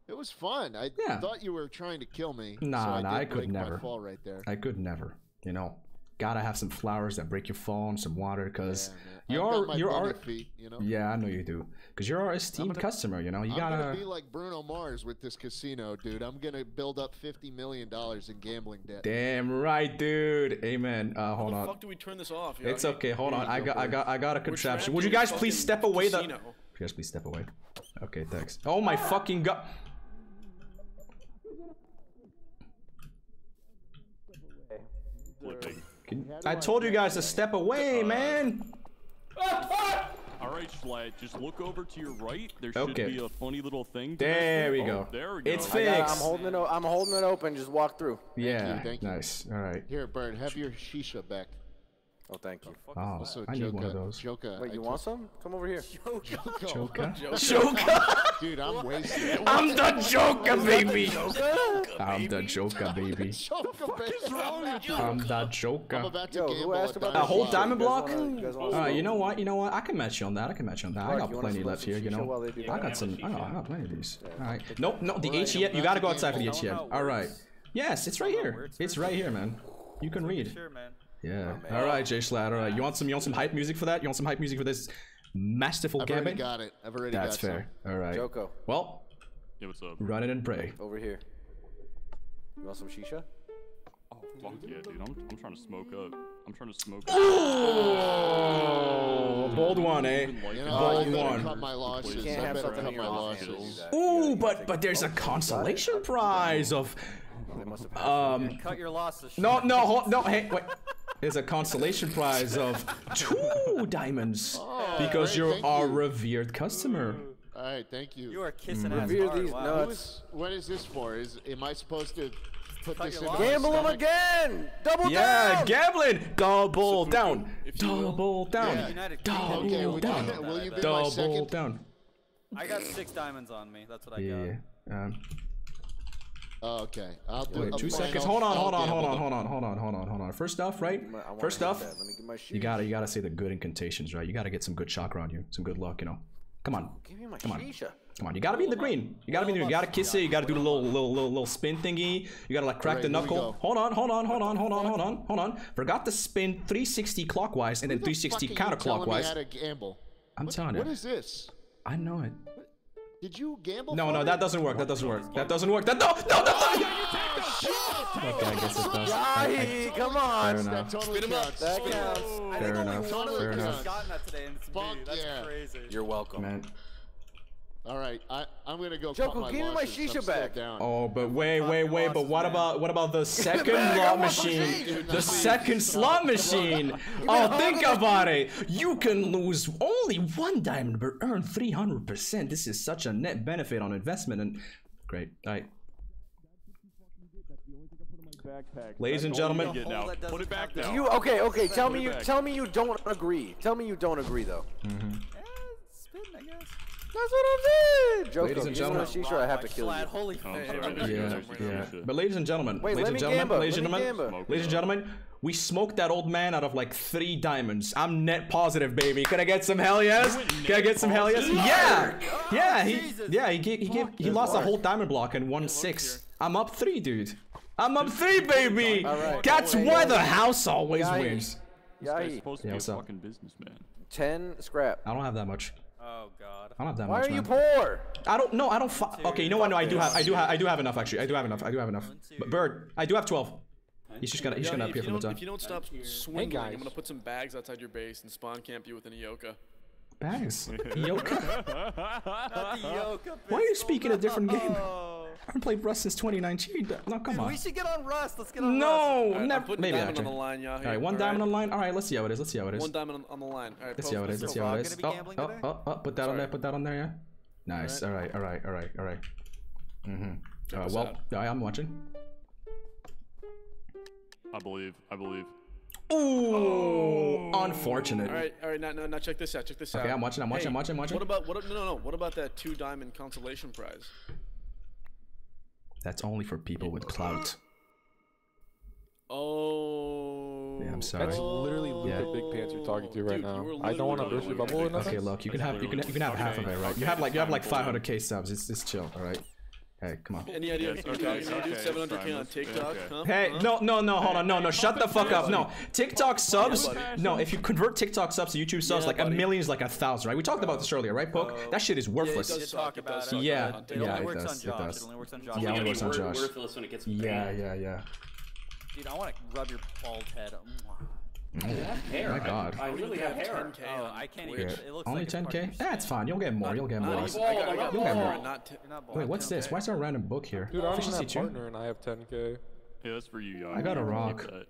It was fun. I Yeah. thought you were trying to kill me. so Nah, I nah, I could never. My fall right there. I could never. You know, gotta have some flowers that break your fall and some water because I've you're you're our feet, you know? yeah I know you do because you're our esteemed customer. You know, you I'm gotta gonna be like Bruno Mars with this casino, dude. I'm gonna build up fifty million dollars in gambling debt. damn right, dude. Amen. Uh, hold How on. the fuck do we turn this off? It's Yahi? okay. Hold on. I got I got I got a We're contraption. Would you guys please step away? The casino. Please please step away. Okay, thanks. Oh my fucking god. Can- I told you guys to step away, uh, man. All right, Schlatt, just look over to your right. There should Okay. be a funny little thing. There we thing. go. Oh, there we go. It's fixed. got. I'm holding it. o- I'm holding it open. Just walk through. Yeah, thank you. nice. All right. Here, Bird, have your shisha back. Oh, thank you. Oh, Also, I need one of those. Joka, Wait, you took- want some? Come over here. Joker. Joker. Joker. Dude, I'm wasted. I'm the Joker, baby. I'm the Joker, baby. Joker, baby. I'm the Joker. I'm about to Yo, who asked about A whole block. diamond block? wanna- you Uh, you know what? You know what? I can match you on that. I can match you on that. I got plenty left here. You know, while I got some. I got, I got plenty of these. All right. Nope, nope. The Alright, HEM. You gotta go outside for the gamble. HEM. Tell 'em how it All right. Yes, it's right Tell 'em how it here. It's right here, man. You can read. Sure, man. Yeah. Oh, All right, Jay Schlatt. All right. You want some? You want some hype music for that? You want some hype music for this masterful I've already got it. I've already That's got some. fair. All right. Joko, Well, Yeah, what's up? run it and pray. over here. You want some shisha? Oh, fuck yeah, dude. I'm, I'm trying to smoke up. I'm trying to smoke Oh, bold one, eh? You know, Bold better one. cut my losses. You can't I have something cut my losses. Ooh, but but there's a consolation prize of They must have um. Cut your losses. No, no, hold, no. Hey, wait. There's a consolation prize of two diamonds because great, you're thank our you. revered customer. All right, thank you. You are kissing Mm. ass Revere hard. these Wow. nuts. Who is, what is this for? Is am I supposed to put Cut this in losses. my Gamble them again. Double Yeah, down. gambling. Double down. if you will. Double down. Yeah. Double Okay, will you, down. will you be my Double second? down. I got six diamonds on me. That's what I Yeah. got. Um, Oh, okay, I'll do. wait, a two final- seconds. Hold on, hold on, hold on, hold on, hold on, hold on, hold on. First off, right? First hit off. Let me get my shoes. you gotta you gotta say the good incantations, right? You gotta get some good chakra on you, some good luck, you know. Come on, Give me my Come on. shisha. come on. You gotta be in the green. You gotta be in the green. You gotta kiss it. You gotta do the little little little little spin thingy. You gotta like crack Alright, the knuckle. Hold on, hold on, hold on, hold on, hold on, hold on. Forgot to spin 360 clockwise and then 360 fuck are you telling me counterclockwise. how to gamble? I'm What- telling you. is this? I know it. Did you gamble? No, no, that doesn't work. That doesn't work. That doesn't work. That no, no, no, no. Oh, okay, I guess it does. I- I- Yahi, come on. Fair enough. That totally Spin 'em up. counts. That counts. Fair enough. Totally Fair counts. enough. Gotten that today, and it's Fuck me. That's yeah. crazy. You're welcome. Man. All right, I, I'm gonna go. Joko, give me my shisha back. Down. Oh, but wait, wait, wait. But what man. about what about the second slot machine? change. The second slot machine. Oh, think about it. You can lose only one diamond, but earn 300%. This is such a net benefit on investment and great. All right. Ladies and gentlemen, Get now. that doesn't Put it back have down. You okay? Okay. Tell me you. Tell me you don't agree. Tell me you don't agree though. Eh, spin, I guess. That's what I'm saying. Joko, Ladies and give me gentlemen. shisha I have to kill Slide, you. holy Oh, man. sorry, I'm there you yeah, yeah. But ladies and gentlemen, Wait, ladies let and me gentlemen, gamble, ladies and gentlemen, gamble. ladies and gentlemen, we smoked that old man out of like three diamonds. I'm net positive, baby. Can I get some hell yes? Can I get some hell yes? Yeah, yeah. He, oh, yeah. He gave, he gave, he lost a whole diamond block and won six. I'm up three, dude. I'm up three, baby. Alright. That's Wait, why the house always wins. This guy's Yahi, supposed to be a fucking businessman. ten scrap. I don't have that much. Oh god. I don't have that Why much. are you man. poor? I don't know. I don't. Fi- okay, you know what? No, I do have. I do have. I do have enough. Actually, I do have enough. I do have enough. But Bird, I do have twelve. He's just gonna. He's Yahi, gonna if appear you from the don't- top. If you don't stop swinging, I'm gonna put some bags outside your base and spawn camp you with an Ioka. Bags. Yoke. Not the Yoka Why are you speaking a different game? I haven't played Rust since 2019. No, come Dude, on. we should get on Rust. Let's get on No, Rust. Alright, never. I'm Maybe diamond actually. on the line, Yahi. All right, one All diamond right? on the line. All right, let's see how it is. Let's see how it is. One diamond on, on the line. All right, Let's see how it is. Let's see how it Rob is. gonna be Oh, oh, oh, oh, put that on there. Put that on there. Yeah. Nice. All right. All right. All right. All right. Mm-hmm. Uh, this well, out. yeah, I'm watching. I believe. I believe. Ooh, oh. unfortunate. All right, all right. Now, now, now, check this out. Check this out. Okay, I'm watching, I'm watching, Hey, I'm watching, I'm watching. What about what? No, no, no. What about that two diamond consolation prize? That's only for people with clout. Oh. Yeah, I'm sorry. That's literally Luca Yeah. Big Pants you're talking to right Dude, now. I don't want to literally burst your bubble or nothing. Okay, look, you can have you can you can have half of it, right? You have like you have like 500k subs. It's it's chill, all right. Hey, come on. Any idea Yes, what okay, you're talking about? okay, 700k on TikTok? Okay. Huh? Hey, Huh? no, no, no, hold on, no, no, shut the fuck up. No, TikTok subs. buddy. No, if you convert TikTok subs to YouTube subs, Yeah, like a million is like a thousand, right? We talked about this oh. earlier, right, Poke? that shit is worthless. does it does suck. Yeah, It yeah, only it works on does. It Josh, does. it only works on Josh. Yeah, it only works on Josh. worthless when it gets Yeah, yeah, yeah. Dude, I want to rub your bald head. Mm. You have. Oh my God. I really have hair. Oh, I can't Yeah. even. It looks Only like it's part of 10k? That's fine. You'll get more. You'll get more. Not even- I got- I got You'll get more, more. not t- You're not bald. Wait, what's this? Why is there a random book here? Dude, I don't Efficiency have two? partner and I have 10k. Yeah, that's for you, young. I got a rock. get that.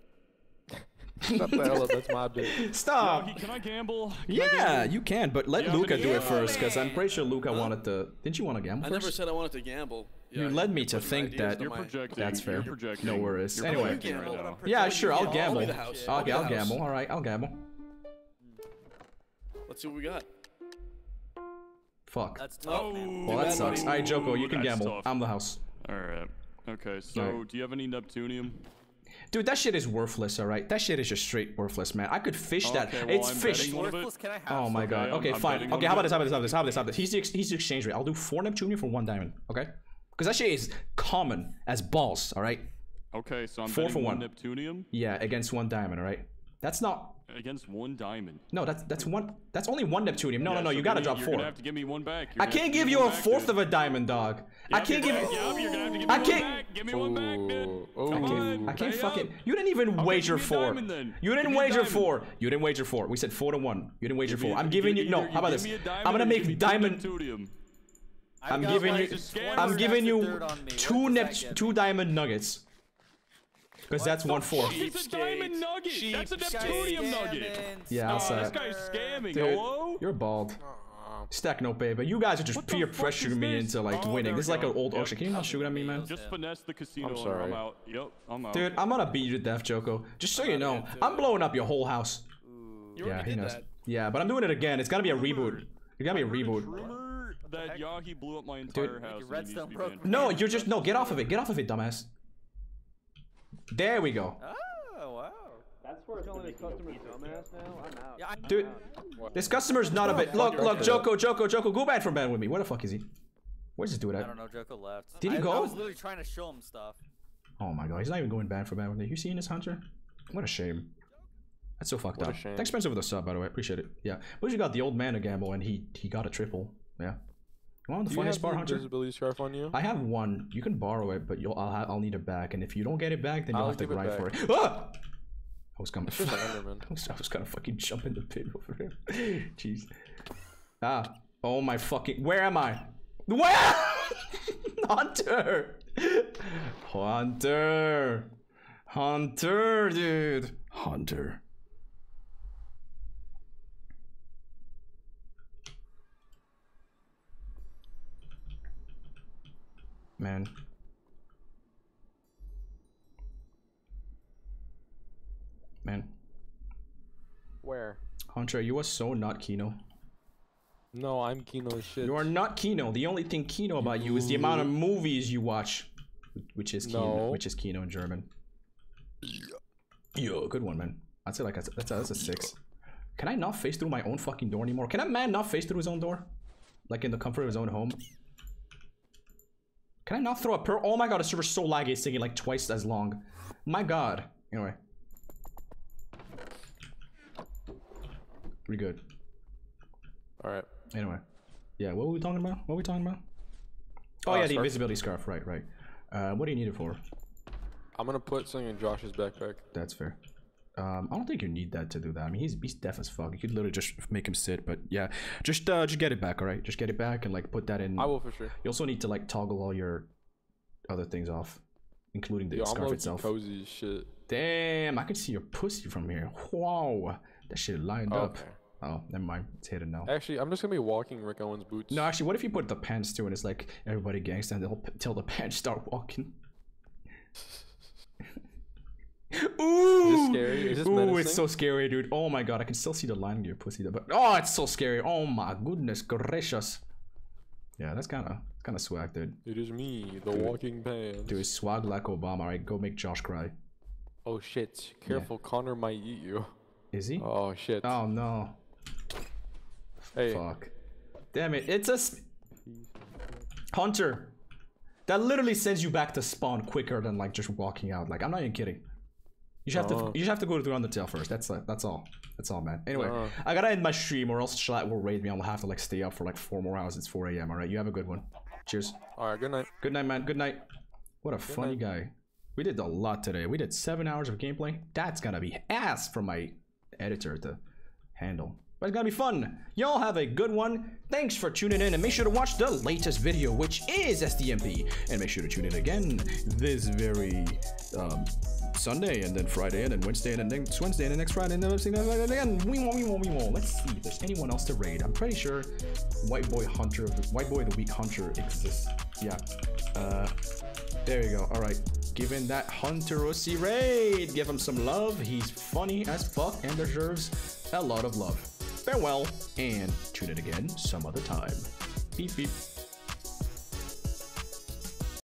Shut the hell up, that's my bit. Stop. Yogi, can I gamble? Can I Yeah, gamble? you can, but let Yeah, Luca do it first, because I'm pretty sure Luca wanted to. Didn't you want to gamble I first? never said I wanted to gamble. You Yeah, led me to think that you're projecting. That's fair. You're projecting. No worries. You're Anyway. right now. Yeah, sure. I'll I'll gamble. be the house. I'll, I'll I'll the house. gamble. All right, I'll gamble. Let's see what we got. Fuck. That's tough, man. Oh, well, that sucks. All right, Joko, you can gamble. tough. I'm the house. All right. Okay. So, Alright. do you have any Neptunium? Dude, that shit is worthless, all right? That shit is just straight worthless, man. I could fish that. Okay, well, it's I'm fish. betting it. Worthless, can I have Oh my god. Okay, Okay, I'm- I'm fine. Okay, how about this? How about this? How about this? How about this? How about this? He's the, ex- he's the exchange rate. I'll do four Neptunium for one diamond. Okay? Because that shit is common as balls. All right? Okay, so I'm Four for one. Neptunium Yeah, against one diamond. All right? That's not. against one diamond. No, that's that's one. That's only one Neptunium. No, Yeah, no, no. so You gotta then drop You're four. gonna have to give me one back. I can't give you a fourth of a diamond, dog. I can't give. Yeah, you're gonna have to give me I one can't. back. Give me one back, dude. Oh, Come I can't, on, I can't pay fucking. up. You didn't even Okay, wager give me a four. diamond then. You didn't me wager diamond. four. You didn't wager four. We said four to one. You didn't wager Give me- four. I'm giving you. No, how about this? me a diamond I'm gonna make diamond. Neptunium. I've I'm giving you. I'm giving you dirt on me. two What does nep that get two diamond nuggets. Because that's one four. It's a diamond nugget. That's a Neptunium nugget. Yeah, I'll Oh, say this it. guy's scamming. Dude, Hello? you're bald. Stack no pay, but you guys are just peer pressuring me into like Oh, winning. there This is like an go. old Yep. auction. Can you not shoot at me, man? Just finesse the casino. I'm sorry. I'm out. Yep, I'm out. Dude, I'm gonna beat you to death, Joko. Just so you know, I'm blowing up your whole house. You Yeah, he did knows. that. Yeah, but I'm doing it again. It's gotta be a reboot. It's gotta be a reboot. Rumor that Yahi blew up my entire house. and he needs to Redstone broke. No, you're just no. Get off of it. Get off of it, dumbass. There we go, Oh wow. That's where calling this customer dumbass now. I'm out. Yeah, I dude. This customer's not a bit. Look, look, Joko, Joko, Joko. Go back from bed with me. Where the fuck is he? Where's this dude I don't know. Joko left. Did he I, go? I was literally trying to show him stuff. Oh my god, he's not even going bad for bad with me. You seen this hunter? What a shame. That's so fucked What a up. shame. Thanks, Spencer, for the sub, by the way. Appreciate it. Yeah, but you got the old man to gamble, and he he got a triple. Yeah. You want the Do funniest the hunter? invisibility scarf on you? I have one. You can borrow it, but you'll I'll, I'll need it back. And if you don't get it back, then you'll I'll have to grind for it. Ah! I was gonna. It's just an Enderman. I was, I was gonna fucking jump in the pit over him. Jeez. Ah. Oh my fucking. Where am I? Where? Hunter. Hunter. Hunter, dude. Hunter. Man. Man. Where? Hunter, you are so not Kino. No, I'm Kino as shit. You are not Kino. The only thing Kino about you is the amount of movies you watch, which is Kino, No. which is Kino in German. Yo, good one, man. I'd say like a, that's a, that's a six. Can I not face through my own fucking door anymore? Can a man not face through his own door, like in the comfort of his own home? Can I not throw a per? Oh my god, the server's so laggy, it's taking like twice as long. My god. Anyway. Pretty good. All right. Anyway, yeah. What were we talking about? What were we talking about? Oh Uh, yeah, the scarf. invisibility scarf. Right, right. Uh, what do you need it for? I'm gonna put something in Josh's backpack. That's fair. Um, I don't think you need that to do that. I mean, he's he's deaf as fuck. You could literally just make him sit. But yeah, just uh, just get it back. All right, just get it back and like put that in. I will for sure. You also need to like toggle all your other things off, including the Yo, scarf itself. cozy shit. Damn, I can see your pussy from here. Wow, that shit lined up. Oh, never mind. It's hidden now. Actually, I'm just gonna be walking Rick Owens boots. No, actually, what if you put the pants too, and it's like everybody gangsta, and they'll till the pants start walking. Ooh, scary? Is this Ooh, it's so scary, dude. Oh my god, I can still see the line of your pussy. There, but oh, it's so scary. Oh my goodness gracious. Yeah, that's kind of kind of swag, dude. It is me, the Dude. walking pants. Dude, swag like Obama. Right, go make Josh cry. Oh shit! Careful, Connor might eat you. Is he? Oh shit! Oh no. Hey. Fuck. Damn it! It's a Hunter. That literally sends you back to spawn quicker than like just walking out. Like I'm not even kidding. You just have Oh. to you just have to go through Undertale first. That's uh, that's all. That's all, man. Anyway, Oh. I gotta end my stream or else Schlatt will raid me. I'll have to like stay up for like four more hours. It's 4 a.m. All right, you have a good one. Cheers. All right, good night. Good night, man. Good night. What a funny guy. We did a lot today. We did seven hours of gameplay. That's gonna be ass for my editor to handle. But it's gonna be fun. Y'all have a good one. Thanks for tuning in and make sure to watch the latest video, which is SDMP. And make sure to tune in again this very um, Sunday and then Friday and then Wednesday and then next Wednesday and then next Friday and then next again. We won't, we won't, we won't. Let's see if there's anyone else to raid. I'm pretty sure White Boy Hunter, White Boy the Weak Hunter exists. Yeah. Uh, there you go. All right. Giving that Hunter Ussi raid. Give him some love. He's funny as fuck and deserves a lot of love. Farewell and tune in again some other time. Beep beep.